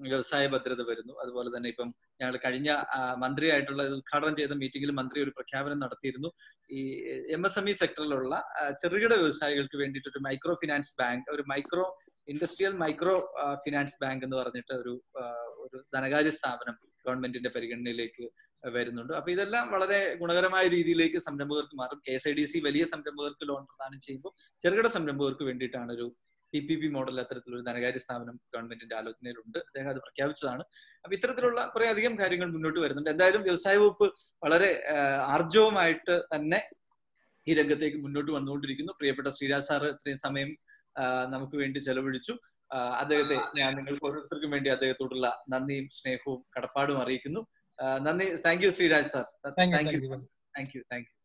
വ്യവസായ ഭദ്രത വരുന്നു. അതുപോലെ തന്നെ ഇപ്പം ഞങ്ങൾ കഴിഞ്ഞ മന്ത്രിയായിട്ടുള്ള ഉദ്ഘാടനം ചെയ്ത മീറ്റിംഗിൽ മന്ത്രി ഒരു പ്രഖ്യാപനം നടത്തിയിരുന്നു. ഈ എം എസ് എം ഇ സെക്ടറിലുള്ള ചെറുകിട വ്യവസായികൾക്ക് വേണ്ടിയിട്ട് ഒരു മൈക്രോ ഫിനാൻസ് ബാങ്ക് ഒരു micro industrial micro finance bank എന്ന് പറഞ്ഞിട്ട് ഒരു ഒരു ധനകാര്യ സ്ഥാപനം ഗവൺമെന്റിന്റെ പരിഗണനയിലേക്ക് വരുന്നുണ്ട്. അപ്പൊ ഇതെല്ലാം വളരെ ഗുണകരമായ രീതിയിലേക്ക് സംരംഭകർക്ക് മാറും. K S I D C വലിയ സംരംഭകർക്ക് ലോൺ പ്രദാനം ചെയ്യുമ്പോൾ ചെറുകിട സംരംഭകർക്ക് വേണ്ടിയിട്ടാണ് ഒരു പി പി പി മോഡൽ അത്തരത്തിലൊരു ധനകാര്യ സ്ഥാപനം ഗവൺമെന്റിന്റെ ആലോചനയിലുണ്ട്. അദ്ദേഹം അത് പ്രഖ്യാപിച്ചതാണ്. അപ്പൊ ഇത്തരത്തിലുള്ള കുറെ അധികം കാര്യങ്ങൾ മുന്നോട്ട് വരുന്നുണ്ട്. എന്തായാലും വ്യവസായ വകുപ്പ് വളരെ ആർജവമായിട്ട് തന്നെ ഈ രംഗത്തേക്ക് മുന്നോട്ട് വന്നുകൊണ്ടിരിക്കുന്നു. പ്രിയപ്പെട്ട ശ്രീരാജ് സാർ ഇത്രയും സമയം നമുക്ക് വേണ്ടി ചെലവഴിച്ചു. അദ്ദേഹത്തെ ഞാൻ നിങ്ങൾക്ക് ഓരോരുത്തർക്കും വേണ്ടി അദ്ദേഹത്തോടുള്ള നന്ദിയും സ്നേഹവും കടപ്പാടും അറിയിക്കുന്നു. നന്ദി. Thank you Sreeraj sir thank you. Thank you thank you.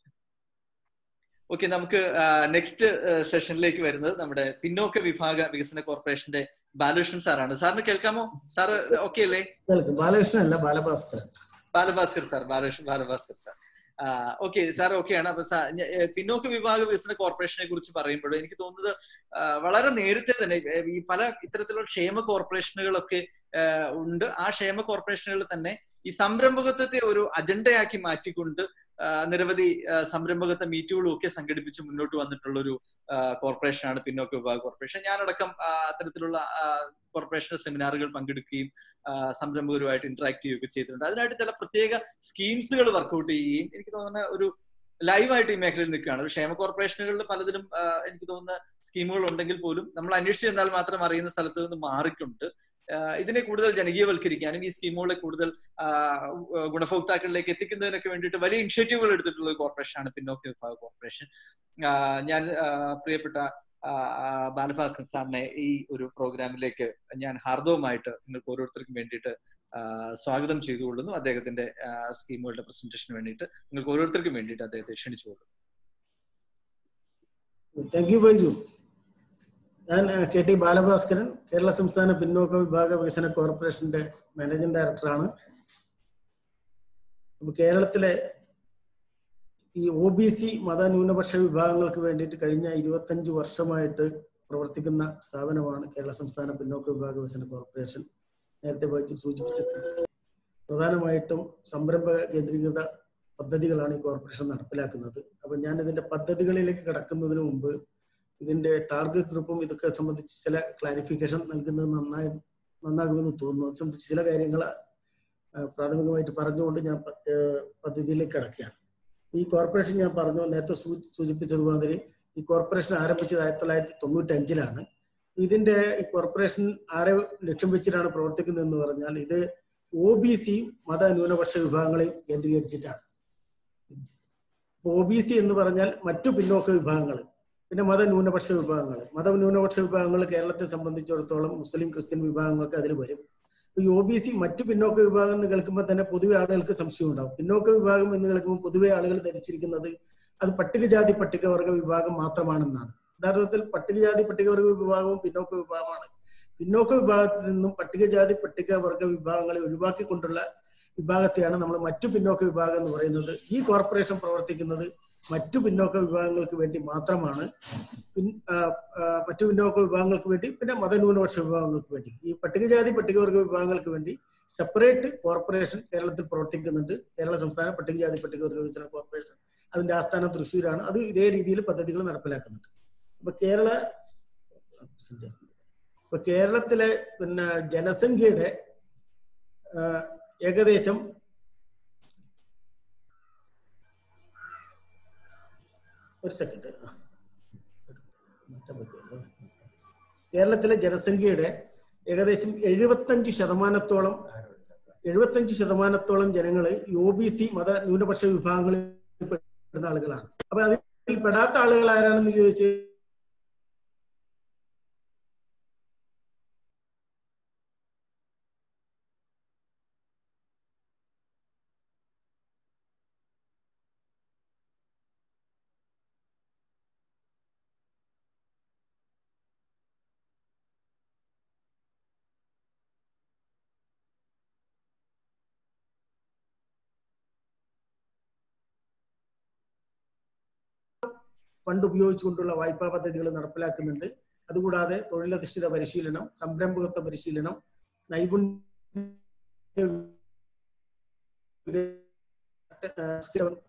Okay നമുക്ക് നെക്സ്റ്റ് സെഷനിലേക്ക് വരുന്നത് നമ്മുടെ പിന്നോക്ക വിഭാഗ വികസന കോർപ്പറേഷന്റെ ബാലകൃഷ്ണൻ സാറാണ്. സാറിന് കേൾക്കാമോ? സാറ് ഓക്കെ അല്ലേ? ബാലകൃഷ്ണൻ അല്ല Balabhaskar Balabhaskar sir Balakrishnan Balabhaskar sir. Okay sir ഓക്കെയാണ് അപ്പൊ പിന്നോക്ക വിഭാഗ വികസന കോർപ്പറേഷനെ കുറിച്ച് പറയുമ്പോഴും എനിക്ക് തോന്നുന്നത് വളരെ നേരത്തെ തന്നെ ഈ പല ഇത്തരത്തിലുള്ള ക്ഷേമ കോർപ്പറേഷനുകളൊക്കെ ഉണ്ട്. ആ ക്ഷേമ കോർപ്പറേഷനുകൾ തന്നെ ഈ സംരംഭകത്വത്തെ ഒരു അജണ്ടയാക്കി മാറ്റിക്കൊണ്ട് നിരവധി സംരംഭകത്തെ മീറ്റുകളും ഒക്കെ സംഘടിപ്പിച്ച് മുന്നോട്ട് വന്നിട്ടുള്ള ഒരു കോർപ്പറേഷനാണ് പിന്നോക്ക വിഭാഗ കോർപ്പറേഷൻ. ഞാനടക്കം അത്തരത്തിലുള്ള കോർപ്പറേഷന്റെ സെമിനാറുകൾ പങ്കെടുക്കുകയും സംരംഭകരുമായിട്ട് ഇന്ററാക്ട് ചെയ്യുകയൊക്കെ ചെയ്തിട്ടുണ്ട്. അതിനായിട്ട് ചില പ്രത്യേക സ്കീംസുകൾ വർക്കൗട്ട് ചെയ്യുകയും എനിക്ക് തോന്നുന്ന ഒരു ലൈവായിട്ട് ഈ മേഖലയിൽ നിൽക്കുകയാണ്. ഒരു ക്ഷേമ കോർപ്പറേഷനുകളിൽ പലതിലും എനിക്ക് തോന്നുന്ന സ്കീമുകൾ ഉണ്ടെങ്കിൽ പോലും നമ്മൾ അന്വേഷിച്ച് ചെന്നാൽ മാത്രം അറിയുന്ന സ്ഥലത്ത് നിന്ന് മാറിക്കൊണ്ട് ഇതിനെ കൂടുതൽ ജനകീയവൽക്കരിക്കാനും ഈ സ്കീമുകളെ കൂടുതൽ ഗുണഭോക്താക്കളിലേക്ക് എത്തിക്കുന്നതിനൊക്കെ വേണ്ടിയിട്ട് വലിയ ഇനിഷ്യേറ്റീവുകൾ എടുത്തിട്ടുള്ള ഒരു കോർപ്പറേഷനാണ് പിന്നോക്ക വിഭാഗ കോർപ്പറേഷൻ. ഞാൻ പ്രിയപ്പെട്ട ബാലഭാസ്കർ സാറിനെ ഈ ഒരു പ്രോഗ്രാമിലേക്ക് ഞാൻ ഹാർദവുമായിട്ട് നിങ്ങൾക്ക് ഓരോരുത്തർക്കും വേണ്ടിയിട്ട് സ്വാഗതം ചെയ്തുകൊള്ളുന്നു. അദ്ദേഹത്തിന്റെ സ്കീമുകളുടെ പ്രസന്റേഷന് വേണ്ടിയിട്ട് നിങ്ങൾക്ക് ഓരോരുത്തർക്കും വേണ്ടിയിട്ട് അദ്ദേഹത്തെ ക്ഷണിച്ചുകൊള്ളുന്നു. Thank you Baiju. ഞാൻ കെ ടി ബാലഭാസ്കരൻ കേരള സംസ്ഥാന പിന്നോക്ക വിഭാഗ വികസന കോർപ്പറേഷന്റെ മാനേജിംഗ് ഡയറക്ടറാണ്. കേരളത്തിലെ ഈ ഒ ബി സി മതന്യൂനപക്ഷ വിഭാഗങ്ങൾക്ക് വേണ്ടിയിട്ട് കഴിഞ്ഞ ഇരുപത്തഞ്ച് വർഷമായിട്ട് പ്രവർത്തിക്കുന്ന സ്ഥാപനമാണ് കേരള സംസ്ഥാന പിന്നോക്ക വിഭാഗ വികസന കോർപ്പറേഷൻ. നേരത്തെ ബൈജു സൂചിപ്പിച്ചത് പ്രധാനമായിട്ടും സംരംഭ കേന്ദ്രീകൃത പദ്ധതികളാണ് ഈ കോർപ്പറേഷൻ നടപ്പിലാക്കുന്നത്. അപ്പൊ ഞാൻ ഇതിന്റെ പദ്ധതികളിലേക്ക് കടക്കുന്നതിന് മുമ്പ് ഇതിന്റെ ടാർഗറ്റ് ഗ്രൂപ്പും ഇതൊക്കെ സംബന്ധിച്ച് ചില ക്ലാരിഫിക്കേഷൻ നൽകുന്നത് നന്നായി നന്നാകുമെന്ന് തോന്നുന്നു. അത് സംബന്ധിച്ച് ചില കാര്യങ്ങൾ പ്രാഥമികമായിട്ട് പറഞ്ഞുകൊണ്ട് ഞാൻ പദ്ധതിയിലേക്ക് കടക്കുകയാണ്. ഈ കോർപ്പറേഷൻ ഞാൻ പറഞ്ഞു നേരത്തെ സൂചിപ്പിച്ചതുമാതിരി ഈ കോർപ്പറേഷൻ ആരംഭിച്ചത് ആയിരത്തി തൊള്ളായിരത്തി തൊണ്ണൂറ്റി അഞ്ചിലാണ് ഇതിന്റെ ഈ കോർപ്പറേഷൻ ആരെ ലക്ഷ്യം വെച്ചിട്ടാണ് പ്രവർത്തിക്കുന്നത് എന്ന് പറഞ്ഞാൽ ഇത് ഒ ബി സി മത ന്യൂനപക്ഷ വിഭാഗങ്ങളെ കേന്ദ്രീകരിച്ചിട്ടാണ്. ഒ ബി സി എന്ന് പറഞ്ഞാൽ മറ്റു പിന്നോക്ക വിഭാഗങ്ങൾ പിന്നെ മത ന്യൂനപക്ഷ വിഭാഗങ്ങൾ. മത ന്യൂനപക്ഷ വിഭാഗങ്ങൾ കേരളത്തെ സംബന്ധിച്ചിടത്തോളം മുസ്ലിം ക്രിസ്ത്യൻ വിഭാഗങ്ങൾക്ക് അതിൽ വരും. ഒ ബി സി മറ്റു പിന്നോക്ക വിഭാഗം എന്ന് കേൾക്കുമ്പോൾ തന്നെ പൊതുവെ ആളുകൾക്ക് സംശയം ഉണ്ടാവും. പിന്നോക്ക വിഭാഗം എന്ന് കേൾക്കുമ്പോൾ പൊതുവെ ആളുകൾ ധരിച്ചിരിക്കുന്നത് അത് പട്ടികജാതി പട്ടികവർഗ വിഭാഗം മാത്രമാണെന്നാണ്. യഥാർത്ഥത്തിൽ പട്ടികജാതി പട്ടികവർഗ വിഭാഗവും പിന്നോക്ക വിഭാഗമാണ്. പിന്നോക്ക വിഭാഗത്തിൽ നിന്നും പട്ടികജാതി പട്ടികവർഗ വിഭാഗങ്ങളെ ഒഴിവാക്കിക്കൊണ്ടുള്ള വിഭാഗത്തെയാണ് നമ്മൾ മറ്റു പിന്നോക്ക വിഭാഗം എന്ന് പറയുന്നത്. ഈ കോർപ്പറേഷൻ പ്രവർത്തിക്കുന്നത് മറ്റു പിന്നോക്ക വിഭാഗങ്ങൾക്ക് വേണ്ടി മാത്രമാണ്. മറ്റു പിന്നോക്ക വിഭാഗങ്ങൾക്ക് വേണ്ടി പിന്നെ മതന്യൂനപക്ഷ വിഭാഗങ്ങൾക്ക് വേണ്ടി. ഈ പട്ടികജാതി പട്ടികവർഗ വിഭാഗങ്ങൾക്ക് വേണ്ടി സെപ്പറേറ്റ് കോർപ്പറേഷൻ കേരളത്തിൽ പ്രവർത്തിക്കുന്നുണ്ട്. കേരള സംസ്ഥാന പട്ടികജാതി പട്ടികവർഗ വികസന കോർപ്പറേഷൻ അതിന്റെ ആസ്ഥാനം തൃശ്ശൂരാണ്. അത് ഇതേ രീതിയിൽ പദ്ധതികൾ നടപ്പിലാക്കുന്നുണ്ട്. അപ്പൊ കേരള ഇപ്പൊ കേരളത്തിലെ പിന്നെ ജനസംഖ്യയുടെ ഏകദേശം ഒരു സെക്കൻഡ് കേരളത്തിലെ ജനസംഖ്യയുടെ ഏകദേശം എഴുപത്തഞ്ച് ശതമാനത്തോളം എഴുപത്തഞ്ച് ശതമാനത്തോളം ജനങ്ങൾ ഒ ബി സി മത ന്യൂനപക്ഷ വിഭാഗങ്ങളിൽ പെടുന്ന ആളുകളാണ്. അപ്പൊ അതിൽ പെടാത്ത ആളുകൾ ആരാണെന്ന് ചോദിച്ച് ഫണ്ട് ഉപയോഗിച്ചുകൊണ്ടുള്ള വായ്പാ പദ്ധതികൾ നടപ്പിലാക്കുന്നുണ്ട്. അതുകൂടാതെ തൊഴിലധിഷ്ഠിത പരിശീലനം സംരംഭകത്വ പരിശീലനം നൈപുണ്യ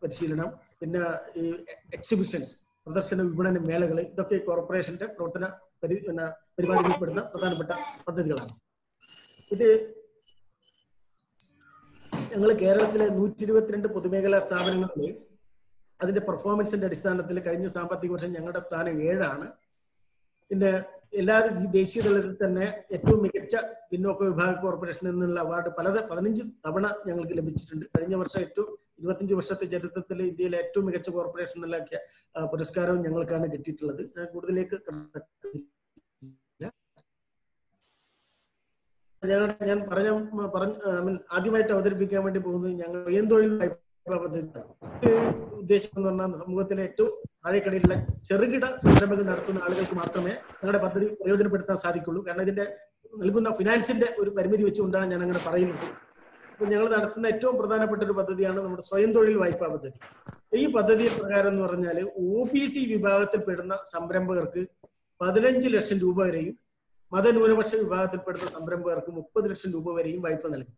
പരിശീലനം പിന്നെ ഈ എക്സിബിഷൻസ് പ്രദർശന വിപണന മേളകൾ ഇതൊക്കെ കോർപ്പറേഷന്റെ പ്രവർത്തന പരി പിന്നെ പരിപാടികളിൽ പെടുന്ന പ്രധാനപ്പെട്ട പദ്ധതികളാണ്. ഇത് ഞങ്ങൾ കേരളത്തിലെ നൂറ്റി ഇരുപത്തിരണ്ട് പൊതുമേഖലാ സ്ഥാപനങ്ങളിൽ അതിന്റെ പെർഫോമൻസിന്റെ അടിസ്ഥാനത്തിൽ കഴിഞ്ഞ സാമ്പത്തിക വർഷം ഞങ്ങളുടെ സ്ഥാനം ഏഴാണ്. പിന്നെ എല്ലാ ദേശീയ തലത്തിൽ തന്നെ ഏറ്റവും മികച്ച പിന്നോക്ക വിഭാഗ കോർപ്പറേഷനിൽ നിന്നുള്ള അവാർഡ് പല പതിനഞ്ച് തവണ ഞങ്ങൾക്ക് ലഭിച്ചിട്ടുണ്ട്. കഴിഞ്ഞ വർഷം ഏറ്റവും ഇരുപത്തിയഞ്ച് വർഷത്തെ ചരിത്രത്തിൽ ഇന്ത്യയിലെ ഏറ്റവും മികച്ച കോർപ്പറേഷൻ എന്നുള്ള പുരസ്കാരവും ഞങ്ങൾക്കാണ് കിട്ടിയിട്ടുള്ളത്. ഞാൻ കൂടുതലേക്ക്. ഞാൻ പറഞ്ഞ പറഞ്ഞ ആദ്യമായിട്ട് അവതരിപ്പിക്കാൻ വേണ്ടി പോകുന്നത് ഞങ്ങൾ തൊഴിൽ ഉദ്ദേശം എന്ന് പറഞ്ഞാൽ സമൂഹത്തിലെ ഏറ്റവും താഴെക്കടയിലുള്ള ചെറുകിട സംരംഭങ്ങൾ നടത്തുന്ന ആളുകൾക്ക് മാത്രമേ ഞങ്ങളുടെ പദ്ധതി പ്രയോജനപ്പെടുത്താൻ സാധിക്കുള്ളൂ. കാരണം ഇതിന്റെ നൽകുന്ന ഫിനാൻസിന്റെ ഒരു പരിമിതി വെച്ചുകൊണ്ടാണ് ഞാൻ അങ്ങനെ പറയുന്നത്. അപ്പൊ ഞങ്ങൾ നടത്തുന്ന ഏറ്റവും പ്രധാനപ്പെട്ട ഒരു പദ്ധതിയാണ് നമ്മുടെ സ്വയം തൊഴിൽ വായ്പാ പദ്ധതി. ഈ പദ്ധതി പ്രകാരം എന്ന് പറഞ്ഞാൽ ഒ ബി സി വിഭാഗത്തിൽപ്പെടുന്ന സംരംഭകർക്ക് പതിനഞ്ച് ലക്ഷം രൂപ വരെയും മതന്യൂനപക്ഷ വിഭാഗത്തിൽപ്പെടുന്ന സംരംഭകർക്ക് മുപ്പത് ലക്ഷം രൂപ വരെയും വായ്പ നൽകും.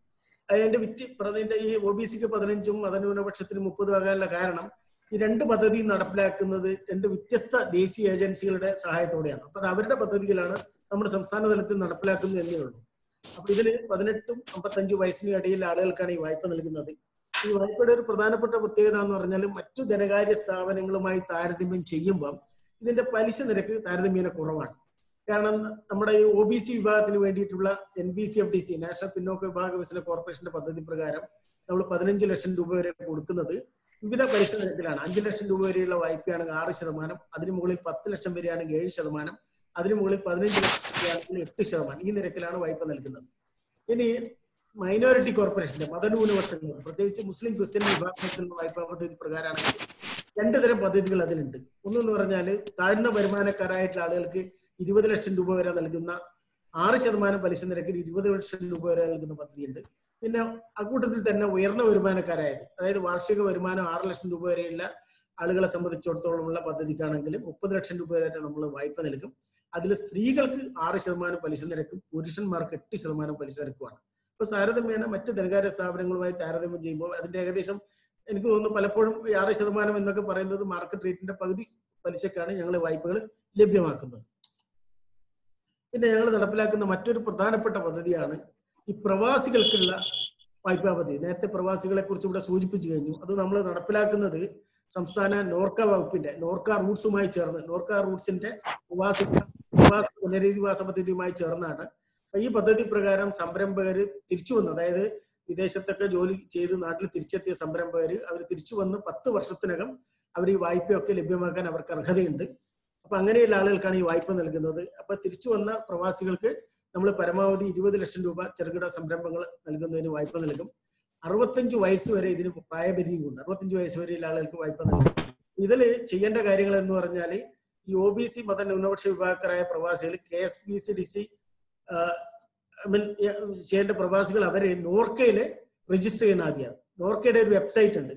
അതിന്റെ വിറ്റ് അതിന്റെ ഈ ഒ ബി സിക്ക് പതിനഞ്ചും മതന്യൂനപക്ഷത്തിന് മുപ്പതും ആകാനുള്ള കാരണം ഈ രണ്ട് പദ്ധതി നടപ്പിലാക്കുന്നത് രണ്ട് വ്യത്യസ്ത ദേശീയ ഏജൻസികളുടെ സഹായത്തോടെയാണ്. അപ്പൊ അവരുടെ പദ്ധതികളാണ് നമ്മുടെ സംസ്ഥാന തലത്തിൽ നടപ്പിലാക്കുന്നത് എന്നേ ഉള്ളൂ. അപ്പൊ ഇതിന് പതിനെട്ടും അമ്പത്തഞ്ചു വയസ്സിനും ഇടയിൽ ആളുകൾക്കാണ് ഈ വായ്പ നൽകുന്നത്. ഈ വായ്പയുടെ ഒരു പ്രധാനപ്പെട്ട പ്രത്യേകത എന്ന് പറഞ്ഞാൽ മറ്റു ധനകാര്യ സ്ഥാപനങ്ങളുമായി താരതമ്യം ചെയ്യുമ്പം ഇതിന്റെ പലിശ നിരക്ക് താരതമ്യേന കുറവാണ്. കാരണം നമ്മുടെ ഈ ഒ ബി സി വിഭാഗത്തിന് വേണ്ടിയിട്ടുള്ള N B C F D C national പിന്നോക്ക വിഭാഗ വികസന കോർപ്പറേഷന്റെ പദ്ധതി പ്രകാരം നമ്മൾ പതിനഞ്ച് ലക്ഷം രൂപ വരെ കൊടുക്കുന്നത് വിവിധ നിരക്കിലാണ് അഞ്ച് ലക്ഷം രൂപ വരെയുള്ള വായ്പയാണെങ്കിൽ ആറ് ശതമാനം അതിന് മുകളിൽ പത്ത് ലക്ഷം വരെയാണെങ്കിൽ ഏഴ് ശതമാനം അതിന് മുകളിൽ പതിനഞ്ച് ലക്ഷം എട്ട് ശതമാനം ഈ നിരക്കിലാണ് വായ്പ നൽകുന്നത്. ഇനി മൈനോറിറ്റി കോർപ്പറേഷന്റെ മതന്യൂനപക്ഷങ്ങൾ പ്രത്യേകിച്ച് മുസ്ലിം ക്രിസ്ത്യൻ വിഭാഗത്തിലുള്ള വായ്പാ പദ്ധതി പ്രകാരമാണെങ്കിൽ രണ്ട് തരം പദ്ധതികൾ അതിലുണ്ട്. ഒന്നെന്ന് പറഞ്ഞാൽ താഴ്ന്ന വരുമാനക്കാരായിട്ടുള്ള ആളുകൾക്ക് ഇരുപത് ലക്ഷം രൂപ വരെ നൽകുന്ന ആറ് ശതമാനം പലിശ നിരക്കിൽ ഇരുപത് ലക്ഷം രൂപ വരെ നൽകുന്ന പദ്ധതിയുണ്ട്. പിന്നെ അക്കൂട്ടത്തിൽ തന്നെ ഉയർന്ന വരുമാനക്കാരായത് അതായത് വാർഷിക വരുമാനം ആറ് ലക്ഷം രൂപ വരെയുള്ള ആളുകളെ സംബന്ധിച്ചിടത്തോളമുള്ള പദ്ധതിക്കാണെങ്കിൽ മുപ്പത് ലക്ഷം രൂപ വരെ നമ്മൾ വായ്പ നൽകും. അതിൽ സ്ത്രീകൾക്ക് ആറ് ശതമാനം പലിശ നിരക്കും പുരുഷന്മാർക്ക് എട്ട് ശതമാനം പലിശ നിരക്കുമാണ്. ഇപ്പൊ താരതമ്യേന മറ്റ് ധനകാര്യ സ്ഥാപനങ്ങളുമായി താരതമ്യം ചെയ്യുമ്പോൾ അതിന്റെ ഏകദേശം എനിക്ക് തോന്നുന്നു പലപ്പോഴും ആറ് ശതമാനം എന്നൊക്കെ പറയുന്നത് മാർക്കറ്റ് റേറ്റിന്റെ പകുതി പലിശക്കാണ് ഞങ്ങൾ വായ്പകൾ ലഭ്യമാക്കുന്നത്. പിന്നെ ഞങ്ങൾ നടപ്പിലാക്കുന്ന മറ്റൊരു പ്രധാനപ്പെട്ട പദ്ധതിയാണ് ഈ പ്രവാസികൾക്കുള്ള വായ്പാ പദ്ധതി. നേരത്തെ പ്രവാസികളെ കുറിച്ച് ഇവിടെ സൂചിപ്പിച്ചു കഴിഞ്ഞു. അത് നമ്മൾ നടപ്പിലാക്കുന്നത് സംസ്ഥാന നോർക്ക വകുപ്പിന്റെ നോർക്ക റൂട്ട്സുമായി ചേർന്ന് നോർക്ക റൂട്ട്സിന്റെ പ്രവാസി പ്രവാസി പുനരധിവാസ പദ്ധതിയുമായി ചേർന്നാണ്. ഈ പദ്ധതി പ്രകാരം സംരംഭകർ തിരിച്ചു വന്നു. അതായത് വിദേശത്തൊക്കെ ജോലി ചെയ്ത് നാട്ടിൽ തിരിച്ചെത്തിയ സംരംഭകർ അവർ തിരിച്ചു വന്ന് പത്ത് വർഷത്തിനകം അവർ ഈ വായ്പയൊക്കെ ലഭ്യമാക്കാൻ അവർക്ക് അർഹതയുണ്ട്. അപ്പൊ അങ്ങനെയുള്ള ആളുകൾക്കാണ് ഈ വായ്പ നൽകുന്നത്. അപ്പൊ തിരിച്ചു വന്ന പ്രവാസികൾക്ക് നമ്മൾ പരമാവധി ഇരുപത് ലക്ഷം രൂപ ചെറുകിട സംരംഭങ്ങൾ നൽകുന്നതിന് വായ്പ നൽകും. അറുപത്തഞ്ച് വയസ്സ് വരെ ഇതിന് പ്രായപരിധിയും ഉണ്ട് അറുപത്തഞ്ച് വയസ്സ് വരെയുള്ള ആളുകൾക്ക് വായ്പ നൽകും. ഇതിൽ ചെയ്യേണ്ട കാര്യങ്ങൾ എന്ന് പറഞ്ഞാൽ ഈ ഒ ബി സി മത ന്യൂനപക്ഷ വിഭാഗക്കാരായ പ്രവാസികൾ K S B C D C I mean ചെയ്യേണ്ട പ്രവാസികൾ അവരെ നോർക്കയിൽ രജിസ്റ്റർ ചെയ്യുന്ന ആദ്യമാണ്. നോർക്കയുടെ ഒരു വെബ്സൈറ്റ് ഉണ്ട്.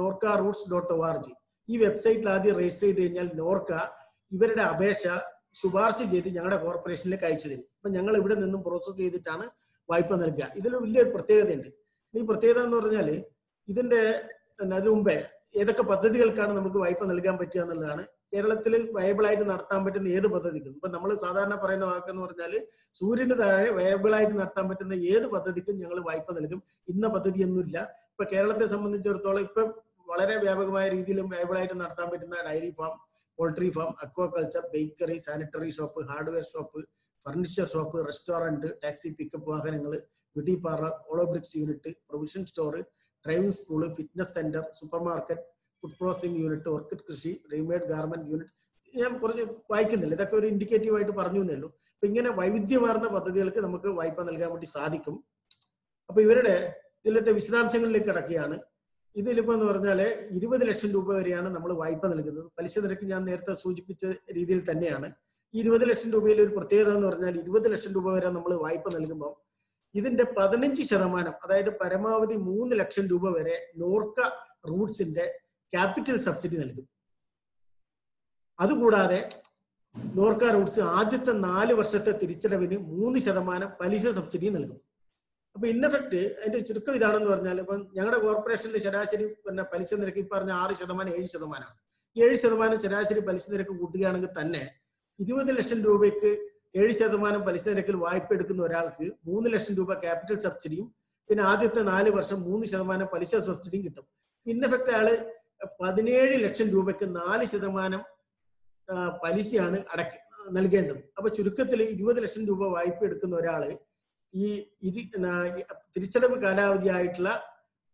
Norka roots dot O R G ഈ വെബ്സൈറ്റിൽ ആദ്യം രജിസ്റ്റർ ചെയ്ത് കഴിഞ്ഞാൽ നോർക്ക ഇവരുടെ അപേക്ഷ ശുപാർശ ചെയ്ത് ഞങ്ങളുടെ കോർപ്പറേഷനിലേക്ക് അയച്ചു തരും. അപ്പൊ ഞങ്ങൾ ഇവിടെ നിന്നും പ്രോസസ് ചെയ്തിട്ടാണ് വായ്പ നൽകുക. ഇതിൽ വലിയൊരു പ്രത്യേകതയുണ്ട്. ഈ പ്രത്യേകത എന്ന് പറഞ്ഞാൽ ഇതിന്റെ അതിനു മുമ്പേ ഏതൊക്കെ പദ്ധതികൾക്കാണ് നമുക്ക് വായ്പ നൽകാൻ പറ്റുക എന്നുള്ളതാണ് കേരളത്തിൽ വയബിൾ ആയിട്ട് നടത്താൻ പറ്റുന്ന ഏത് പദ്ധതിക്കും? ഇപ്പൊ നമ്മൾ സാധാരണ പറയുന്ന വാക്കെന്ന് പറഞ്ഞാൽ സൂര്യന് താഴെ വയബിൾ ആയിട്ട് നടത്താൻ പറ്റുന്ന ഏത് പദ്ധതിക്കും ഞങ്ങൾ വായ്പ നൽകും. ഇന്ന പദ്ധതിയൊന്നുമില്ല. ഇപ്പൊ കേരളത്തെ സംബന്ധിച്ചിടത്തോളം ഇപ്പം വളരെ വ്യാപകമായ രീതിയിലും വയബിൾ ആയിട്ട് നടത്താൻ പറ്റുന്ന dairy farm poultry farm aquaculture bakery sanitary shop hardware shop furniture shop restaurant taxi pickup വാഹനങ്ങൾ beauty parlour hollow bricks unit provision store driving school fitness centre supermarket food processing unit orchid കൃഷി റെഡിമെയ്ഡ് ഗാർമെന്റ് യൂണിറ്റ് ഞാൻ കുറച്ച് വായിക്കുന്നില്ല. ഇതൊക്കെ ഒരു ഇൻഡിക്കേറ്റീവ് ആയിട്ട് പറഞ്ഞു എന്നേ ഉള്ളൂ. അപ്പൊ ഇങ്ങനെ വൈവിധ്യമാർന്ന പദ്ധതികൾക്ക് നമുക്ക് വായ്പ നൽകാൻ വേണ്ടി സാധിക്കും. അപ്പൊ ഇവരുടെ ഇതിലത്തെ വിശദാംശങ്ങളിലേക്ക് കിടക്കുകയാണ്. ഇതിലിപ്പോ എന്ന് പറഞ്ഞാൽ ഇരുപത് ലക്ഷം രൂപ വരെയാണ് നമ്മൾ വായ്പ നൽകുന്നത്. പലിശ നിരക്ക് ഞാൻ നേരത്തെ സൂചിപ്പിച്ച രീതിയിൽ തന്നെയാണ്. ഈ ഇരുപത് ലക്ഷം രൂപയിൽ ഒരു പ്രത്യേകത എന്ന് പറഞ്ഞാൽ ഇരുപത് ലക്ഷം രൂപ വരെ നമ്മൾ വായ്പ നൽകുമ്പോൾ ഇതിന്റെ പതിനഞ്ച് ശതമാനം അതായത് പരമാവധി മൂന്ന് ലക്ഷം രൂപ വരെ നോർക്ക റൂട്ട്സിന്റെ ക്യാപിറ്റൽ സബ്സിഡി നൽകും. അതുകൂടാതെ നോർക്ക റൂട്ട്സ് ആദ്യത്തെ നാല് വർഷത്തെ തിരിച്ചടവിന് മൂന്ന് ശതമാനം പലിശ സബ്സിഡി നൽകും. അപ്പൊ എഫക്ട് അതിന്റെ ചുരുക്കം ഇതാണെന്ന് പറഞ്ഞാൽ ഇപ്പൊ ഞങ്ങളുടെ കോർപ്പറേഷനിലെ ശരാശരി പിന്നെ പലിശ നിരക്ക് ഈ പറഞ്ഞ ആറ് ശതമാനം ഏഴ് ശതമാനമാണ്. ഏഴ് ശതമാനം ശരാശരി പലിശ നിരക്ക് കൂട്ടുകയാണെങ്കിൽ തന്നെ ഇരുപത് ലക്ഷം രൂപയ്ക്ക് ഏഴ് ശതമാനം പലിശ നിരക്കിൽ വായ്പ എടുക്കുന്ന ഒരാൾക്ക് മൂന്ന് ലക്ഷം രൂപ ക്യാപിറ്റൽ സബ്സിഡിയും പിന്നെ ആദ്യത്തെ നാല് വർഷം മൂന്ന് ശതമാനം പലിശ സബ്സിഡിയും കിട്ടും. എഫക്ട് അയാൾ പതിനേഴ് ലക്ഷം രൂപയ്ക്ക് നാല് ശതമാനം പലിശയാണ് അടക്ക നൽകേണ്ടത്. അപ്പൊ ചുരുക്കത്തിൽ ഇരുപത് ലക്ഷം രൂപ വായ്പ എടുക്കുന്ന ഒരാൾ ഈ തിരിച്ചടവ് കാലാവധി ആയിട്ടുള്ള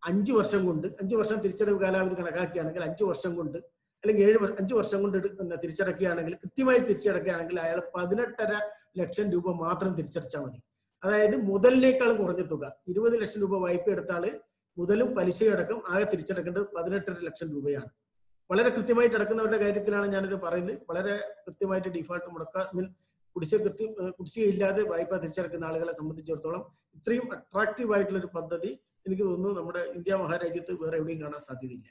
അഞ്ചു വർഷം കൊണ്ട് അഞ്ചു വർഷം തിരിച്ചടവ് കാലാവധി കണക്കാക്കുകയാണെങ്കിൽ അഞ്ചു വർഷം കൊണ്ട് അല്ലെങ്കിൽ ഏഴ് അഞ്ചു വർഷം കൊണ്ട് തിരിച്ചടക്കുകയാണെങ്കിൽ കൃത്യമായി തിരിച്ചടക്കുകയാണെങ്കിൽ അയാൾ പതിനെട്ടര ലക്ഷം രൂപ മാത്രം തിരിച്ചടച്ചാൽ മതി. അതായത് മുതലിനേക്കാൾ കുറഞ്ഞ തുക ഇരുപത് ലക്ഷം രൂപ വായ്പ എടുത്താൽ മുതലും പലിശയടക്കം ആകെ തിരിച്ചടക്കേണ്ടത് പതിനെട്ടര ലക്ഷം രൂപയാണ്. വളരെ കൃത്യമായിട്ട് അടക്കുന്നവരുടെ കാര്യത്തിലാണ് ഞാനിത് പറയുന്നത്. വളരെ കൃത്യമായിട്ട് ഡിഫാൾട്ട് മുടക്കാൻ മീൻ കുടിശ്ശിക കൃത്യം കുടിശ്ശികയില്ലാതെ വായ്പ തിരിച്ചടക്കുന്ന ആളുകളെ സംബന്ധിച്ചിടത്തോളം ഇത്രയും അട്രാക്റ്റീവ് ആയിട്ടുള്ള ഒരു പദ്ധതി എനിക്ക് തോന്നുന്നു നമ്മുടെ ഇന്ത്യ മഹാരാജ്യത്ത് വേറെ എവിടെയും കാണാൻ സാധ്യതയില്ല.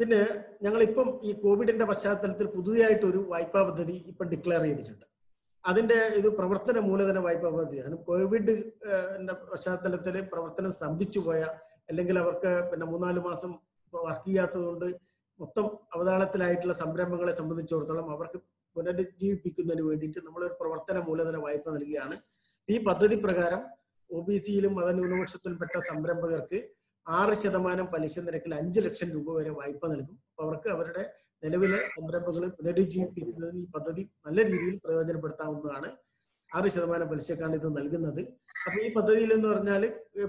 പിന്നെ ഞങ്ങൾ ഇപ്പം ഈ കോവിഡിന്റെ പശ്ചാത്തലത്തിൽ പുതുതായിട്ട് ഒരു വായ്പാ പദ്ധതി ഇപ്പം ഡിക്ലെയർ ചെയ്തിട്ടുണ്ട്. അതിന്റെ ഇത് പ്രവർത്തന മൂലധന വായ്പ പദ്ധതി അതിന് കോവിഡ് പശ്ചാത്തലത്തിൽ പ്രവർത്തനം സ്തംഭിച്ചു പോയ അല്ലെങ്കിൽ അവർക്ക് പിന്നെ മൂന്നാൽ മാസം വർക്ക് ചെയ്യാത്തതുകൊണ്ട് മൊത്തം അവതാളത്തിലായിട്ടുള്ള സംരംഭങ്ങളെ സംബന്ധിച്ചിടത്തോളം അവർക്ക് പുനരുജ്ജീവിപ്പിക്കുന്നതിന് വേണ്ടിയിട്ട് നമ്മളൊരു പ്രവർത്തന മൂലധന വായ്പ നൽകുകയാണ് ഈ പദ്ധതി പ്രകാരം ഒ ബി സിയിലും മതന്യൂനപക്ഷത്തിൽപ്പെട്ട സംരംഭകർക്ക് ആറ് ശതമാനം പലിശ നിരക്കിൽ അഞ്ച് ലക്ഷം രൂപ വരെ വായ്പ നൽകും. അവർക്ക് അവരുടെ നിലവിലെ സംരംഭങ്ങൾ പുനരുജ്ജീവിപ്പിക്കുന്നതിന് ഈ പദ്ധതി നല്ല രീതിയിൽ പ്രയോജനപ്പെടുത്താവുന്നതാണ്. ആറ് ശതമാനം പലിശക്കാണ് ഇത് നൽകുന്നത്. അപ്പൊ ഈ പദ്ധതിയിൽ എന്ന് പറഞ്ഞാൽ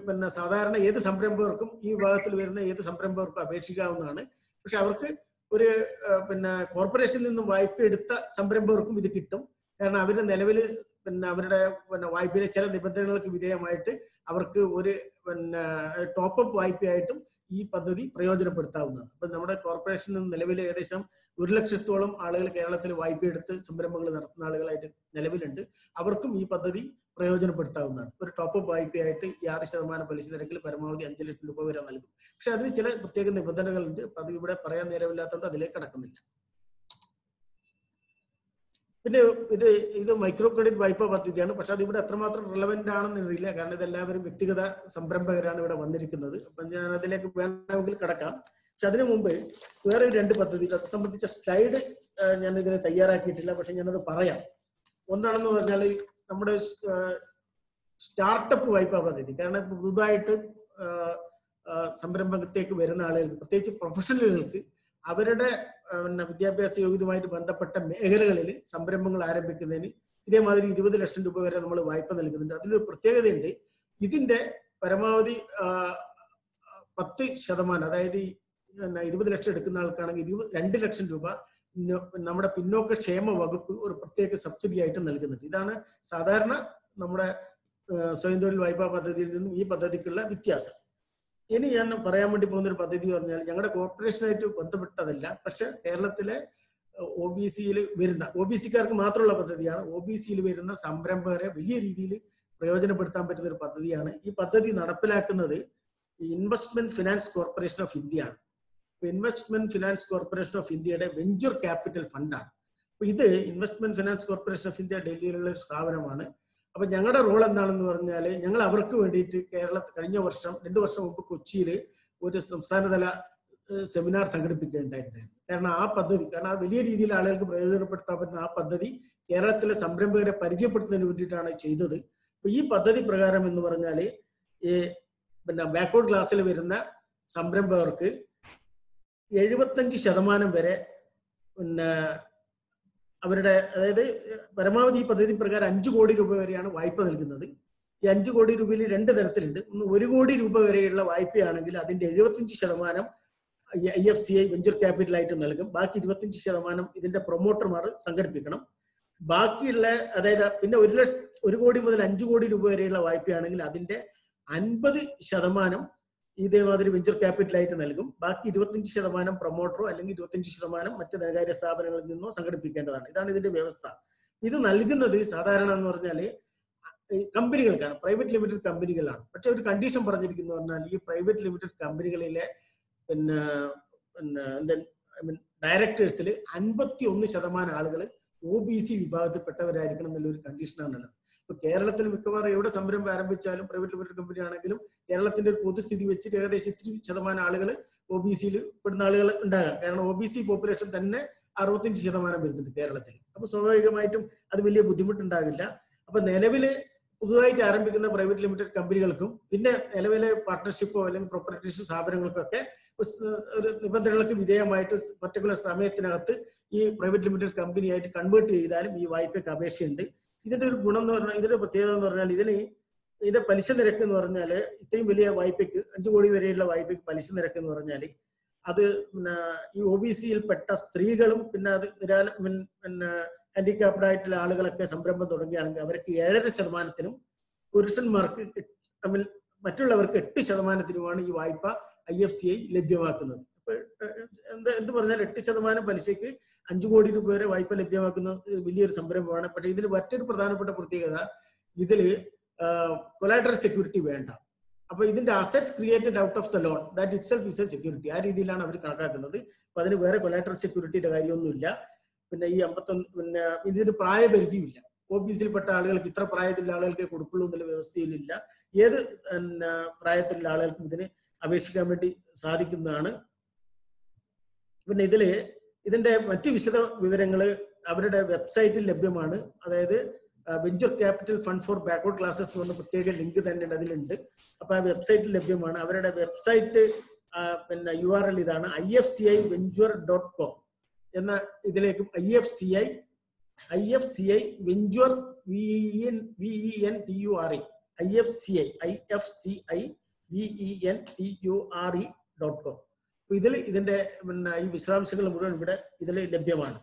പിന്നെ സാധാരണ ഏത് സംരംഭകർക്കും ഈ വിഭാഗത്തിൽ വരുന്ന ഏത് സംരംഭകർക്കും അപേക്ഷിക്കാവുന്നതാണ്. പക്ഷെ അവർക്ക് ഒരു പിന്നെ കോർപ്പറേഷനിൽ നിന്നും വായ്പ എടുത്ത സംരംഭകർക്കും ഇത് കിട്ടും. കാരണം അവരുടെ നിലവിൽ പിന്നെ അവരുടെ പിന്നെ വായ്പയിലെ ചില നിബന്ധനകൾക്ക് വിധേയമായിട്ട് അവർക്ക് ഒരു പിന്നെ ടോപ്പപ്പ് വായ്പയായിട്ടും ഈ പദ്ധതി പ്രയോജനപ്പെടുത്താവുന്നതാണ്. അപ്പൊ നമ്മുടെ കോർപ്പറേഷനിൽ നിന്ന് നിലവിൽ ഏകദേശം ഒരു ലക്ഷത്തോളം ആളുകൾ കേരളത്തിൽ വായ്പ എടുത്ത് സംരംഭങ്ങൾ നടത്തുന്ന ആളുകളായിട്ട് നിലവിലുണ്ട്. അവർക്കും ഈ പദ്ധതി പ്രയോജനപ്പെടുത്താവുന്നതാണ്. ഒരു ടോപ്പപ്പ് വായ്പയായിട്ട് ഈ ആറ് ശതമാനം പലിശ നിരക്കിൽ പരമാവധി അഞ്ച് ലക്ഷം രൂപ വരെ നൽകും. പക്ഷെ അതിന് ചില പ്രത്യേക നിബന്ധനകളുണ്ട്. അപ്പൊ അത് ഇവിടെ പറയാൻ നേരമില്ലാത്തതുകൊണ്ട് അതിലേക്ക് കടക്കുന്നില്ല. പിന്നെ ഇത് ഇത് മൈക്രോ ക്രെഡിറ്റ് വായ്പാ പദ്ധതിയാണ്. പക്ഷെ അത് ഇവിടെ എത്രമാത്രം റിലവന്റ് ആണെന്ന് അറിയില്ല. കാരണം ഇതെല്ലാവരും വ്യക്തിഗത സംരംഭകരാണ് ഇവിടെ വന്നിരിക്കുന്നത്. അപ്പൊ ഞാൻ അതിലേക്ക് വേണമെങ്കിൽ കടക്കാം. പക്ഷെ അതിനു മുമ്പ് വേറെ രണ്ട് പദ്ധതികൾ. അത് സംബന്ധിച്ച സ്ലൈഡ് ഞാൻ ഇതിനെ തയ്യാറാക്കിയിട്ടില്ല. പക്ഷെ ഞാനത് പറയാം. ഒന്നാണെന്ന് പറഞ്ഞാൽ നമ്മുടെ സ്റ്റാർട്ടപ്പ് വായ്പാ പദ്ധതി. കാരണം പുതുതായിട്ട് സംരംഭത്തേക്ക് വരുന്ന ആളുകൾക്ക് പ്രത്യേകിച്ച് പ്രൊഫഷണലുകൾക്ക് അവരുടെ പിന്നെ വിദ്യാഭ്യാസ യോഗ്യതയുമായിട്ട് ബന്ധപ്പെട്ട മേഖലകളിൽ സംരംഭങ്ങൾ ആരംഭിക്കുന്നതിന് ഇതേമാതിരി ഇരുപത് ലക്ഷം രൂപ വരെ നമ്മൾ വായ്പ നൽകുന്നുണ്ട്. അതിലൊരു പ്രത്യേകതയുണ്ട്. ഇതിന്റെ പരമാവധി പത്ത് ശതമാനം അതായത് പിന്നെ ഇരുപത് ലക്ഷം എടുക്കുന്ന ആൾക്കാണെങ്കിൽ ഇരുപത് രണ്ട് ലക്ഷം രൂപ നമ്മുടെ പിന്നോക്ക ക്ഷേമ വകുപ്പ് ഒരു പ്രത്യേക സബ്സിഡി ആയിട്ട് നൽകുന്നുണ്ട്. ഇതാണ് സാധാരണ നമ്മുടെ സ്വയം തൊഴിൽ വായ്പാ പദ്ധതിയിൽ നിന്നും ഈ പദ്ധതിക്കുള്ള വ്യത്യാസം. ഇനി ഞാൻ പറയാൻ വേണ്ടി പോകുന്ന ഒരു പദ്ധതി പറഞ്ഞാൽ ഞങ്ങളുടെ കോർപ്പറേഷനായിട്ട് ബന്ധപ്പെട്ടതല്ല പക്ഷെ കേരളത്തിലെ ഒ ബി സിയിൽ വരുന്ന ഒ ബി സിക്കാർക്ക് മാത്രമുള്ള പദ്ധതിയാണ് ഒ ബി സിയിൽ വരുന്ന സംരംഭകരെ വലിയ രീതിയിൽ പ്രയോജനപ്പെടുത്താൻ പറ്റുന്ന ഒരു പദ്ധതിയാണ്. ഈ പദ്ധതി നടപ്പിലാക്കുന്നത് investment finance corporation of India ആണ്. ഇൻവെസ്റ്റ്മെന്റ് ഫിനാൻസ് കോർപ്പറേഷൻ ഓഫ് ഇന്ത്യയുടെ വെഞ്ചർ ക്യാപിറ്റൽ ഫണ്ടാണ്. ഇത് investment finance corporation of India ഡൽഹിയിലുള്ള ഒരു സ്ഥാപനമാണ്. അപ്പൊ ഞങ്ങളുടെ റോൾ എന്താണെന്ന് പറഞ്ഞാൽ ഞങ്ങൾ അവർക്ക് വേണ്ടിയിട്ട് കേരള കഴിഞ്ഞ വർഷം രണ്ടു വർഷം മുമ്പ് കൊച്ചിയിൽ ഒരു സംസ്ഥാനതല സെമിനാർ സംഘടിപ്പിക്കുകയുണ്ടായിട്ടുണ്ടായിരുന്നു. കാരണം ആ പദ്ധതി കാരണം ആ വലിയ രീതിയിൽ ആളുകൾക്ക് പ്രയോജനപ്പെടുത്താൻ പറ്റുന്ന ആ പദ്ധതി കേരളത്തിലെ സംരംഭകരെ പരിചയപ്പെടുത്തുന്നതിന് വേണ്ടിയിട്ടാണ് ചെയ്തത്. അപ്പൊ ഈ പദ്ധതി പ്രകാരം എന്ന് പറഞ്ഞാൽ ഈ പിന്നെ ബാക്ക്വേർഡ് ക്ലാസ്സിൽ വരുന്ന സംരംഭകർക്ക് എഴുപത്തഞ്ച് ശതമാനം വരെ പിന്നെ അവരുടെ അതായത് പരമാവധി ഈ പദ്ധതി പ്രകാരം അഞ്ചു കോടി രൂപ വരെയാണ് വായ്പ നൽകുന്നത്. ഈ അഞ്ചു കോടി രൂപയിൽ രണ്ട് തരത്തിലുണ്ട്. ഒന്ന് ഒരു കോടി രൂപ വരെയുള്ള വായ്പയാണെങ്കിൽ അതിന്റെ എഴുപത്തിയഞ്ച് ശതമാനം I F C I venture ക്യാപിറ്റലായിട്ട് നൽകും. ബാക്കി ഇരുപത്തിയഞ്ച് ശതമാനം ഇതിന്റെ പ്രൊമോട്ടർമാർ സംഘടിപ്പിക്കണം. ബാക്കിയുള്ള അതായത് പിന്നെ ഒരു ലക്ഷ ഒരു കോടി മുതൽ അഞ്ചു കോടി രൂപ വരെയുള്ള വായ്പയാണെങ്കിൽ അതിന്റെ അൻപത് ശതമാനം ഇതേമാതിരി വെഞ്ചർ ക്യാപിറ്റലായിട്ട് നൽകും. ബാക്കി ഇരുപത്തിയഞ്ച് ശതമാനം പ്രൊമോട്ടറോ അല്ലെങ്കിൽ ഇരുപത്തിയഞ്ച് ശതമാനം മറ്റ് ധനകാര്യ സ്ഥാപനങ്ങളിൽ നിന്നോ സംഘടിപ്പിക്കേണ്ടതാണ്. ഇതാണ് ഇതിന്റെ വ്യവസ്ഥ. ഇത് നൽകുന്നത് സാധാരണ എന്ന് പറഞ്ഞാൽ കമ്പനികൾക്കാണ്. പ്രൈവറ്റ് ലിമിറ്റഡ് കമ്പനികളാണ്. പക്ഷെ ഒരു കണ്ടീഷൻ പറഞ്ഞിരിക്കുന്നു പറഞ്ഞാൽ ഈ പ്രൈവറ്റ് ലിമിറ്റഡ് കമ്പനികളിലെ പിന്നെ പിന്നെ എന്താ ഡയറക്ടേഴ്സിൽ അൻപത്തി ഒന്ന് ശതമാനം ആളുകൾ ഒ ബി സി വിഭാഗത്തിൽപ്പെട്ടവരായിരിക്കണം എന്നുള്ളൊരു കണ്ടീഷനാണ് ഉള്ളത്. ഇപ്പൊ കേരളത്തിൽ മിക്കവാറും എവിടെ സംരംഭം ആരംഭിച്ചാലും പ്രൈവറ്റ് ലിമിറ്റഡ് കമ്പനി ആണെങ്കിലും കേരളത്തിന്റെ ഒരു പൊതുസ്ഥിതി വെച്ച് ഏകദേശം ഇത്തിരി ശതമാനം ആളുകൾ ഒ ബി സിയിൽ പെടുന്ന ആളുകൾ ഉണ്ടാകാം. കാരണം ഒ ബി സി പോപ്പുലേഷൻ തന്നെ അറുപത്തിയഞ്ച് ശതമാനം വരുന്നുണ്ട് കേരളത്തിൽ. അപ്പൊ സ്വാഭാവികമായിട്ടും അത് വലിയ ബുദ്ധിമുട്ടുണ്ടാകില്ല. അപ്പൊ നിലവിൽ പുതുതായിട്ട് ആരംഭിക്കുന്ന പ്രൈവറ്റ് ലിമിറ്റഡ് കമ്പനികൾക്കും പിന്നെ നിലവിലെ പാർട്ട്ണർഷിപ്പോ അല്ലെങ്കിൽ പ്രൊപ്പറേറ്റർഷിപ്പ് സ്ഥാപനങ്ങൾക്കൊക്കെ ഒരു നിബന്ധനകൾക്ക് വിധേയമായിട്ട് പർട്ടിക്കുലർ സമയത്തിനകത്ത് ഈ പ്രൈവറ്റ് ലിമിറ്റഡ് കമ്പനിയായിട്ട് കൺവേർട്ട് ചെയ്താലും ഈ വായ്പയ്ക്ക് അപേക്ഷയുണ്ട്. ഇതിന്റെ ഒരു ഗുണം എന്ന് പറഞ്ഞാൽ ഇതിന്റെ പ്രത്യേകത എന്ന് പറഞ്ഞാൽ ഇതിന് ഇതിന്റെ പലിശ നിരക്ക് എന്ന് പറഞ്ഞാൽ ഇത്രയും വലിയ വായ്പയ്ക്ക് അഞ്ചു കോടി വരെയുള്ള വായ്പയ്ക്ക് പലിശ നിരക്ക് എന്ന് പറഞ്ഞാൽ അത് പിന്നെ ഈ ഒ ബി സിയിൽപ്പെട്ട സ്ത്രീകളും പിന്നെ അത് നിരാല പിന്നെ ഹാൻഡിക്യാപ്ഡ് ആയിട്ടുള്ള ആളുകളൊക്കെ സംരംഭം തുടങ്ങുകയാണെങ്കിൽ അവർക്ക് ഏഴര ശതമാനത്തിനും പുരുഷന്മാർക്ക് ഐ മീൻ മറ്റുള്ളവർക്ക് എട്ട് ശതമാനത്തിനുമാണ് ഈ വായ്പ ഐ എഫ് സി ഐ ലഭ്യമാക്കുന്നത്. എന്താ എന്ത് പറഞ്ഞാൽ എട്ട് ശതമാനം പലിശയ്ക്ക് അഞ്ചു കോടി രൂപ വരെ വായ്പ ലഭ്യമാക്കുന്ന വലിയൊരു സംരംഭമാണ്. പക്ഷെ ഇതിന് മറ്റൊരു പ്രധാനപ്പെട്ട പ്രത്യേകത ഇതിൽ കൊലാട്രൽ സെക്യൂരിറ്റി വേണ്ട. അപ്പൊ ഇതിന്റെ assets created out of the loan that itself is a security ആ രീതിയിലാണ് അവർ കണക്കാക്കുന്നത്. അപ്പൊ അതിന് വേറെ കൊലാട്രൽ സെക്യൂരിറ്റിയുടെ കാര്യമൊന്നുമില്ല. പിന്നെ ഈ അമ്പത്തൊന്ന് പിന്നെ ഇതിന് പ്രായപരിധിയില്ല ഒ ബി സിയിൽപ്പെട്ട ആളുകൾക്ക് ഇത്ര പ്രായത്തിലുള്ള ആളുകൾക്ക് കൊടുക്കുള്ളൂ എന്നുള്ള വ്യവസ്ഥയിലില്ല. ഏത് പ്രായത്തിലുള്ള ആളുകൾക്കും ഇതിന് അപേക്ഷിക്കാൻ വേണ്ടി സാധിക്കുന്നതാണ്. പിന്നെ ഇതിൽ ഇതിന്റെ മറ്റു വിശദ വിവരങ്ങൾ അവരുടെ വെബ്സൈറ്റിൽ ലഭ്യമാണ്. അതായത് venture capital fund for backward classes എന്ന് പറഞ്ഞ പ്രത്യേക ലിങ്ക് തന്നെ അതിലുണ്ട്. അപ്പൊ ആ വെബ്സൈറ്റിൽ ലഭ്യമാണ്. അവരുടെ വെബ്സൈറ്റ് പിന്നെ യു ആർ എൽ ഇതാണ് I F C I venture dot com. എന്ന ഇതിലേക്ക് I F C I I F C I venture V N T U R E I F C I I F C I N T U R E dot com ഇതിൽ ഇതിന്റെ പിന്നെ ഈ വിശദാംശങ്ങൾ മുഴുവൻ ഇവിടെ ഇതിൽ ലഭ്യമാണ്.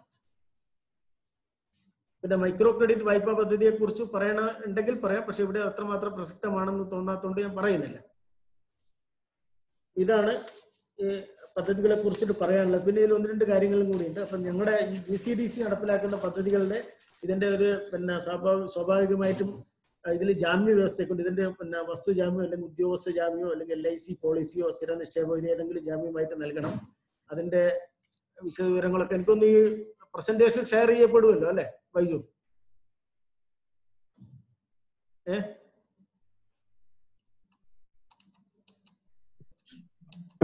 പിന്നെ മൈക്രോ ക്രെഡിറ്റ് വായ്പാ പദ്ധതിയെ കുറിച്ച് പറയണ ഉണ്ടെങ്കിൽ പറയാം. പക്ഷെ ഇവിടെ അത്രമാത്രം പ്രസക്തമാണെന്ന് തോന്നാത്തതുകൊണ്ട് ഞാൻ പറയുന്നില്ല. ഇതാണ് പദ്ധതികളെ കുറിച്ചിട്ട് പറയാനുള്ളത് പിന്നെ ഇതിൽ ഒന്ന് രണ്ട് കാര്യങ്ങളും കൂടിയുണ്ട്. അപ്പം ഞങ്ങളുടെ ഈ ബി സി ഡി സി നടപ്പിലാക്കുന്ന പദ്ധതികളുടെ ഇതിന്റെ ഒരു പിന്നെ സ്വാഭാവിക സ്വാഭാവികമായിട്ടും ഇതിൽ ജാമ്യ വ്യവസ്ഥയെക്കൊണ്ട് ഇതിന്റെ പിന്നെ വസ്തു ജാമ്യം അല്ലെങ്കിൽ ഉദ്യോഗസ്ഥ ജാമ്യമോ അല്ലെങ്കിൽ എൽ ഐ സി പോളിസിയോ സ്ഥിര നിക്ഷേപമോ ഇത് ഏതെങ്കിലും ജാമ്യമായിട്ട് നൽകണം. അതിന്റെ വിശദവിവരങ്ങളൊക്കെ എനിക്കൊന്ന് ഈ പ്രസന്റേഷൻ ഷെയർ ചെയ്യപ്പെടുമല്ലോ അല്ലെ വൈജു ഏ?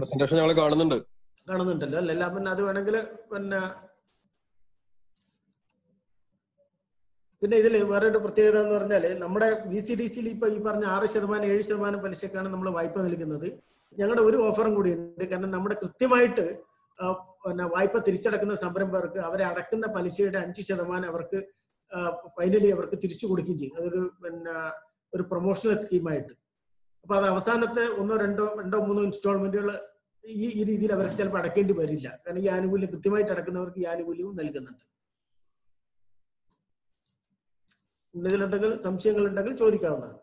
പ്രസന്റേഷൻ ഞങ്ങൾ കാണുന്നുണ്ട്. കാണുന്നുണ്ടല്ലോ അല്ല? പിന്നെ അത് വേണമെങ്കിൽ പിന്നെ പിന്നെ ഇതിൽ വേറൊരു പ്രത്യേകത എന്ന് പറഞ്ഞാൽ നമ്മുടെ വി സി ഡി സിയിൽ ഇപ്പൊ ഈ പറഞ്ഞ ആറ് ശതമാനം ഏഴ് ശതമാനം പലിശക്കാണ് നമ്മൾ വായ്പ നൽകുന്നത് ഞങ്ങളുടെ ഒരു ഓഫറും കൂടി ഉണ്ട്. കാരണം നമ്മുടെ കൃത്യമായിട്ട് പിന്നെ വായ്പ തിരിച്ചടക്കുന്ന സംരംഭകർക്ക് അവരെ അടക്കുന്ന പലിശയുടെ അഞ്ച് ശതമാനം അവർക്ക് ഫൈനലി അവർക്ക് തിരിച്ചു കൊടുക്കുകയും ചെയ്യും. അതൊരു പിന്നെ ഒരു പ്രൊമോഷണൽ സ്കീമായിട്ട്. അപ്പൊ അത് അവസാനത്തെ ഒന്നോ രണ്ടോ രണ്ടോ മൂന്നോ ഇൻസ്റ്റാൾമെന്റുകൾ ഈ ഈ രീതിയിൽ അവർക്ക് ചിലപ്പോൾ അടക്കേണ്ടി വരില്ല. കാരണം ഈ ആനുകൂല്യം കൃത്യമായിട്ട് അടക്കുന്നവർക്ക് ഈ ആനുകൂല്യവും നൽകുന്നുണ്ട്. എന്തെങ്കിലും സംശയങ്ങൾ ഉണ്ടെങ്കിൽ ചോദിക്കാവുന്നതാണ്.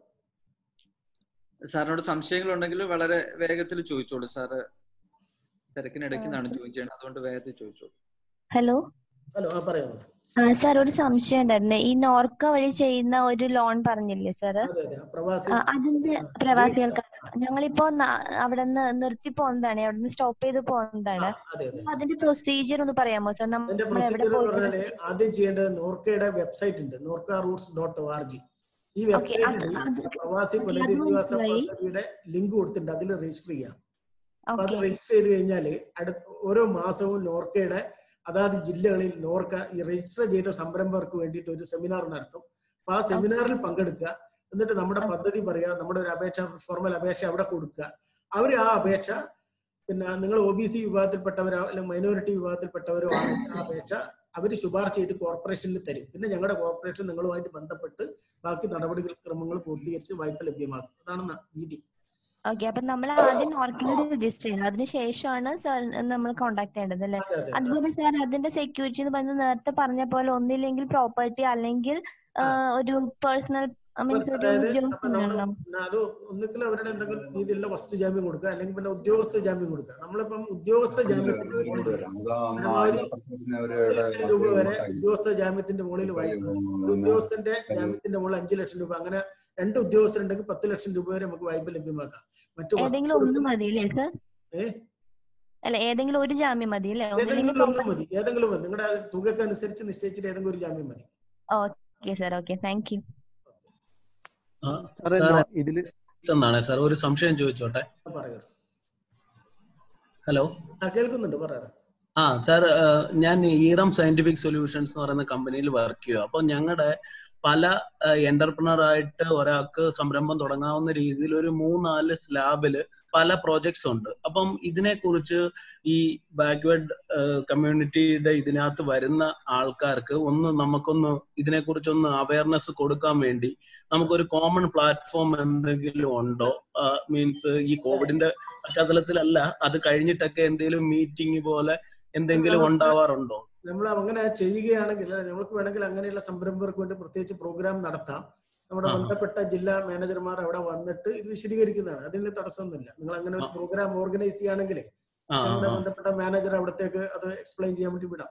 സാറിനോട് സംശയങ്ങൾ ഉണ്ടെങ്കിൽ വളരെ വേഗത്തിൽ ചോദിച്ചോളൂ. സാറ് തിരക്കിനിടയ്ക്ക് നിന്നാണ് ജോയിൻ ചെയ്യുന്നത് അതുകൊണ്ട് വേഗത്തിൽ ചോദിച്ചോളൂ. ഹലോ? ഹലോ ആ സാർ ഒരു സംശയം ഉണ്ടായിരുന്നു. ഈ നോർക്ക വഴി ചെയ്യുന്ന ഒരു ലോൺ പറഞ്ഞില്ലേ ആ, അതിന്റെ പ്രവാസികൾക്ക് ഞങ്ങളിപ്പോ ഇപ്പോൾ അവിടെ നിർത്തി പോകുന്നതാണ് അവിടെ നിന്ന് സ്റ്റോപ്പ് ചെയ്ത് പോകുന്നതാണ് അപ്പൊ അതിന്റെ പ്രൊസീജിയർ ഒന്ന് പറയാമോ? സാർ നമ്മൾ എവിടെ ആദ്യം ചെയ്യേണ്ടത് നോർക്കയുടെ വെബ്സൈറ്റ് ഉണ്ട്. Norka roots dot O R G ഈ വെബ്സൈറ്റിൽ പ്രവാസി പുനരധിവാസ പദ്ധതിയുടെ ലിങ്ക് കൊടുത്തിട്ടുണ്ട്. അതിൽ രജിസ്റ്റർ ചെയ്യാം. അപ്പൊ അത് രജിസ്റ്റർ ചെയ്ത് കഴിഞ്ഞാൽ അടുത്ത ഓരോ മാസവും നോർക്കയുടെ അതാത് ജില്ലകളിൽ നോർക്ക ഈ രജിസ്റ്റർ ചെയ്ത സംരംഭകർക്ക് വേണ്ടിയിട്ട് ഒരു സെമിനാർ നടത്തും. അപ്പൊ ആ സെമിനാറിൽ പങ്കെടുക്കുക. എന്നിട്ട് നമ്മുടെ പദ്ധതി പറയുക നമ്മുടെ ഒരു അപേക്ഷ ഫോർമൽ അപേക്ഷ അവിടെ കൊടുക്കുക. അവർ ആ അപേക്ഷ പിന്നെ നിങ്ങൾ ഒ ബി സി വിഭാഗത്തിൽപ്പെട്ടവരോ അല്ലെങ്കിൽ മൈനോറിറ്റി വിഭാഗത്തിൽപ്പെട്ടവരോ ആണ് ആ അപേക്ഷ അവർ ശുപാർശ ചെയ്ത് കോർപ്പറേഷനിൽ തരും. പിന്നെ ഞങ്ങളുടെ കോർപ്പറേഷൻ നിങ്ങളുമായിട്ട് ബന്ധപ്പെട്ട് ബാക്കി നടപടികൾ ക്രമങ്ങൾ പൂർത്തീകരിച്ച് വായ്പ ലഭ്യമാക്കും. അതാണ് രീതി. ഓക്കെ അപ്പൊ നമ്മൾ ആദ്യം നോർക്കിൽ രജിസ്റ്റർ ചെയ്യണം. അതിനുശേഷമാണ് സാർ നമ്മൾ കോണ്ടാക്ട് ചെയ്യേണ്ടത് അല്ലെ? അതെ അതെ അതുപോലെ സാർ അതിന്റെ സെക്യൂരിറ്റി എന്ന് പറയുന്നത് നേരത്തെ പറഞ്ഞ പോലെ ഒന്നില്ലെങ്കിൽ പ്രോപ്പർട്ടി അല്ലെങ്കിൽ ഒരു പേഴ്സണൽ അത് ഒന്നുകിൽ അവരുടെ എന്തെങ്കിലും രീതിയിലുള്ള വസ്തു ജാമ്യം കൊടുക്കുക അല്ലെങ്കിൽ പിന്നെ ഉദ്യോഗസ്ഥ ജാമ്യം കൊടുക്കുക. നമ്മളിപ്പം ഉദ്യോഗസ്ഥ ജാമ്യത്തിന്റെ മുകളിൽ ലക്ഷം രൂപ വരെ ഉദ്യോഗസ്ഥ ജാമ്യത്തിന്റെ മുകളിൽ വായ്പ ഒരു ഉദ്യോഗസ്ഥന്റെ ജാമ്യത്തിന്റെ മുകളിൽ അഞ്ചു ലക്ഷം രൂപ അങ്ങനെ രണ്ട് ഉദ്യോഗസ്ഥരുണ്ടെങ്കിൽ പത്ത് ലക്ഷം രൂപ വരെ നമുക്ക് വായ്പ ലഭ്യമാക്കാം. മറ്റു അല്ലേ സാർ? ഏഹ് അല്ല ഏതെങ്കിലും ഒരു ജാമ്യം മതി അല്ലേ? ഏതെങ്കിലും ഒന്ന് മതി. ഏതെങ്കിലും നിങ്ങളുടെ തുകക്ക് അനുസരിച്ച് നിശ്ചയിച്ചിട്ട് ഏതെങ്കിലും ഒരു ജാമ്യം മതി. Okay sir. Okay. Thank you. ഇതിൽ എന്നാണ് സാർ ഒരു സംശയം ചോദിച്ചോട്ടെ? ഹലോ? കേൾക്കുന്നുണ്ട് പറയാം. ആ സാർ ഞാൻ ഈറം സയന്റിഫിക് സൊല്യൂഷൻസ് എന്ന് പറയുന്ന കമ്പനിയിൽ വർക്ക് ചെയ്യുക അപ്പൊ ഞങ്ങളുടെ പല എന്റർപ്രണർ ആയിട്ട് ഒരാൾക്ക് സംരംഭം തുടങ്ങാവുന്ന രീതിയിൽ ഒരു മൂന്നാൽ സ്ലാബിൽ പല പ്രോജക്ട്സ് ഉണ്ട്. അപ്പം ഇതിനെക്കുറിച്ച് ഈ ബാക്ക്വേർഡ് കമ്മ്യൂണിറ്റിയുടെ ഇതിനകത്ത് വരുന്ന ആൾക്കാർക്ക് ഒന്ന് നമുക്കൊന്ന് ഇതിനെക്കുറിച്ചൊന്ന് അവയർനെസ് കൊടുക്കാൻ വേണ്ടി നമുക്കൊരു കോമൺ പ്ലാറ്റ്ഫോം എന്തെങ്കിലും ഉണ്ടോ? മീൻസ് ഈ കോവിഡിന്റെ പശ്ചാത്തലത്തിലല്ല അത് കഴിഞ്ഞിട്ടൊക്കെ എന്തെങ്കിലും മീറ്റിംഗ് പോലെ എന്തെങ്കിലും ഉണ്ടാവാറുണ്ടോ? നമ്മൾ അങ്ങനെ ചെയ്യുകയാണെങ്കിൽ നമ്മൾക്ക് വേണമെങ്കിൽ അങ്ങനെയുള്ള സംരംഭകർക്ക് വേണ്ടി പ്രത്യേകിച്ച് പ്രോഗ്രാം നടത്താം. നമ്മുടെ. ബന്ധപ്പെട്ട ജില്ലാ മാനേജർമാർ അവിടെ വന്നിട്ട് ഇത് വിശദീകരിക്കുന്നതാണ്. അതിന് തടസ്സമൊന്നുമില്ല. നിങ്ങൾ അങ്ങനെ ഒരു പ്രോഗ്രാം ഓർഗനൈസ് ചെയ്യുകയാണെങ്കിൽ ബന്ധപ്പെട്ട മാനേജർ അവിടത്തേക്ക് അത് എക്സ്പ്ലെയിൻ ചെയ്യാൻ വേണ്ടി വിടാം.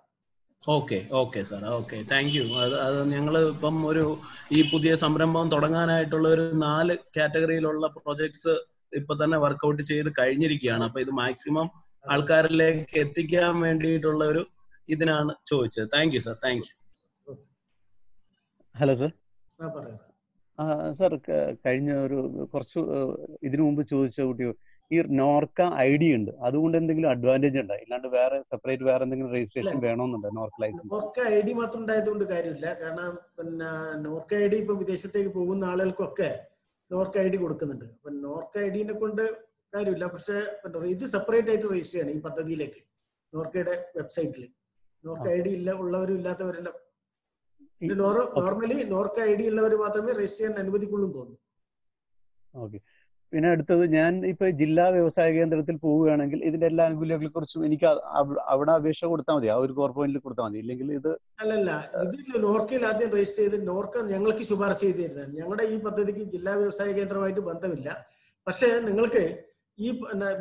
Okay okay sir okay. Thank you അത് അത് ഞങ്ങൾ ഇപ്പം ഒരു ഈ പുതിയ സംരംഭം തുടങ്ങാനായിട്ടുള്ള ഒരു നാല് കാറ്റഗറിയിലുള്ള പ്രോജക്ട്സ് ഇപ്പൊ തന്നെ വർക്കൗട്ട് ചെയ്ത് കഴിഞ്ഞിരിക്കുകയാണ്. അപ്പൊ ഇത് മാക്സിമം ആൾക്കാരിലേക്ക് എത്തിക്കാൻ വേണ്ടിയിട്ടുള്ള ഒരു ഇതിനാണ് ചോദിച്ചത്. Thank you sir thank you hello sir sir കഴിഞ്ഞ ഒരു കുറച്ച് ഇതിനു മുമ്പ് ചോദിച്ച കുട്ടി ഈ നോർക്ക ഐ ഡി ഉണ്ട്. അതുകൊണ്ട് എന്തെങ്കിലും അഡ്വാന്റേജ് ഉണ്ടോ? ഇല്ലാണ്ട് വേറെ സെപ്പറേറ്റ് വേറെ എന്തെങ്കിലും registration. വേണമെന്നുണ്ടോ Norka licence Norka I D മാത്രം ഉണ്ടായതുകൊണ്ട് കാര്യമില്ല. കാരണം പിന്നെ നോർക്ക ഐ ഡി ഇപ്പൊ വിദേശത്തേക്ക് പോകുന്ന ആളുകൾക്കൊക്കെ നോർക്ക ഐ ഡി കൊടുക്കുന്നുണ്ട്. അപ്പൊ നോർക്ക ഐ ഡിനെ കൊണ്ട് കാര്യമില്ല. പക്ഷെ ഇത് സെപ്പറേറ്റ് ആയിട്ട് രജിസ്റ്റർ ചെയ്യണം ഈ പദ്ധതിയിലേക്ക് നോർക്കയുടെ വെബ്സൈറ്റിൽ നോർക്ക ഐ ഡി ഇല്ല ഉള്ളവരും ഇല്ലാത്തവരെല്ലാം. നോർമലി നോർക്ക് ഐ ഡി ഉള്ളവർ മാത്രമേ രജിസ്റ്റർ ചെയ്യാൻ അനുവദിക്കുള്ളൂ തോന്നുന്നു. ഓക്കെ. പിന്നെ അടുത്തത് ഞാൻ ഇപ്പൊ ജില്ലാ വ്യവസായ കേന്ദ്രത്തിൽ പോവുകയാണെങ്കിൽ ഇതിന്റെ എല്ലാ ആനുകൂല്യങ്ങളെ കുറിച്ചും എനിക്ക് അവിടെ അപേക്ഷ കൊടുത്താൽ മതി. ആ ഒരു കോർ പോയിന്റിൽ കൊടുത്താൽ മതി. അല്ലെങ്കിൽ ഇത് അല്ലല്ല ഇതിൽ നോർക്കയിൽ ആദ്യം രജിസ്റ്റർ ചെയ്ത് നോർക്ക ഞങ്ങൾക്ക് ശുപാർശ ചെയ്തിരുന്നത് ഞങ്ങളുടെ ഈ പദ്ധതിക്ക് ജില്ലാ വ്യവസായ കേന്ദ്രമായിട്ട് ബന്ധമില്ല. പക്ഷേ നിങ്ങൾക്ക് ഈ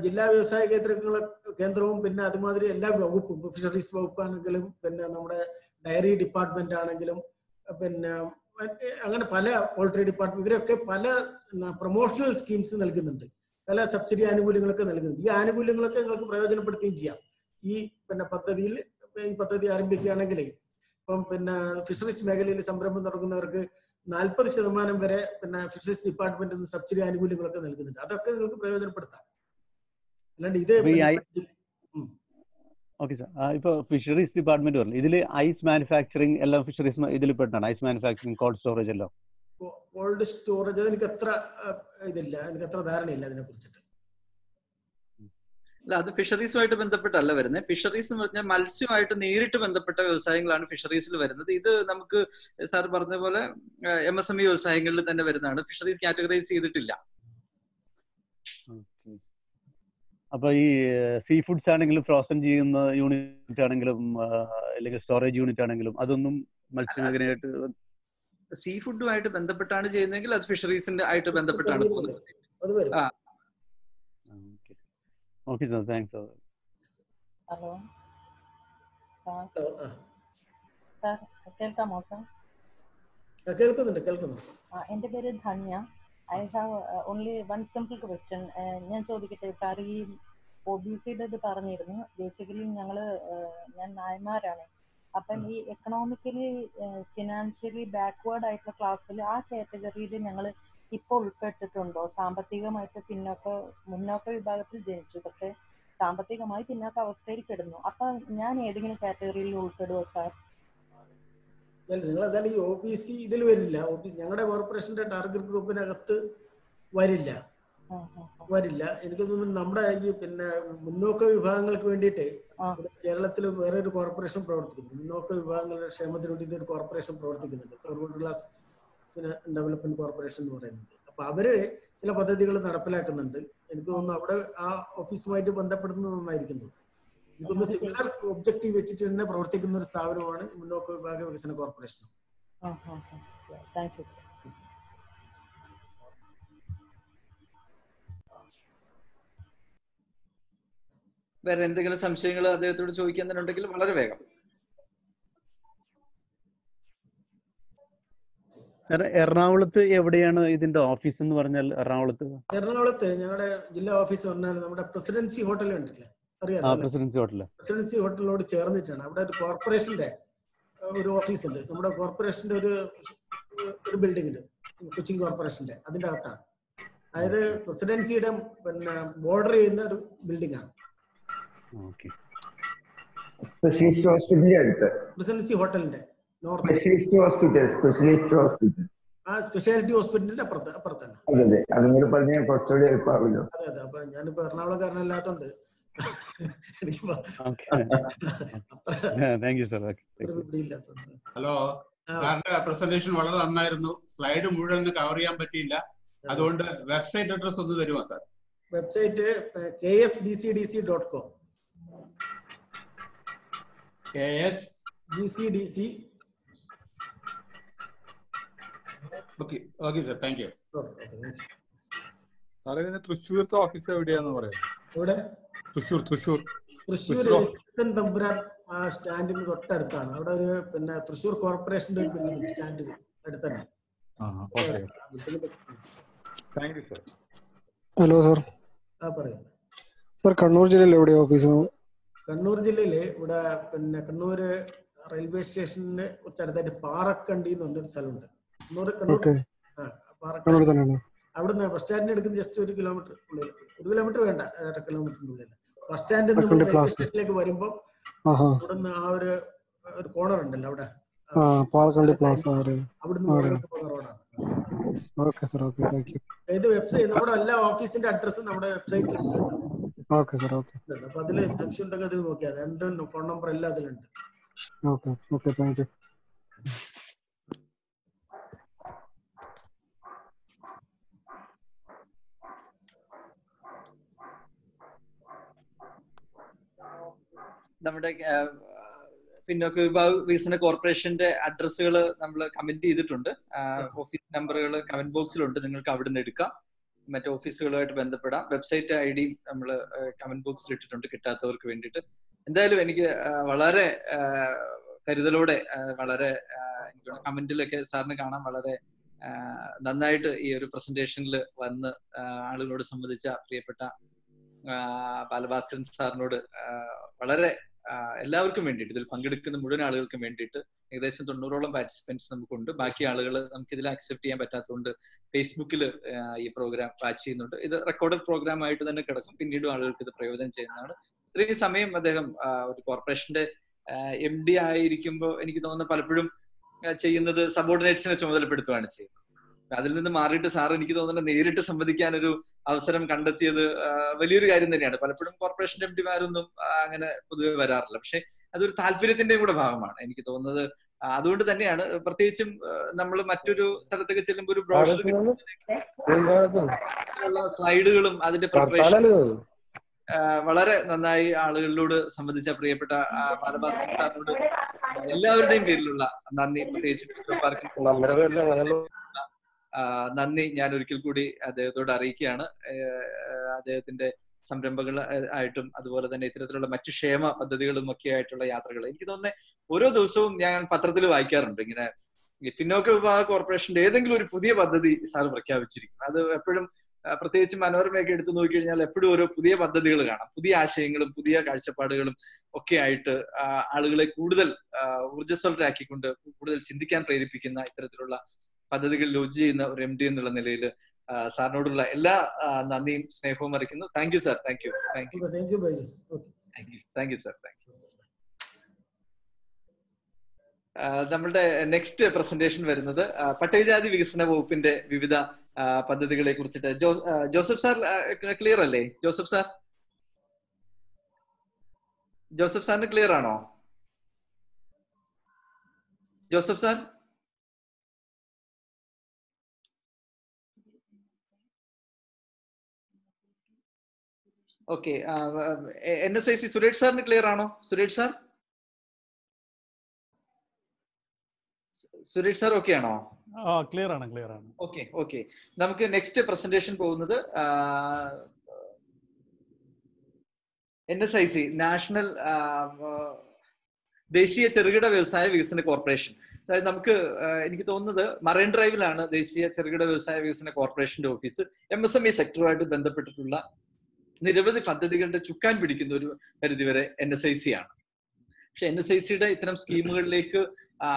ജില്ലാ വ്യവസായ കേന്ദ്രങ്ങളെ കേന്ദ്രവും പിന്നെ അതുമാതിരി എല്ലാ വകുപ്പും ഫിഷറീസ് വകുപ്പാണെങ്കിലും പിന്നെ നമ്മുടെ ഡയറി ഡിപ്പാർട്ട്മെന്റ് ആണെങ്കിലും പിന്നെ അങ്ങനെ പല പോൾട്രി ഡിപ്പാർട്ട്മെന്റ് ഇവരൊക്കെ പല പ്രൊമോഷണൽ സ്കീംസ് നൽകുന്നുണ്ട്. പല സബ്സിഡി ആനുകൂല്യങ്ങളൊക്കെ നൽകുന്നുണ്ട്. ഈ ആനുകൂല്യങ്ങളൊക്കെ നിങ്ങൾക്ക് പ്രയോജനപ്പെടുത്തുകയും ചെയ്യാം. ഈ പിന്നെ പദ്ധതിയിൽ ഈ പദ്ധതി ആരംഭിക്കുകയാണെങ്കിൽ ഇപ്പം പിന്നെ ഫിഷറീസ് മേഖലയിൽ സംരംഭം തുടങ്ങുന്നവർക്ക് നാൽപ്പത് ശതമാനം വരെ പിന്നെ ഫിഷറീസ് ഡിപ്പാർട്ട്മെന്റിൽ നിന്ന് സബ്സിഡി ആനുകൂല്യങ്ങളൊക്കെ നൽകുന്നുണ്ട്. അതൊക്കെ നിങ്ങൾക്ക് പ്രയോജനപ്പെടുത്താം. അല്ലാണ്ട് ഇത്. Okay sir. ഇപ്പൊ ഫിഷറീസ് ഡിപ്പാർട്ട്മെന്റ് പറഞ്ഞു ഇതിൽ ഐസ് മാനുഫാക്ചറിങ് എല്ലാം ഫിഷറീസ് ഇതിൽ പെട്ടാണ്. ഐസ് മാനുഫാക്ചറിങ് കോൾഡ് സ്റ്റോറേജ് എല്ലാം. കോൾഡ് സ്റ്റോറേജ് അത് എനിക്ക് അത്ര ഇതില്ല. എനിക്ക് അത്ര ധാരണയില്ല അതിനെ കുറിച്ചിട്ട് അല്ല അത് ഫിഷറീസുമായിട്ട് ബന്ധപ്പെട്ടല്ല വരുന്നത്. ഫിഷറീസ് എന്ന് പറഞ്ഞാൽ മത്സ്യമായിട്ട് നേരിട്ട് ബന്ധപ്പെട്ട വ്യവസായങ്ങളാണ് ഫിഷറീസിൽ വരുന്നത്. ഇത് നമുക്ക് സാർ പറഞ്ഞ പോലെ എം എസ് എം ഇ വ്യവസായങ്ങളിൽ തന്നെ വരുന്നതാണ്. ഫിഷറീസ് കാറ്റഗറൈസ് ചെയ്തിട്ടില്ല. അപ്പൊ ഈ സീ ഫുഡ്സ് ആണെങ്കിലും ഫ്രോസൺ ചെയ്യുന്ന യൂണിറ്റ് ആണെങ്കിലും അല്ലെങ്കിൽ സ്റ്റോറേജ് യൂണിറ്റ് ആണെങ്കിലും അതൊന്നും മത്സ്യമേഖലയായിട്ട് സീ ഫുഡുമായിട്ട് ബന്ധപ്പെട്ടാണ് ചെയ്യുന്നതെങ്കിൽ അത് ഫിഷറീസിന്റെ ആയിട്ട് ബന്ധപ്പെട്ടാണ്. പോകുന്നത് അത് വരും. ആ. ഓക്കെ താങ്ക്സ് ഹലോ കേൾക്കാമോ സാർ കേൾക്കുന്നുണ്ട് കേൾക്കുന്നുണ്ട് കേൾക്കുന്നു. എന്റെ പേര് Dhanya. I have only one simple question ഞാൻ ചോദിക്കട്ടെ സാർ ഈ ഒ ബി സിയുടെ ഇത് പറഞ്ഞിരുന്നു. ബേസിക്കലി ഞങ്ങൾ ഞാൻ നായന്മാരാണ്. അപ്പം ഈ എക്കണോമിക്കലി ഫിനാൻഷ്യലി ബാക്ക്വേർഡ് ആയിട്ടുള്ള ക്ലാസ്സിൽ ആ കാറ്റഗറിയിൽ ഞങ്ങൾ ഇപ്പോൾ ഉൾപ്പെട്ടിട്ടുണ്ടോ? സാമ്പത്തികമായിട്ട് പിന്നോക്ക മുന്നോക്ക വിഭാഗത്തിൽ ജനിച്ചു. പക്ഷെ സാമ്പത്തികമായി പിന്നോക്ക അവസ്ഥയിൽ പെടുന്നു അപ്പൊ ഞാൻ ഏതെങ്കിലും കാറ്റഗറിയിൽ ഉൾപ്പെടുവോ സാർ? നിങ്ങൾ എന്തായാലും ഈ ഒ ബി സി ഇതിൽ വരില്ല. ഞങ്ങളുടെ കോർപ്പറേഷന്റെ ടാർഗറ്റ് ഗ്രൂപ്പിനകത്ത് വരില്ല. വരില്ല. എനിക്ക് തോന്നുന്നു നമ്മുടെ ഈ പിന്നെ മുന്നോക്ക വിഭാഗങ്ങൾക്ക് വേണ്ടിയിട്ട് കേരളത്തിൽ വേറെ ഒരു കോർപ്പറേഷൻ പ്രവർത്തിക്കുന്നു. മുന്നോക്ക വിഭാഗങ്ങളുടെ ക്ഷേമത്തിന് വേണ്ടിയിട്ട് ഒരു കോർപ്പറേഷൻ പ്രവർത്തിക്കുന്നുണ്ട്. ഫോർവേഡ് ക്ലാസ് ഡെവലപ്മെന്റ് കോർപ്പറേഷൻ എന്ന് പറയുന്നത്. അപ്പൊ അവർ ചില പദ്ധതികൾ നടപ്പിലാക്കുന്നുണ്ട്. എനിക്ക് തോന്നുന്നു അവിടെ ആ ഓഫീസുമായിട്ട് ബന്ധപ്പെടുന്നത് നന്നായിരിക്കും തോന്നുന്നു. എനിക്കൊന്ന് സിമിലർ ഒബ്ജക്റ്റീവ് വെച്ചിട്ട് തന്നെ പ്രവർത്തിക്കുന്ന ഒരു സ്ഥാപനമാണ് മുന്നോക്ക വിഭാഗ വികസന കോർപ്പറേഷൻ വേറെ എന്തെങ്കിലും സംശയങ്ങൾ അദ്ദേഹത്തോട് ചോദിക്കാൻ തന്നെ ഉണ്ടെങ്കിൽ വളരെ വേഗം. എറണാകുളത്ത് എവിടെയാണ് ഇതിന്റെ ഓഫീസ് എന്ന് പറഞ്ഞാൽ എറണാകുളത്ത്? എറണാകുളത്ത് ഞങ്ങളുടെ ജില്ലാ ഓഫീസ് പറഞ്ഞാൽ നമ്മുടെ പ്രസിഡൻസി ഹോട്ടൽ ഉണ്ടല്ലേ പ്രസിഡൻസി ഹോട്ടൽ പ്രസിഡൻസി ഹോട്ടലിനോട് ചേർന്നിട്ടാണ്. അവിടെ ഒരു കോർപ്പറേഷന്റെ ഒരു ഓഫീസ് ഉണ്ട് നമ്മുടെ കോർപ്പറേഷന്റെ ഒരു ഒരു ബിൽഡിംഗ് ഉണ്ട് കൊച്ചിൻ കോർപ്പറേഷന്റെ അതിന്റെ അകത്താണ്. അതായത് പ്രസിഡൻസിയുടെ പിന്നെ ബോർഡർ ചെയ്യുന്ന ഒരു ബിൽഡിംഗ് ആണ് പ്രസിഡൻസി ഹോട്ടലിന്റെ. North. Specialist hospital specialist hospital. ആ സ്പെഷ്യാലിറ്റി ഹോസ്പിറ്റലിന്റെ അപ്പുറത്ത് അപ്പുറത്താണ് അതെ അതെ. അതും കൂടി പറഞ്ഞാൽ കുറച്ചുകൂടി എളുപ്പമാവില്ലോ. അതെ അതെ. അപ്പൊ ഞാനിപ്പോ യു സാർ ഹലോ സാറിന്റെ പ്രസന്റേഷൻ വളരെ നന്നായിരുന്നു. സ്ലൈഡ് മുഴുവൻ കവർ ചെയ്യാൻ പറ്റിയില്ല. അതുകൊണ്ട് വെബ്സൈറ്റ് അഡ്രസ് ഒന്ന് തരുമോ sir website K S B C D C dot com K S B C D C okay okay sir thank you സാറേ ഇതിന്റെ തൃശ്ശൂരത്തെ ഓഫീസ് എവിടെയാന്ന് പറയാം ഇവിടെ തൃശ്ശൂർ തൃശ്ശൂർ. തൃശ്ശൂർ ചിക്കൻ തമ്പുരാൻ സ്റ്റാൻഡിന് തൊട്ടടുത്താണ്. അവിടെ ഒരു പിന്നെ തൃശ്ശൂർ കോർപ്പറേഷന്റെ ഒരു ബിൽഡിംഗ് സ്റ്റാൻഡിന് അടുത്തന്നെ. ഹലോ സാർ ആ പറയാം. സാർ കണ്ണൂർ ജില്ലയിൽ എവിടെയാ ഓഫീസ് കണ്ണൂർ ജില്ലയിൽ ഇവിടെ പിന്നെ കണ്ണൂര് റെയിൽവേ സ്റ്റേഷന്റെ കുറച്ചടുത്തായിട്ട് പാറക്കണ്ടി എന്ന് പറഞ്ഞൊരു സ്ഥലമുണ്ട്. കണ്ണൂർ കണ്ണൂർ തന്നെയാണ് അവിടുന്ന് ബസ് സ്റ്റാൻഡിന് എടുക്കുന്ന ജസ്റ്റ് ഒരു കിലോമീറ്റർ ഉള്ളിൽ ഒരു കിലോമീറ്റർ വേണ്ട അര കിലോമീറ്ററിന്റെ ഉള്ളിൽ ബസ് സ്റ്റാൻഡിൽ നിന്ന് സ്റ്റേഷനിലേക്ക് വരുമ്പോൾ അവിടുന്ന് ആ ഒരു ഒരു കോർണർ ഉണ്ടല്ലോ അവിടെ. Palakkad plaza okay sir okay thank you. ഇത് വെബ്സൈറ്റ് നമ്മുടെ എല്ലാ ഓഫീസിന്റെ അഡ്രസ്സും നമ്മുടെ വെബ്സൈറ്റിലുണ്ട് ഓക്കെ സാർ ഓക്കെ. അപ്പൊ അതിൽ സംശയം ഉണ്ടെങ്കിൽ അതിൽ നോക്കിയാൽ ഫോൺ നമ്പർ എല്ലാം അതിലുണ്ട്. Okay okay thank you. നമ്മുടെ പിന്നോക്ക വിഭാഗ വികസന കോർപ്പറേഷന്റെ അഡ്രസ്സുകൾ നമ്മൾ കമന്റ് ചെയ്തിട്ടുണ്ട്. ഓഫീസ് നമ്പറുകൾ കമന്റ് ബോക്സിലുണ്ട് നിങ്ങൾക്ക് അവിടെ നിന്ന് എടുക്കാം. മറ്റു ഓഫീസുകളുമായിട്ട് ബന്ധപ്പെടാം. വെബ്സൈറ്റ് ഐ ഡി നമ്മൾ കമന്റ് ബോക്സിൽ ഇട്ടിട്ടുണ്ട് കിട്ടാത്തവർക്ക് വേണ്ടിയിട്ട്. എന്തായാലും എനിക്ക് വളരെ കരുതലോടെ വളരെ കമന്റിലൊക്കെ സാറിന് കാണാൻ വളരെ നന്നായിട്ട് ഈ ഒരു പ്രസന്റേഷനിൽ വന്ന് ആളുകളോട് സംബന്ധിച്ച പ്രിയപ്പെട്ട ബാലഭാസ്കരൻ സാറിനോട് വളരെ എല്ലാവർക്കും വേണ്ടിയിട്ട് ഇതിൽ പങ്കെടുക്കുന്ന മുഴുവൻ ആളുകൾക്കും വേണ്ടിയിട്ട് ഏകദേശം തൊണ്ണൂറോളം പാർട്ടിസിപ്പൻസ് നമുക്കുണ്ട്. ബാക്കി ആളുകൾ നമുക്ക് ഇതിൽ അക്സെപ്റ്റ് ചെയ്യാൻ പറ്റാത്തതുകൊണ്ട് ഫേസ്ബുക്കിൽ ഈ പ്രോഗ്രാം വാച്ച് ചെയ്യുന്നുണ്ട്. ഇത് റെക്കോർഡഡ് പ്രോഗ്രാം ആയിട്ട് തന്നെ കിടക്കും. പിന്നീടും ആളുകൾക്ക് ഇത് പ്രയോജനം ചെയ്യുന്നതാണ്. ഇത്രയും സമയം അദ്ദേഹം ഒരു കോർപ്പറേഷന്റെ എം ഡി ആയിരിക്കുമ്പോൾ എനിക്ക് തോന്നുന്നു പലപ്പോഴും ചെയ്യുന്നത് സബോർഡിനേറ്റ്സിനെ ചുമതലപ്പെടുത്തുകയാണ് ചെയ്യുന്നത്. അതിൽ നിന്ന് മാറിയിട്ട് സാർ എനിക്ക് തോന്നുന്നത് നേരിട്ട് സംവദിക്കാൻ ഒരു അവസരം കണ്ടെത്തിയത് വലിയൊരു കാര്യം തന്നെയാണ്. പലപ്പോഴും കോർപ്പറേഷൻ എം ഡിമാരൊന്നും അങ്ങനെ പൊതുവെ വരാറില്ല. പക്ഷെ അതൊരു താല്പര്യത്തിന്റെയും കൂടെ ഭാഗമാണ്. എനിക്ക് തോന്നുന്നത് അതുകൊണ്ട് തന്നെയാണ്. പ്രത്യേകിച്ചും നമ്മൾ മറ്റൊരു സ്ഥലത്തേക്ക് ചെല്ലുമ്പോൾ ഒരു ബ്രോഷർ സ്ലൈഡുകളും അതിന്റെ പ്രിപ്പറേഷൻ വളരെ നന്നായി ആളുകളിലോട് സംബന്ധിച്ച പ്രിയപ്പെട്ട ബാലഭാസ്കർ സാറിനോട് എല്ലാവരുടെയും പേരിലുള്ള നന്ദി. പ്രത്യേകിച്ച് നന്ദി. ഞാൻ ഒരിക്കൽ കൂടി അദ്ദേഹത്തോട് അറിയിക്കുകയാണ്. അദ്ദേഹത്തിന്റെ സംരംഭങ്ങൾ ആയിട്ടും അതുപോലെ തന്നെ ഇത്തരത്തിലുള്ള മറ്റു ക്ഷേമ പദ്ധതികളും ഒക്കെ ആയിട്ടുള്ള യാത്രകൾ. എനിക്ക് തോന്നുന്നത് ഓരോ ദിവസവും ഞാൻ പത്രത്തിൽ വായിക്കാറുണ്ട്. ഇങ്ങനെ പിന്നോക്ക വിഭാഗ കോർപ്പറേഷന്റെ ഏതെങ്കിലും ഒരു പുതിയ പദ്ധതി സാർ പ്രഖ്യാപിച്ചിരിക്കും അത് എപ്പോഴും പ്രത്യേകിച്ച് മനോരമയൊക്കെ എടുത്തു നോക്കിക്കഴിഞ്ഞാൽ എപ്പോഴും ഓരോ പുതിയ പദ്ധതികൾ കാണാം. പുതിയ ആശയങ്ങളും പുതിയ കാഴ്ചപ്പാടുകളും ഒക്കെ ആയിട്ട് ആളുകളെ കൂടുതൽ ഊർജസ്വലരാക്കിക്കൊണ്ട് കൂടുതൽ ചിന്തിക്കാൻ പ്രേരിപ്പിക്കുന്ന ഇത്തരത്തിലുള്ള പദ്ധതികൾ ലോഞ്ച് ചെയ്യുന്ന ഒരു എം ഡി എന്നുള്ള നിലയിൽ സാറിനോടുള്ള എല്ലാ നന്ദിയും സ്നേഹവും അറിയിക്കുന്നു. Thank you sir thank you thank you thank you thank you sir thank you നമ്മളുടെ നെക്സ്റ്റ് പ്രസന്റേഷൻ വരുന്നത് പട്ടികജാതി വികസന വകുപ്പിന്റെ വിവിധ പദ്ധതികളെ കുറിച്ചിട്ട്. ജോസഫ് സാർ ക്ലിയർ അല്ലേ? Joseph sir? ജോസഫ് സാറിന് ക്ലിയർ ആണോ? Joseph sir? Okay N S I C Suresh സാറിന് ക്ലിയർ ആണോ? Suresh sir? Suresh sir okay ആണോ? ക്ലിയർ ആണ് ക്ലിയർ ആണ്. ഓക്കെ ഓക്കെ നമുക്ക് നെക്സ്റ്റ് പ്രസന്റേഷൻ പോകുന്നത് N S I C national ദേശീയ ചെറുകിട വ്യവസായ വികസന കോർപ്പറേഷൻ അതായത് നമുക്ക് എനിക്ക് തോന്നുന്നത് മറൈൻ ഡ്രൈവിലാണ് ദേശീയ ചെറുകിട വ്യവസായ വികസന കോർപ്പറേഷന്റെ office M S M E സെക്ടറുമായിട്ട് ബന്ധപ്പെട്ടിട്ടുള്ള നിരവധി പദ്ധതികളുടെ ചുക്കാൻ പിടിക്കുന്ന ഒരു പരിധിവരെ എൻ എസ് ഐ സി ആണ്. പക്ഷെ എൻ എസ് ഐ സിയുടെ ഇത്തരം സ്കീമുകളിലേക്ക്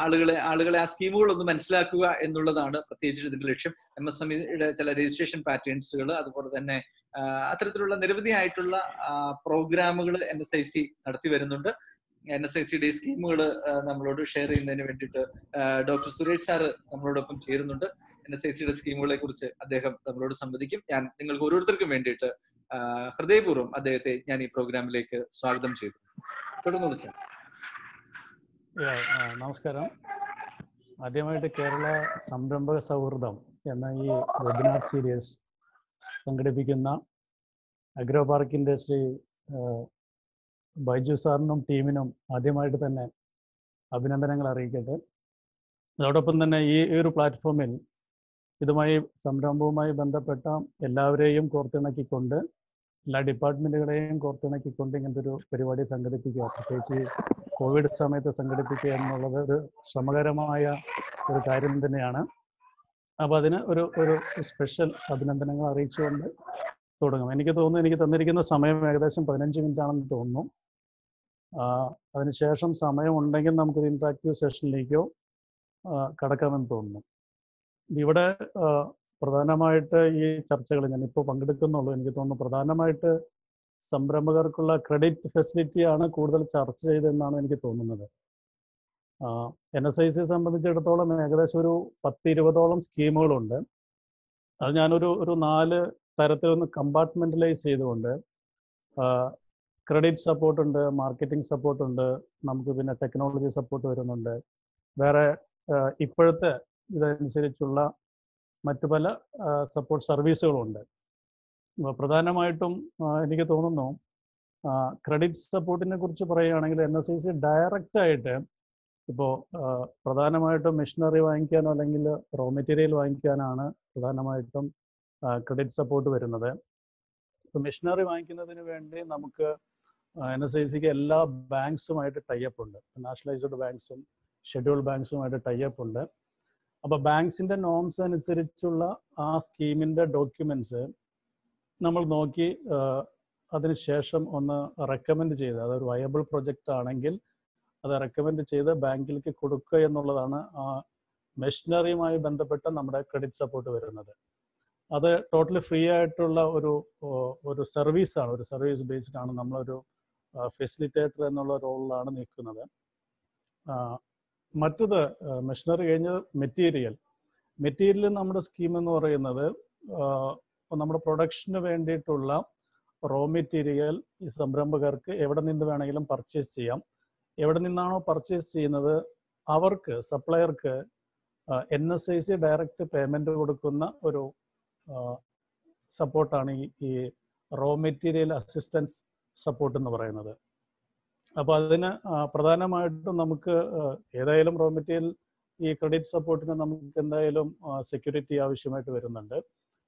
ആളുകളെ ആളുകളെ ആ സ്കീമുകളൊന്ന് മനസ്സിലാക്കുക എന്നുള്ളതാണ് പ്രത്യേകിച്ച് ഇതിന്റെ ലക്ഷ്യം. എം എസ് എം ഇയുടെ ചില രജിസ്ട്രേഷൻ പാറ്റേൺസുകൾ അതുപോലെ തന്നെ അത്തരത്തിലുള്ള നിരവധി ആയിട്ടുള്ള പ്രോഗ്രാമുകൾ എൻ എസ് ഐ സി നടത്തി വരുന്നുണ്ട്. എൻ എസ് ഐ സിയുടെ സ്കീമുകൾ നമ്മളോട് ഷെയർ ചെയ്യുന്നതിന് വേണ്ടിയിട്ട് ഡോക്ടർ സുരേഷ് സാറ് നമ്മളോടൊപ്പം ചേരുന്നുണ്ട്. എൻ എസ് ഐ സിയുടെ സ്കീമുകളെ കുറിച്ച് അദ്ദേഹം നമ്മളോട് സംവദിക്കും. ഞാൻ നിങ്ങൾക്ക് ഓരോരുത്തർക്കും വേണ്ടിയിട്ട് ഹൃദയപൂർവം അദ്ദേഹത്തെ ഞാൻ ഈ പ്രോഗ്രാമിലേക്ക് സ്വാഗതം ചെയ്തു. തുടർന്ന് സാർ നമസ്കാരം. ആദ്യമായിട്ട് കേരള സംരംഭക സൗഹൃദം എന്ന ഈ വെബിനാർ സീരീസ് സംഘടിപ്പിക്കുന്ന അഗ്രോ പാർക്കിന്റെ ശ്രീ ആ, ബൈജു സാറിനും ടീമിനും ആദ്യമായിട്ട് തന്നെ അഭിനന്ദനങ്ങൾ അറിയിക്കട്ടെ. അതോടൊപ്പം തന്നെ ഈ ഒരു പ്ലാറ്റ്ഫോമിൽ ഇതുമായി സംരംഭവുമായി ബന്ധപ്പെട്ട എല്ലാവരെയും കോർത്തിണക്കിക്കൊണ്ട് എല്ലാ ഡിപ്പാർട്ട്മെന്റുകളെയും കോർത്തിണക്കിക്കൊണ്ട് ഇങ്ങനത്തെ ഒരു പരിപാടി സംഘടിപ്പിക്കുക. പ്രത്യേകിച്ച് കോവിഡ് സമയത്ത് സംഘടിപ്പിക്കുക എന്നുള്ളത് ഒരു ശ്രമകരമായ ഒരു കാര്യം തന്നെയാണ്. അപ്പൊ അതിന് ഒരു ഒരു സ്പെഷ്യൽ അഭിനന്ദനങ്ങൾ അറിയിച്ചുകൊണ്ട് തുടങ്ങും. എനിക്ക് തോന്നുന്നു എനിക്ക് തന്നിരിക്കുന്ന സമയം ഏകദേശം പതിനഞ്ച് മിനിറ്റ് ആണെന്ന് തോന്നുന്നു അതിനുശേഷം സമയം ഉണ്ടെങ്കിൽ നമുക്കൊരു ഇൻട്രാക്റ്റീവ് സെഷനിലേക്കോ കടക്കാമെന്ന് തോന്നുന്നു. ഇവിടെ പ്രധാനമായിട്ട് ഈ ചർച്ചകൾ ഞാനിപ്പോൾ പങ്കെടുക്കുന്നുള്ളൂ. എനിക്ക് തോന്നുന്നു പ്രധാനമായിട്ട് സംരംഭകർക്കുള്ള ക്രെഡിറ്റ് ഫെസിലിറ്റി ആണ് കൂടുതൽ ചർച്ച ചെയ്തതെന്നാണ് എനിക്ക് തോന്നുന്നത്. എൻ എസ് ഐ സി സംബന്ധിച്ചിടത്തോളം ഏകദേശം ഒരു പത്ത് ഇരുപതോളം സ്കീമുകളുണ്ട്. അത് ഞാനൊരു ഒരു നാല് തരത്തിലൊന്ന് കമ്പാർട്ട്മെന്റലൈസ് ചെയ്തുകൊണ്ട് ക്രെഡിറ്റ് സപ്പോർട്ട് ഉണ്ട് മാർക്കറ്റിംഗ് സപ്പോർട്ട് ഉണ്ട് നമുക്ക് പിന്നെ ടെക്നോളജി സപ്പോർട്ട് വരുന്നുണ്ട്. വേറെ ഇപ്പോഴത്തെ ഇതനുസരിച്ചുള്ള മറ്റു പല സപ്പോർട്ട് സർവീസുകളുണ്ട് അപ്പോൾ പ്രധാനമായിട്ടും എനിക്ക് തോന്നുന്നു ക്രെഡിറ്റ് സപ്പോർട്ടിനെ കുറിച്ച് പറയുകയാണെങ്കിൽ N S I C direct ആയിട്ട് ഇപ്പോൾ പ്രധാനമായിട്ടും മെഷീനറി വാങ്ങിക്കാനോ അല്ലെങ്കിൽ റോ മെറ്റീരിയൽ വാങ്ങിക്കാനാണ് പ്രധാനമായിട്ടും ക്രെഡിറ്റ് സപ്പോർട്ട് വരുന്നത്. ഇപ്പോൾ മെഷീനറി വാങ്ങിക്കുന്നതിന് വേണ്ടി നമുക്ക് എൻ എസ് ഐ സിക്ക് എല്ലാ ബാങ്ക്സുമായിട്ട് ടൈ അപ്പ് ഉണ്ട്. നാഷണലൈസ്ഡ് ബാങ്ക്സും ഷെഡ്യൂൾഡ് ബാങ്ക്സുമായിട്ട് ടൈ അപ്പ് ഉണ്ട്. അപ്പോൾ ബാങ്ക്സിന്റെ നോംസ് അനുസരിച്ചുള്ള ആ സ്കീമിന്റെ ഡോക്യുമെന്റ്സ് നമ്മൾ നോക്കി അതിനുശേഷം ഒന്ന് റെക്കമെൻഡ് ചെയ്ത് അതൊരു വയബിൾ പ്രൊജക്റ്റ് ആണെങ്കിൽ അത് റെക്കമെൻഡ് ചെയ്ത് ബാങ്കിലേക്ക് കൊടുക്കുക എന്നുള്ളതാണ് ആ മെഷീനറിയുമായി ബന്ധപ്പെട്ട നമ്മുടെ ക്രെഡിറ്റ് സപ്പോർട്ട് വരുന്നത്. അത് ടോട്ടലി ഫ്രീ ആയിട്ടുള്ള ഒരു ഒരു സർവീസാണ് ഒരു സർവീസ് ബേസ്ഡ് ആണ് നമ്മളൊരു ഫെസിലിറ്റേറ്റർ എന്നുള്ള റോളിലാണ് നിൽക്കുന്നത്. മറ്റത് മെഷീനറി കഴിഞ്ഞ് മെറ്റീരിയൽ. മെറ്റീരിയൽ നമ്മുടെ സ്കീം എന്ന് പറയുന്നത് നമ്മുടെ പ്രൊഡക്ഷന് വേണ്ടിയിട്ടുള്ള റോ മെറ്റീരിയൽ ഈ സംരംഭകർക്ക് എവിടെ നിന്ന് വേണമെങ്കിലും പർച്ചേസ് ചെയ്യാം. എവിടെ നിന്നാണോ പർച്ചേസ് ചെയ്യുന്നത് അവർക്ക് സപ്ലയർക്ക് N S I C direct payment കൊടുക്കുന്ന ഒരു സപ്പോർട്ടാണ് ഈ റോ മെറ്റീരിയൽ അസിസ്റ്റൻസ് സപ്പോർട്ട് എന്ന് പറയുന്നത്. അപ്പോൾ അതിന് പ്രധാനമായിട്ടും നമുക്ക് ഏതായാലും റോ മെറ്റീരിയൽ ഈ ക്രെഡിറ്റ് സപ്പോർട്ടിന് നമുക്ക് എന്തായാലും സെക്യൂരിറ്റി ആവശ്യമായിട്ട് വരുന്നുണ്ട്.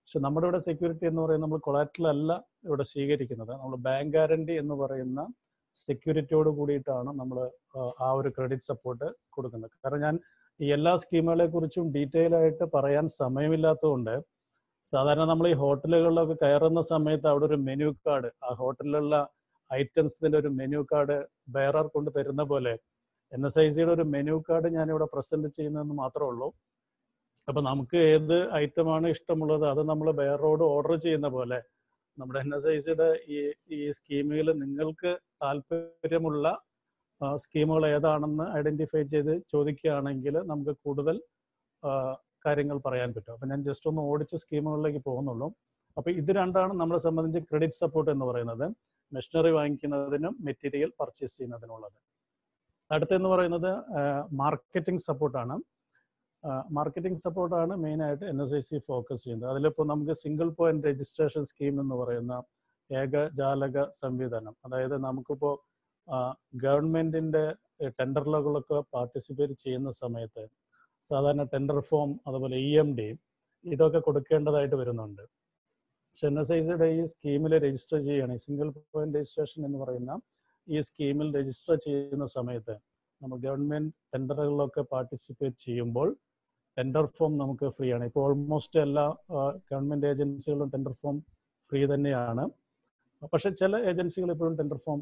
പക്ഷെ നമ്മുടെ ഇവിടെ സെക്യൂരിറ്റി എന്ന് പറയുന്നത് നമ്മൾ കൊളാറ്ററൽ അല്ല ഇവിടെ സ്വീകരിക്കുന്നത്. നമ്മൾ ബാങ്ക് ഗ്യാരണ്ടി എന്ന് പറയുന്ന സെക്യൂരിറ്റിയോട് കൂടിയിട്ടാണ് നമ്മൾ ആ ഒരു ക്രെഡിറ്റ് സപ്പോർട്ട് കൊടുക്കുന്നത്. കാരണം ഞാൻ ഈ എല്ലാ സ്കീമുകളെ കുറിച്ചും ഡീറ്റെയിൽ ആയിട്ട് പറയാൻ സമയമില്ലാത്തതുകൊണ്ട് സാധാരണ നമ്മൾ ഈ ഹോട്ടലുകളിലൊക്കെ കയറുന്ന സമയത്ത് അവിടെ ഒരു മെനു കാർഡ് ആ ഹോട്ടലിലുള്ള ഐറ്റംസിന്റെ ഒരു മെനു കാർഡ് ബെയറർ കൊണ്ട് തരുന്ന പോലെ എൻ എസ് ഐ സിയുടെ ഒരു മെനു കാർഡ് ഞാനിവിടെ പ്രസന്റ് ചെയ്യുന്നതെന്ന് മാത്രമേ ഉള്ളൂ. അപ്പൊ നമുക്ക് ഏത് ഐറ്റമാണ് ഇഷ്ടമുള്ളത് അത് നമ്മൾ ബെയറോട് ഓർഡർ ചെയ്യുന്ന പോലെ നമ്മുടെ എൻ എസ് ഐ സിയുടെ ഈ ഈ സ്കീമിൽ നിങ്ങൾക്ക് താല്പര്യമുള്ള സ്കീമുകൾ ഏതാണെന്ന് ഐഡന്റിഫൈ ചെയ്ത് ചോദിക്കുകയാണെങ്കിൽ നമുക്ക് കൂടുതൽ കാര്യങ്ങൾ പറയാൻ പറ്റും. അപ്പൊ ഞാൻ ജസ്റ്റ് ഒന്ന് ഓടിച്ച് സ്കീമുകളിലേക്ക് പോകുന്നുള്ളൂ. അപ്പൊ ഇത് രണ്ടാണ് നമ്മളെ സംബന്ധിച്ച് ക്രെഡിറ്റ് സപ്പോർട്ട് എന്ന് പറയുന്നത്. മെഷീനറി വാങ്ങിക്കുന്നതിനും മെറ്റീരിയൽ പർച്ചേസ് ചെയ്യുന്നതിനുള്ളത്. അടുത്തെന്ന് പറയുന്നത് മാർക്കറ്റിംഗ് സപ്പോർട്ടാണ് മാർക്കറ്റിംഗ് സപ്പോർട്ടാണ് മെയിനായിട്ട് N S I C focus ചെയ്യുന്നത്. അതിലിപ്പോൾ നമുക്ക് സിംഗിൾ പോയിന്റ് രജിസ്ട്രേഷൻ സ്കീം എന്ന് പറയുന്ന ഏകജാലക സംവിധാനം. അതായത് നമുക്കിപ്പോൾ ഗവൺമെന്റിന്റെ ടെൻഡറുകളൊക്കെ പാർട്ടിസിപ്പേറ്റ് ചെയ്യുന്ന സമയത്ത് സാധാരണ ടെൻഡർ ഫോം അതുപോലെ ഇ എം ഡി ഇതൊക്കെ കൊടുക്കേണ്ടതായിട്ട് വരുന്നുണ്ട്. പക്ഷെ എൻ എസ് ഐ സിയുടെ ഈ സ്കീമിൽ രജിസ്റ്റർ ചെയ്യുകയാണ്. സിംഗിൾ പോയിന്റ് രജിസ്ട്രേഷൻ എന്ന് പറയുന്ന ഈ സ്കീമിൽ രജിസ്റ്റർ ചെയ്യുന്ന സമയത്ത് നമ്മൾ ഗവൺമെന്റ് ടെൻഡറുകളിലൊക്കെ പാർട്ടിസിപ്പേറ്റ് ചെയ്യുമ്പോൾ ടെൻഡർ ഫോം നമുക്ക് ഫ്രീ ആണ്. ഇപ്പോൾ ഓൾമോസ്റ്റ് എല്ലാ ഗവൺമെന്റ് ഏജൻസികളും ടെൻഡർ ഫോം ഫ്രീ തന്നെയാണ്. പക്ഷെ ചില ഏജൻസികൾ ഇപ്പോഴും ടെൻഡർ ഫോം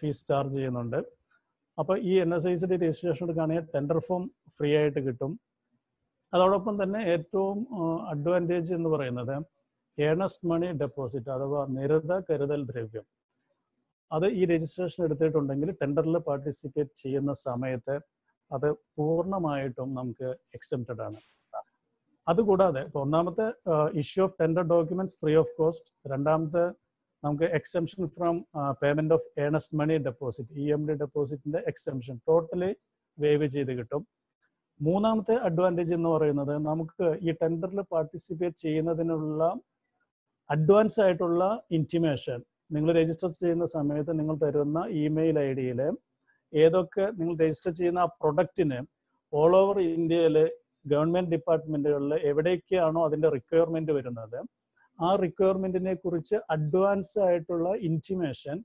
ഫീസ് ചാർജ് ചെയ്യുന്നുണ്ട്. അപ്പോൾ ഈ എൻ എസ് ഐ സിയുടെ രജിസ്ട്രേഷൻ എടുക്കുകയാണെങ്കിൽ ടെൻഡർ ഫോം ഫ്രീ ആയിട്ട് കിട്ടും. അതോടൊപ്പം തന്നെ ഏറ്റവും അഡ്വാന്റേജ് എന്ന് പറയുന്നത് ഏണസ്റ്റ് മണി ഡെപ്പോസിറ്റ് അഥവാ നിരത കരുതൽ ദ്രവ്യം. അത് ഈ രജിസ്ട്രേഷൻ എടുത്തിട്ടുണ്ടെങ്കിൽ ടെൻഡറിൽ പാർട്ടിസിപ്പേറ്റ് ചെയ്യുന്ന സമയത്ത് അത് പൂർണമായിട്ടും നമുക്ക് എക്സെപ്റ്റഡ് ആണ്. അതുകൂടാതെ ഒന്നാമത്തെ issue of tender documents free of cost രണ്ടാമത്തെ നമുക്ക് exemption from payment of earnest money deposit E M D ഡെപ്പോസിറ്റിന്റെ exemption totally waive ചെയ്ത് കിട്ടും. മൂന്നാമത്തെ അഡ്വാന്റേജ് എന്ന് പറയുന്നത് നമുക്ക് ഈ ടെൻഡറിൽ പാർട്ടിസിപ്പേറ്റ് ചെയ്യുന്നതിനുള്ള അഡ്വാൻസ് ആയിട്ടുള്ള ഇന്റിമേഷൻ നിങ്ങൾ രജിസ്റ്റർ ചെയ്യുന്ന സമയത്ത് നിങ്ങൾ തരുന്ന ഇമെയിൽ ഐ ഡിയിൽ ഏതൊക്കെ നിങ്ങൾ രജിസ്റ്റർ ചെയ്യുന്ന ആ പ്രൊഡക്റ്റിന് ഓൾ ഓവർ ഇന്ത്യയിൽ ഗവൺമെന്റ് ഡിപ്പാർട്ട്മെന്റുകളിൽ എവിടേക്കാണോ അതിന്റെ റിക്വയർമെന്റ് വരുന്നത് ആ റിക്വയർമെന്റിനെ കുറിച്ച് അഡ്വാൻസ് ആയിട്ടുള്ള ഇന്റിമേഷൻ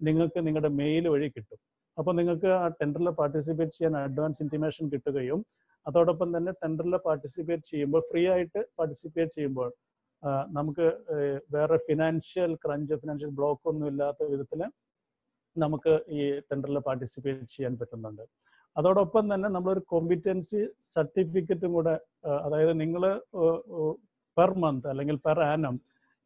നിങ്ങൾക്ക് നിങ്ങളുടെ മെയിൽ വഴി കിട്ടും. അപ്പോൾ നിങ്ങൾക്ക് ആ ടെൻഡറിൽ പാർട്ടിസിപ്പേറ്റ് ചെയ്യാൻ അഡ്വാൻസ് ഇന്റിമേഷൻ കിട്ടുകയും അതോടൊപ്പം തന്നെ ടെൻഡറിൽ പാർട്ടിസിപ്പേറ്റ് ചെയ്യുമ്പോൾ ഫ്രീ ആയിട്ട് പാർട്ടിസിപ്പേറ്റ് ചെയ്യുമ്പോൾ നമുക്ക് വേറെ ഫിനാൻഷ്യൽ ക്രഞ്ച് ഫിനാൻഷ്യൽ ബ്ലോക്ക് ഒന്നും ഇല്ലാത്ത വിധത്തിൽ നമുക്ക് ഈ ടെൻഡറിൽ പാർട്ടിസിപ്പേറ്റ് ചെയ്യാൻ പറ്റുന്നുണ്ട്. അതോടൊപ്പം തന്നെ നമ്മളൊരു കോമ്പിറ്റൻസി സർട്ടിഫിക്കറ്റും കൂടെ അതായത് നിങ്ങൾ പെർ മന്ത് അല്ലെങ്കിൽ പെർ ആനം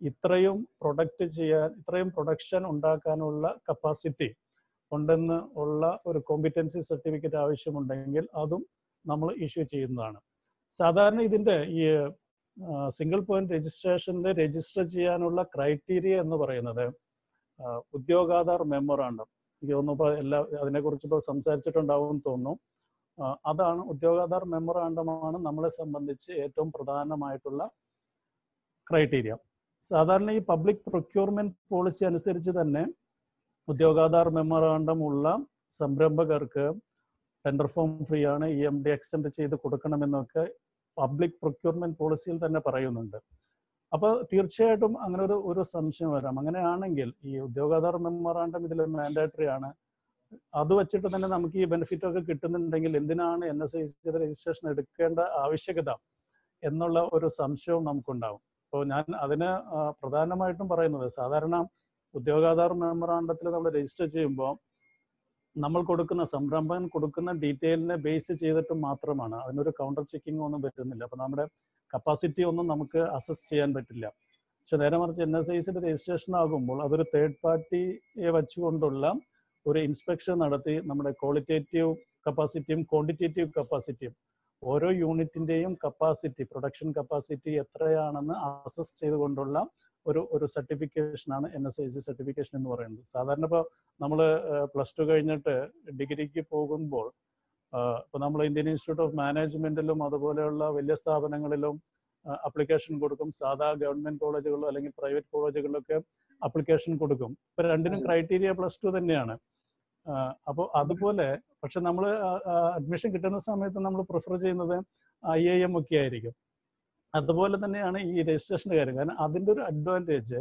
ഇത്രയും പ്രൊഡക്റ്റ് ചെയ്യാൻ ഇത്രയും പ്രൊഡക്ഷൻ ഉണ്ടാക്കാനുള്ള കപ്പാസിറ്റി ഉണ്ടെന്ന് ഉള്ള ഒരു കോമ്പിറ്റൻസി സർട്ടിഫിക്കറ്റ് ആവശ്യമുണ്ടെങ്കിൽ അതും നമ്മൾ ഇഷ്യൂ ചെയ്യുന്നതാണ്. സാധാരണ ഇതിന്റെ ഈ സിംഗിൾ പോയിന്റ് രജിസ്ട്രേഷനിൽ രജിസ്റ്റർ ചെയ്യാനുള്ള ക്രൈറ്റീരിയ എന്ന് പറയുന്നത് ഉദ്യോഗാധാർ മെമ്മോറാണ്ടം എനിക്ക് തോന്നുന്നു ഇപ്പോൾ എല്ലാ അതിനെക്കുറിച്ച് ഇപ്പോൾ സംസാരിച്ചിട്ടുണ്ടാവും തോന്നുന്നു. അതാണ് ഉദ്യോഗാധാർ മെമ്മോറാണ്ടമാണ് നമ്മളെ സംബന്ധിച്ച് ഏറ്റവും പ്രധാനമായിട്ടുള്ള ക്രൈറ്റീരിയ സാധാരണ ഈ പബ്ലിക് പ്രൊക്യൂർമെന്റ് പോളിസി അനുസരിച്ച് തന്നെ ഉദ്യോഗാധാർ മെമ്മറാണ്ടം ഉള്ള സംരംഭകർക്ക് ടെൻഡർ ഫോം ഫ്രീ ആണ് ഇ എം ഡി എക്സ്റ്റെൻഡ് ചെയ്ത് കൊടുക്കണമെന്നൊക്കെ പബ്ലിക് പ്രൊക്യൂർമെന്റ് പോളിസിയിൽ തന്നെ പറയുന്നുണ്ട്. അപ്പൊ തീർച്ചയായിട്ടും അങ്ങനെ ഒരു ഒരു സംശയം വരാം. അങ്ങനെയാണെങ്കിൽ ഈ ഉദ്യോഗാധാർ മെമ്മറാണ്ടം ഇതിൽ മാൻഡേറ്ററി ആണ്. അത് വെച്ചിട്ട് തന്നെ നമുക്ക് ഈ ബെനിഫിറ്റ് ഒക്കെ കിട്ടുന്നുണ്ടെങ്കിൽ എന്തിനാണ് എൻ എസ് ഐ രജിസ്ട്രേഷൻ എടുക്കേണ്ട ആവശ്യകത എന്നുള്ള ഒരു സംശയവും നമുക്കുണ്ടാവും. അപ്പോൾ ഞാൻ അതിന് പ്രധാനമായിട്ടും പറയുന്നത് സാധാരണ ഉദ്യോഗാധാർ മെമ്മറാണ്ടത്തിൽ നമ്മൾ രജിസ്റ്റർ ചെയ്യുമ്പോൾ നമ്മൾ കൊടുക്കുന്ന സംരംഭകൻ കൊടുക്കുന്ന ഡീറ്റെയിലിനെ ബേസ് ചെയ്തിട്ട് മാത്രമാണ്. അതിനൊരു കൗണ്ടർ ചെക്കിംഗ് ഒന്നും പറ്റുന്നില്ല അപ്പൊ നമ്മുടെ കപ്പാസിറ്റി ഒന്നും നമുക്ക് അസസ് ചെയ്യാൻ പറ്റില്ല. പക്ഷെ നേരെ മറിച്ച് എൻ എസ് ഐ സിയുടെ രജിസ്ട്രേഷൻ ആകുമ്പോൾ അതൊരു തേർഡ് പാർട്ടിയെ വെച്ചുകൊണ്ടുള്ള ഒരു ഇൻസ്പെക്ഷൻ നടത്തി നമ്മുടെ ക്വാളിറ്റേറ്റീവ് കപ്പാസിറ്റിയും ക്വാണ്ടിറ്റേറ്റീവ് കപ്പാസിറ്റിയും ഓരോ യൂണിറ്റിന്റെയും കപ്പാസിറ്റി പ്രൊഡക്ഷൻ കപ്പാസിറ്റി എത്രയാണെന്ന് അസസ് ചെയ്തുകൊണ്ടുള്ള ഒരു ഒരു സർട്ടിഫിക്കേഷനാണ് N S I C certification എന്ന് പറയുന്നത്. സാധാരണ ഇപ്പോൾ നമ്മൾ പ്ലസ് ടു കഴിഞ്ഞിട്ട് ഡിഗ്രിക്ക് പോകുമ്പോൾ ഇപ്പോൾ നമ്മൾ ഇന്ത്യൻ ഇൻസ്റ്റിറ്റ്യൂട്ട് ഓഫ് മാനേജ്മെന്റിലും അതുപോലെയുള്ള വലിയ സ്ഥാപനങ്ങളിലും അപ്ലിക്കേഷൻ കൊടുക്കും. സാധാ ഗവൺമെന്റ് കോളേജുകളിലോ അല്ലെങ്കിൽ പ്രൈവറ്റ് കോളേജുകളിലൊക്കെ അപ്ലിക്കേഷൻ കൊടുക്കും. ഇപ്പൊ രണ്ടിനും ക്രൈറ്റീരിയ പ്ലസ് ടു തന്നെയാണ്. അപ്പോൾ അതുപോലെ പക്ഷെ നമ്മൾ അഡ്മിഷൻ കിട്ടുന്ന സമയത്ത് നമ്മൾ പ്രിഫർ ചെയ്യുന്നത് ഐ ഐ എം ഒക്കെ ആയിരിക്കും. അതുപോലെ തന്നെയാണ് ഈ രജിസ്ട്രേഷന്റെ കാര്യം. കാരണം അതിന്റെ ഒരു advantage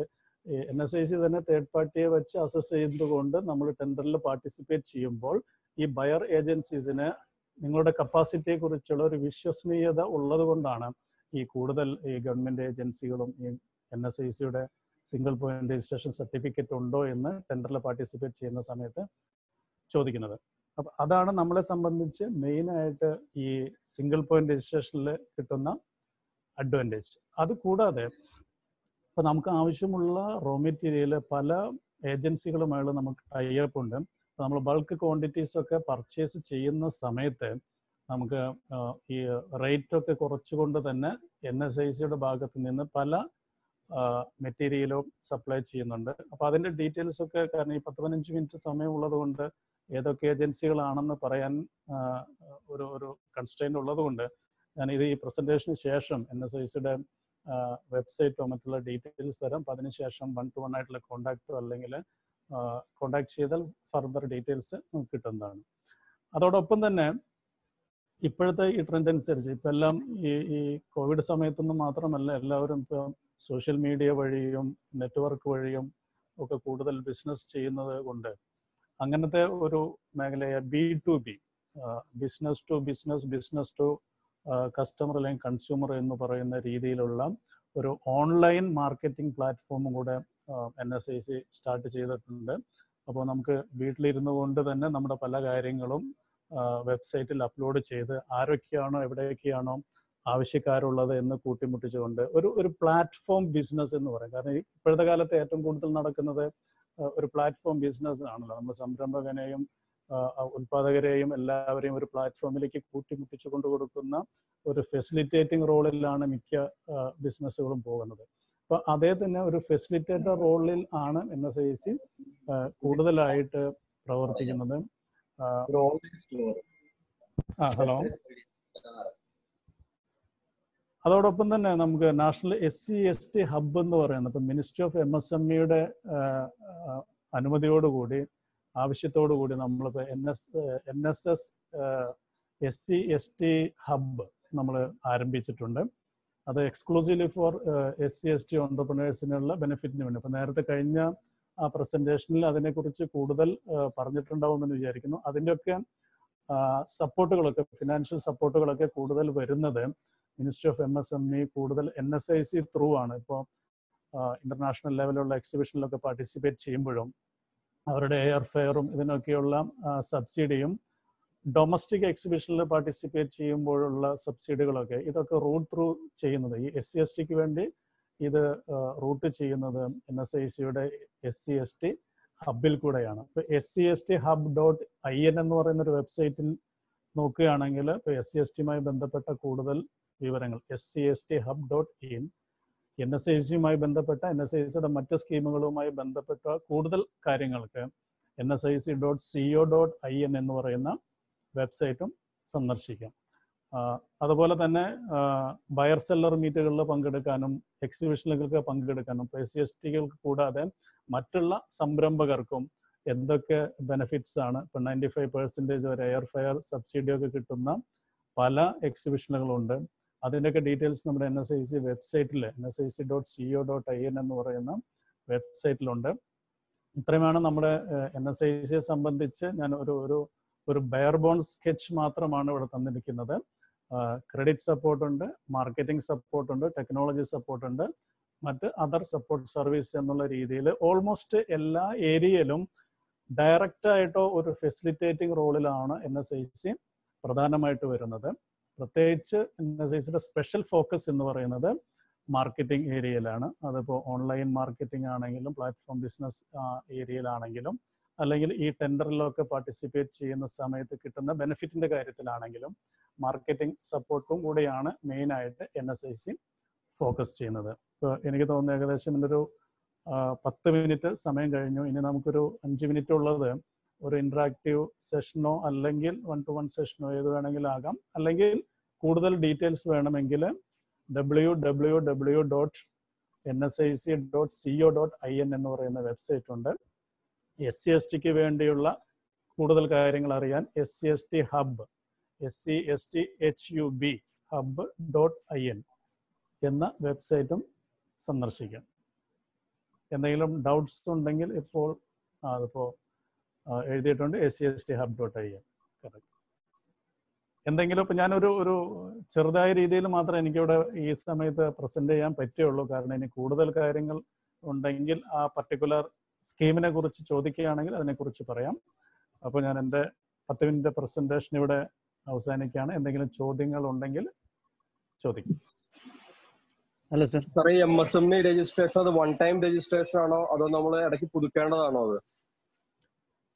N S I C തന്നെ തേർഡ് പാർട്ടിയെ വെച്ച് അസസ് ചെയ്തുകൊണ്ട് നമ്മൾ ടെൻഡറിൽ പാർട്ടിസിപ്പേറ്റ് ചെയ്യുമ്പോൾ ഈ ബയർ ഏജൻസീസിന് നിങ്ങളുടെ കപ്പാസിറ്റിയെ കുറിച്ചുള്ള ഒരു വിശ്വസനീയത ഉള്ളത് കൊണ്ടാണ് ഈ കൂടുതൽ ഈ ഗവൺമെന്റ് ഏജൻസികളും ഈ എൻ എസ് ഐ സിയുടെ സിംഗിൾ പോയിന്റ് രജിസ്ട്രേഷൻ സർട്ടിഫിക്കറ്റ് ഉണ്ടോ എന്ന് ടെൻഡറിൽ പാർട്ടിസിപ്പേറ്റ് ചെയ്യുന്ന സമയത്ത് ചോദിക്കുന്നത്. അപ്പൊ അതാണ് നമ്മളെ സംബന്ധിച്ച് മെയിൻ ആയിട്ട് ഈ സിംഗിൾ പോയിന്റ് രജിസ്ട്രേഷനിൽ കിട്ടുന്ന അഡ്വാന്റേജ് അത് കൂടാതെ ഇപ്പൊ നമുക്ക് ആവശ്യമുള്ള റോ മെറ്റീരിയൽ പല ഏജൻസികളുമായുള്ള നമുക്ക് ടൈപ്പ് ഉണ്ട്. നമ്മൾ ബൾക്ക് ക്വാണ്ടിറ്റീസ് ഒക്കെ പർച്ചേസ് ചെയ്യുന്ന സമയത്ത് നമുക്ക് ഈ റേറ്റ് ഒക്കെ കുറച്ചുകൊണ്ട് തന്നെ എൻ എസ് ഐ സിയുടെ ഭാഗത്ത് നിന്ന് പല മെറ്റീരിയലും സപ്ലൈ ചെയ്യുന്നുണ്ട്. അപ്പോൾ അതിന്റെ ഡീറ്റെയിൽസ് ഒക്കെ കാരണം ഈ പത്ത് പതിനഞ്ച് മിനിറ്റ് സമയം ഉള്ളത് കൊണ്ട് ഏതൊക്കെ ഏജൻസികളാണെന്ന് പറയാൻ ഒരു ഒരു കൺസ്റ്റൈൻ ഉള്ളത് കൊണ്ട് ഞാൻ ഇത് ഈ പ്രസന്റേഷന് ശേഷം എൻ എസ് ഐ സിയുടെ വെബ്സൈറ്റോ മറ്റുള്ള ഡീറ്റെയിൽസ് തരാം. അപ്പം അതിനുശേഷം വൺ ടു വൺ ആയിട്ടുള്ള കോണ്ടാക്റ്റോ അല്ലെങ്കിൽ കോണ്ടാക്ട് ചെയ്താൽ ഫർദർ ഡീറ്റെയിൽസ് നമുക്ക് കിട്ടുന്നതാണ്. അതോടൊപ്പം തന്നെ ഇപ്പോഴത്തെ ഈ ട്രെൻഡ് അനുസരിച്ച് ഇപ്പം എല്ലാം ഈ ഈ കോവിഡ് സമയത്തൊന്നും മാത്രമല്ല എല്ലാവരും ഇപ്പം സോഷ്യൽ മീഡിയ വഴിയും നെറ്റ്വർക്ക് വഴിയും ഒക്കെ കൂടുതൽ ബിസിനസ് ചെയ്യുന്നത് കൊണ്ട് അങ്ങനത്തെ ഒരു മേഖലയായ B to B business to business business to customer അല്ലെങ്കിൽ കൺസ്യൂമർ എന്ന് പറയുന്ന രീതിയിലുള്ള ഒരു ഓൺലൈൻ മാർക്കറ്റിംഗ് പ്ലാറ്റ്ഫോമും കൂടെ N S I C start ചെയ്തിട്ടുണ്ട്. അപ്പോൾ നമുക്ക് വീട്ടിലിരുന്നു കൊണ്ട് തന്നെ നമ്മുടെ പല കാര്യങ്ങളും വെബ്സൈറ്റിൽ അപ്ലോഡ് ചെയ്ത് ആരൊക്കെയാണോ എവിടെയൊക്കെയാണോ ആവശ്യക്കാരുള്ളത് എന്ന് കൂട്ടിമുട്ടിച്ചുകൊണ്ട് ഒരു ഒരു പ്ലാറ്റ്ഫോം ബിസിനസ് എന്ന് പറയും. കാരണം ഇപ്പോഴത്തെ കാലത്ത് ഏറ്റവും കൂടുതൽ നടക്കുന്നത് ഒരു പ്ലാറ്റ്ഫോം ബിസിനസ് ആണല്ലോ. നമ്മൾ സംരംഭകനെയും ഉത്പാദകരെയും എല്ലാവരെയും ഒരു പ്ലാറ്റ്ഫോമിലേക്ക് കൂട്ടിമുട്ടിച്ചു കൊണ്ടു കൊടുക്കുന്ന ഒരു ഫെസിലിറ്റേറ്റിംഗ് റോളിലാണ് മിക്ക ബിസിനസ്സുകളും പോകുന്നത്. അപ്പൊ അതേ തന്നെ ഒരു ഫെസിലിറ്റേറ്റർ റോളിൽ ആണ് എൻ എസ് ഐ സി കൂടുതലായിട്ട് പ്രവർത്തിക്കുന്നത്. ആ ഹലോ. അതോടൊപ്പം തന്നെ നമുക്ക് national S C S T hub എന്ന് പറയുന്നത് ഇപ്പം ministry of M S M ഇയുടെ അനുമതിയോടുകൂടി ആവശ്യത്തോടു കൂടി നമ്മളിപ്പോൾ N S N S S S C S T hub നമ്മൾ ആരംഭിച്ചിട്ടുണ്ട്. അത് exclusively for S C S T ഓണ്ടർപ്രണേഴ്സിനുള്ള ബെനിഫിറ്റിന് വേണ്ടി. അപ്പം നേരത്തെ കഴിഞ്ഞ ആ പ്രസന്റേഷനിൽ അതിനെക്കുറിച്ച് കൂടുതൽ പറഞ്ഞിട്ടുണ്ടാവുമെന്ന് വിചാരിക്കുന്നു. അതിന്റെയൊക്കെ സപ്പോർട്ടുകളൊക്കെ ഫിനാൻഷ്യൽ സപ്പോർട്ടുകളൊക്കെ കൂടുതൽ വരുന്നത് ministry of M S M E കൂടുതൽ N S I C through ആണ്. ഇപ്പോൾ ഇന്റർനാഷണൽ ലെവലുള്ള എക്സിബിഷനിലൊക്കെ പാർട്ടിസിപ്പേറ്റ് ചെയ്യുമ്പോഴും അവരുടെ എയർ ഫെയറും ഇതിനൊക്കെയുള്ള സബ്സിഡിയും ഡൊമസ്റ്റിക് എക്സിബിഷനിൽ പാർട്ടിസിപ്പേറ്റ് ചെയ്യുമ്പോഴുള്ള സബ്സിഡികളൊക്കെ ഇതൊക്കെ റൂട്ട് ത്രൂ ചെയ്യുന്നത്. ഈ എസ് സി എസ് ടിക്ക് വേണ്ടി ഇത് റൂട്ട് ചെയ്യുന്നത് എൻ എസ് ഐ സിയുടെ എസ് സി എസ് ടി ഹബിൽ കൂടെയാണ്. ഇപ്പോൾ S C S T hub dot I N എന്ന് പറയുന്ന ഒരു വെബ്സൈറ്റിൽ നോക്കുകയാണെങ്കിൽ ഇപ്പോൾ എസ് സി എസ് ടിയുമായി ബന്ധപ്പെട്ട കൂടുതൽ വിവരങ്ങൾ S C S T hub dot in N S I സിയുമായി ബന്ധപ്പെട്ട എൻ എസ് ഐ സിയുടെ മറ്റ് സ്കീമുകളുമായി ബന്ധപ്പെട്ട കൂടുതൽ കാര്യങ്ങൾക്ക് N S I C dot C O dot I N എന്ന് പറയുന്ന വെബ്സൈറ്റും സന്ദർശിക്കാം. അതുപോലെ തന്നെ ബയർ സെല്ലർ മീറ്റുകളിൽ പങ്കെടുക്കാനും എക്സിബിഷനുകൾക്ക് പങ്കെടുക്കാനും ഇപ്പോൾ എസ് സി എസ് ടികൾക്ക് കൂടാതെ മറ്റുള്ള സംരംഭകർക്കും എന്തൊക്കെ ബെനിഫിറ്റ്സ് ആണ്. ഇപ്പം നയന്റി ഫൈവ് പെർസെന്റേജ് വരെ എയർ ഫെയർ സബ്സിഡി ഒക്കെ കിട്ടുന്ന പല എക്സിബിഷനുകളുണ്ട് അതിന്റെയൊക്കെ ഡീറ്റെയിൽസ് നമ്മുടെ എൻ എസ് ഐ സി വെബ്സൈറ്റിൽ N S I C dot C O dot I N എന്ന് പറയുന്ന വെബ്സൈറ്റിലുണ്ട്. ഇത്രയുമാണ് നമ്മുടെ എൻ എസ് ഐ സിയെ സംബന്ധിച്ച് ഞാൻ ഒരു ഒരു ഒരു ബെയർബോൺ സ്കെച്ച് മാത്രമാണ് ഇവിടെ തന്നിരിക്കുന്നത്. ക്രെഡിറ്റ് സപ്പോർട്ട് ഉണ്ട് മാർക്കറ്റിംഗ് സപ്പോർട്ട് ഉണ്ട് ടെക്നോളജി സപ്പോർട്ട് ഉണ്ട് മറ്റ് അതർ സപ്പോർട്ട് സർവീസ് എന്നുള്ള രീതിയിൽ ഓൾമോസ്റ്റ് എല്ലാ ഏരിയയിലും ഡയറക്റ്റ് ആയിട്ടോ ഒരു ഫെസിലിറ്റേറ്റിംഗ് റോളിലാണ് എൻ എസ് ഐ സി പ്രധാനമായിട്ട് വരുന്നത്. പ്രത്യേകിച്ച് എൻ എസ് സ്പെഷ്യൽ ഫോക്കസ് എന്ന് പറയുന്നത് മാർക്കറ്റിംഗ് ഏരിയയിലാണ് അതിപ്പോൾ ഓൺലൈൻ മാർക്കറ്റിംഗ് ആണെങ്കിലും പ്ലാറ്റ്ഫോം ബിസിനസ് ഏരിയയിലാണെങ്കിലും അല്ലെങ്കിൽ ഈ ടെൻഡറിലൊക്കെ പാർട്ടിസിപ്പേറ്റ് ചെയ്യുന്ന സമയത്ത് കിട്ടുന്ന ബെനിഫിറ്റിന്റെ കാര്യത്തിലാണെങ്കിലും മാർക്കറ്റിംഗ് സപ്പോർട്ടും കൂടിയാണ് മെയിനായിട്ട് N S I C focus ചെയ്യുന്നത്. ഇപ്പോൾ എനിക്ക് തോന്നുന്നു ഏകദേശം ഇന്നൊരു പത്ത് മിനിറ്റ് സമയം കഴിഞ്ഞു. ഇനി നമുക്കൊരു അഞ്ച് മിനിറ്റ് ഉള്ളത് ഒരു ഇന്ററാക്റ്റീവ് സെഷനോ അല്ലെങ്കിൽ വൺ ടു വൺ സെഷനോ ഏത് വേണമെങ്കിലും ആകാം. അല്ലെങ്കിൽ കൂടുതൽ ഡീറ്റെയിൽസ് വേണമെങ്കിൽ W W W dot N S I C dot C O dot I N എന്ന് പറയുന്ന വെബ്സൈറ്റ് ഉണ്ട്. എസ് സി എസ് ടിക്ക് വേണ്ടിയുള്ള കൂടുതൽ കാര്യങ്ങൾ അറിയാൻ S C S T hub S C S T H U B hub dot I N എന്ന വെബ്സൈറ്റും സന്ദർശിക്കാം. എന്തെങ്കിലും ഡൗട്ട്സ് ഉണ്ടെങ്കിൽ ഇപ്പോൾ അതിപ്പോൾ എഴുതിയിട്ടുണ്ട് S C S T hub dot I N correct എന്തെങ്കിലും ഇപ്പൊ ഞാനൊരു ഒരു ചെറുതായ രീതിയിൽ മാത്രമേ എനിക്കിവിടെ ഈ സമയത്ത് പ്രസന്റ് ചെയ്യാൻ പറ്റുള്ളൂ. കാരണം ഇനി കൂടുതൽ കാര്യങ്ങൾ ഉണ്ടെങ്കിൽ ആ പർട്ടിക്കുലർ സ്കീമിനെ കുറിച്ച് ചോദിക്കുകയാണെങ്കിൽ അതിനെക്കുറിച്ച് പറയാം. അപ്പോൾ ഞാൻ എന്റെ പത്ത് മിനിറ്റ് പ്രസന്റേഷൻ ഇവിടെ അവസാനിക്കുകയാണ്. എന്തെങ്കിലും ചോദ്യങ്ങൾ ഉണ്ടെങ്കിൽ ചോദിക്കും. ഹലോ സർ ഈ M S M E registration അത് വൺ ടൈം രജിസ്ട്രേഷൻ ആണോ? അതോ നമ്മൾ ഇടയ്ക്ക് പുതുക്കേണ്ടതാണോ അത്?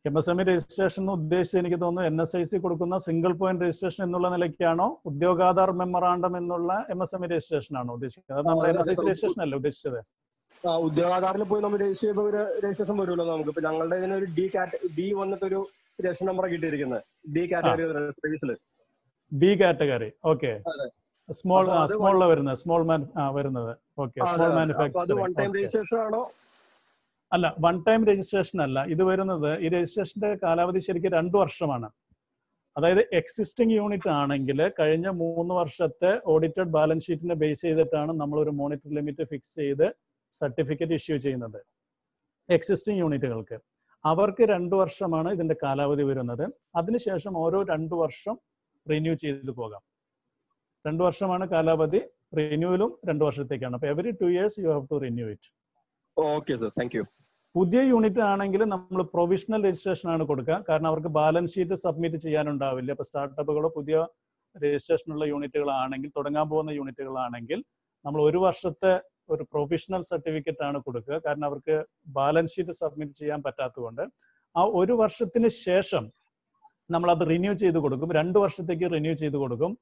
M S M E registration ഉദ്ദേശിച്ച് എനിക്ക് തോന്നുന്നു എൻ എസ് ഐ സി കൊടുക്കുന്ന സിംഗിൾ പോയിന്റ് രജിസ്ട്രേഷൻ എന്നുള്ള നിലയ്ക്കാണോ? ഉദ്യോഗാധാർ മെമ്മറാണ്ടം എന്നുള്ള M S M E registration ആണോ ഉദ്ദേശിക്കുന്നത് അത് നമ്മുടെ N S I C registration അല്ലേ ഉദ്ദേശിച്ചത്? ഉദ്യോഗാധാറിൽ പോയി നമ്മൾ രജിസ്റ്റർ ചെയ്യുമ്പോൾ ഒരു രജിസ്ട്രേഷൻ വരുമല്ലോ നമുക്ക്. ഇപ്പൊ ഞങ്ങളുടെ ഇതിനൊരു ഡി കാറ്റ വന്നിട്ട് ഒരു രജിസ്ട്രേഷൻ നമ്പർ കിട്ടിയിരിക്കുന്നത്. D category B category okay small സ്മോളിലാണ് വരുന്നത്. സ്മോൾ മാൻ വരുന്നത്. ഓക്കെ സ്മോൾ മാനുഫാക്ചർ അത്. വൺ ടൈം രജിസ്ട്രേഷൻ ആണോ? അല്ല വൺ ടൈം രജിസ്ട്രേഷൻ അല്ല. ഇത് വരുന്നത് ഈ രജിസ്ട്രേഷന്റെ കാലാവധി ശരിക്കും രണ്ടു വർഷമാണ്. അതായത് എക്സിസ്റ്റിംഗ് യൂണിറ്റ് ആണെങ്കിൽ കഴിഞ്ഞ മൂന്ന് വർഷത്തെ ഓഡിറ്റഡ് ബാലൻസ് ഷീറ്റിനെ ബേസ് ചെയ്തിട്ടാണ് നമ്മൾ ഒരു മോണിറ്റർ ലിമിറ്റ് ഫിക്സ് ചെയ്ത് സർട്ടിഫിക്കറ്റ് ഇഷ്യൂ ചെയ്യുന്നത്. എക്സിസ്റ്റിംഗ് യൂണിറ്റുകൾക്ക് അവർക്ക് രണ്ടു വർഷമാണ് ഇതിന്റെ കാലാവധി വരുന്നത്. അതിനുശേഷം ഓരോ രണ്ടു വർഷം റിന്യൂ ചെയ്തു പോകാം. രണ്ടു വർഷമാണ് കാലാവധി റിന്യൂവലും രണ്ടു വർഷത്തേക്കാണ്. അപ്പൊ every two years you have to renew it okay sir thank you പുതിയ യൂണിറ്റ് ആണെങ്കിൽ നമ്മൾ പ്രൊവിഷണൽ രജിസ്ട്രേഷൻ ആണ് കൊടുക്കുക. കാരണം അവർക്ക് ബാലൻസ് ഷീറ്റ് സബ്മിറ്റ് ചെയ്യാനുണ്ടാവില്ല. അപ്പൊ സ്റ്റാർട്ടപ്പുകളോ പുതിയ രജിസ്ട്രേഷനുള്ള യൂണിറ്റുകളാണെങ്കിൽ തുടങ്ങാൻ പോകുന്ന യൂണിറ്റുകളാണെങ്കിൽ നമ്മൾ ഒരു വർഷത്തെ ഒരു പ്രൊഫഷണൽ സർട്ടിഫിക്കറ്റ് ആണ് കൊടുക്കുക. കാരണം അവർക്ക് ബാലൻസ് ഷീറ്റ് സബ്മിറ്റ് ചെയ്യാൻ പറ്റാത്തതുകൊണ്ട് ആ ഒരു വർഷത്തിന് ശേഷം നമ്മൾ അത് റിന്യൂ ചെയ്ത് കൊടുക്കും. രണ്ട് വർഷത്തേക്ക് റിന്യൂ ചെയ്ത് കൊടുക്കും.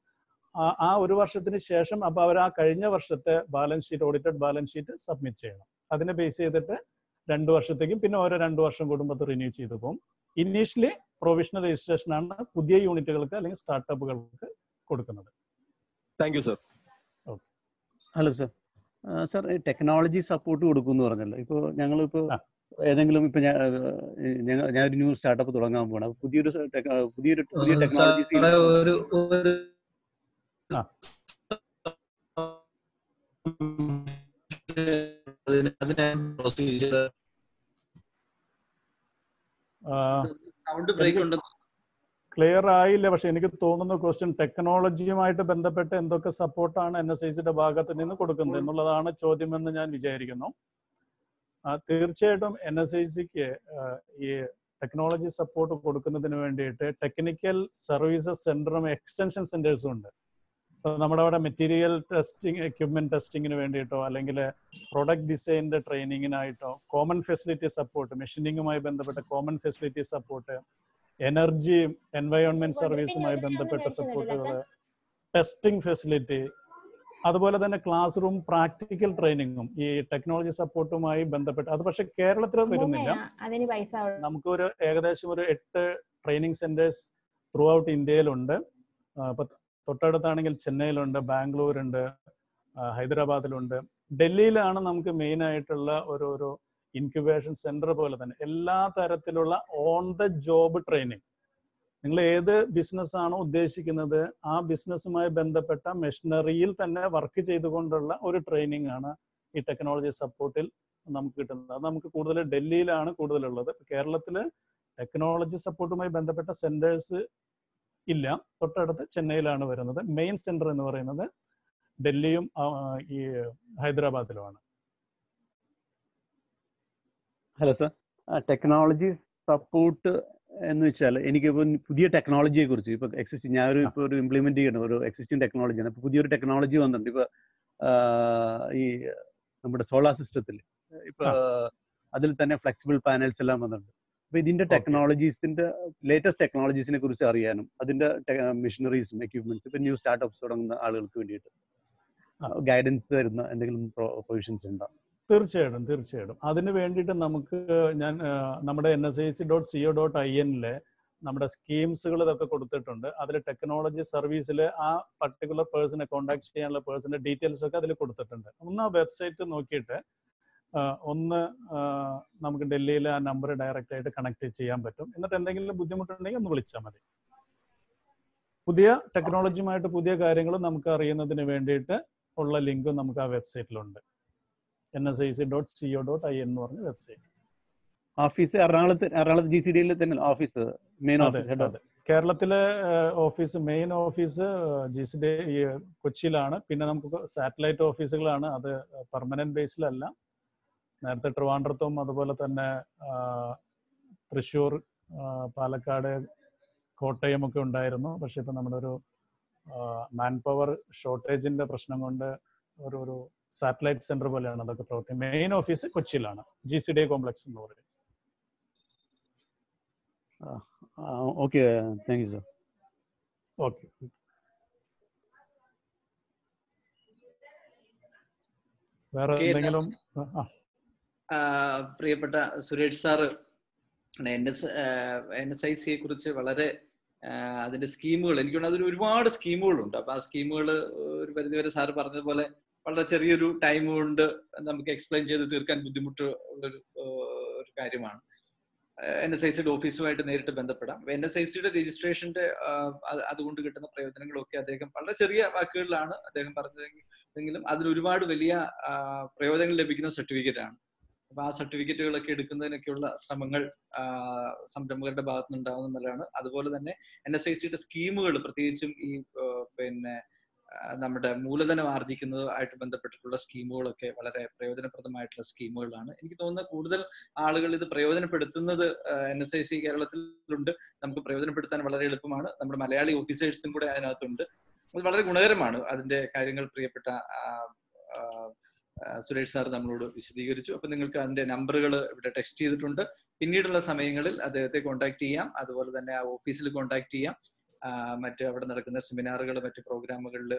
ആ- ഒരു വർഷത്തിന് ശേഷം അപ്പൊ അവർ ആ കഴിഞ്ഞ വർഷത്തെ balance sheet audited balance sheet submit ചെയ്യണം. അതിനെ ബേസ് ചെയ്തിട്ട് രണ്ട് വർഷത്തേക്കും പിന്നെ ഓരോ രണ്ട് വർഷം കൂടുമ്പോൾ അത് റിന്യൂ ചെയ്തു പോകും ഇനീഷ്യലി പ്രൊവിഷണൽ രജിസ്ട്രേഷൻ ആണ് പുതിയ യൂണിറ്റുകൾക്ക് അല്ലെങ്കിൽ സ്റ്റാർട്ടപ്പുകൾക്ക് കൊടുക്കുന്നത്. Thank you sir okay hello sir sir technology support കൊടുക്കും എന്ന് പറഞ്ഞല്ലോ. ഇപ്പോൾ ഞങ്ങളിപ്പോൾ ഏതെങ്കിലും ഇപ്പൊ ഞാൻ ഞാൻ ഒരു ന്യൂ സ്റ്റാർട്ടപ്പ് തുടങ്ങാൻ പോകണം പുതിയൊരു പുതിയൊരു പുതിയ ടെക്നോളജി ഒരു അതിന് അതിന് പ്രൊസീജിയർ സൗണ്ട് ബ്രേക്ക് ഉണ്ട് ക്ലിയർ ആയില്ല. പക്ഷെ എനിക്ക് തോന്നുന്ന ക്വസ്റ്റ്യൻ ടെക്നോളജിയുമായിട്ട് ബന്ധപ്പെട്ട് എന്തൊക്കെ സപ്പോർട്ടാണ് എൻ എസ് ഐ സിയുടെ ഭാഗത്ത് നിന്ന് കൊടുക്കുന്നത് എന്നുള്ളതാണ് ചോദ്യമെന്ന് ഞാൻ വിചാരിക്കുന്നു. ആ, തീർച്ചയായിട്ടും എൻ എസ് ഐ സിക്ക് ഈ ടെക്നോളജി സപ്പോർട്ട് കൊടുക്കുന്നതിന് വേണ്ടിയിട്ട് ടെക്നിക്കൽ സർവീസസ് സെന്ററും എക്സ്റ്റൻഷൻ സെന്റേഴ്സും ഉണ്ട്. നമ്മുടെ അവിടെ മെറ്റീരിയൽ ടെസ്റ്റിംഗ് എക്യുപ്മെന്റ് ടെസ്റ്റിങ്ങിന് വേണ്ടിയിട്ടോ അല്ലെങ്കിൽ പ്രൊഡക്റ്റ് ഡിസൈനിന്റെ ട്രെയിനിങ്ങിനായിട്ടോ കോമൺ ഫെസിലിറ്റി സപ്പോർട്ട് മെഷീനിങ്ങുമായി ബന്ധപ്പെട്ട common facility support energy environment സർവീസുമായി ബന്ധപ്പെട്ട സപ്പോർട്ടുകൾ ടെസ്റ്റിംഗ് ഫെസിലിറ്റി അതുപോലെ തന്നെ ക്ലാസ് റൂം പ്രാക്ടിക്കൽ ട്രെയിനിങ്ങും ഈ ടെക്നോളജി സപ്പോർട്ടുമായി ബന്ധപ്പെട്ട് അത് പക്ഷെ കേരളത്തിൽ വരുന്നില്ല. പൈസ നമുക്കൊരു ഏകദേശം ഒരു എട്ട് ട്രെയിനിങ് സെന്റേഴ്സ് ത്രൂ ഔട്ട് ഇന്ത്യയിലുണ്ട് തൊട്ടടുത്താണെങ്കിൽ ചെന്നൈയിലുണ്ട് ബാംഗ്ലൂരുണ്ട് ഹൈദരാബാദിലുണ്ട്. ഡൽഹിയിലാണ് നമുക്ക് മെയിൻ ആയിട്ടുള്ള ഒരു ഒരു ഇൻക്യുബേഷൻ സെന്റർ പോലെ തന്നെ എല്ലാ തരത്തിലുള്ള ഓൺ ദ ജോബ് ട്രെയിനിങ് നിങ്ങൾ ഏത് ബിസിനസ് ആണോ ഉദ്ദേശിക്കുന്നത് ആ ബിസിനസ്സുമായി ബന്ധപ്പെട്ട മെഷീനറിയിൽ തന്നെ വർക്ക് ചെയ്തുകൊണ്ടുള്ള ഒരു ട്രെയിനിങ് ആണ് ഈ ടെക്നോളജി സപ്പോർട്ടിൽ നമുക്ക് കിട്ടുന്നത്. അത് നമുക്ക് കൂടുതൽ ഡൽഹിയിലാണ് കൂടുതലുള്ളത്. കേരളത്തിൽ ടെക്നോളജി സപ്പോർട്ടുമായി ബന്ധപ്പെട്ട സെന്റേഴ്സ് ഇല്ല. തൊട്ടടുത്ത് ചെന്നൈയിലാണ് വരുന്നത്. മെയിൻ സെന്റർ എന്ന് പറയുന്നത് ഡൽഹിയും ഈ ഹൈദരാബാദിലുമാണ്. Hello sir. ടെക്നോളജി സപ്പോർട്ട് എന്ന് വെച്ചാൽ എനിക്ക് എനിക്കിപ്പോൾ പുതിയ ടെക്നോളജിയെ കുറിച്ച് ഇപ്പൊ എക്സിസ്റ്റിംഗ് ഞാൻ ഒരു ഇപ്പോൾ ഒരു ഇംപ്ലിമെന്റ് ചെയ്യണം ഒരു എക്സിസ്റ്റിംഗ് ടെക്നോളജിയാണ് ഇപ്പൊ പുതിയൊരു ടെക്നോളജി വന്നിട്ടുണ്ട്. ഇപ്പൊ ഈ നമ്മുടെ സോളാർ സിസ്റ്റത്തിൽ ഇപ്പൊ അതിൽ തന്നെ ഫ്ലെക്സിബിൾ പാനൽസ് എല്ലാം വന്നിട്ടുണ്ട്. അപ്പൊ ഇതിന്റെ ടെക്നോളജീസിന്റെ ലേറ്റസ്റ്റ് ടെക്നോളജീസിനെ കുറിച്ച് അറിയാനും അതിന്റെ മെഷീനറീസും എക്യുപ്മെന്റ്സ് ഇപ്പൊ ന്യൂ സ്റ്റാർട്ടപ്സ് തുടങ്ങുന്ന ആളുകൾക്ക് വേണ്ടിയിട്ട് ഗൈഡൻസ് തരുന്ന എന്തെങ്കിലും പ്രൊവിഷൻസ് ഉണ്ടോ? തീർച്ചയായിട്ടും തീർച്ചയായിട്ടും. അതിന് വേണ്ടിയിട്ട് നമുക്ക് ഞാൻ നമ്മുടെ N S I C dot C O dot I എന്നിലെ നമ്മുടെ സ്കീംസുകൾ ഇതൊക്കെ കൊടുത്തിട്ടുണ്ട്. അതിൽ ടെക്നോളജി സർവീസിൽ ആ പർട്ടിക്കുലർ പേഴ്സണെ കോൺടാക്ട് ചെയ്യാനുള്ള പേഴ്സന്റെ ഡീറ്റെയിൽസ് ഒക്കെ അതിൽ കൊടുത്തിട്ടുണ്ട്. ഒന്ന് ആ വെബ്സൈറ്റ് നോക്കിയിട്ട് ഒന്ന് നമുക്ക് ഡൽഹിയിലെ ആ നമ്പർ ഡയറക്റ്റ് ആയിട്ട് കണക്ട് ചെയ്യാൻ പറ്റും. എന്നിട്ട് എന്തെങ്കിലും ബുദ്ധിമുട്ടുണ്ടെങ്കിൽ ഒന്ന് വിളിച്ചാൽ മതി. പുതിയ ടെക്നോളജിയുമായിട്ട് പുതിയ കാര്യങ്ങൾ നമുക്ക് അറിയുന്നതിന് വേണ്ടിയിട്ട് ഉള്ള ലിങ്കും നമുക്ക് ആ വെബ്സൈറ്റിലുണ്ട് N S I C dot C O dot I എന്ന് പറഞ്ഞ വെബ്സൈറ്റ് ഓഫീസ് എറണാകുളത്ത് എറണാകുളത്ത് ജി സി ഡിയിൽ തന്നെ ഓഫീസ് മെയിൻ ഓഫീസ് കേരളത്തിലെ office main office G C D കൊച്ചിയിലാണ്. പിന്നെ നമുക്ക് സാറ്റലൈറ്റ് ഓഫീസുകളാണ് അത് പെർമനന്റ് ബേസിലല്ല നേരത്തെ ട്രിവാൻഡ്രത്തും അതുപോലെ തന്നെ തൃശൂർ തൃശ്ശൂർ പാലക്കാട് കോട്ടയം ഒക്കെ ഉണ്ടായിരുന്നു. പക്ഷെ ഇപ്പം നമ്മുടെ ഒരു മാൻ പവർ ഷോർട്ടേജിന്റെ പ്രശ്നം കൊണ്ട് ഒരു ഒരു സാറ്റലൈറ്റ് സെന്റർ പോലെയാണ് അതൊക്കെ പ്രവർത്തി. മെയിൻ ഓഫീസ് കൊച്ചിയിലാണ് ജി സി ഡി കോംപ്ലക്സ് എന്ന് പറയും. Okay thank you sir okay വേറെ Okay, എന്തെങ്കിലും? ആ, പ്രിയപ്പെട്ട Suresh sir N S N S I സിയെ കുറിച്ച് വളരെ അതിന്റെ സ്കീമുകൾ എനിക്ക് അതിന് അതിൽ ഒരുപാട് സ്കീമുകളുണ്ട്. അപ്പൊ ആ സ്കീമുകൾ ഒരു പരിധിവരെ സാറ് പറഞ്ഞതുപോലെ വളരെ ചെറിയൊരു ടൈം കൊണ്ട് നമുക്ക് എക്സ്പ്ലെയിൻ ചെയ്ത് തീർക്കാൻ ബുദ്ധിമുട്ട് ഉള്ളൊരു ഒരു കാര്യമാണ്. എൻ എസ് ഐ സിയുടെ ഓഫീസുമായിട്ട് നേരിട്ട് ബന്ധപ്പെടാം. എൻ എസ് ഐ സിയുടെ രജിസ്ട്രേഷന്റെ അതുകൊണ്ട് കിട്ടുന്ന പ്രയോജനങ്ങളൊക്കെ അദ്ദേഹം വളരെ ചെറിയ വാക്കുകളിലാണ് അദ്ദേഹം പറഞ്ഞതെങ്കിലും അതിൽ ഒരുപാട് വലിയ പ്രയോജനങ്ങൾ ലഭിക്കുന്ന സർട്ടിഫിക്കറ്റ് ആണ് അപ്പൊ ആ സർട്ടിഫിക്കറ്റുകളൊക്കെ എടുക്കുന്നതിനൊക്കെയുള്ള ശ്രമങ്ങൾ സംരംഭകരുടെ ഭാഗത്തു നിന്നുണ്ടാവുന്നതാണ് അതുപോലെ തന്നെ എൻ എസ് ഐ സിയുടെ സ്കീമുകൾ പ്രത്യേകിച്ചും ഈ പിന്നെ നമ്മുടെ മൂലധനം ആർജിക്കുന്നതുമായിട്ട് ബന്ധപ്പെട്ടിട്ടുള്ള സ്കീമുകളൊക്കെ വളരെ പ്രയോജനപ്രദമായിട്ടുള്ള സ്കീമുകളാണ്. എനിക്ക് തോന്നുന്ന കൂടുതൽ ആളുകൾ ഇത് പ്രയോജനപ്പെടുത്തുന്നത് എൻ എസ് ഐ സി കേരളത്തിലുണ്ട്. നമുക്ക് പ്രയോജനപ്പെടുത്താൻ വളരെ എളുപ്പമാണ്. നമ്മുടെ മലയാളി ഓഫീസേഴ്സും കൂടെ അതിനകത്തുണ്ട്. അത് വളരെ ഗുണകരമാണ് അതിന്റെ കാര്യങ്ങൾ പ്രിയപ്പെട്ട സുരേഷ് സാർ നമ്മളോട് വിശദീകരിച്ചു. അപ്പൊ നിങ്ങൾക്ക് അതിന്റെ നമ്പറുകൾ ഇവിടെ ടെക്സ്റ്റ് ചെയ്തിട്ടുണ്ട്. പിന്നീടുള്ള സമയങ്ങളിൽ അദ്ദേഹത്തെ കോൺടാക്ട് ചെയ്യാം. അതുപോലെ തന്നെ ആ ഓഫീസിൽ കോൺടാക്ട് ചെയ്യാം. മറ്റു അവിടെ നടക്കുന്ന സെമിനാറുകൾ മറ്റ് പ്രോഗ്രാമുകളിൽ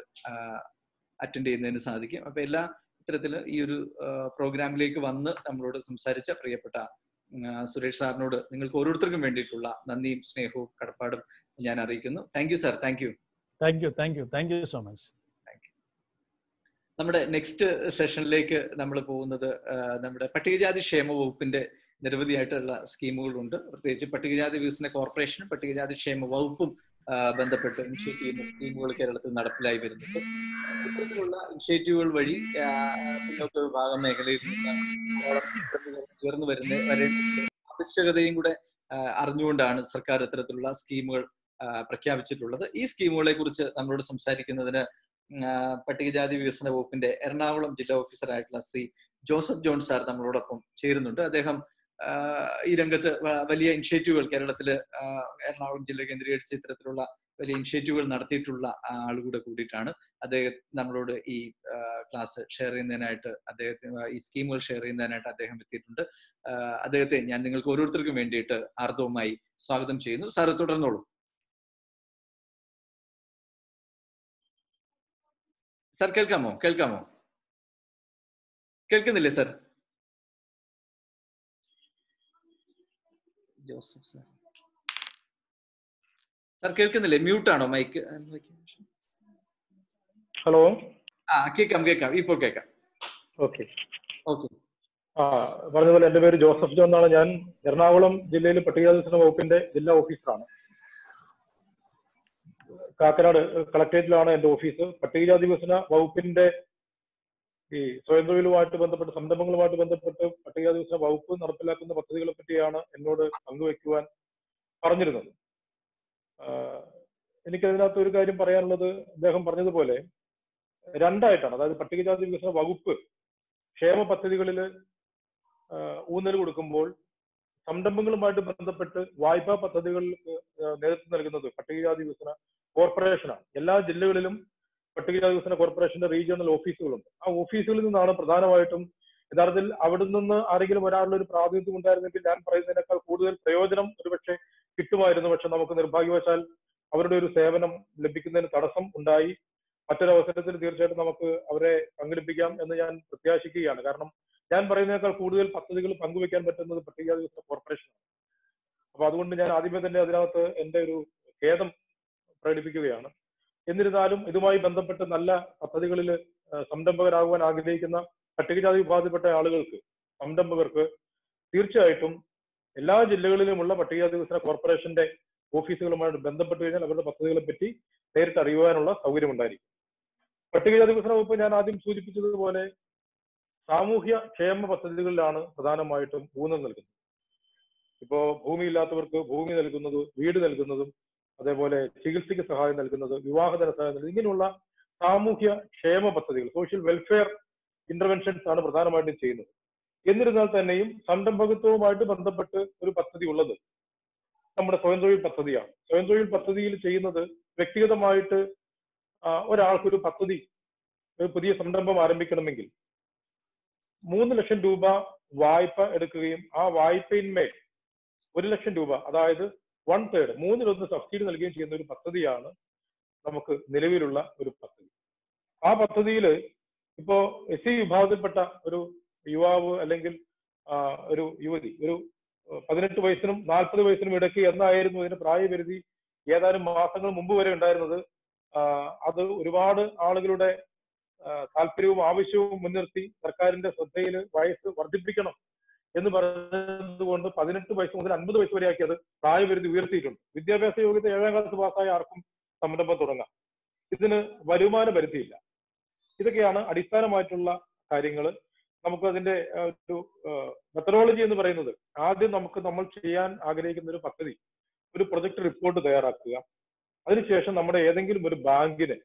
അറ്റൻഡ് ചെയ്യുന്നതിന് സാധിക്കും. അപ്പൊ എല്ലാ ഇത്തരത്തിൽ ഈ ഒരു പ്രോഗ്രാമിലേക്ക് വന്ന് നമ്മളോട് സംസാരിച്ച പ്രിയപ്പെട്ട സുരേഷ് സാറിനോട് നിങ്ങൾക്ക് ഓരോരുത്തർക്കും വേണ്ടിയിട്ടുള്ള നന്ദിയും സ്നേഹവും കടപ്പാടും ഞാൻ അറിയിക്കുന്നു. Thank you sir thank you thank you thank you thank you so much നമ്മുടെ നെക്സ്റ്റ് സെഷനിലേക്ക് നമ്മൾ പോകുന്നത് നമ്മുടെ പട്ടികജാതി ക്ഷേമ വകുപ്പിന്റെ നിരവധിയായിട്ടുള്ള സ്കീമുകളുണ്ട്. പ്രത്യേകിച്ച് പട്ടികജാതി വികസന കോർപ്പറേഷനും പട്ടികജാതി ക്ഷേമ വകുപ്പും ബന്ധപ്പെട്ട് ഇനിഷ്യേറ്റ് ചെയ്യുന്ന സ്കീമുകൾ കേരളത്തിൽ നടപ്പിലായി വരുന്നുണ്ട്. ഇത്തരത്തിലുള്ള ഇനിഷ്യേറ്റീവുകൾ വഴി പിന്നോക്ക വിഭാഗം മേഖലയിൽ ഉയർന്നു വരുന്ന ആവശ്യകതയും കൂടെ അറിഞ്ഞുകൊണ്ടാണ് സർക്കാർ ഇത്തരത്തിലുള്ള സ്കീമുകൾ പ്രഖ്യാപിച്ചിട്ടുള്ളത്. ഈ സ്കീമുകളെ കുറിച്ച് നമ്മളോട് സംസാരിക്കുന്നതിന് പട്ടികജാതി വികസന വകുപ്പിന്റെ എറണാകുളം ജില്ലാ ഓഫീസറായിട്ടുള്ള ശ്രീ ജോസഫ് ജോൺ സാർ നമ്മളോടൊപ്പം ചേരുന്നുണ്ട്. അദ്ദേഹം ഈ രംഗത്ത് വലിയ ഇനിഷ്യേറ്റീവുകൾ കേരളത്തിൽ എറണാകുളം ജില്ല കേന്ദ്രീകരിച്ച് ഇത്തരത്തിലുള്ള വലിയ ഇനിഷ്യേറ്റീവുകൾ നടത്തിയിട്ടുള്ള ആളുകൂടെ കൂടിയിട്ടാണ് അദ്ദേഹം നമ്മളോട് ഈ ക്ലാസ് ഷെയർ ചെയ്യുന്നതിനായിട്ട് അദ്ദേഹത്തിന് ഈ സ്കീമുകൾ ഷെയർ ചെയ്യുന്നതിനായിട്ട് അദ്ദേഹം എത്തിയിട്ടുണ്ട്. അദ്ദേഹത്തെ ഞാൻ നിങ്ങൾക്ക് ഓരോരുത്തർക്കും വേണ്ടിയിട്ട് ആർദ്രവുമായി സ്വാഗതം ചെയ്യുന്നു. സാർ തുടർന്നോളൂ. സാർ കേൾക്കാമോ? കേൾക്കാമോ? കേൾക്കുന്നില്ലേ സാർ ജോസഫ് സാർ സാർ കേൾക്കുന്നില്ലേ? മ്യൂട്ടാണോ മൈക്ക് ഹലോ ആ കേൾക്കാം കേൾക്കാം. ഇപ്പോൾ കേൾക്കാം. ഓക്കെ ഓക്കെ ആ പറഞ്ഞതുപോലെ എന്റെ പേര് ജോസഫ് ജോൺ എന്നാണ്. ഞാൻ എറണാകുളം ജില്ലയിൽ പട്ടികജാതി വകുപ്പിന്റെ ജില്ലാ ഓഫീസറാണ്. കാക്കനാട് കളക്ടറേറ്റിലാണ് എന്റെ ഓഫീസ്. പട്ടികജാതി വികസന വകുപ്പിന്റെ ഈ സ്വയം തൊഴിലുമായിട്ട് ബന്ധപ്പെട്ട് സംരംഭങ്ങളുമായിട്ട് ബന്ധപ്പെട്ട് പട്ടികജാതി വികസന വകുപ്പ് നടപ്പിലാക്കുന്ന പദ്ധതികളെ പറ്റിയാണ് എന്നോട് പങ്കുവയ്ക്കുവാൻ പറഞ്ഞിരുന്നത്. എനിക്കതിനകത്ത് ഒരു കാര്യം പറയാനുള്ളത് അദ്ദേഹം പറഞ്ഞതുപോലെ രണ്ടായിട്ടാണ്. അതായത് പട്ടികജാതി വികസന വകുപ്പ് ക്ഷേമ പദ്ധതികളിൽ ഊന്നൽ കൊടുക്കുമ്പോൾ സംരംഭങ്ങളുമായിട്ട് ബന്ധപ്പെട്ട് വായ്പാ പദ്ധതികൾക്ക് നേതൃത്വം നൽകുന്നത് പട്ടികജാതി വികസന കോർപ്പറേഷനാണ്. എല്ലാ ജില്ലകളിലും പട്ടികജാതി വികസന കോർപ്പറേഷന്റെ റീജിയണൽ ഓഫീസുകളുണ്ട്. ആ ഓഫീസുകളിൽ നിന്നാണ് പ്രധാനമായിട്ടും യഥാർത്ഥത്തിൽ അവിടെ നിന്ന് ആരെങ്കിലും ഒരാളുടെ ഒരു പ്രാതിനിധ്യം ഉണ്ടായിരുന്നെങ്കിൽ ഞാൻ പറയുന്നതിനേക്കാൾ കൂടുതൽ പ്രയോജനം ഒരുപക്ഷെ കിട്ടുമായിരുന്നു. പക്ഷെ നമുക്ക് നിർഭാഗ്യവശാൽ അവരുടെ ഒരു സേവനം ലഭിക്കുന്നതിന് തടസ്സം ഉണ്ടായി. മറ്റൊരവസരത്തിൽ തീർച്ചയായിട്ടും നമുക്ക് അവരെ പങ്കെടുപ്പിക്കാം എന്ന് ഞാൻ പ്രത്യാശിക്കുകയാണ്. കാരണം ഞാൻ പറയുന്നതിനേക്കാൾ കൂടുതൽ പദ്ധതികൾ പങ്കുവെക്കാൻ പറ്റുന്നത് പട്ടികജാതി കോർപ്പറേഷനാണ് അപ്പൊ അതുകൊണ്ട് ഞാൻ ആദ്യമേ തന്നെ അതിനകത്ത് എന്റെ ഒരു ഖേദം പ്രകടിപ്പിക്കുകയാണ്. എന്നിരുന്നാലും ഇതുമായി ബന്ധപ്പെട്ട് നല്ല പദ്ധതികളിൽ സംരംഭകരാകുവാൻ ആഗ്രഹിക്കുന്ന പട്ടികജാതി വിഭാഗത്തിൽപ്പെട്ട ആളുകൾക്ക് സംരംഭകർക്ക് തീർച്ചയായിട്ടും എല്ലാ ജില്ലകളിലുമുള്ള പട്ടികജാതി വികസന കോർപ്പറേഷന്റെ ഓഫീസുകളുമായിട്ട് ബന്ധപ്പെട്ട് കഴിഞ്ഞാൽ അവരുടെ പദ്ധതികളെ പറ്റി നേരിട്ട് അറിയുവാനുള്ള സൗകര്യം ഉണ്ടായിരിക്കും പട്ടികജാതി വികസന വകുപ്പ് ഞാൻ ആദ്യം സൂചിപ്പിച്ചതുപോലെ സാമൂഹ്യ ക്ഷേമ പദ്ധതികളിലാണ് പ്രധാനമായിട്ടും ഊന്നൽ നൽകുന്നത്. ഇപ്പോ ഭൂമി ഇല്ലാത്തവർക്ക് ഭൂമി നൽകുന്നത് വീട് നൽകുന്നതും അതേപോലെ ചികിത്സയ്ക്ക് സഹായം നൽകുന്നത് വിവാഹധന സഹായം നൽകുന്നത് ഇങ്ങനെയുള്ള സാമൂഹ്യ ക്ഷേമ പദ്ധതികൾ സോഷ്യൽ വെൽഫെയർ ഇന്റർവെൻഷൻസ് ആണ് പ്രധാനമായിട്ടും ചെയ്യുന്നത്. എന്നിരുന്നാൽ തന്നെയും സംരംഭകത്വവുമായിട്ട് ബന്ധപ്പെട്ട് ഒരു പദ്ധതി ഉള്ളത് നമ്മുടെ സ്വയം തൊഴിൽ പദ്ധതിയാണ്. സ്വയം തൊഴിൽ പദ്ധതിയിൽ ചെയ്യുന്നത് വ്യക്തിഗതമായിട്ട് ഒരാൾക്കൊരു പദ്ധതി ഒരു പുതിയ സംരംഭം ആരംഭിക്കണമെങ്കിൽ മൂന്ന് ലക്ഷം രൂപ വായ്പ എടുക്കുകയും ആ വായ്പയിന്മേൽ ഒരു ലക്ഷം രൂപ അതായത് വൺ തേർഡ് മൂന്നിലൊന്ന് സബ്സിഡി നൽകുകയും ചെയ്യുന്ന ഒരു പദ്ധതിയാണ് നമുക്ക് നിലവിലുള്ള ഒരു പദ്ധതി. ആ പദ്ധതിയിൽ ഇപ്പോ എസ് സി വിഭാഗത്തിൽപ്പെട്ട ഒരു യുവാവ് അല്ലെങ്കിൽ ഒരു യുവതി ഒരു പതിനെട്ട് വയസ്സിനും നാൽപ്പത് വയസ്സിനും ഇടയ്ക്ക് എന്നായിരുന്നു ഇതിന്റെ പ്രായപരിധി? ഏതാനും മാസങ്ങൾ മുമ്പ് വരെ ഉണ്ടായിരുന്നത്. അത് ഒരുപാട് ആളുകളുടെ താല്പര്യവും ആവശ്യവും മുൻനിർത്തി സർക്കാരിന്റെ ശ്രദ്ധയിൽ വയസ്സ് വർദ്ധിപ്പിക്കണം എന്ന് പറഞ്ഞതുകൊണ്ട് പതിനെട്ട് വയസ്സ് മുതൽ അൻപത് വയസ്സ് വരെയാക്കി അത് പ്രായപരിധി ഉയർത്തിയിട്ടുണ്ട്. വിദ്യാഭ്യാസ യോഗ്യത ഏഴാം ക്ലാസ് പാസ്സായ ആർക്കും സംരംഭം തുടങ്ങാം. ഇതിന് വരുമാന പരിധിയില്ല. ഇതൊക്കെയാണ് അടിസ്ഥാനമായിട്ടുള്ള കാര്യങ്ങൾ നമുക്ക് അതിന്റെ ഒരു മെത്തഡോളജി എന്ന് പറയുന്നത് ആദ്യം നമുക്ക് നമ്മൾ ചെയ്യാൻ ആഗ്രഹിക്കുന്ന ഒരു പദ്ധതി ഒരു പ്രൊജക്ട് റിപ്പോർട്ട് തയ്യാറാക്കുക. അതിനുശേഷം നമ്മുടെ ഏതെങ്കിലും ഒരു ബാങ്കിന്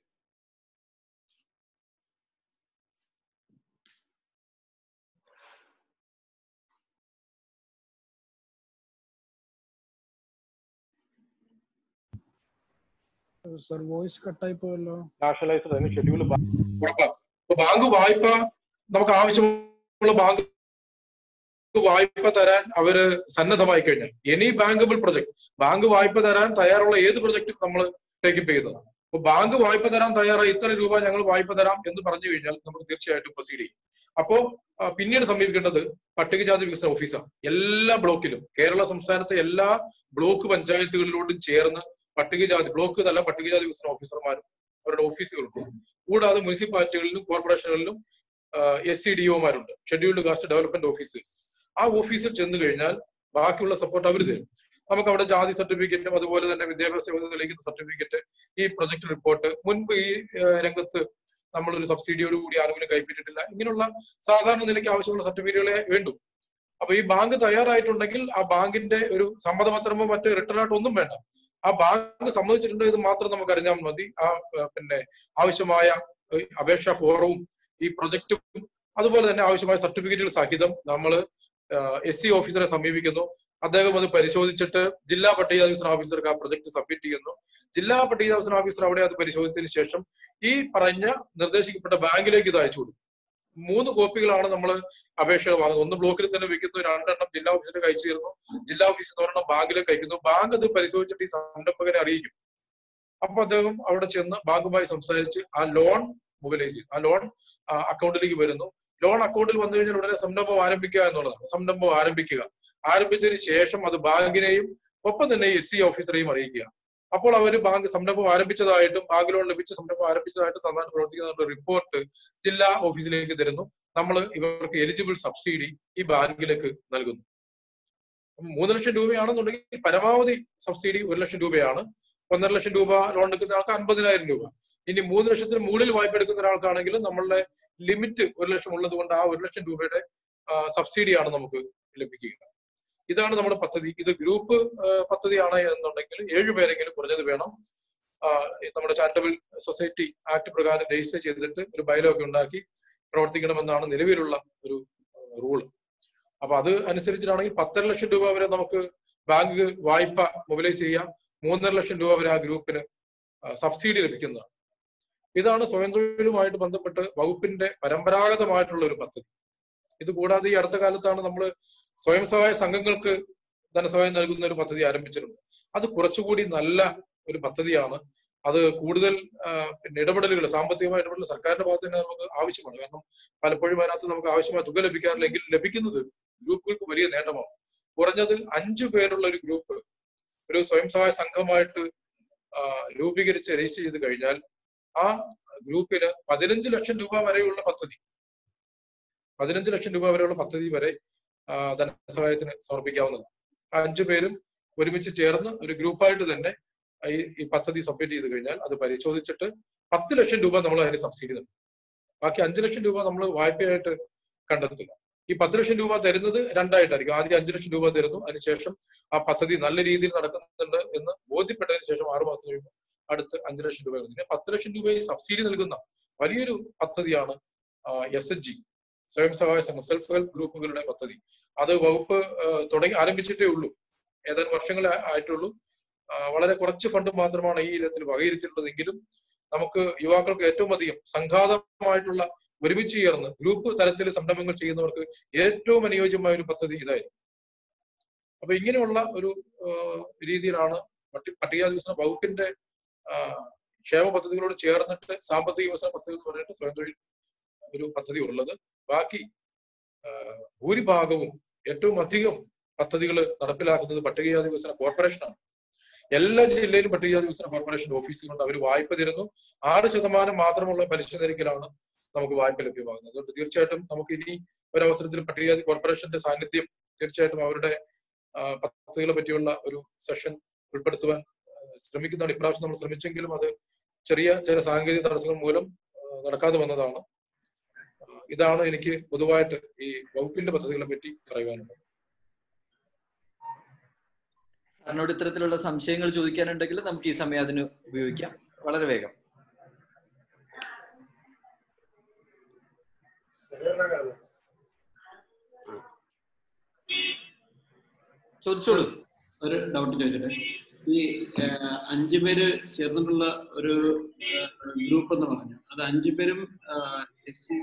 സർ വോയിസ് കട്ടായി പോയല്ലോ. നാഷണലൈസ്ഡ് അതിന് ഷെഡ്യൂൾ ബാങ്ക് വായ്പ നമുക്ക് ആവശ്യമുള്ള ബാങ്ക് വായ്പ തരാൻ അവർ സന്നദ്ധമായി കഴിഞ്ഞാൽ. എനി ബാങ്കബിൾ പ്രൊജക്ട് ബാങ്ക് വായ്പ തരാൻ തയ്യാറുള്ള ഏത് പ്രൊജക്റ്റും നമ്മൾ ടേക്കപ്പ് ചെയ്യുന്നതാണ്. അപ്പൊ ബാങ്ക് വായ്പ തരാൻ തയ്യാറായി ഇത്ര രൂപ ഞങ്ങൾ വായ്പ തരാം എന്ന് പറഞ്ഞു കഴിഞ്ഞാൽ നമുക്ക് തീർച്ചയായിട്ടും പ്രൊസീഡ് ചെയ്യും. അപ്പോ പിന്നീട് സമീപിക്കേണ്ടത് പട്ടികജാതി വികസന ഓഫീസാണ് എല്ലാ ബ്ലോക്കിലും കേരള സംസ്ഥാനത്തെ എല്ലാ ബ്ലോക്ക് പഞ്ചായത്തുകളിലോട്ടും ചേർന്ന് പട്ടികജാതി ബ്ലോക്ക് തല പട്ടികജാതി വികസന ഓഫീസർമാരും അവരുടെ ഓഫീസുകളുണ്ട്. കൂടാതെ മുനിസിപ്പാലിറ്റികളിലും കോർപ്പറേഷനുകളിലും എസ് സി ഡി ഒമാരുണ്ട് ഷെഡ്യൂൾഡ് കാസ്റ്റ് ഡെവലപ്മെന്റ് ഓഫീസേഴ്സ് ആ ഓഫീസിൽ ചെന്ന് കഴിഞ്ഞാൽ ബാക്കിയുള്ള സപ്പോർട്ട് അവർ തരും. നമുക്ക് അവിടെ ജാതി സർട്ടിഫിക്കറ്റും അതുപോലെ തന്നെ വിദ്യാഭ്യാസ തെളിയിക്കുന്ന സർട്ടിഫിക്കറ്റ് ഈ പ്രൊജക്ട് റിപ്പോർട്ട് മുൻപ് ഈ രംഗത്ത് നമ്മളൊരു സബ്സിഡിയോട് കൂടി ആനുകൂല്യം കൈപ്പറ്റിട്ടില്ല ഇങ്ങനെയുള്ള സാധാരണ നിലയ്ക്ക് ആവശ്യമുള്ള സർട്ടിഫിക്കറ്റുകളെ വേണ്ടു. അപ്പൊ ഈ ബാങ്ക് തയ്യാറായിട്ടുണ്ടെങ്കിൽ ആ ബാങ്കിന്റെ ഒരു സമ്മതപത്രമോ മറ്റോ റിട്ടേൺ ആയിട്ട് ഒന്നും വേണ്ട. ആ ബാങ്ക് സമ്മതിച്ചിട്ടുണ്ടോ എന്ന് മാത്രം നമുക്ക് അറിഞ്ഞാൽ മതി. ആ പിന്നെ ആവശ്യമായ അപേക്ഷാ ഫോറവും ഈ പ്രൊജക്റ്റും അതുപോലെ തന്നെ ആവശ്യമായ സർട്ടിഫിക്കറ്റുകൾ സഹിതം നമ്മൾ എസ് സി ഓഫീസറെ സമീപിക്കുന്നു. അദ്ദേഹം അത് പരിശോധിച്ചിട്ട് ജില്ലാ പട്ടികജാതി ഓഫീസർക്ക് ആ പ്രൊജക്ട് സബ്മിറ്റ് ചെയ്യുന്നു. ജില്ലാ പട്ടികജാതി ഓഫീസർ അവിടെ അത് പരിശോധിച്ചതിന് ശേഷം ഈ പറഞ്ഞ നിർദ്ദേശിക്കപ്പെട്ട ബാങ്കിലേക്ക് ഇത് അയച്ചു കൊടുക്കും. മൂന്ന് കോപ്പികളാണ് നമ്മൾ അപേക്ഷ വാങ്ങുന്നത്. ഒന്ന് ബ്ലോക്കിൽ തന്നെ വെക്കുന്നു രണ്ടെണ്ണം ജില്ലാ ഓഫീസിൽ കഴിച്ചു തരുന്നു ജില്ലാ ഓഫീസിൽ നിന്ന് ഒരെണ്ണം ബാങ്കിൽ കഴിക്കുന്നു. ബാങ്ക് അത് പരിശോധിച്ചിട്ട് ഈ സംരംഭകനെ അറിയിക്കും. അപ്പൊ അദ്ദേഹം അവിടെ ചെന്ന് ബാങ്കുമായി സംസാരിച്ച് ആ ലോൺ മൊബിലൈസ് ചെയ്യും ആ ലോൺ അക്കൗണ്ടിലേക്ക് വരുന്നു. ലോൺ അക്കൗണ്ടിൽ വന്നു കഴിഞ്ഞാൽ ഉടനെ സംരംഭം ആരംഭിക്കുക എന്നുള്ളതാണ്. സംരംഭം ആരംഭിക്കുക. ആരംഭിച്ചതിന് ശേഷം അത് ബാങ്കിനെയും ഒപ്പം തന്നെ എസ് സി ഓഫീസറെയും അറിയിക്കുക അപ്പോൾ അവർ ബാങ്ക് സംരംഭം ആരംഭിച്ചതായിട്ടും ബാങ്ക് ലോൺ ലഭിച്ച സംരംഭം ആരംഭിച്ചതായിട്ടും നന്നായിട്ട് പ്രവർത്തിക്കുന്ന റിപ്പോർട്ട് ജില്ലാ ഓഫീസിലേക്ക് തരുന്നു. നമ്മൾ ഇവർക്ക് എലിജിബിൾ സബ്സിഡി ഈ ബാങ്കിലേക്ക് നൽകുന്നു. മൂന്ന് ലക്ഷം രൂപയാണെന്നുണ്ടെങ്കിൽ പരമാവധി സബ്സിഡി ഒരു ലക്ഷം രൂപയാണ്. ഒന്നര ലക്ഷം രൂപ ലോൺ എടുക്കുന്ന ആൾക്ക് അൻപതിനായിരം രൂപ. ഇനി മൂന്ന് ലക്ഷത്തിന് മുകളിൽ വായ്പ എടുക്കുന്ന ഒരാൾക്കാണെങ്കിൽ നമ്മളുടെ ലിമിറ്റ് ഒരു ലക്ഷം ഉള്ളത് കൊണ്ട് ആ ഒരു ലക്ഷം രൂപയുടെ സബ്സിഡിയാണ് നമുക്ക് ലഭിക്കുക. ഇതാണ് നമ്മുടെ പദ്ധതി. ഇത് ഗ്രൂപ്പ് പദ്ധതിയാണ് എന്നുണ്ടെങ്കിൽ ഏഴുപേരെങ്കിലും കുറഞ്ഞത് വേണം. നമ്മുടെ ചാരിറ്റബിൾ സൊസൈറ്റി ആക്ട് പ്രകാരം രജിസ്റ്റർ ചെയ്തിട്ട് ഒരു ബൈലോ ഒക്കെ ഉണ്ടാക്കി പ്രവർത്തിക്കണമെന്നാണ് നിലവിലുള്ള ഒരു റൂൾ അപ്പൊ അത് അനുസരിച്ചിട്ടാണെങ്കിൽ പത്തര ലക്ഷം രൂപ വരെ നമുക്ക് ബാങ്ക് വായ്പ മൊബിലൈസ് ചെയ്യാം. മൂന്നര ലക്ഷം രൂപ വരെ ആ ഗ്രൂപ്പിന് സബ്സിഡി ലഭിക്കുന്നതാണ്. ഇതാണ് സ്വയം തൊഴിലുമായിട്ട് ബന്ധപ്പെട്ട് വകുപ്പിന്റെ പരമ്പരാഗതമായിട്ടുള്ള ഒരു പദ്ധതി. ഇത് കൂടാതെ ഈ അടുത്ത കാലത്താണ് നമ്മൾ സ്വയം സഹായ സംഘങ്ങൾക്ക് ധനസഹായം നൽകുന്ന ഒരു പദ്ധതി ആരംഭിച്ചിട്ടുണ്ട് അത് കുറച്ചുകൂടി നല്ല ഒരു പദ്ധതിയാണ്. അത് കൂടുതൽ പിന്നെ ഇടപെടലുകൾ സാമ്പത്തികമായ ഇടപെടൽ സർക്കാരിന്റെ ഭാഗത്ത് തന്നെ നമുക്ക് ആവശ്യമാണ്. കാരണം പലപ്പോഴും അതിനകത്ത് നമുക്ക് ആവശ്യമായ തുക ലഭിക്കാറില്ലെങ്കിൽ ലഭിക്കുന്നത് ഗ്രൂപ്പുകൾക്ക് വലിയ നേട്ടമാണ്. കുറഞ്ഞത് അഞ്ചു പേരുള്ള ഒരു ഗ്രൂപ്പ് ഒരു സ്വയം സഹായ സംഘമായിട്ട് രൂപീകരിച്ച് രജിസ്റ്റർ ചെയ്ത് കഴിഞ്ഞാൽ ആ ഗ്രൂപ്പിന് പതിനഞ്ച് ലക്ഷം രൂപ വരെയുള്ള പദ്ധതി പതിനഞ്ച് ലക്ഷം രൂപ വരെയുള്ള പദ്ധതി വരെ ധനസഹായത്തിന് സമർപ്പിക്കാവുന്നതാണ്. ആ അഞ്ചു പേരും ഒരുമിച്ച് ചേർന്ന് ഒരു ഗ്രൂപ്പായിട്ട് തന്നെ ഈ പദ്ധതി സബ്മിറ്റ് ചെയ്ത് കഴിഞ്ഞാൽ അത് പരിശോധിച്ചിട്ട് പത്ത് ലക്ഷം രൂപ നമ്മൾ അതിന് സബ്സിഡി നൽകും. ബാക്കി അഞ്ചു ലക്ഷം രൂപ നമ്മൾ വായ്പയായിട്ട് കണ്ടെത്തുക. ഈ പത്ത് ലക്ഷം രൂപ തരുന്നത് രണ്ടായിട്ടായിരിക്കും. ആദ്യം അഞ്ചു ലക്ഷം രൂപ തരുന്നു അതിനുശേഷം ആ പദ്ധതി നല്ല രീതിയിൽ നടക്കുന്നുണ്ട് എന്ന് ബോധ്യപ്പെട്ടതിന് ശേഷം ആറു മാസം കഴിയുമ്പോൾ അടുത്ത് അഞ്ചു ലക്ഷം രൂപ പത്ത് ലക്ഷം രൂപയിൽ സബ്സിഡി നൽകുന്ന വലിയൊരു പദ്ധതിയാണ് എസ് എച്ച് ജി സ്വയം സഹായ സംഘം സെൽഫ് ഹെൽപ്പ് ഗ്രൂപ്പുകളുടെ പദ്ധതി. അത് വകുപ്പ് തുടങ്ങി ആരംഭിച്ചിട്ടേ ഉള്ളൂ. ഏതാനും വർഷങ്ങളെ ആയിട്ടുള്ളൂ. വളരെ കുറച്ച് ഫണ്ട് മാത്രമാണ് ഈ ഇനത്തിൽ വകയിരുത്തിയിട്ടുള്ളതെങ്കിലും നമുക്ക് യുവാക്കൾക്ക് ഏറ്റവും അധികം സംഘാതമായിട്ടുള്ള ഒരുമിച്ച് ചേർന്ന് ഗ്രൂപ്പ് തലത്തിൽ സംരംഭങ്ങൾ ചെയ്യുന്നവർക്ക് ഏറ്റവും അനുയോജ്യമായ ഒരു പദ്ധതി ഇതായിരുന്നു. അപ്പൊ ഇങ്ങനെയുള്ള ഒരു രീതിയിലാണ് പട്ടി പട്ടികജാതി വികസന വകുപ്പിന്റെ ക്ഷേമ പദ്ധതികളോട് ചേർന്നിട്ട് സാമ്പത്തിക വികസന പദ്ധതി എന്ന് പറഞ്ഞിട്ട് സ്വയം തൊഴിൽ ഒരു പദ്ധതി ഉള്ളത്. ബാക്കി ഭൂരിഭാഗവും ഏറ്റവും അധികം പദ്ധതികൾ നടപ്പിലാക്കുന്നത് പട്ടികജാതി വികസന കോർപ്പറേഷനാണ്. എല്ലാ ജില്ലയിലും പട്ടികജാതി വികസന കോർപ്പറേഷൻ ഓഫീസുകളുണ്ട്. അവർ വായ്പ തരുന്നു. ആറ് ശതമാനം മാത്രമുള്ള പലിശ നിരക്കിലാണ് നമുക്ക് വായ്പ ലഭ്യമാകുന്നത്. അതുകൊണ്ട് തീർച്ചയായിട്ടും നമുക്ക് ഇനി ഒരവസരത്തിൽ പട്ടികജാതി കോർപ്പറേഷന്റെ സാന്നിധ്യം തീർച്ചയായിട്ടും അവരുടെ പദ്ധതികളെ പറ്റിയുള്ള ഒരു സെഷൻ ഉൾപ്പെടുത്തുവാൻ ശ്രമിക്കുന്നതാണ്. ഇപ്രാവശ്യം നമ്മൾ ശ്രമിച്ചെങ്കിലും അത് ചെറിയ ചില സാങ്കേതിക തടസ്സങ്ങൾ മൂലം നടക്കാതെ വന്നതാണ്. ഇതാണ് എനിക്ക് പൊതുവായിട്ട് ഈ വകുപ്പിന്റെ പദ്ധതികളെ പറ്റി പറയുവാനുള്ളത്. സാറിനോട് ഇത്തരത്തിലുള്ള സംശയങ്ങൾ ചോദിക്കാനുണ്ടെങ്കിൽ നമുക്ക് ഈ സമയം അതിന് ഉപയോഗിക്കാം. വളരെ വേഗം. ചോദിച്ചോളൂ. ഒരു ഡൗട്ട് ചോദിച്ചിട്ട് ഈ അഞ്ചു പേര് ചേർന്നിട്ടുള്ള ഒരു ഗ്രൂപ്പ് എന്ന് പറഞ്ഞു. അത് അഞ്ചു പേരും എസ് സി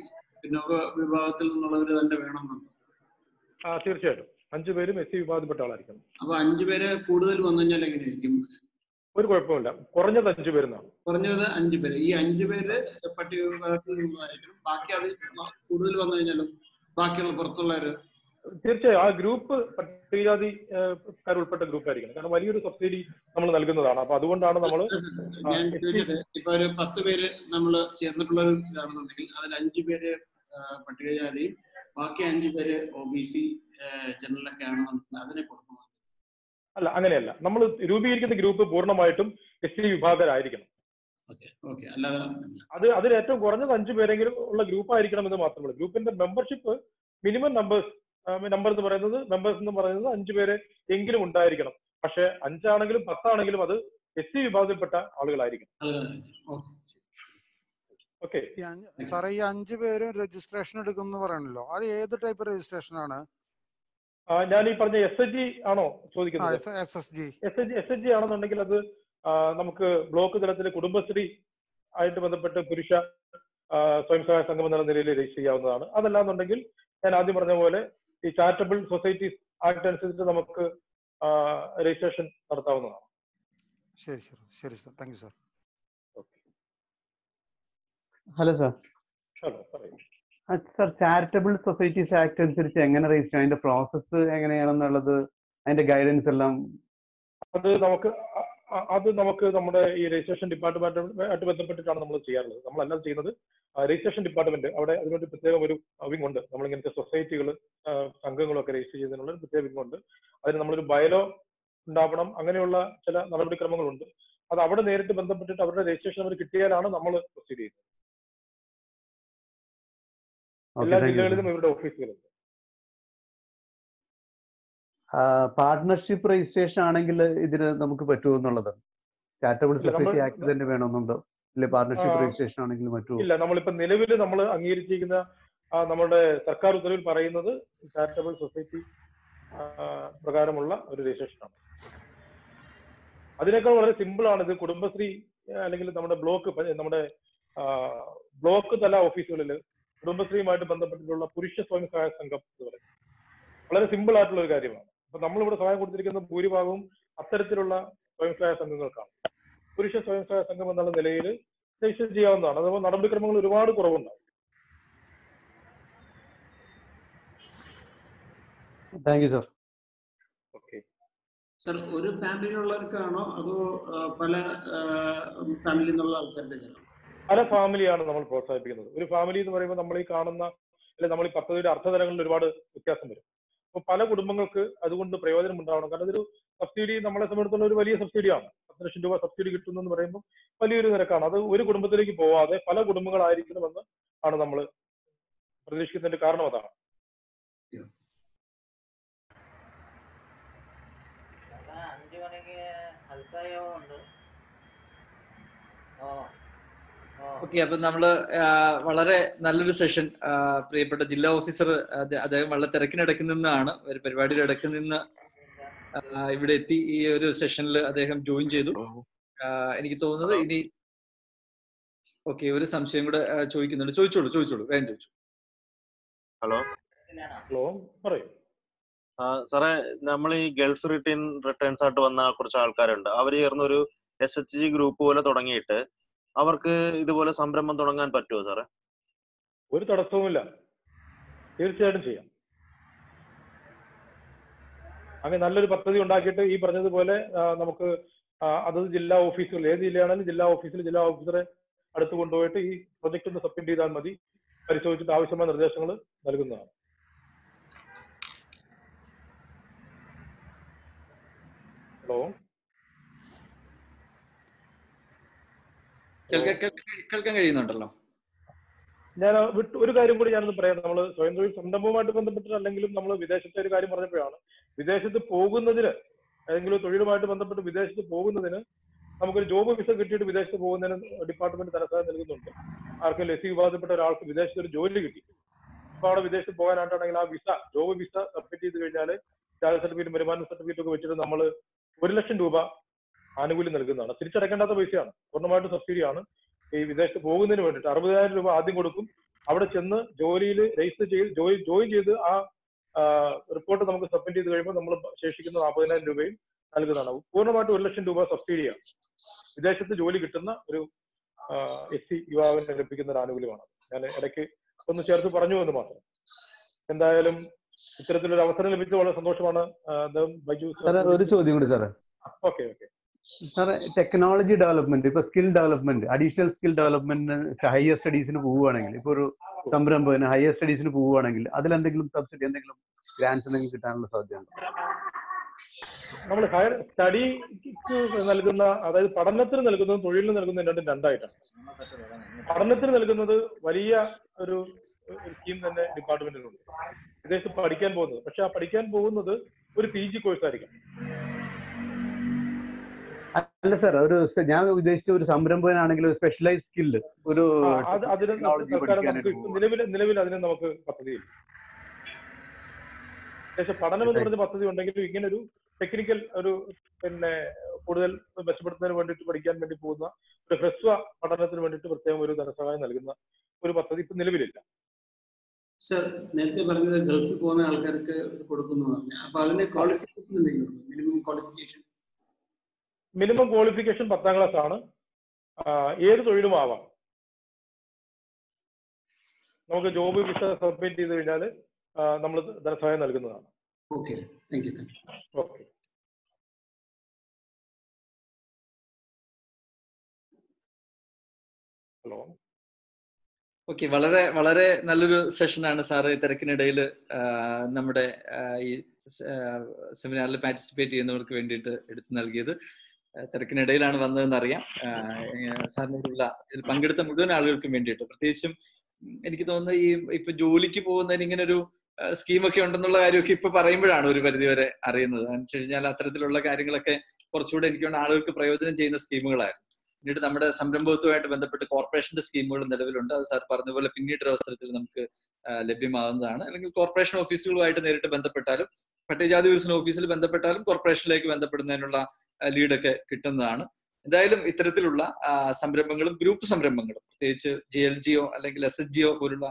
പിന്നോക്ക വിഭാഗത്തിൽ നിന്നുള്ളവർ തന്നെ വേണമെന്നുണ്ട് ആ തീർച്ചയായിട്ടും. അഞ്ചു പേരും എസ് സി വിഭാഗത്തിൽപ്പെട്ട ആളായിരിക്കണം. അപ്പൊ അഞ്ചു പേര് കൂടുതൽ വന്നു കഴിഞ്ഞാൽ എങ്ങനെയായിരിക്കും? ഒരു കുഴപ്പമില്ല. കുറഞ്ഞത് അഞ്ചു പേരെന്നാണ്. കുറഞ്ഞത് അഞ്ചു പേര്. ഈ അഞ്ചു പേര് പട്ടിക വിഭാഗത്തിൽ നിന്നുള്ളതായിരിക്കും ബാക്കി അത് കൂടുതൽ വന്നു കഴിഞ്ഞാലും ബാക്കിയുള്ള പുറത്തുള്ളവര് തീർച്ചയായും ആ ഗ്രൂപ്പ് പട്ടികജാതി ഉൾപ്പെട്ട ഗ്രൂപ്പ് ആയിരിക്കണം. കാരണം വലിയൊരു സബ്സിഡി നമ്മൾ നൽകുന്നതാണ്. അപ്പൊ അതുകൊണ്ടാണ് നമ്മൾ ഇപ്പൊ ഒരു പത്ത് പേര് നമ്മൾ ചേർന്നിട്ടുള്ള ഒരു ഇതാണെന്നുണ്ടെങ്കിൽ അതിൽ അഞ്ചു പേര് പട്ടികജാതി പട്ടികജാതിയും ബാക്കി അഞ്ചു പേര് ഒ ബി സി ജനറലൊക്കെ ആണെന്നുണ്ടെങ്കിൽ അതിനെ കൊടുക്കണം. അല്ല അങ്ങനെയല്ല. നമ്മൾ രൂപീകരിക്കുന്ന ഗ്രൂപ്പ് പൂർണമായിട്ടും എസ് ടി വിഭാഗരായിരിക്കണം. അത് അതിൽ ഏറ്റവും കുറഞ്ഞത് അഞ്ചു പേരെങ്കിലും ഉള്ള ഗ്രൂപ്പ് ആയിരിക്കണം എന്ന് മാത്രമേ ഗ്രൂപ്പിന്റെ മെമ്പർഷിപ്പ് മിനിമം നമ്പേഴ്സ് നമ്പർ എന്ന് പറയുന്നത് മെമ്പേഴ്സ് എന്ന് പറയുന്നത് അഞ്ചു പേരെ എങ്കിലും ഉണ്ടായിരിക്കണം. പക്ഷെ അഞ്ചാണെങ്കിലും പത്താണെങ്കിലും അത് എസ് സി വിഭാഗത്തിൽപ്പെട്ട ആളുകളായിരിക്കും. ഓക്കെ സാറേ ഈ അഞ്ചു പേരും രജിസ്ട്രേഷൻ എടുക്കുന്നു പറയണല്ലോ. അത് ഏത് ടൈപ്പ് രജിസ്ട്രേഷൻ ആണ്? ഞാൻ ഈ പറഞ്ഞ എസ് എച്ച് ജി ആണോ ചോദിക്കുന്നത്? S S G S H S H G ആണെന്നുണ്ടെങ്കിൽ അത് നമുക്ക് ബ്ലോക്ക് തലത്തിൽ കുടുംബശ്രീ ആയിട്ട് ബന്ധപ്പെട്ട് പുരുഷ സ്വയം സഹായ സംഘം എന്നുള്ള നിലയിൽ രജിസ്റ്റർ ചെയ്യാവുന്നതാണ്. അതല്ലാന്നുണ്ടെങ്കിൽ ഞാൻ ആദ്യം പറഞ്ഞ പോലെ ഈ ചാരിറ്റബിൾ സൊസൈറ്റീസ് ആക്ട് അനുസരിച്ച് നമുക്ക് രജിസ്ട്രേഷൻ നടത്താവുന്നതാണ്. ശരി ശരി ശരി sir thank you sir hello sir hello പറയൂ സാർ ചാരിറ്റബിൾ സൊസൈറ്റീസ് ആക്ട് അനുസരിച്ച് എങ്ങനെ രജിസ്റ്റർ അതിന്റെ പ്രോസസ്സ് എങ്ങനെയാണെന്നുള്ളത് അതിന്റെ ഗൈഡൻസ് എല്ലാം അത് നമുക്ക് അത് നമുക്ക് നമ്മുടെ ഈ രജിസ്ട്രേഷൻ ഡിപ്പാർട്ട്മെന്റ് ആയിട്ട് ബന്ധപ്പെട്ടിട്ടാണ് നമ്മൾ ചെയ്യാറുള്ളത്. നമ്മളെല്ലാം ചെയ്യുന്നത് രജിസ്ട്രേഷൻ ഡിപ്പാർട്ട്മെന്റ് അവിടെ അതിനുവേണ്ടി പ്രത്യേകം ഒരു വിങ് ഉണ്ട്. നമ്മൾ ഇങ്ങനത്തെ സൊസൈറ്റികൾ സംഘങ്ങളൊക്കെ രജിസ്റ്റർ ചെയ്യുന്നതിനുള്ള ഒരു പ്രത്യേക വിങ് ഉണ്ട്. അതിന് നമ്മളൊരു ബയലോ ഉണ്ടാവണം. അങ്ങനെയുള്ള ചില നടപടിക്രമങ്ങളുണ്ട്. അത് അവിടെ നേരിട്ട് ബന്ധപ്പെട്ടിട്ട് അവരുടെ രജിസ്ട്രേഷൻ അവർ കിട്ടിയാലാണ് നമ്മൾ പ്രൊസീഡ് ചെയ്യുന്നത്. എല്ലാ. ജില്ലകളിലും ഇവരുടെ ഓഫീസുകളുണ്ട് പാർട്ട്ണർഷിപ്പ് രജിസ്ട്രേഷൻ ആണെങ്കിൽ ഇതിന് നമുക്ക് പറ്റുമോ എന്നുള്ളത്. ചാരിറ്റബിൾ സൊസൈറ്റി ആക്ട് തന്നെ വേണമെന്നുണ്ടോ. ഇല്ല പാർട്ട്ണർഷിപ്പ് രജിസ്ട്രേഷൻ ആണെങ്കിൽ പറ്റുമോ ഇല്ല നമ്മളിപ്പോ നിലവിൽ നമ്മൾ അംഗീകരിച്ചിരിക്കുന്ന നമ്മുടെ സർക്കാർ ഉത്തരവിൽ പറയുന്നത് ചാരിറ്റബിൾ സൊസൈറ്റി പ്രകാരമുള്ള ഒരു രജിസ്ട്രേഷനാണ് അതിനേക്കാൾ വളരെ സിമ്പിൾ ആണ് ഇത്. കുടുംബശ്രീ അല്ലെങ്കിൽ നമ്മുടെ ബ്ലോക്ക് നമ്മുടെ ബ്ലോക്ക് തല ഓഫീസുകളിൽ കുടുംബശ്രീയുമായിട്ട് ബന്ധപ്പെട്ടിട്ടുള്ള പുരുഷ സ്വയം സഹായ സംഘം എന്ന് പറയുന്നത്. വളരെ സിമ്പിൾ ആയിട്ടുള്ള ഒരു കാര്യമാണ്. അപ്പൊ നമ്മളിവിടെ സഹായം കൊടുത്തിരിക്കുന്ന ഭൂരിഭാഗവും അത്തരത്തിലുള്ള സ്വയം സഹായ സംഘങ്ങൾക്കാണ്. പുരുഷ സ്വയം സഹായ സംഘം എന്നുള്ള നിലയിൽ രജിസ്റ്റർ ചെയ്യാവുന്നതാണ്. അതുപോലെ നടപടിക്രമങ്ങൾ ഒരുപാട് കുറവുണ്ടാവും thank you sir okay sir ഒരു ഫാമിലിയിലുള്ളവർക്കാണോ അതോ പല ഫാമിലിയിൽ നിന്നുള്ള ആൾക്കാരുടെ ജനം പല ഫാമിലിയാണ് നമ്മൾ പ്രോത്സാഹിപ്പിക്കുന്നത്. ഒരു ഫാമിലി എന്ന് പറയുമ്പോൾ നമ്മൾ ഈ കാണുന്ന അല്ലെ നമ്മൾ ഈ പദ്ധതിയുടെ അർത്ഥതലങ്ങളിൽ ഒരുപാട് വ്യത്യാസം വരും. അപ്പൊ പല കുടുംബങ്ങൾക്ക് അതുകൊണ്ട് പ്രയോജനം ഉണ്ടാവണം കാരണം ഇതൊരു സബ്സിഡി നമ്മളെ സംബന്ധിച്ചുള്ള ഒരു വലിയ സബ്സിഡിയാണ്. പത്ത് ലക്ഷം രൂപ സബ്സിഡി കിട്ടുന്നു എന്ന് പറയുമ്പോൾ വലിയൊരു നിരക്കാണ് അത് ഒരു കുടുംബത്തിലേക്ക് പോവാതെ പല കുടുംബങ്ങളായിരിക്കണമെന്ന് ആണ് നമ്മൾ പ്രതീക്ഷിക്കുന്നതിന്റെ കാരണം അതാണ്. അഞ്ചു മണിക്ക് ഉണ്ട് ഓ. ഓക്കെ അപ്പൊ നമ്മൾ വളരെ നല്ലൊരു സെഷൻ പ്രിയപ്പെട്ട ജില്ലാ ഓഫീസർ അദ്ദേഹം വളരെ തിരക്കിനിടയ്ക്ക് നിന്നാണ് ഒരു പരിപാടിയുടെ ഇടയ്ക്ക് നിന്ന് ഇവിടെ എത്തി ഈ ഒരു സെഷനിൽ അദ്ദേഹം ജോയിൻ ചെയ്തു. എനിക്ക് തോന്നുന്നത് ഇനി ഓക്കെ ഒരു സംശയം കൂടെ ചോദിക്കുന്നുണ്ട്. ചോദിച്ചോളൂ ചോദിച്ചോളൂ വേഗം ചോദിച്ചു ഹലോ. ഹലോ പറയൂ. സാറേ നമ്മൾ ഈ ഗൾഫ് റിട്ടേൺ റിട്ടേൺസ് ആയിട്ട് വന്ന കുറച്ച് ആൾക്കാരുണ്ട്. അവർ ചേർന്ന് ഒരു എസ് എച്ച് ജി ഗ്രൂപ്പ് പോലെ തുടങ്ങിയിട്ട് അവർക്ക് ഇതുപോലെ സംരംഭം തുടങ്ങാൻ പറ്റുമോ സാറേ? ഒരു തടസ്സവുമില്ല. തീർച്ചയായിട്ടും ചെയ്യാം. അങ്ങനെ നല്ലൊരു പദ്ധതി ഉണ്ടാക്കിയിട്ട് ഈ പറഞ്ഞതുപോലെ നമുക്ക് അതത് ജില്ലാ ഓഫീസുകൾ ഏത് ജില്ലയാണെങ്കിലും ജില്ലാ ഓഫീസിൽ ജില്ലാ ഓഫീസറെ അടുത്ത് കൊണ്ടുപോയിട്ട് ഈ പ്രൊജക്ട് ഒന്ന് സബ്മിറ്റ് ചെയ്താൽ മതി. പരിശോധിച്ചിട്ട് ആവശ്യമായ നിർദ്ദേശങ്ങൾ നൽകുന്നതാണ്. ഹലോ? കേൾക്കാൻ കഴിയുന്നുണ്ടല്ലോ. ഞാൻ വിട്ടു ഒരു കാര്യം കൂടി ഞാനൊന്ന് പറയാം. നമ്മൾ സ്വയം തൊഴിൽ സംരംഭവുമായിട്ട് ബന്ധപ്പെട്ടിട്ടല്ലെങ്കിലും നമ്മൾ വിദേശത്തെ ഒരു കാര്യം പറഞ്ഞപ്പോഴാണ്. വിദേശത്ത് പോകുന്നതിന് ഏതെങ്കിലും തൊഴിലുമായിട്ട് ബന്ധപ്പെട്ട് വിദേശത്ത് പോകുന്നതിന് നമുക്കൊരു ജോബ് വിസ കിട്ടിയിട്ട് വിദേശത്ത് പോകുന്നതിന് ഡിപ്പാർട്ട്മെന്റ് ധനസഹായം നൽകുന്നുണ്ട്. ആർക്കും ലസി വിഭാഗത്തിൽപ്പെട്ട ഒരാൾക്ക് വിദേശത്ത് ഒരു ജോലി കിട്ടി. അപ്പൊ അവിടെ വിദേശത്ത് പോകാനായിട്ടാണെങ്കിൽ ആ വിസ ജോബ് വിസ സബ്മിറ്റ് ചെയ്ത് കഴിഞ്ഞാൽ ജാതി സർട്ടിഫിക്കറ്റ് വരുമാന സർട്ടിഫിക്കറ്റ് ഒക്കെ വെച്ചിട്ട് നമ്മൾ ഒരു ലക്ഷം രൂപ ആനുകൂല്യം നൽകുന്നതാണ്. തിരിച്ചടക്കേണ്ടാത്ത പൈസയാണ്. പൂർണമായിട്ടും സബ്സിഡിയാണ്. ഈ വിദേശത്ത് പോകുന്നതിന് വേണ്ടിയിട്ട് അറുപതിനായിരം രൂപ ആദ്യം കൊടുക്കും. അവിടെ ചെന്ന് ജോലിയിൽ രജിസ്റ്റർ ചെയ്ത് ജോയിൻ ജോയിൻ ചെയ്ത് ആ റിപ്പോർട്ട് നമുക്ക് സബ്മിറ്റ് ചെയ്ത് കഴിയുമ്പോൾ നമ്മൾ ശേഷിക്കുന്ന നാൽപ്പതിനായിരം രൂപയും നൽകുന്നതാണ്. പൂർണമായിട്ടും ഒരു ലക്ഷം രൂപ സബ്സിഡിയാണ്. വിദേശത്ത് ജോലി കിട്ടുന്ന ഒരു എസ് സി യുവാവിന് ലഭിക്കുന്ന ഒരു ആനുകൂല്യമാണ്. ഞാൻ ഇടയ്ക്ക് ഒന്ന് ചേർത്ത് പറഞ്ഞു എന്ന് മാത്രം. എന്തായാലും ഇത്തരത്തിലൊരു അവസരം ലഭിച്ചത് വളരെ സന്തോഷമാണ്. ഒരു ചോദ്യം കൂടി സാറേ. Okay okay. സാറേ ടെക്നോളജി ഡെവലപ്മെന്റ് ഇപ്പൊ സ്കിൽ ഡെവലപ്മെന്റ് അഡീഷണൽ സ്കിൽ ഡെവലപ്മെന്റിന് ഹയർ സ്റ്റഡീസിന് പോവുകയാണെങ്കിൽ ഇപ്പൊ ഒരു സംരംഭകന് ഹയർ സ്റ്റഡീസിന് പോവുകയാണെങ്കിൽ അതിലെന്തെങ്കിലും സബ്സിഡി എന്തെങ്കിലും ഗ്രാൻസ് എന്തെങ്കിലും കിട്ടാനുള്ള സാധ്യതയുണ്ടോ? നമ്മൾ ഹയർ സ്റ്റഡി നൽകുന്ന അതായത് പഠനത്തിന് നൽകുന്നതും തൊഴിലിന് നൽകുന്നതും രണ്ടും രണ്ടായിട്ടാണ്. പഠനത്തിന് നൽകുന്നത് വലിയ ഒരു സ്കീം തന്നെ ഡിപ്പാർട്ട്മെന്റിനുണ്ട് വിദേശത്ത് പഠിക്കാൻ പോകുന്നത്. പക്ഷെ ആ പഠിക്കാൻ പോകുന്നത് ഒരു പി ജി കോഴ്സ് ആയിരിക്കും. അല്ല സാർ ഒരു ഞാൻ ഉദ്ദേശിച്ച ഒരു സംരംഭകനാണെങ്കിൽ ഒരു സ്പെഷ്യലൈസ് സ്കില്ല് ഒരു അതിന് നിലവിൽ നിലവിൽ അതിന് നമുക്ക് പദ്ധതിയില്ല പക്ഷെ പഠനം എന്ന് പറഞ്ഞ പദ്ധതി ഉണ്ടെങ്കിലും ഇങ്ങനെ ഒരു ടെക്നിക്കൽ ഒരു പിന്നെ കൂടുതൽ മെച്ചപ്പെടുത്തുന്നതിന് വേണ്ടിയിട്ട് പഠിക്കാൻ വേണ്ടി പോകുന്ന ഒരു ഹ്രസ്വ പഠനത്തിന് വേണ്ടിയിട്ട് പ്രത്യേകം ഒരു ധനസഹായം നൽകുന്ന ഒരു പദ്ധതി ഇപ്പം നിലവിലില്ല. സർ നേരത്തെ പറഞ്ഞത് ഗൾഫിൽ പോകുന്ന ആൾക്കാർക്ക് കൊടുക്കുന്നു പറഞ്ഞു. അപ്പൊ അതിന് ക്വാളിഫിക്കേഷൻ എന്തെങ്കിലും മിനിമം ക്വാളിഫിക്കേഷൻ മിനിമം ക്വാളിഫിക്കേഷൻ പത്താം ക്ലാസ് ആണ് ഏത് തൊഴിലും ആവാം. നമുക്ക് ജോബ് വിസ സബ്മിറ്റ് ചെയ്ത് കഴിഞ്ഞാൽ നമ്മൾ ധനസഹായം നൽകുന്നതാണ്. Okay. Thank you okay. Hello. Okay വളരെ വളരെ നല്ലൊരു സെഷനാണ് സാറ് ഈ തിരക്കിനിടയിൽ നമ്മുടെ ഈ സെമിനാറിൽ പാർട്ടിസിപ്പേറ്റ് ചെയ്യുന്നവർക്ക് വേണ്ടിയിട്ട് എടുത്തു നൽകിയത്. തിരക്കിനിടയിലാണ് വന്നതെന്ന് അറിയാം സാറിനോടുള്ള ഇതിൽ പങ്കെടുത്ത മുഴുവൻ ആളുകൾക്കും വേണ്ടിയിട്ട്. പ്രത്യേകിച്ചും എനിക്ക് തോന്നുന്നത് ഈ ഇപ്പൊ ജോലിക്ക് പോകുന്നതിന് ഇങ്ങനെ ഒരു സ്കീമൊക്കെ ഉണ്ടെന്നുള്ള കാര്യമൊക്കെ ഇപ്പൊ പറയുമ്പോഴാണ് ഒരു പരിധിവരെ അറിയുന്നത്. എന്ന് കഴിഞ്ഞാൽ അത്തരത്തിലുള്ള കാര്യങ്ങളൊക്കെ കുറച്ചുകൂടെ എനിക്ക് തോന്നുന്നു ആളുകൾക്ക് പ്രയോജനം ചെയ്യുന്ന സ്കീമുകളായിരുന്നു. പിന്നീട് നമ്മുടെ സംരംഭത്വമായിട്ട് ബന്ധപ്പെട്ട് കോർപ്പറേഷന്റെ സ്കീമുകൾ നിലവിലുണ്ട്. അത് സാർ പറഞ്ഞ പോലെ പിന്നീട് അവസരത്തിൽ നമുക്ക് ലഭ്യമാവുന്നതാണ്. അല്ലെങ്കിൽ കോർപ്പറേഷൻ ഓഫീസുകളുമായിട്ട് നേരിട്ട് ബന്ധപ്പെട്ടാലും പട്ടികജാതി വികസന ഓഫീസിൽ ബന്ധപ്പെട്ടാലും കോർപ്പറേഷനിലേക്ക് ബന്ധപ്പെടുന്നതിനുള്ള ലീഡൊക്കെ കിട്ടുന്നതാണ്. എന്തായാലും ഇത്തരത്തിലുള്ള സംരംഭങ്ങളും ഗ്രൂപ്പ് സംരംഭങ്ങളും പ്രത്യേകിച്ച് ജി എൽ ജിയോ അല്ലെങ്കിൽ എസ് എച്ച് ജിയോ പോലുള്ള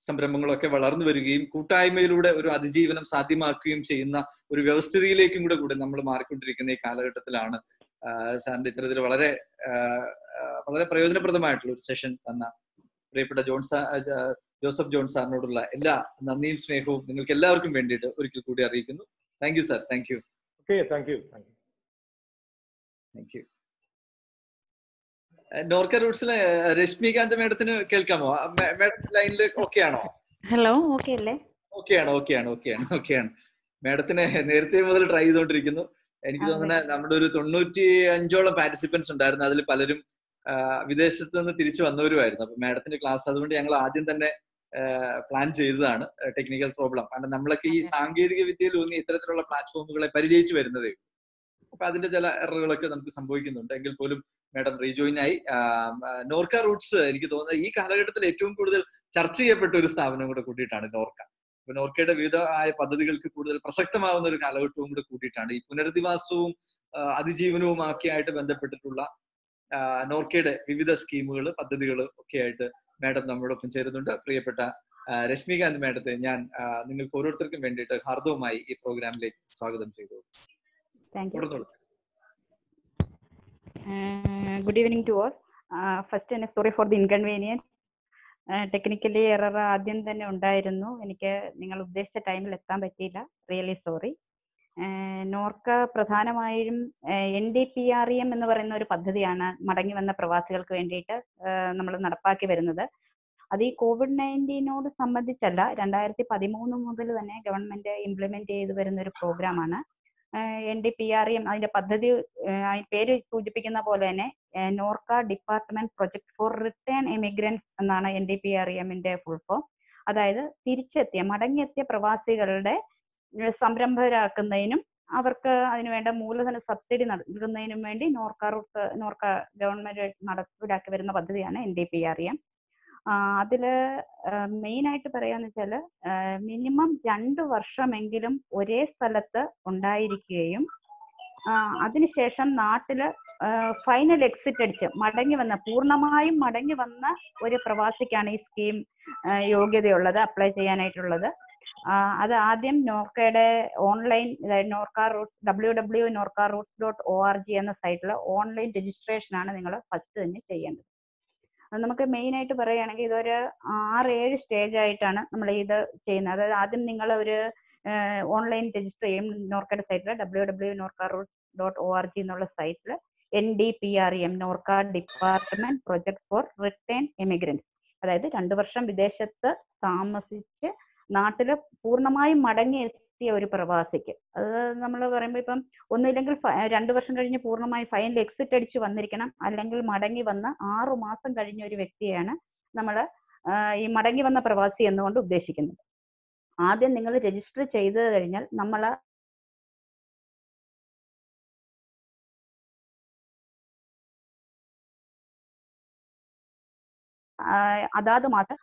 സംരംഭങ്ങളൊക്കെ വളർന്നു വരികയും കൂട്ടായ്മയിലൂടെ ഒരു അതിജീവനം സാധ്യമാക്കുകയും ചെയ്യുന്ന ഒരു വ്യവസ്ഥിതിയിലേക്കും കൂടെ കൂടെ നമ്മൾ മാറിക്കൊണ്ടിരിക്കുന്ന ഈ കാലഘട്ടത്തിലാണ് സാറിന്റെ ഇത്തരത്തിൽ വളരെ വളരെ പ്രയോജനപ്രദമായിട്ടുള്ള ഒരു സെഷൻ തന്ന പ്രിയപ്പെട്ട ജോൺ സാ ആ, ജോസഫ് ജോൺ സാറിനോടുള്ള എല്ലാ നന്ദിയും സ്നേഹവും നിങ്ങൾക്ക് എല്ലാവർക്കും വേണ്ടിയിട്ട് ഒരിക്കൽ കൂടി അറിയിക്കുന്നു. Thank you sir thank you okay thank you thank you thank you Norka റൂട്ട്സിലെ Rashmikanth മേഡത്തിന് കേൾക്കാമോ? മേഡം ലൈനിൽ ഓക്കെ ആണോ ഹലോ ഓക്കെ അല്ലേ? ഓക്കെ ആണ് ഓക്കെ ആണ് ഓക്കെ ആണ് ഓക്കെ ആണ് മേഡത്തിനെ നേരത്തെ മുതൽ ട്രൈ ചെയ്തുകൊണ്ടിരിക്കുന്നു എനിക്ക് തോന്നുന്നത് നമ്മുടെ ഒരു തൊണ്ണൂറ്റി അഞ്ചോളം പാർട്ടിസിപ്പൻസ് ഉണ്ടായിരുന്നു. അതിൽ പലരും വിദേശത്ത് നിന്ന് തിരിച്ചു വന്നവരുമായിരുന്നു. അപ്പൊ മാഡത്തിന്റെ ക്ലാസ് അതുകൊണ്ട് ഞങ്ങൾ ആദ്യം തന്നെ പ്ലാൻ ചെയ്തതാണ് ടെക്നിക്കൽ പ്രോബ്ലം കാരണം നമ്മളൊക്കെ ഈ സാങ്കേതിക വിദ്യയിൽ ഊന്നി ഇത്തരത്തിലുള്ള പ്ലാറ്റ്ഫോമുകളെ പരിചയിച്ചു വരുന്നതേ. അപ്പൊ അതിന്റെ ചില എററുകളൊക്കെ നമുക്ക് സംഭവിക്കുന്നുണ്ട്. എങ്കിൽ പോലും മാഡം റീജോയിൻ ആയി. നോർക്ക റൂട്ട്സ് എനിക്ക് തോന്നുന്നത് ഈ കാലഘട്ടത്തിൽ ഏറ്റവും കൂടുതൽ ചർച്ച ചെയ്യപ്പെട്ട ഒരു സ്ഥാപനം കൂടെ കൂട്ടിയിട്ടാണ് നോർക്ക. അപ്പൊ നോർക്കയുടെ വിവിധ ആയ പദ്ധതികൾക്ക് കൂടുതൽ പ്രസക്തമാവുന്ന ഒരു കാലഘട്ടവും കൂടെ കൂട്ടിയിട്ടാണ് ഈ പുനരധിവാസവും ആ, അതിജീവനവും ഒക്കെ ആയിട്ട് ബന്ധപ്പെട്ടിട്ടുള്ള നോർക്കയുടെ വിവിധ സ്കീമുകൾ പദ്ധതികൾ ഒക്കെ ആയിട്ട് മാഡം നമ്മളോടൊപ്പം ചേരുന്നുണ്ട്. പ്രിയപ്പെട്ട രശ്മികാന്ത് മാഡത്തെ ഞാൻ നിങ്ങൾക്ക് ഓരോരുത്തർക്കും വേണ്ടിയിട്ട് ഹാർദവുമായി ഈ പ്രോഗ്രാമിലേക്ക് സ്വാഗതം ചെയ്തു. Good evening to all first എന്നെ sorry for the inconvenience technically error ആദ്യം തന്നെ ഉണ്ടായിരുന്നു. എനിക്ക് നിങ്ങൾ ഉദ്ദേശിച്ച ടൈമിൽ എത്താൻ പറ്റിയില്ല. റിയലി സോറി നോർക്ക പ്രധാനമായും N D P R E M എന്ന് പറയുന്ന ഒരു പദ്ധതിയാണ് മടങ്ങി വന്ന പ്രവാസികൾക്ക് വേണ്ടിയിട്ട് നമ്മൾ നടപ്പാക്കി വരുന്നത്. അത് ഈ കോവിഡ് നയന്റീനോട് സംബന്ധിച്ചല്ല രണ്ടായിരത്തി പതിമൂന്ന് മുതൽ തന്നെ ഗവൺമെന്റ് ഇംപ്ലിമെന്റ് ചെയ്തു വരുന്ന ഒരു പ്രോഗ്രാമാണ് N D P R M അതിന്റെ പദ്ധതി പേര് സൂചിപ്പിക്കുന്ന പോലെ തന്നെ Norka department project for return emigrants എന്നാണ് എൻ ഡി പി ആർ എമ്മിന്റെ ഫുൾ ഫോം അതായത് തിരിച്ചെത്തിയ മടങ്ങിയെത്തിയ പ്രവാസികളുടെ ഏഹ് സംരംഭകരാക്കുന്നതിനും അവർക്ക് അതിനുവേണ്ട മൂലധന സബ്സിഡി നൽകുന്നതിനും വേണ്ടി നോർക്ക നോർക്ക ഗവൺമെന്റ് നടപ്പിലാക്കി വരുന്ന പദ്ധതിയാണ് എൻ ഡി പി എം. അതിൽ മെയിൻ ആയിട്ട് പറയാന്ന് വെച്ചാൽ മിനിമം രണ്ട് വർഷമെങ്കിലും ഒരേ സ്ഥലത്ത് ഉണ്ടായിരിക്കുകയും അതിനുശേഷം നാട്ടിൽ ഫൈനൽ എക്സിറ്റ് അടിച്ച് മടങ്ങി വന്ന പൂർണമായും മടങ്ങി വന്ന ഒരു പ്രവാസിക്കാണ് ഈ സ്കീം യോഗ്യതയുള്ളത് അപ്ലൈ ചെയ്യാനായിട്ടുള്ളത്. അത് ആദ്യം നോർക്കയുടെ online Norka Root W W Norka Roots dot O R G എന്ന സൈറ്റിൽ ഓൺലൈൻ രജിസ്ട്രേഷൻ ആണ് നിങ്ങൾ ഫസ്റ്റ് തന്നെ ചെയ്യേണ്ടത്. അത് നമുക്ക് മെയിൻ ആയിട്ട് പറയുകയാണെങ്കിൽ ഇതൊരു ആറ് ഏഴ് സ്റ്റേജ് ആയിട്ടാണ് നമ്മൾ ഇത് ചെയ്യുന്നത്. അതായത് ആദ്യം നിങ്ങൾ ഒരു ഓൺലൈൻ രജിസ്റ്റർ ചെയ്യും നോർക്കയുടെ സൈറ്റിൽ W W Norka Root dot O R G എന്നുള്ള സൈറ്റിൽ N D P R M Norka department project for return emigrants. അതായത് രണ്ട് വർഷം വിദേശത്ത് താമസിച്ച് നാട്ടിൽ പൂർണമായും മടങ്ങി എത്തിയ ഒരു പ്രവാസിക്ക്. അത് നമ്മൾ പറയുമ്പോൾ ഇപ്പം ഒന്നുമില്ലെങ്കിൽ രണ്ടു വർഷം കഴിഞ്ഞ് പൂർണമായി ഫൈനൽ എക്സിറ്റ് അടിച്ച് വന്നിരിക്കണം. അല്ലെങ്കിൽ മടങ്ങി വന്ന് ആറു മാസം കഴിഞ്ഞ ഒരു വ്യക്തിയാണ് നമ്മൾ ഈ മടങ്ങി വന്ന പ്രവാസി എന്നുകൊണ്ട് ഉദ്ദേശിക്കുന്നത്. ആദ്യം നിങ്ങൾ രജിസ്റ്റർ ചെയ്ത് കഴിഞ്ഞാൽ നമ്മൾ അതാത് മാസം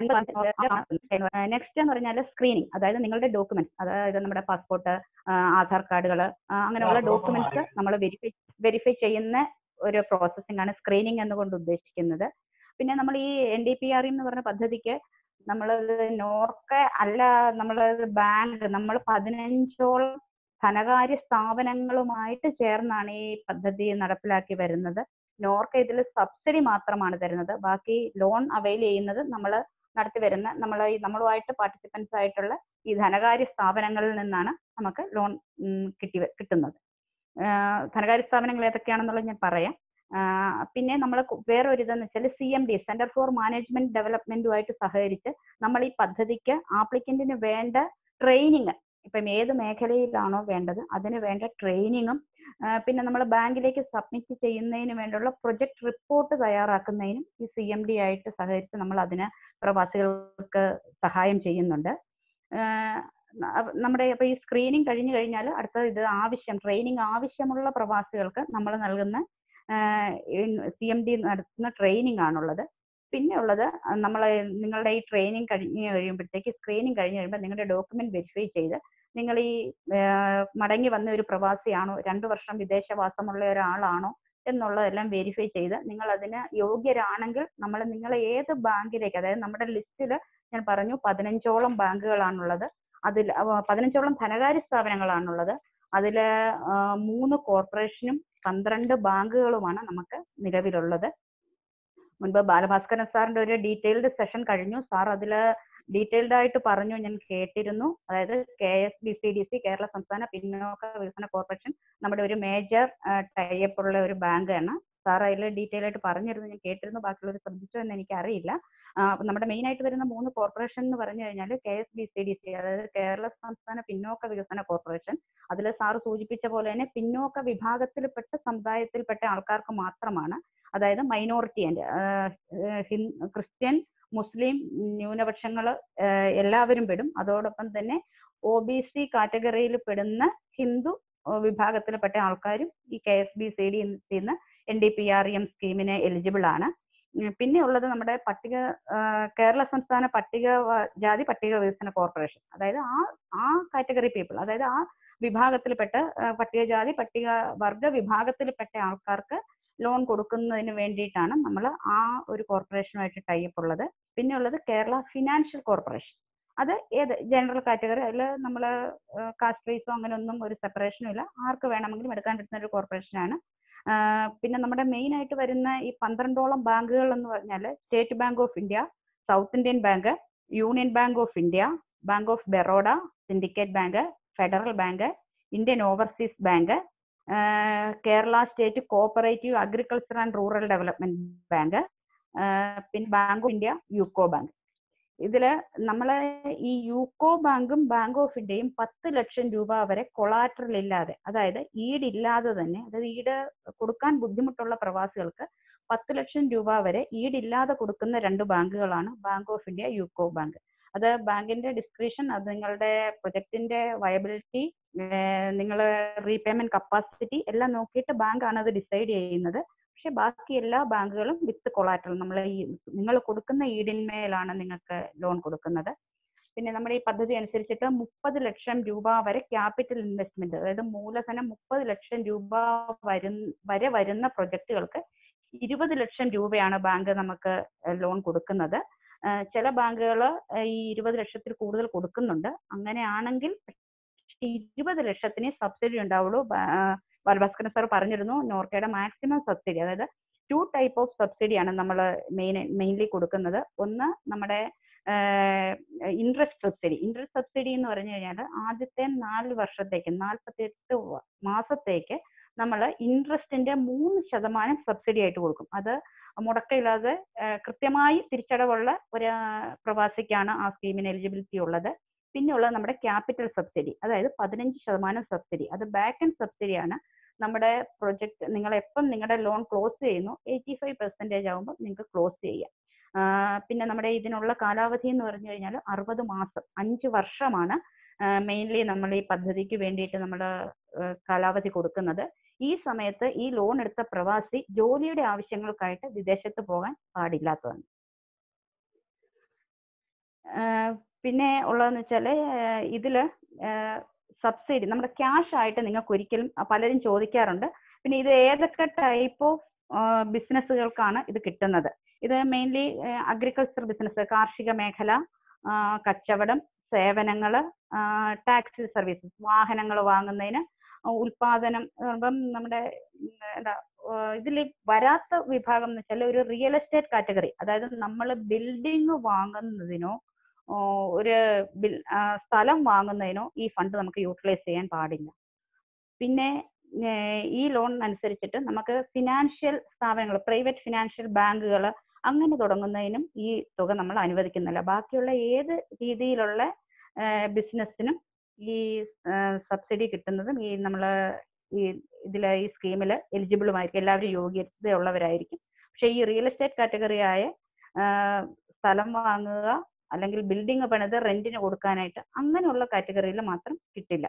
നെക്സ്റ്റ് എന്ന് പറഞ്ഞാൽ സ്ക്രീനിങ് അതായത് നിങ്ങളുടെ ഡോക്യുമെന്റ്സ് അതായത് നമ്മുടെ പാസ്പോർട്ട് ആധാർ കാർഡുകൾ അങ്ങനെയുള്ള ഡോക്യുമെന്റ്സ് നമ്മൾ വെരിഫൈ വെരിഫൈ ചെയ്യുന്ന ഒരു പ്രോസസ്സിംഗ് ആണ് സ്ക്രീനിങ് എന്നുകൊണ്ട് ഉദ്ദേശിക്കുന്നത്. പിന്നെ നമ്മൾ ഈ എൻ ഡി പി ആർ എന്ന് പറഞ്ഞ പദ്ധതിക്ക് നമ്മൾ നോർക്ക അല്ല നമ്മൾ ബാങ്ക് നമ്മൾ പതിനഞ്ചോളം ധനകാര്യ സ്ഥാപനങ്ങളുമായിട്ട് ചേർന്നാണ് ഈ പദ്ധതി നടപ്പിലാക്കി വരുന്നത്. നോർക്ക ഇതിൽ സബ്സിഡി മാത്രമാണ് തരുന്നത്. ബാക്കി ലോൺ അവൈൽ ചെയ്യുന്നത് നമ്മൾ നടത്തി വരുന്ന നമ്മൾ നമ്മളുമായിട്ട് പാർട്ടിസിപ്പൻസ് ആയിട്ടുള്ള ഈ ധനകാര്യ സ്ഥാപനങ്ങളിൽ നിന്നാണ് നമുക്ക് ലോൺ കിട്ടി കിട്ടുന്നത്. ധനകാര്യ സ്ഥാപനങ്ങൾ ഏതൊക്കെയാണെന്നുള്ളത് ഞാൻ പറയാം. പിന്നെ നമ്മൾ വേറെ ഒരു ഇതെന്ന് വെച്ചാൽ C M D centre for management ഡെവലപ്മെന്റുമായിട്ട് സഹകരിച്ച് നമ്മൾ ഈ പദ്ധതിക്ക് ആപ്ലിക്കന്റിന് വേണ്ട ട്രെയിനിങ് ഇപ്പം ഏത് മേഖലയിലാണോ വേണ്ടത് അതിന് വേണ്ട ട്രെയിനിങ്ങും പിന്നെ നമ്മൾ ബാങ്കിലേക്ക് സബ്മിറ്റ് ചെയ്യുന്നതിന് വേണ്ടിയുള്ള പ്രൊജക്ട് റിപ്പോർട്ട് തയ്യാറാക്കുന്നതിനും ഈ സി എം ഡി ആയിട്ട് സഹകരിച്ച് നമ്മൾ അതിന് പ്രവാസികൾക്ക് സഹായം ചെയ്യുന്നുണ്ട്. നമ്മുടെ ഇപ്പൊ ഈ സ്ക്രീനിങ് കഴിഞ്ഞു കഴിഞ്ഞാൽ അടുത്ത ഇത് ആവശ്യം ട്രെയിനിങ് ആവശ്യമുള്ള പ്രവാസികൾക്ക് നമ്മൾ നൽകുന്ന സി എം ഡി നടത്തുന്ന ട്രെയിനിങ് ആണുള്ളത് പിന്നെ ഉള്ളത് നമ്മൾ നിങ്ങളുടെ ഈ ട്രെയിനിങ് കഴിഞ്ഞ് കഴിയുമ്പോഴത്തേക്ക് സ്ക്രീനിങ് കഴിഞ്ഞ് കഴിയുമ്പോൾ നിങ്ങളുടെ ഡോക്യുമെന്റ് വെരിഫൈ ചെയ്ത് നിങ്ങൾ ഈ മടങ്ങി വന്ന ഒരു പ്രവാസിയാണോ രണ്ട് വർഷം വിദേശവാസമുള്ള ഒരാളാണോ എന്നുള്ളതെല്ലാം വെരിഫൈ ചെയ്ത് നിങ്ങൾ അതിന് യോഗ്യരാണെങ്കിൽ നമ്മൾ നിങ്ങളെ ഏത് ബാങ്കിലേക്ക് അതായത് നമ്മുടെ ലിസ്റ്റിൽ ഞാൻ പറഞ്ഞു പതിനഞ്ചോളം ബാങ്കുകളാണുള്ളത് അതിൽ പതിനഞ്ചോളം ധനകാര്യ സ്ഥാപനങ്ങളാണുള്ളത് അതിൽ മൂന്ന് കോർപ്പറേഷനും പന്ത്രണ്ട് ബാങ്കുകളുമാണ് നമുക്ക് നിലവിലുള്ളത്. മുൻപ് ബാലഭാസ്കരൻ സാറിന്റെ ഒരു ഡീറ്റെയിൽഡ് സെഷൻ കഴിഞ്ഞു. സാർ അതിൽ ഡീറ്റെയിൽഡ് ആയിട്ട് പറഞ്ഞു ഞാൻ കേട്ടിരുന്നു. അതായത് K S B C D C Kerala സംസ്ഥാന പിന്നോക്ക വികസന കോർപ്പറേഷൻ നമ്മുടെ ഒരു മേജർ ടൈപ്പ് ഉള്ള ഒരു ബാങ്കാണ്. സാർ അതിൽ ഡീറ്റെയിൽ ആയിട്ട് പറഞ്ഞിരുന്നു ഞാൻ കേട്ടിരുന്നു ബാക്കിയുള്ളവർ ശ്രദ്ധിച്ചോ എന്ന് എനിക്ക് അറിയില്ല നമ്മുടെ മെയിൻ ആയിട്ട് വരുന്ന മൂന്ന് കോർപ്പറേഷൻ എന്ന് പറഞ്ഞു കഴിഞ്ഞാൽ K S B C D C അതായത് കേരള സംസ്ഥാന പിന്നോക്ക വികസന കോർപ്പറേഷൻ അതിൽ സാർ സൂചിപ്പിച്ച പോലെ തന്നെ പിന്നോക്ക വിഭാഗത്തിൽപ്പെട്ട സമുദായത്തിൽപ്പെട്ട ആൾക്കാർക്ക് മാത്രമാണ്. അതായത് മൈനോറിറ്റി ആൻഡ് ക്രിസ്ത്യൻ മുസ്ലിം ന്യൂനപക്ഷങ്ങൾ എല്ലാവരും പെടും. അതോടൊപ്പം തന്നെ ഒ ബി സി കാറ്റഗറിയിൽ പെടുന്ന ഹിന്ദു വിഭാഗത്തിൽപ്പെട്ട ആൾക്കാരും ഈ K S B C D നിന്ന് N D P R M സ്കീമിന് eligible ആണ്. പിന്നെ ഉള്ളത് നമ്മുടെ പട്ടിക കേരള സംസ്ഥാന പട്ടിക ജാതി പട്ടിക വികസന കോർപ്പറേഷൻ. അതായത് ആ ആ കാറ്റഗറി പീപ്പിൾ അതായത് ആ വിഭാഗത്തിൽപ്പെട്ട പട്ടികജാതി പട്ടിക വർഗ വിഭാഗത്തിൽപ്പെട്ട ആൾക്കാർക്ക് ലോൺ കൊടുക്കുന്നതിന് വേണ്ടിയിട്ടാണ് നമ്മൾ ആ ഒരു കോർപ്പറേഷനുമായിട്ട് ടൈപ്പ് ഉള്ളത്. പിന്നെ ഉള്ളത് കേരള ഫിനാൻഷ്യൽ കോർപ്പറേഷൻ അത് ഏത് ജനറൽ കാറ്റഗറി അതിൽ നമ്മൾ കാസ്റ്റ് വൈസോ അങ്ങനെ ഒന്നും ഒരു സെപ്പറേഷനും ഇല്ല. ആർക്ക് വേണമെങ്കിലും എടുക്കാൻ പറ്റുന്ന ഒരു കോർപ്പറേഷനാണ് പിന്നെ നമ്മുടെ മെയിൻ ആയിട്ട് വരുന്ന ഈ പന്ത്രണ്ടോളം ബാങ്കുകൾ എന്ന് പറഞ്ഞാൽ state bank of India south Indian bank union bank of India bank of Baroda syndicate bank federal bank Indian overseas bank Kerala state cooperative agriculture and rural development bank പിന്നെ bank of India UCO bank ഇതിൽ നമ്മളെ ഈ യൂക്കോ ബാങ്കും ബാങ്ക് ഓഫ് ഇന്ത്യയും പത്ത് ലക്ഷം രൂപ വരെ കൊളാറ്ററൽ ഇല്ലാതെ അതായത് ഈട് ഇല്ലാതെ തന്നെ അതായത് ഈട് കൊടുക്കാൻ ബുദ്ധിമുട്ടുള്ള പ്രവാസികൾക്ക് പത്ത് ലക്ഷം രൂപ വരെ ഈടില്ലാതെ കൊടുക്കുന്ന രണ്ട് ബാങ്കുകളാണ് bank of India UCO bank. അത് ബാങ്കിന്റെ ഡിസ്ക്രിപ്ഷൻ അത് നിങ്ങളുടെ പ്രൊജക്ടിന്റെ വയബിലിറ്റി നിങ്ങളെ റീപേയ്മെന്റ് കപ്പാസിറ്റി എല്ലാം നോക്കിയിട്ട് ബാങ്കാണ് അത് ഡിസൈഡ് ചെയ്യുന്നത്. പക്ഷെ ബാക്കി എല്ലാ ബാങ്കുകളും വിത്ത് കൊളാറ്ററൽ. നമ്മൾ ഈ നിങ്ങൾ കൊടുക്കുന്ന ഈടിന്മേലാണ് നിങ്ങൾക്ക് ലോൺ കൊടുക്കുന്നത്. പിന്നെ നമ്മുടെ ഈ പദ്ധതി അനുസരിച്ചിട്ട് മുപ്പത് ലക്ഷം രൂപ വരെ ക്യാപിറ്റൽ ഇൻവെസ്റ്റ്മെന്റ് അതായത് മൂലധനം മുപ്പത് ലക്ഷം രൂപ വരുന്ന വരെ വരുന്ന പ്രൊജക്റ്റുകൾക്ക് ഇരുപത് ലക്ഷം രൂപയാണ് ബാങ്ക് നമുക്ക് ലോൺ കൊടുക്കുന്നത്. ചില ബാങ്കുകൾ ഈ ഇരുപത് ലക്ഷത്തിൽ കൂടുതൽ കൊടുക്കുന്നുണ്ട്. അങ്ങനെയാണെങ്കിൽ ഇരുപത് ലക്ഷത്തിന് സബ്സിഡി ഉണ്ടാവുള്ളൂ. ബാലഭാസ്കരൻ സാർ പറഞ്ഞിരുന്നു നോർക്കയുടെ മാക്സിമം സബ്സിഡി അതായത് ടു ടൈപ്പ് ഓഫ് സബ്സിഡിയാണ് നമ്മൾ മെയിൻ മെയിൻലി കൊടുക്കുന്നത്. ഒന്ന് നമ്മുടെ ഇൻട്രസ്റ്റ് സബ്സിഡി ഇൻട്രസ്റ്റ് സബ്സിഡി എന്ന് പറഞ്ഞു കഴിഞ്ഞാൽ ആദ്യത്തെ നാല് വർഷത്തേക്ക് നാൽപ്പത്തിയെട്ട് മാസത്തേക്ക് നമ്മൾ ഇൻട്രസ്റ്റിന്റെ മൂന്ന് ശതമാനം സബ്സിഡി ആയിട്ട് കൊടുക്കും. അത് മുടക്കമില്ലാതെ കൃത്യമായി തിരിച്ചടവുള്ള ഒരു പ്രവാസിക്കാണ് ആ സ്കീമിന് എലിജിബിലിറ്റി ഉള്ളത്. പിന്നെയുള്ളത് നമ്മുടെ ക്യാപിറ്റൽ സബ്സിഡി അതായത് പതിനഞ്ച് ശതമാനം സബ്സിഡി അത് ബാക്ക് ആൻഡ് സബ്സിഡിയാണ് നമ്മുടെ പ്രൊജക്ട് നിങ്ങൾ എപ്പം നിങ്ങളുടെ ലോൺ ക്ലോസ് ചെയ്യുന്നു എയ്റ്റി ഫൈവ് പെർസെന്റേജ് ആകുമ്പോൾ നിങ്ങൾക്ക് ക്ലോസ് ചെയ്യാം. പിന്നെ നമ്മുടെ ഇതിനുള്ള കാലാവധി എന്ന് പറഞ്ഞു കഴിഞ്ഞാൽ അറുപത് മാസം അഞ്ച് വർഷമാണ് മെയിൻലി നമ്മൾ ഈ പദ്ധതിക്ക് വേണ്ടിയിട്ട് നമ്മൾ കാലാവധി കൊടുക്കുന്നത്. ഈ സമയത്ത് ഈ ലോൺ എടുത്ത പ്രവാസി ജോലിയുടെ ആവശ്യങ്ങൾക്കായിട്ട് വിദേശത്ത് പോകാൻ പാടില്ലാത്തതാണ്. പിന്നെ ഉള്ളതെന്ന് വെച്ചാൽ ഇതിൽ സബ്സിഡി നമ്മുടെ ക്യാഷ് ആയിട്ട് നിങ്ങൾക്ക് ഒരിക്കലും പലരും ചോദിക്കാറുണ്ട്. പിന്നെ ഇത് ഏതൊക്കെ ടൈപ്പ് ഓഫ് ബിസിനസ്സുകൾക്കാണ് ഇത് കിട്ടുന്നത്? ഇത് മെയിൻലി അഗ്രികൾച്ചർ ബിസിനസ് കാർഷിക മേഖല കച്ചവടം സേവനങ്ങൾ ടാക്സി സർവീസസ് വാഹനങ്ങൾ വാങ്ങുന്നതിന് ഉൽപാദനം നമ്മുടെ എന്താ ഇതിൽ വരാത്ത വിഭാഗം എന്ന് വെച്ചാൽ ഒരു റിയൽ എസ്റ്റേറ്റ് കാറ്റഗറി അതായത് നമ്മൾ ബിൽഡിംഗ് വാങ്ങുന്നതിനോ ഒരു സ്ഥലം വാങ്ങുന്നതിനോ ഈ ഫണ്ട് നമുക്ക് യൂട്ടിലൈസ് ചെയ്യാൻ പാടില്ല. പിന്നെ ഈ ലോൺ അനുസരിച്ചിട്ട് നമുക്ക് ഫിനാൻഷ്യൽ സ്ഥാപനങ്ങൾ പ്രൈവറ്റ് ഫിനാൻഷ്യൽ ബാങ്കുകൾ അങ്ങനെ തുടങ്ങുന്നതിനും ഈ തുക നമ്മൾ അനുവദിക്കുന്നില്ല. ബാക്കിയുള്ള ഏത് രീതിയിലുള്ള ബിസിനസ്സിനും ഈ സബ്സിഡി കിട്ടുന്നതും ഈ നമ്മൾ ഈ ഇതിൽ ഈ സ്കീമിൽ എലിജിബിളുമായിരിക്കും എല്ലാവരും യോഗ്യതയുള്ളവരായിരിക്കും. പക്ഷേ ഈ റിയൽ എസ്റ്റേറ്റ് കാറ്റഗറി ആയ സ്ഥലം വാങ്ങുക അല്ലെങ്കിൽ ബിൽഡിംഗ് പണിത് റെന്റിന് കൊടുക്കാനായിട്ട് അങ്ങനെയുള്ള കാറ്റഗറിയിൽ മാത്രം കിട്ടില്ല.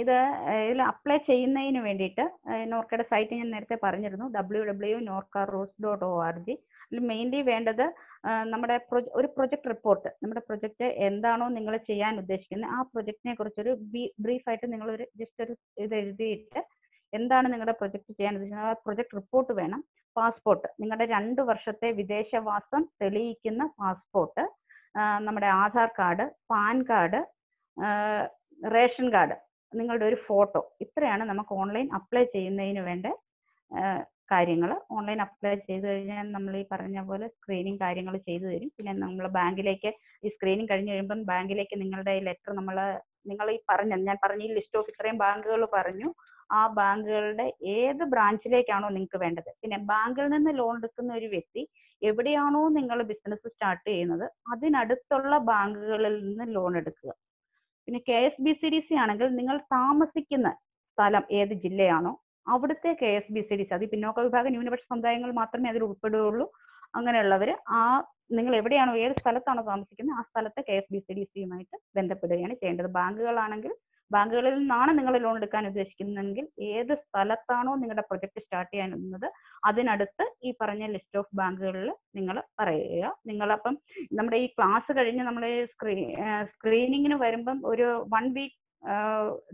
ഇത് ഇതിൽ അപ്ലൈ ചെയ്യുന്നതിന് വേണ്ടിയിട്ട് നോർക്കയുടെ സൈറ്റ് ഞാൻ നേരത്തെ പറഞ്ഞിരുന്നു W W Norka Roots dot O R G. അതിൽ മെയിൻലി വേണ്ടത് നമ്മുടെ ഒരു പ്രൊജക്ട് റിപ്പോർട്ട് നമ്മുടെ പ്രൊജക്ട് എന്താണോ നിങ്ങൾ ചെയ്യാൻ ഉദ്ദേശിക്കുന്നത് ആ പ്രൊജക്റ്റിനെ കുറിച്ചൊരു ബ്രീഫായിട്ട് നിങ്ങളൊരു ജസ്റ്റ് ഒരു ഇത് എഴുതിയിട്ട് എന്താണ് നിങ്ങളുടെ പ്രൊജക്ട് ചെയ്യാൻ ഉദ്ദേശിക്കുന്നത്? ആ പ്രൊജക്ട് റിപ്പോർട്ട് വേണം. പാസ്പോർട്ട്. നിങ്ങളുടെ രണ്ട് വർഷത്തെ വിദേശവാസം തെളിയിക്കുന്ന പാസ്പോർട്ട് നമ്മുടെ Aadhaar card PAN card ration card നിങ്ങളുടെ ഒരു ഫോട്ടോ. ഇത്രയാണ് നമുക്ക് ഓൺലൈൻ അപ്ലൈ ചെയ്യുന്നതിന് വേണ്ട കാര്യങ്ങൾ. ഓൺലൈൻ അപ്ലൈ ചെയ്ത് കഴിഞ്ഞാൽ നമ്മൾ ഈ പറഞ്ഞ പോലെ സ്ക്രീനിങ് കാര്യങ്ങൾ ചെയ്തു തരും. പിന്നെ നമ്മൾ ബാങ്കിലേക്ക് ഈ സ്ക്രീനിങ് കഴിഞ്ഞ് കഴിയുമ്പം ബാങ്കിലേക്ക് നിങ്ങളുടെ ലെറ്റർ നമ്മൾ നിങ്ങൾ ഈ പറഞ്ഞ ഞാൻ പറഞ്ഞ ഈ ലിസ്റ്റ് ഓഫ് ഇത്രയും ബാങ്കുകൾ പറഞ്ഞു. ആ ബാങ്കുകളുടെ ഏത് ബ്രാഞ്ചിലേക്കാണോ നിങ്ങൾക്ക് വേണ്ടത്. പിന്നെ ബാങ്കിൽ നിന്ന് ലോൺ എടുക്കുന്ന ഒരു വ്യക്തി എവിടെയാണോ നിങ്ങൾ ബിസിനസ് സ്റ്റാർട്ട് ചെയ്യുന്നത് അതിനടുത്തുള്ള ബാങ്കുകളിൽ നിന്ന് ലോൺ എടുക്കുക. പിന്നെ K S B C D C ആണെങ്കിൽ നിങ്ങൾ താമസിക്കുന്ന സ്ഥലം ഏത് ജില്ലയാണോ അവിടുത്തെ K S B C D C അത് പിന്നോക്ക വിഭാഗം ന്യൂനപക്ഷ സമുദായങ്ങൾ മാത്രമേ അതിൽ ഉൾപ്പെടുകയുള്ളൂ. അങ്ങനെയുള്ളവർ ആ നിങ്ങൾ എവിടെയാണോ ഏത് സ്ഥലത്താണോ താമസിക്കുന്നത് ആ സ്ഥലത്തെ K S B C D സിയുമായിട്ട് ബന്ധപ്പെടുകയാണ് ചെയ്യേണ്ടത്. ബാങ്കുകളാണെങ്കിൽ ബാങ്കുകളിൽ നിന്നാണ് നിങ്ങൾ ലോൺ എടുക്കാൻ ഉദ്ദേശിക്കുന്നതെങ്കിൽ ഏത് സ്ഥലത്താണോ നിങ്ങളുടെ പ്രൊജക്ട് സ്റ്റാർട്ട് ചെയ്യാനുള്ളത് അതിനടുത്ത് ഈ പറഞ്ഞ ലിസ്റ്റ് ഓഫ് ബാങ്കുകളിൽ നിങ്ങൾ പറയുക. നിങ്ങളപ്പം നമ്മുടെ ഈ ക്ലാസ് കഴിഞ്ഞ് നമ്മൾ സ്ക്രീ സ്ക്രീനിങ്ങിന് വരുമ്പം ഒരു വൺ വീക്ക്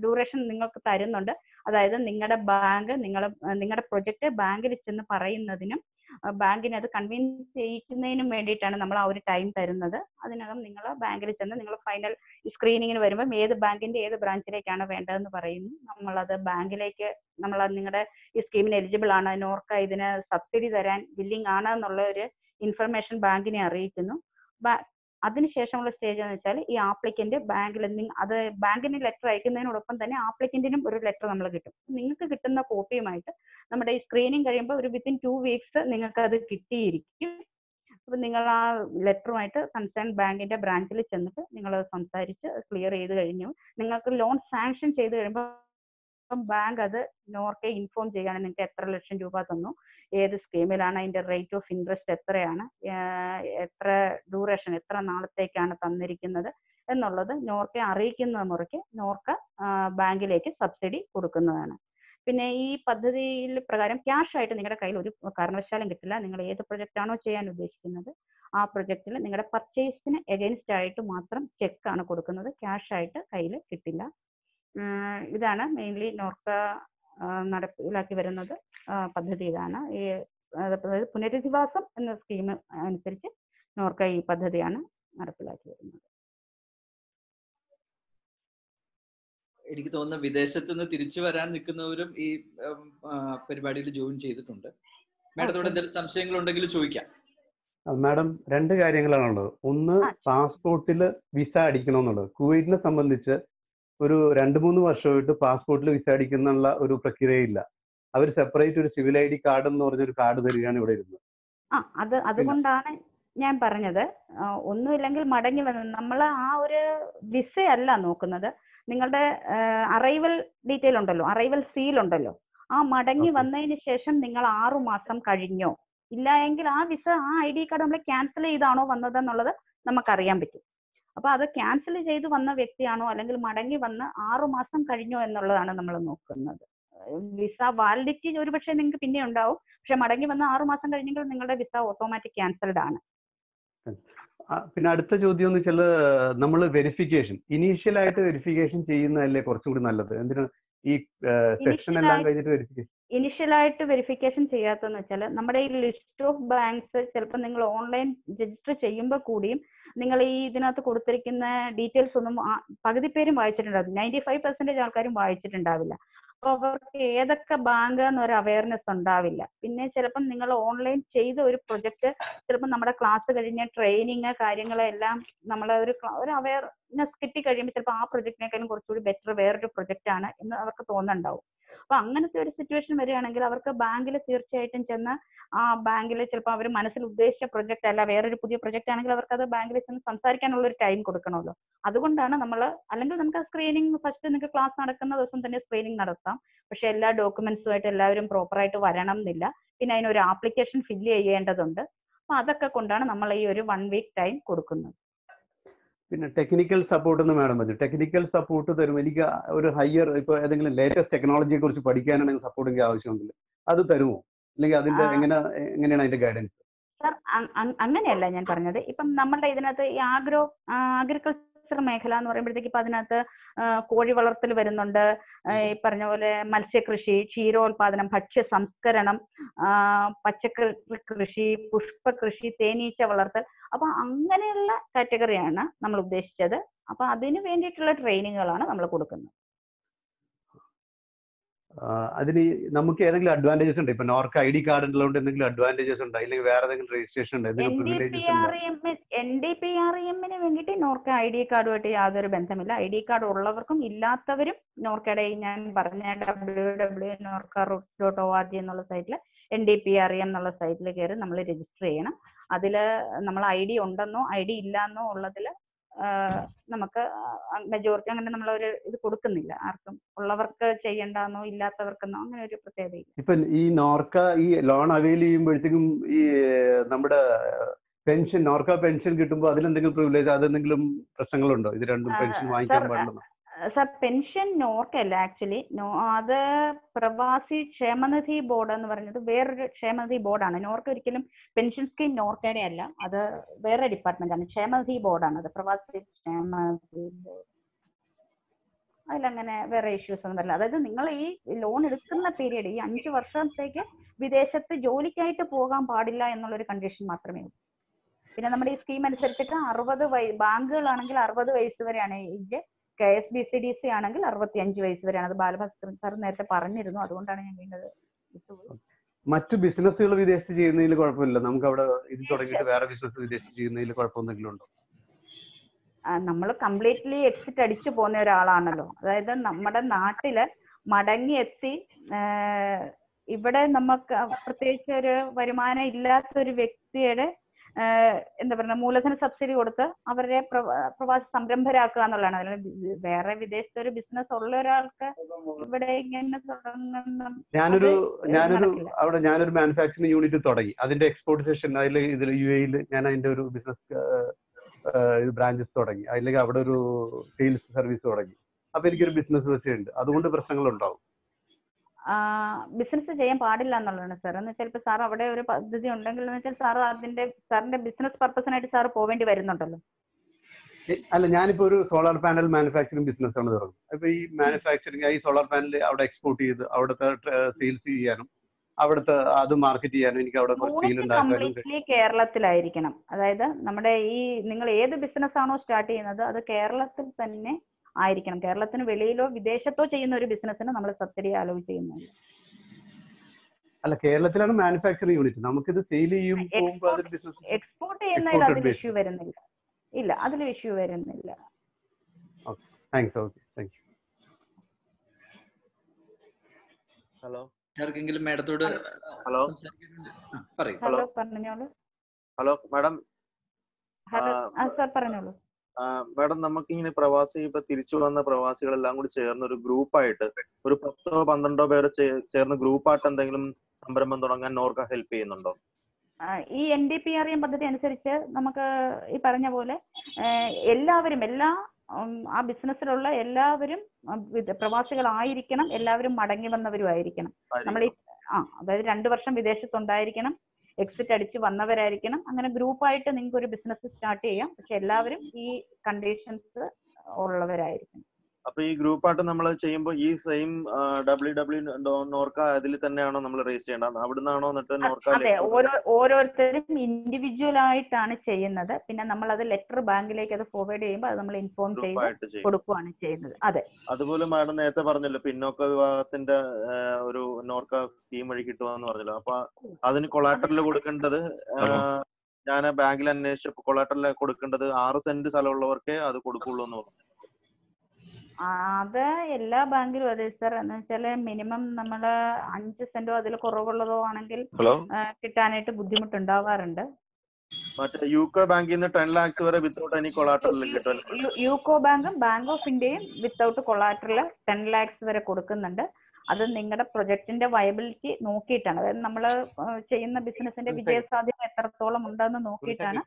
ഡ്യൂറേഷൻ നിങ്ങൾക്ക് തരുന്നുണ്ട്. അതായത് നിങ്ങളുടെ ബാങ്ക് നിങ്ങൾ നിങ്ങളുടെ പ്രൊജക്റ്റ് ബാങ്കിൽ ചെന്ന് പറയുന്നതിനും ബാങ്കിനെ അത് കൺവിൻസ് ചെയ്യിക്കുന്നതിനും വേണ്ടിയിട്ടാണ് നമ്മൾ ആ ഒരു ടൈം തരുന്നത്. അതിനകം നിങ്ങൾ ബാങ്കിൽ ചെന്ന് നിങ്ങൾ ഫൈനൽ സ്ക്രീനിങ്ങിന് വരുമ്പം ഏത് ബാങ്കിന്റെ ഏത് ബ്രാഞ്ചിലേക്കാണ് വേണ്ടതെന്ന് പറയുന്നു. നമ്മളത് ബാങ്കിലേക്ക് നമ്മൾ നിങ്ങളുടെ ഈ സ്കീമിന് എലിജിബിൾ ആണ്. നോർക്ക ഇതിന് സബ്സിഡി തരാൻ ബില്ലിംഗ് ആണ് എന്നുള്ള ഒരു ഇൻഫർമേഷൻ ബാങ്കിനെ അറിയിക്കുന്നു. അതിനുശേഷമുള്ള സ്റ്റേജ് എന്ന് വെച്ചാൽ ഈ ആപ്ലിക്കന്റ് ബാങ്കിൽ അത് ബാങ്കിന് ലെറ്റർ അയക്കുന്നതിനോടൊപ്പം തന്നെ ആപ്ലിക്കന്റിനും ഒരു ലെറ്റർ നമ്മൾ കിട്ടും. നിങ്ങൾക്ക് കിട്ടുന്ന കോപ്പിയുമായിട്ട് നമ്മുടെ ഈ സ്ക്രീനിങ് കഴിയുമ്പോൾ ഒരു വിത്തിൻ ടു വീക്സ് നിങ്ങൾക്ക് അത് കിട്ടിയിരിക്കും. അപ്പൊ നിങ്ങൾ ആ ലെറ്ററുമായിട്ട് കൺസേൺ ബാങ്കിന്റെ ബ്രാഞ്ചിൽ ചെന്നിട്ട് നിങ്ങൾ സംസാരിച്ച് ക്ലിയർ ചെയ്ത് കഴിഞ്ഞു. നിങ്ങൾക്ക് ലോൺ സാങ്ഷൻ ചെയ്ത് കഴിയുമ്പോൾ ബാങ്ക് അത് നോർക്കെ ഇൻഫോം ചെയ്യുകയാണ് നിങ്ങൾക്ക് എത്ര ലക്ഷം രൂപ തന്നു ഏത് സ്കീമിലാണ് അതിന്റെ റേറ്റ് ഓഫ് ഇൻട്രസ്റ്റ് എത്രയാണ് എത്ര ഡ്യൂറേഷൻ എത്ര നാളത്തേക്കാണ് തന്നിരിക്കുന്നത് എന്നുള്ളത് നോർക്കെ അറിയിക്കുന്ന മുറയ്ക്ക് നോർക്ക ബാങ്കിലേക്ക് സബ്സിഡി കൊടുക്കുന്നതാണ്. പിന്നെ ഈ പദ്ധതിയിൽ പ്രകാരം ക്യാഷ് ആയിട്ട് നിങ്ങളുടെ കയ്യിൽ ഒരു കാരണവശാലും കിട്ടില്ല. നിങ്ങൾ ഏത് പ്രൊജക്റ്റ് ആണോ ചെയ്യാൻ ഉദ്ദേശിക്കുന്നത് ആ പ്രൊജക്റ്റിൽ നിങ്ങളുടെ പർച്ചേസിന് എഗൈൻസ്റ്റ് ആയിട്ട് മാത്രം ചെക്ക് ആണ് കൊടുക്കുന്നത്. ക്യാഷ് ആയിട്ട് കയ്യിൽ കിട്ടില്ല. ഇതാണ് മെയിൻലി നോർക്ക നടപ്പിലാക്കി വരുന്നത്. പദ്ധതി ഇതാണ്. ഈ അതായത് പുനരധിവാസം എന്ന സ്കീം അനുസരിച്ച് നോർക്ക ഈ പദ്ധതിയാണ് നടപ്പിലാക്കി വരുന്നത്. എനിക്ക് തോന്നുന്നു വിദേശത്ത് നിന്ന് തിരിച്ചു വരാൻ നിൽക്കുന്നവരും ഈ പരിപാടിയിൽ ജോയിൻ ചെയ്തിട്ടുണ്ട്. മാഡത്തോട് എന്തെങ്കിലും സംശയങ്ങൾ ഉണ്ടെങ്കിൽ ചോദിക്കാം മാഡം രണ്ട് കാര്യങ്ങളാണുള്ളത്. ഒന്ന് പാസ്പോർട്ടിൽ വിസ അടിക്കണമെന്നുള്ളത്. കുവൈറ്റിനെ സംബന്ധിച്ച് ഒരു രണ്ട് മൂന്ന് വർഷമായിട്ട് പാസ്പോർട്ടിൽ വിസ അടിക്കുന്നുള്ള ഒരു പ്രക്രിയയില്ല. അവർ സെപ്പറേറ്റ് ഒരു സിവിൽ ഐ ഡി കാർഡ് എന്ന് പറഞ്ഞ ഒരു കാർഡ് തരികയാണ് ഇവിടെ ഇരുന്നത്. ആ അത് അതുകൊണ്ടാണ് ഞാൻ പറഞ്ഞത്. ഒന്നുമില്ലെങ്കിൽ മടങ്ങി വന്ന് നമ്മൾ ആ ഒരു വിസയല്ല നോക്കുന്നത്. നിങ്ങളുടെ അറൈവൽ ഡീറ്റെയിൽ ഉണ്ടല്ലോ അറൈവൽ സീൽ ഉണ്ടല്ലോ. ആ മടങ്ങി വന്നതിന് ശേഷം നിങ്ങൾ ആറു മാസം കഴിഞ്ഞോ? ഇല്ല എങ്കിൽ ആ വിസ ആ ഐ ഡി കാർഡ് നമ്മൾ ക്യാൻസൽ ചെയ്താണോ വന്നതെന്നുള്ളത് നമുക്കറിയാൻ പറ്റും. അപ്പൊ അത് ക്യാൻസൽ ചെയ്ത് വന്ന വ്യക്തിയാണോ അല്ലെങ്കിൽ മടങ്ങി വന്ന് ആറു മാസം കഴിഞ്ഞോ എന്നുള്ളതാണ് നമ്മൾ നോക്കുന്നത്. വിസ വാലിഡിറ്റി ഒരുപക്ഷെ നിങ്ങൾക്ക് പിന്നെ ഉണ്ടാവും. പക്ഷെ മടങ്ങി വന്ന് ആറു മാസം കഴിഞ്ഞെങ്കിൽ നിങ്ങളുടെ വിസ ഓട്ടോമാറ്റിക് ക്യാൻസൽഡ് ആണ്. പിന്നെ അടുത്ത ചോദ്യം എന്ന് വെച്ചാൽ നമ്മൾ വെരിഫിക്കേഷൻ ഇനീഷ്യൽ ആയിട്ട് വെരിഫിക്കേഷൻ ചെയ്യുന്നതല്ലേ കുറച്ചുകൂടി നല്ലത്? എന്തിനാ? ഈ സെക്ഷൻ എല്ലാം കഴിഞ്ഞിട്ട് വെരിഫിക്കേഷൻ ഇനിഷ്യലായിട്ട് വെരിഫിക്കേഷൻ ചെയ്യാത്തതെന്ന് വെച്ചാൽ നമ്മുടെ ഈ ലിസ്റ്റ് ഓഫ് ബാങ്ക്സ് ചിലപ്പോൾ നിങ്ങൾ ഓൺലൈൻ രജിസ്റ്റർ ചെയ്യുമ്പോൾ കൂടിയും നിങ്ങൾ ഈ ഇതിനകത്ത് കൊടുത്തിരിക്കുന്ന ഡീറ്റെയിൽസ് ഒന്നും പകുതി പേരും വായിച്ചിട്ടുണ്ടാവില്ല. നയന്റി ഫൈവ് പെർസെന്റേജ് ആൾക്കാരും വായിച്ചിട്ടുണ്ടാവില്ല. അപ്പോൾ അവർക്ക് ഏതൊക്കെ ബാങ്ക് എന്നൊരു അവയർനെസ് ഉണ്ടാവില്ല. പിന്നെ ചിലപ്പം നിങ്ങൾ ഓൺലൈൻ ചെയ്ത ഒരു പ്രൊജക്ട് ചിലപ്പോൾ നമ്മുടെ ക്ലാസ് കഴിഞ്ഞ ട്രെയിനിങ് കാര്യങ്ങളെല്ലാം നമ്മൾ ഒരു അവയർ ഒരു അവയർനെസ് കിട്ടി കഴിയുമ്പോൾ ചിലപ്പോൾ ആ പ്രൊജക്റ്റിനേക്കാളും കുറച്ചുകൂടി ബെറ്റർ വേറൊരു പ്രൊജക്റ്റ് ആണ് എന്ന് അവർക്ക് തോന്നുന്നുണ്ടാവും. അപ്പൊ അങ്ങനത്തെ ഒരു സിറ്റുവേഷൻ വരികയാണെങ്കിൽ അവർക്ക് ബാങ്കിൽ തീർച്ചയായിട്ടും ചെന്ന് ആ ബാങ്കിൽ ചിലപ്പോൾ അവർ മനസ്സിൽ ഉദ്ദേശിച്ച പ്രൊജക്റ്റ് അല്ല വേറൊരു പുതിയ പ്രൊജക്റ്റ് ആണെങ്കിൽ അവർക്ക് അത് ബാങ്കിൽ ചെന്ന് സംസാരിക്കാനുള്ള ഒരു ടൈം കൊടുക്കണമല്ലോ. അതുകൊണ്ടാണ് നമ്മൾ അല്ലെങ്കിൽ നമുക്ക് സ്ക്രീനിങ് ഫസ്റ്റ് നിങ്ങൾക്ക് ക്ലാസ് നടക്കുന്ന ദിവസം തന്നെ സ്ക്രീനിങ് നടത്താം. പക്ഷെ എല്ലാ ഡോക്യുമെന്റ്സുമായിട്ട് എല്ലാവരും പ്രോപ്പറായിട്ട് വരണം എന്നില്ല. പിന്നെ അതിനൊരു ആപ്ലിക്കേഷൻ ഫില്ല് ചെയ്യേണ്ടതുണ്ട്. അപ്പൊ അതൊക്കെ കൊണ്ടാണ് നമ്മൾ ഈ ഒരു വൺ വീക്ക് ടൈം കൊടുക്കുന്നത്. പിന്നെ ടെക്നിക്കൽ സപ്പോർട്ട് എന്ന് മാഡം പറഞ്ഞു ടെക്നിക്കൽ സപ്പോർട്ട് തരും. എനിക്ക് ഒരു ഹയർ ഇപ്പൊ ഏതെങ്കിലും ലേറ്റസ്റ്റ് ടെക്നോളജിയെ കുറിച്ച് പഠിക്കാനാണെങ്കിൽ സപ്പോർട്ടിങ് ആവശ്യമുണ്ട് അത് തരുമോ? അല്ലെങ്കിൽ അതിന്റെ എങ്ങനെ എങ്ങനെയാണ് അതിന്റെ ഗൈഡൻസ് സർ അങ്ങനെയല്ല ഞാൻ പറഞ്ഞത്. ഇപ്പം നമ്മളുടെ ഇതിനകത്ത് ഈ ആഗ്രോ അഗ്രികൾച്ചർ മേഖല എന്ന് പറയുമ്പോഴത്തേക്ക് ഇപ്പൊ അതിനകത്ത് കോഴി വളർത്തൽ വരുന്നുണ്ട്. ഈ പറഞ്ഞ പോലെ മത്സ്യകൃഷി ക്ഷീരോത്പാദനം ഭക്ഷ്യ സംസ്കരണം പച്ചക്കറി കൃഷി പുഷ്പകൃഷി തേനീച്ച വളർത്തൽ. അപ്പൊ അങ്ങനെയുള്ള കാറ്റഗറിയാണ് നമ്മൾ ഉദ്ദേശിച്ചത്. അപ്പൊ അതിന് വേണ്ടിയിട്ടുള്ള ട്രെയിനിങ്ങുകളാണ് നമ്മൾ കൊടുക്കുന്നത്. അതിന് നമുക്ക് ഏതെങ്കിലും അഡ്വാന്റേജസ് ഉണ്ട്? ഇപ്പൊ നോർക്ക് ഐ ഡി കാർഡ് ഉള്ളതുകൊണ്ട് എന്തെങ്കിലും അഡ്വാന്റേജസ് ഉണ്ടോ? അല്ലെങ്കിൽ വേറെ ഏതെങ്കിലും രജിസ്ട്രേഷൻ ഉണ്ടോ? എന്തെങ്കിലും പ്രിവിലേജസ് ഉണ്ടോ? വേണ്ടിയിട്ട് നോർക്ക ഐ ഡി കാർഡുമായിട്ട് യാതൊരു ബന്ധമില്ല. ഐ ഡി കാർഡ് ഉള്ളവർക്കും ഇല്ലാത്തവരും നോർക്കയുടെ ഞാൻ പറഞ്ഞ W W Norka Root dot O R G എന്നുള്ള സൈറ്റിൽ N D P R M എന്നുള്ള സൈറ്റിൽ കയറി നമ്മൾ രജിസ്റ്റർ ചെയ്യണം. അതിൽ നമ്മൾ ഐ ഡി ഉണ്ടെന്നോ ഐ ഡി ഇല്ലാന്നോ ഉള്ളതിൽ നമുക്ക് മെജോറിറ്റി അങ്ങനെ നമ്മൾ ഒരു ഇത് കൊടുക്കുന്നില്ല. ആർക്കും ഉള്ളവർക്ക് ചെയ്യണ്ടെന്നോ ഇല്ലാത്തവർക്കെന്നോ അങ്ങനെ ഒരു പ്രത്യേകത ഇപ്പൊ ഈ നോർക്ക ഈ ലോൺ അവൈൽ ചെയ്യുമ്പോഴത്തേക്കും ഈ നമ്മുടെ പെൻഷൻ നോർക്ക പെൻഷൻ കിട്ടുമ്പോൾ അതിലെന്തെങ്കിലും പ്രിവിലേജ് അതെന്തെങ്കിലും പ്രശ്നങ്ങളുണ്ടോ? ഇത് രണ്ടും പെൻഷൻ വാങ്ങിക്കാൻ സർ പാടില്ലെന്നോ? സർ പെൻഷൻ നോർക്കല്ല ആക്ച്വലി. നോ അത് പ്രവാസി ക്ഷേമനിധി ബോർഡ് എന്ന് പറയുന്നത് വേറൊരു ക്ഷേമനിധി ബോർഡാണ്. നോർക്ക് ഒരിക്കലും പെൻഷൻ സ്കീം നോർക്കയുടെ അല്ല. അത് വേറെ ഡിപ്പാർട്ട്മെന്റ് ആണ് ക്ഷേമനിധി ബോർഡാണ് അത്. പ്രവാസി ക്ഷേമനിധി ബോർഡ്. അതിലങ്ങനെ വേറെ ഇഷ്യൂസ് ഒന്നും വരില്ല അതായത് നിങ്ങൾ ഈ ലോൺ എടുക്കുന്ന പീരീഡ് ഈ അഞ്ച് വർഷത്തേക്ക് വിദേശത്ത് ജോലിക്കായിട്ട് പോകാൻ പാടില്ല എന്നുള്ളൊരു കണ്ടീഷൻ മാത്രമേ ഉള്ളൂ. പിന്നെ നമ്മുടെ ഈ സ്കീം അനുസരിച്ചിട്ട് അറുപത് വയ ബാങ്കുകളാണെങ്കിൽ അറുപത് വയസ്സ് വരെയാണ് age. K S B C D C ആണെങ്കിൽ അറുപത്തി അഞ്ച് വയസ്സ് വരെയാണ്. അത് ബാലഭാസ്കർ സാർ നേരത്തെ പറഞ്ഞിരുന്നു. അതുകൊണ്ടാണ് ഞാൻ വീണ്ടത് മറ്റു ബിസിനസ്സുകൾ വിദേശത്ത് ചെയ്യുന്നതിൽ കുഴപ്പമില്ല. നമുക്ക് അവിടെ ഇത് തുടങ്ങിയിട്ട് വേറെ ബിസിനസ് വിദേശത്ത് ചെയ്യുന്നതിൽ കുഴപ്പമൊന്നെങ്കിലും ഉണ്ടോ? നമ്മൾ കംപ്ലീറ്റ്ലി എക്സിറ്റ് അടിച്ചു പോകുന്ന ഒരാളാണല്ലോ. അതായത് നമ്മുടെ നാട്ടിൽ മടങ്ങി എത്തി ഇവിടെ നമുക്ക് പ്രത്യേകിച്ച് ഒരു വരുമാനം ഇല്ലാത്ത ഒരു വ്യക്തിയുടെ എന്താ പറയുക മൂലധന സബ്സിഡി കൊടുത്ത് അവരെ പ്രവ- പ്രവാസി സംരംഭരാക്കുക എന്നുള്ളതാണ്. അതിൽ വേറെ വിദേശത്ത് ഒരു ബിസിനസ് ഉള്ള ഒരാൾക്ക് ഇവിടെ ഇങ്ങനെ തുടങ്ങുന്ന ഞാനൊരു ഞാനൊരു അവിടെ ഞാനൊരു മാനുഫാക്ചറിംഗ് യൂണിറ്റ് തുടങ്ങി. അതിന്റെ എക്സ്പോർട്ട് സെഷൻ അതിൽ ഇതിൽ യു എയിൽ ഞാൻ അതിന്റെ ഒരു ബിസിനസ് ബ്രാഞ്ചസ് തുടങ്ങി. അല്ലെങ്കിൽ അവിടെ ഒരു സെയിൽസ് സർവീസ് തുടങ്ങി. അപ്പൊ എനിക്കൊരു ബിസിനസ് ഉണ്ട്. അതുകൊണ്ട് പ്രശ്നങ്ങൾ ഉണ്ടാവും ബിസിനസ് ചെയ്യാൻ പാടില്ല എന്നുള്ളതാണ് സാർ എന്ന് വെച്ചാൽ ഇപ്പൊ സാർ അവിടെ ഒരു പദ്ധതി ഉണ്ടെങ്കിൽ എന്ന് വെച്ചാൽ സാർ അതിന്റെ സാറിന്റെ ബിസിനസ് പർപ്പസിനായിട്ട് സാർ പോവേണ്ടി വരുന്നുണ്ടല്ലോ. അല്ല ഞാനിപ്പോ ഒരു സോളാർ പാനൽ മാനുഫാക്ചറിംഗ് ബിസിനസ് ആണ് തുടങ്ങുന്നത്. അപ്പൊ ഈ മാനുഫാക്ചറിങ് ഈ സോളാർ പാനൽ അവിടെ എക്സ്പോർട്ട് ചെയ്ത് അവിടുത്തെ സെയിൽസ് ചെയ്യാനും അവിടുത്തെ അത് മാർക്കറ്റ് ചെയ്യാനും എനിക്ക് അവിടെ. കംപ്ലീറ്റ്ലി കേരളത്തിലായിരിക്കണം. അതായത് നമ്മുടെ ഈ നിങ്ങൾ ഏത് ബിസിനസ് ആണോ സ്റ്റാർട്ട് ചെയ്യുന്നത് അത് കേരളത്തിൽ തന്നെ ആയിരിക്കണം. കേരളത്തിന് വെളിയിലോ വിദേശത്തോ ചെയ്യുന്ന ഒരു ബിസിനസ്സിന് നമ്മൾ സബ്സിഡി അലോ ചെയ്യുന്നുണ്ട്. അല്ല കേരളത്തിലാണ് മാനുഫാക്ചറിംഗ് യൂണിറ്റ്. നമുക്കിത് സെയിൽ ചെയ്യും എക്സ്പോർട്ട് ചെയ്യുന്നതിൽ അതിൽ ഇഷ്യൂ വരുന്നില്ല. ഇല്ല അതിൽ ഇഷ്യൂ വരുന്നില്ല. Okay thanks okay thank you hello ആർക്കെങ്കിലും മാഡത്തോട് ഹലോ പറയൂ. ഹലോ പറഞ്ഞോളൂ. ഹലോ മാഡം ഹലോ ആ സാർ പറഞ്ഞോളൂ. മാഡം നമുക്കിങ്ങനെ പ്രവാസി ഇപ്പൊ തിരിച്ചു വന്ന പ്രവാസികളെല്ലാം കൂടി ചേർന്ന് ഒരു ഗ്രൂപ്പായിട്ട് ഒരു പത്തോ പന്ത്രണ്ടോ പേരോ ചേർന്ന ഗ്രൂപ്പായിട്ട് എന്തെങ്കിലും സംരംഭം തുടങ്ങാൻ നോർക്ക ഹെൽപ്പ് ചെയ്യുന്നുണ്ടോ? ആ, ഈ N D P R M പദ്ധതി അനുസരിച്ച് നമുക്ക് ഈ പറഞ്ഞ പോലെ എല്ലാവരും എല്ലാ ആ ബിസിനസ്സിലുള്ള എല്ലാവരും പ്രവാസികളായിരിക്കണം എല്ലാവരും മടങ്ങി വന്നവരും ആയിരിക്കണം. നമ്മൾ ഈ ആ അതായത് രണ്ടു വർഷം വിദേശത്തുണ്ടായിരിക്കണം. എക്സിറ്റ് അടിച്ച് വന്നവരായിരിക്കണം. അങ്ങനെ ഗ്രൂപ്പായിട്ട് നിങ്ങൾക്ക് ഒരു ബിസിനസ് സ്റ്റാർട്ട് ചെയ്യാം. പക്ഷെ എല്ലാവരും ഈ കണ്ടീഷൻസ് ഉള്ളവരായിരിക്കണം. അപ്പൊ ഈ ഗ്രൂപ്പായിട്ട് നമ്മൾ ചെയ്യുമ്പോൾ ഈ സെയിം ഡബ്ല്യൂ ഡബ്ല്യൂ നോർക്ക അതിൽ തന്നെയാണോ നമ്മൾ രജിസ്റ്റർ ചെയ്യേണ്ടത്? അവിടുന്നാണോ എന്നിട്ട് നോർക്ക അതെ ഓരോ ഓരോരുത്തരും ഇൻഡിവിജ്വൽ ആയിട്ടാണ് ചെയ്യുന്നത്. പിന്നെ നമ്മൾ അത് ലെറ്റർ ബാങ്കിലേക്ക് അത് ഫോർവേഡ് ചെയ്യുമ്പോൾ അത് നമ്മൾ ഇൻഫോം ചെയ്ത് കൊടുക്കുകയാണ് ചെയ്യുന്നത്. അതെ. അതുപോലെ മാഡം നേരത്തെ പറഞ്ഞല്ലോ പിന്നോക്ക വിഭാഗത്തിന്റെ ഒരു നോർക്ക സ്കീം വഴി കിട്ടുമെന്ന് പറഞ്ഞല്ലോ. അപ്പൊ അതിന് കൊളാട്ടറിൽ കൊടുക്കേണ്ടത് ഞാൻ ബാങ്കിൽ അന്വേഷിച്ചപ്പോൾ കൊളാട്ടറിൽ കൊടുക്കേണ്ടത് ആറ് സെന്റ് സ്ഥലമുള്ളവർക്കേ അത് കൊടുക്കുള്ളൂ എന്ന് പറഞ്ഞു. അത് എല്ലാ ബാങ്കിലും അതെ സർ എന്ന് വെച്ചാൽ മിനിമം നമ്മൾ അഞ്ച് സെന്റോ അതിൽ കുറവുള്ളതോ ആണെങ്കിൽ ഹലോ കിട്ടാനായിട്ട് ബുദ്ധിമുട്ടുണ്ടാവാറുണ്ട് മറ്റേ യൂക്കോ ബാങ്കിൽ നിന്ന് ടെൻ ലാക്സ് വരെ without any collateral UCO UCO ബാങ്കും ബാങ്ക് ഓഫ് ഇന്ത്യയും വിത്തൗട്ട് കൊളാറ്ററൽ ടെൻ ലാക്സ് വരെ കൊടുക്കുന്നുണ്ട് അത് നിങ്ങളുടെ പ്രൊജക്ടിന്റെ വയബിലിറ്റി നോക്കിയിട്ടാണ്. അതായത് നമ്മൾ ചെയ്യുന്ന ബിസിനസിന്റെ വിജയസാധ്യത എത്രത്തോളം ഉണ്ടെന്ന് നോക്കിയിട്ടാണ്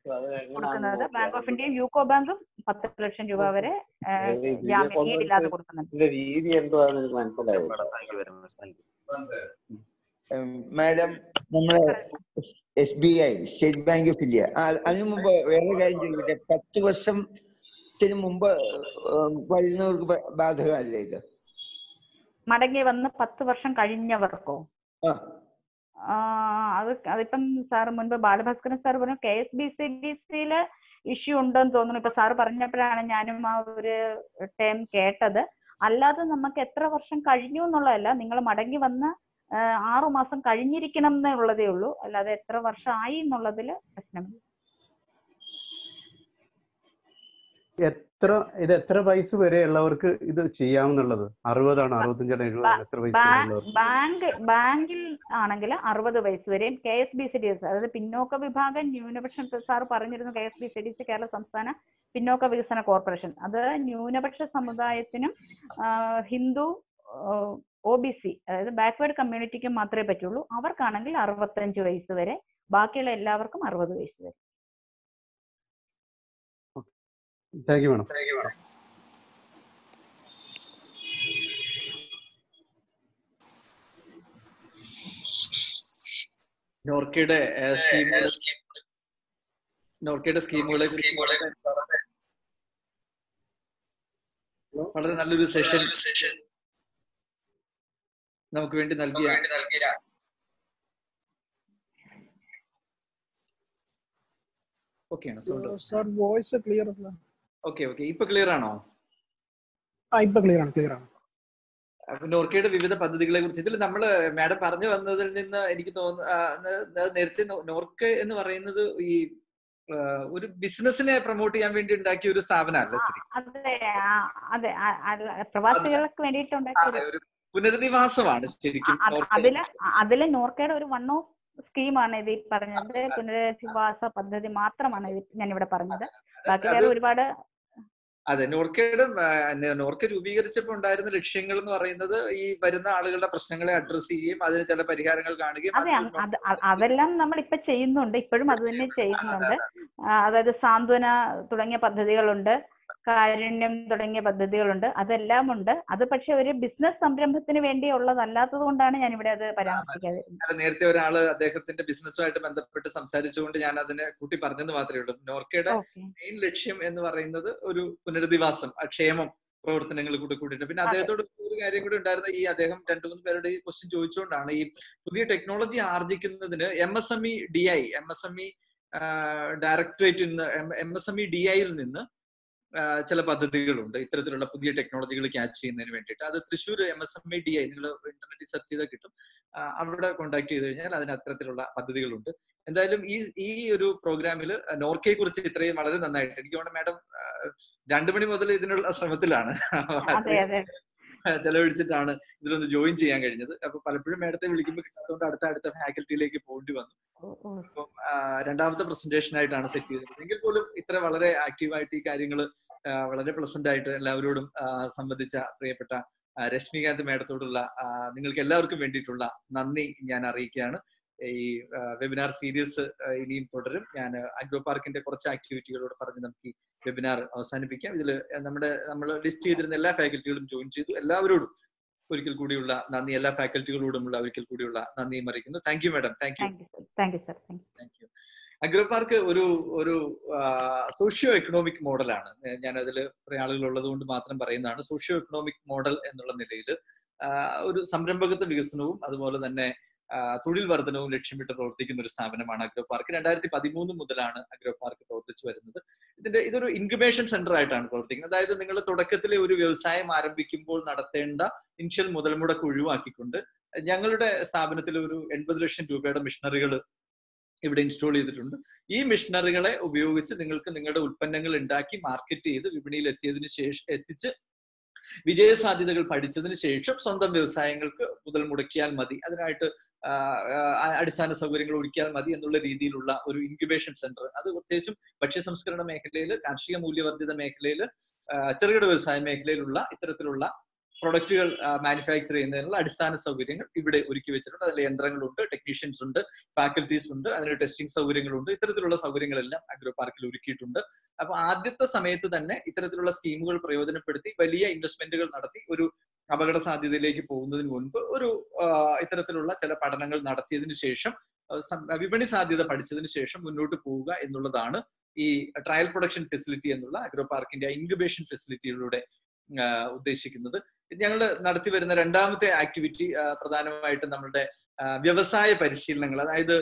കൊടുക്കുന്നത്. ബാങ്ക് ഓഫ് ഇന്ത്യയും യൂക്കോ ബാങ്കും പത്ത് ലക്ഷം രൂപ വരെ ജാമ്യം ഈടില്ലാതെ കൊടുക്കുന്നുണ്ട്. മാഡം നമ്മൾ S B I State Bank of India അതിനു മുമ്പ് വേറെ കാര്യം ചോദിക്കട്ടെ? പത്ത് വർഷത്തിന് മുമ്പ് വരുന്നവർക്ക് ബാധകമല്ലേ ഇത്? മടങ്ങി വന്ന് പത്ത് വർഷം കഴിഞ്ഞവർക്കോ? അത് അതിപ്പം സാർ മുൻപ് ബാലഭാസ്കരൻ സാർ പറഞ്ഞു K S B C B സിയിൽ ഇഷ്യൂ ഉണ്ടെന്ന് തോന്നുന്നു. ഇപ്പൊ സാർ പറഞ്ഞപ്പോഴാണ് ഞാനും ആ ഒരു ടേം കേട്ടത്. അല്ലാതെ നമുക്ക് എത്ര വർഷം കഴിഞ്ഞു എന്നുള്ളതല്ല നിങ്ങൾ മടങ്ങി വന്ന് ആറു മാസം കഴിഞ്ഞിരിക്കണം എന്നുള്ളതേ ഉള്ളൂ. അല്ലാതെ എത്ര വർഷം ആയി എന്നുള്ളതിൽ പ്രശ്നമില്ല. എത്ര ഇത് എത്ര വയസ്സ് വരെ ഉള്ളവർക്ക് ഇത് ചെയ്യാമെന്നുള്ളത്? അറുപതാണ് അറുപത്തഞ്ചാണോ എഴുപതാണോ എത്ര വയസ്സ് ബാങ്ക് ബാങ്കിൽ ആണെങ്കിൽ അറുപത് വയസ്സ് വരെയും K S B C D S അതായത് പിന്നോക്ക വിഭാഗം ന്യൂനപക്ഷം സാർ പറഞ്ഞിരുന്നു K S B C D C Kerala സംസ്ഥാന പിന്നോക്ക വികസന കോർപ്പറേഷൻ. അത് ന്യൂനപക്ഷ സമുദായത്തിനും ഹിന്ദു ഒ ബി സി അതായത് ബാക്ക്വേർഡ് കമ്മ്യൂണിറ്റിക്കും മാത്രമേ പറ്റുള്ളൂ. അവർക്കാണെങ്കിൽ അറുപത്തഞ്ച് വയസ്സ് വരെ ബാക്കിയുള്ള എല്ലാവർക്കും അറുപത് വയസ്സ് വരെ. താങ്ക് യു മാഡം നോർക്കയുടെ സ്കീമുകൾ നോർക്കയുടെ സ്കീമുകളെ കുറിച്ച് വളരെ നല്ലൊരു സെഷൻ നമുക്ക് വേണ്ടി നൽകിയ ഓക്കെയാണ്? സൗണ്ട് സാർ വോയിസ് ക്ലിയർ അല്ല. ഓക്കെ ഓക്കെ ഇപ്പൊ ക്ലിയർ ആണോ? ആ ഇപ്പൊ ക്ലിയർ ആണ് ക്ലിയർ ആണ്. നോർക്കയുടെ വിവിധ പദ്ധതികളെ കുറിച്ച് ഇതിൽ നമ്മൾ മാഡം പറഞ്ഞു വന്നതിൽ നിന്ന് എനിക്ക് തോന്നുന്നു നേരത്തെ നോർക്ക എന്ന് പറയുന്നത് ഈ ഒരു ബിസിനസിനെ പ്രൊമോട്ട് ചെയ്യാൻ വേണ്ടി ഉണ്ടാക്കിയ ഒരു സ്ഥാപനമല്ല പ്രവാസികൾക്ക് പുനരധിവാസമാണ് ശരിക്കും അതിൽ അതിൽ നോർക്കയുടെ ഒരു വൺ ഓഫ് സ്കീമാണ് ഇത് പറഞ്ഞത് പുനരധിവാസ പദ്ധതി മാത്രമാണ് ഞാൻ ഇവിടെ പറഞ്ഞത്. ബാക്കി വേറെ ഒരുപാട് അതെ. നോർക്കയുടെ നോർക്ക രൂപീകരിച്ചപ്പോൾ ഉണ്ടായിരുന്ന ലക്ഷ്യങ്ങൾ എന്ന് പറയുന്നത് ഈ വരുന്ന ആളുകളുടെ പ്രശ്നങ്ങളെ അഡ്രസ് ചെയ്യുകയും അതിന് ചില പരിഹാരങ്ങൾ കാണുകയും അതെല്ലാം നമ്മൾ ഇപ്പൊ ചെയ്യുന്നുണ്ട്. ഇപ്പോഴും അത് തന്നെ ചെയ്യുന്നുണ്ട്. അതായത് സാന്ത്വന തുടങ്ങിയ പദ്ധതികളുണ്ട്. കാരുണ്യം തുടങ്ങിയ പദ്ധതികളുണ്ട്. അതെല്ലാം ഉണ്ട് അത് പക്ഷെ ഒരു ബിസിനസ് സംരംഭത്തിന് വേണ്ടി ഉള്ളതല്ലാത്തത് കൊണ്ടാണ് ഞാൻ ഇവിടെ അത് പരാമർശിക്കാതിരുന്നത്. നേരത്തെ ഒരാൾ അദ്ദേഹത്തിന്റെ ബിസിനസ്സുമായിട്ട് ബന്ധപ്പെട്ട് സംസാരിച്ചുകൊണ്ട് ഞാൻ അതിനെ കൂട്ടി പറഞ്ഞെന്ന് മാത്രമേ ഉള്ളൂ. നോർക്കയുടെ മെയിൻ ലക്ഷ്യം എന്ന് പറയുന്നത് ഒരു പുനരധിവാസം ക്ഷേമം പ്രവർത്തനങ്ങൾ കൂടെ കൂടിയിട്ട്. പിന്നെ അദ്ദേഹത്തോട് ഒരു കാര്യം കൂടി ഉണ്ടായിരുന്ന ഈ അദ്ദേഹം രണ്ടു മൂന്ന് പേരുടെ ഈ ക്വസ്റ്റ്യൻ ചോദിച്ചുകൊണ്ടാണ് ഈ പുതിയ technology ആർജിക്കുന്നതിന് M S M E D I M S M E ഡയറക്ടറേറ്റിൽ നിന്ന് M S M E D ഐയിൽ നിന്ന് ചില പദ്ധതികളുണ്ട്. ഇത്തരത്തിലുള്ള പുതിയ ടെക്നോളജികൾ ക്യാച്ച് ചെയ്യുന്നതിന് വേണ്ടിയിട്ട്. അത് Thrissur M S M I D I നിങ്ങൾ ഇന്റർനെറ്റിൽ സെർച്ച് ചെയ്താൽ കിട്ടും. അവിടെ കോൺടാക്ട് ചെയ്ത് കഴിഞ്ഞാൽ അതിന് അത്തരത്തിലുള്ള പദ്ധതികളുണ്ട്. എന്തായാലും ഈ ഈ ഒരു പ്രോഗ്രാമിൽ നോർക്കയെ കുറിച്ച് ഇത്രയും വളരെ നന്നായിട്ട്. എനിക്ക് തോന്നുന്നു മാഡം രണ്ടു മണി മുതൽ ഇതിനുള്ള ശ്രമത്തിലാണ്. ചെലവഴിച്ചിട്ടാണ് ഇതിലൊന്ന് ജോയിൻ ചെയ്യാൻ കഴിഞ്ഞത്. അപ്പൊ പലപ്പോഴും മാഡത്തെ വിളിക്കുമ്പോൾ കിട്ടാത്തതുകൊണ്ട് അടുത്ത അടുത്ത ഫാക്കൽറ്റിയിലേക്ക് പോകേണ്ടി വന്നു. അപ്പം രണ്ടാമത്തെ പ്രസന്റേഷൻ ആയിട്ടാണ് സെറ്റ് ചെയ്തത് എങ്കിൽ പോലും ഇത്ര വളരെ ആക്റ്റീവായിട്ട് ഈ കാര്യങ്ങൾ വളരെ പ്ലസന്റ് ആയിട്ട് എല്ലാവരോടും സംബന്ധിച്ച പ്രിയപ്പെട്ട രശ്മികാന്ത് മേഡത്തോടുള്ള നിങ്ങൾക്ക് എല്ലാവർക്കും വേണ്ടിയിട്ടുള്ള നന്ദി ഞാൻ അറിയിക്കുകയാണ്. ഈ വെബിനാർ സീരീസ് ഇനിയും തുടരും. ഞാൻ അഗ്രോ പാർക്കിന്റെ കുറച്ച് ആക്ടിവിറ്റികളോട് പറഞ്ഞ് നമുക്ക് ഈ വെബിനാർ അവസാനിപ്പിക്കാം. ഇതിൽ നമ്മുടെ നമ്മൾ ലിസ്റ്റ് ചെയ്തിരുന്ന എല്ലാ ഫാക്കൽറ്റികളും ജോയിൻ ചെയ്തു. എല്ലാവരോടും ഒരിക്കൽ കൂടിയുള്ള നന്ദി. എല്ലാ ഫാക്കൽറ്റികളോടുമുള്ള ഒരിക്കൽ കൂടിയുള്ള നന്ദിയും അറിയിക്കുന്നു. Thank you madam thank you thank you sir thank you agro park ഒരു ഒരു സോഷ്യോ എക്കണോമിക് മോഡലാണ് ഞാൻ അതിൽ കുറെ ആളുകൾ ഉള്ളത് കൊണ്ട് മാത്രം പറയുന്നതാണ്. സോഷ്യോ എക്കണോമിക് മോഡൽ എന്നുള്ള നിലയിൽ ഒരു സംരംഭകത്വ വികസനവും അതുപോലെ തന്നെ തൊഴിൽ വർധനവും ലക്ഷ്യമിട്ട് പ്രവർത്തിക്കുന്ന ഒരു സ്ഥാപനമാണ് അഗ്രോ പാർക്ക്. രണ്ടായിരത്തി പതിമൂന്ന് മുതലാണ് അഗ്രോ പാർക്ക് പ്രവർത്തിച്ചു വരുന്നത്. ഇതിന്റെ ഇതൊരു ഇൻക്യുബേഷൻ സെന്റർ ആയിട്ടാണ് പ്രവർത്തിക്കുന്നത്. അതായത് നിങ്ങൾ തുടക്കത്തിലെ ഒരു വ്യവസായം ആരംഭിക്കുമ്പോൾ നടത്തേണ്ട ഇൻഷ്യൽ മുതൽ മുടക്ക് ഒഴിവാക്കിക്കൊണ്ട് ഞങ്ങളുടെ സ്ഥാപനത്തിൽ ഒരു എൺപത് ലക്ഷം രൂപയുടെ മിഷനറികൾ ഇവിടെ ഇൻസ്റ്റാൾ ചെയ്തിട്ടുണ്ട്. ഈ മെഷീനറികളെ ഉപയോഗിച്ച് നിങ്ങൾക്ക് നിങ്ങളുടെ ഉൽപ്പന്നങ്ങൾ ഉണ്ടാക്കി മാർക്കറ്റ് ചെയ്ത് വിപണിയിൽ എത്തിയതിനു ശേഷം എത്തിച്ച് വിജയസാധ്യതകൾ പഠിച്ചതിന് ശേഷം സ്വന്തം വ്യവസായങ്ങൾക്ക് മുതൽ മുടക്കിയാൽ മതി. അതിനായിട്ട് അടിസ്ഥാന സൗകര്യങ്ങൾ ഒരുക്കിയാൽ മതി എന്നുള്ള രീതിയിലുള്ള ഒരു ഇൻക്യുബേഷൻ സെന്റർ അത് പ്രത്യേകിച്ചും ഭക്ഷ്യ സംസ്കരണ മേഖലയിൽ കാർഷിക മൂല്യവർദ്ധിത മേഖലയിൽ ചെറുകിട വ്യവസായ മേഖലയിലുള്ള ഇത്തരത്തിലുള്ള പ്രൊഡക്റ്റുകൾ മാനുഫാക്ചർ ചെയ്യുന്നതിനുള്ള അടിസ്ഥാന സൗകര്യങ്ങൾ ഇവിടെ ഒരുക്കി വെച്ചിട്ടുണ്ട്. അതിൽ യന്ത്രങ്ങളുണ്ട് ടെക്നീഷ്യൻസ് ഉണ്ട് ഫാക്കൽറ്റീസ് ഉണ്ട് അതിന് ടെസ്റ്റിംഗ് സൗകര്യങ്ങളുണ്ട്. ഇത്തരത്തിലുള്ള സൗകര്യങ്ങളെല്ലാം അഗ്രോ പാർക്കിൽ ഒരുക്കിയിട്ടുണ്ട്. അപ്പൊ ആദ്യത്തെ സമയത്ത് തന്നെ ഇത്തരത്തിലുള്ള സ്കീമുകൾ പ്രയോജനപ്പെടുത്തി വലിയ ഇൻവെസ്റ്റ്മെന്റുകൾ നടത്തി ഒരു അപകട സാധ്യതയിലേക്ക് പോകുന്നതിന് മുൻപ് ഒരു ഇത്തരത്തിലുള്ള ചില പഠനങ്ങൾ നടത്തിയതിനു ശേഷം വിപണി സാധ്യത പഠിച്ചതിന് ശേഷം മുന്നോട്ട് പോവുക എന്നുള്ളതാണ് ഈ ട്രയൽ പ്രൊഡക്ഷൻ ഫെസിലിറ്റി എന്നുള്ള അഗ്രോ പാർക്കിന്റെ ഇൻക്യുബേഷൻ ഫെസിലിറ്റിയിലൂടെ ഉദ്ദേശിക്കുന്നത്. ഞങ്ങൾ നടത്തി വരുന്ന രണ്ടാമത്തെ ആക്ടിവിറ്റി പ്രധാനമായിട്ടും നമ്മളുടെ വ്യവസായ പരിശീലനങ്ങൾ അതായത്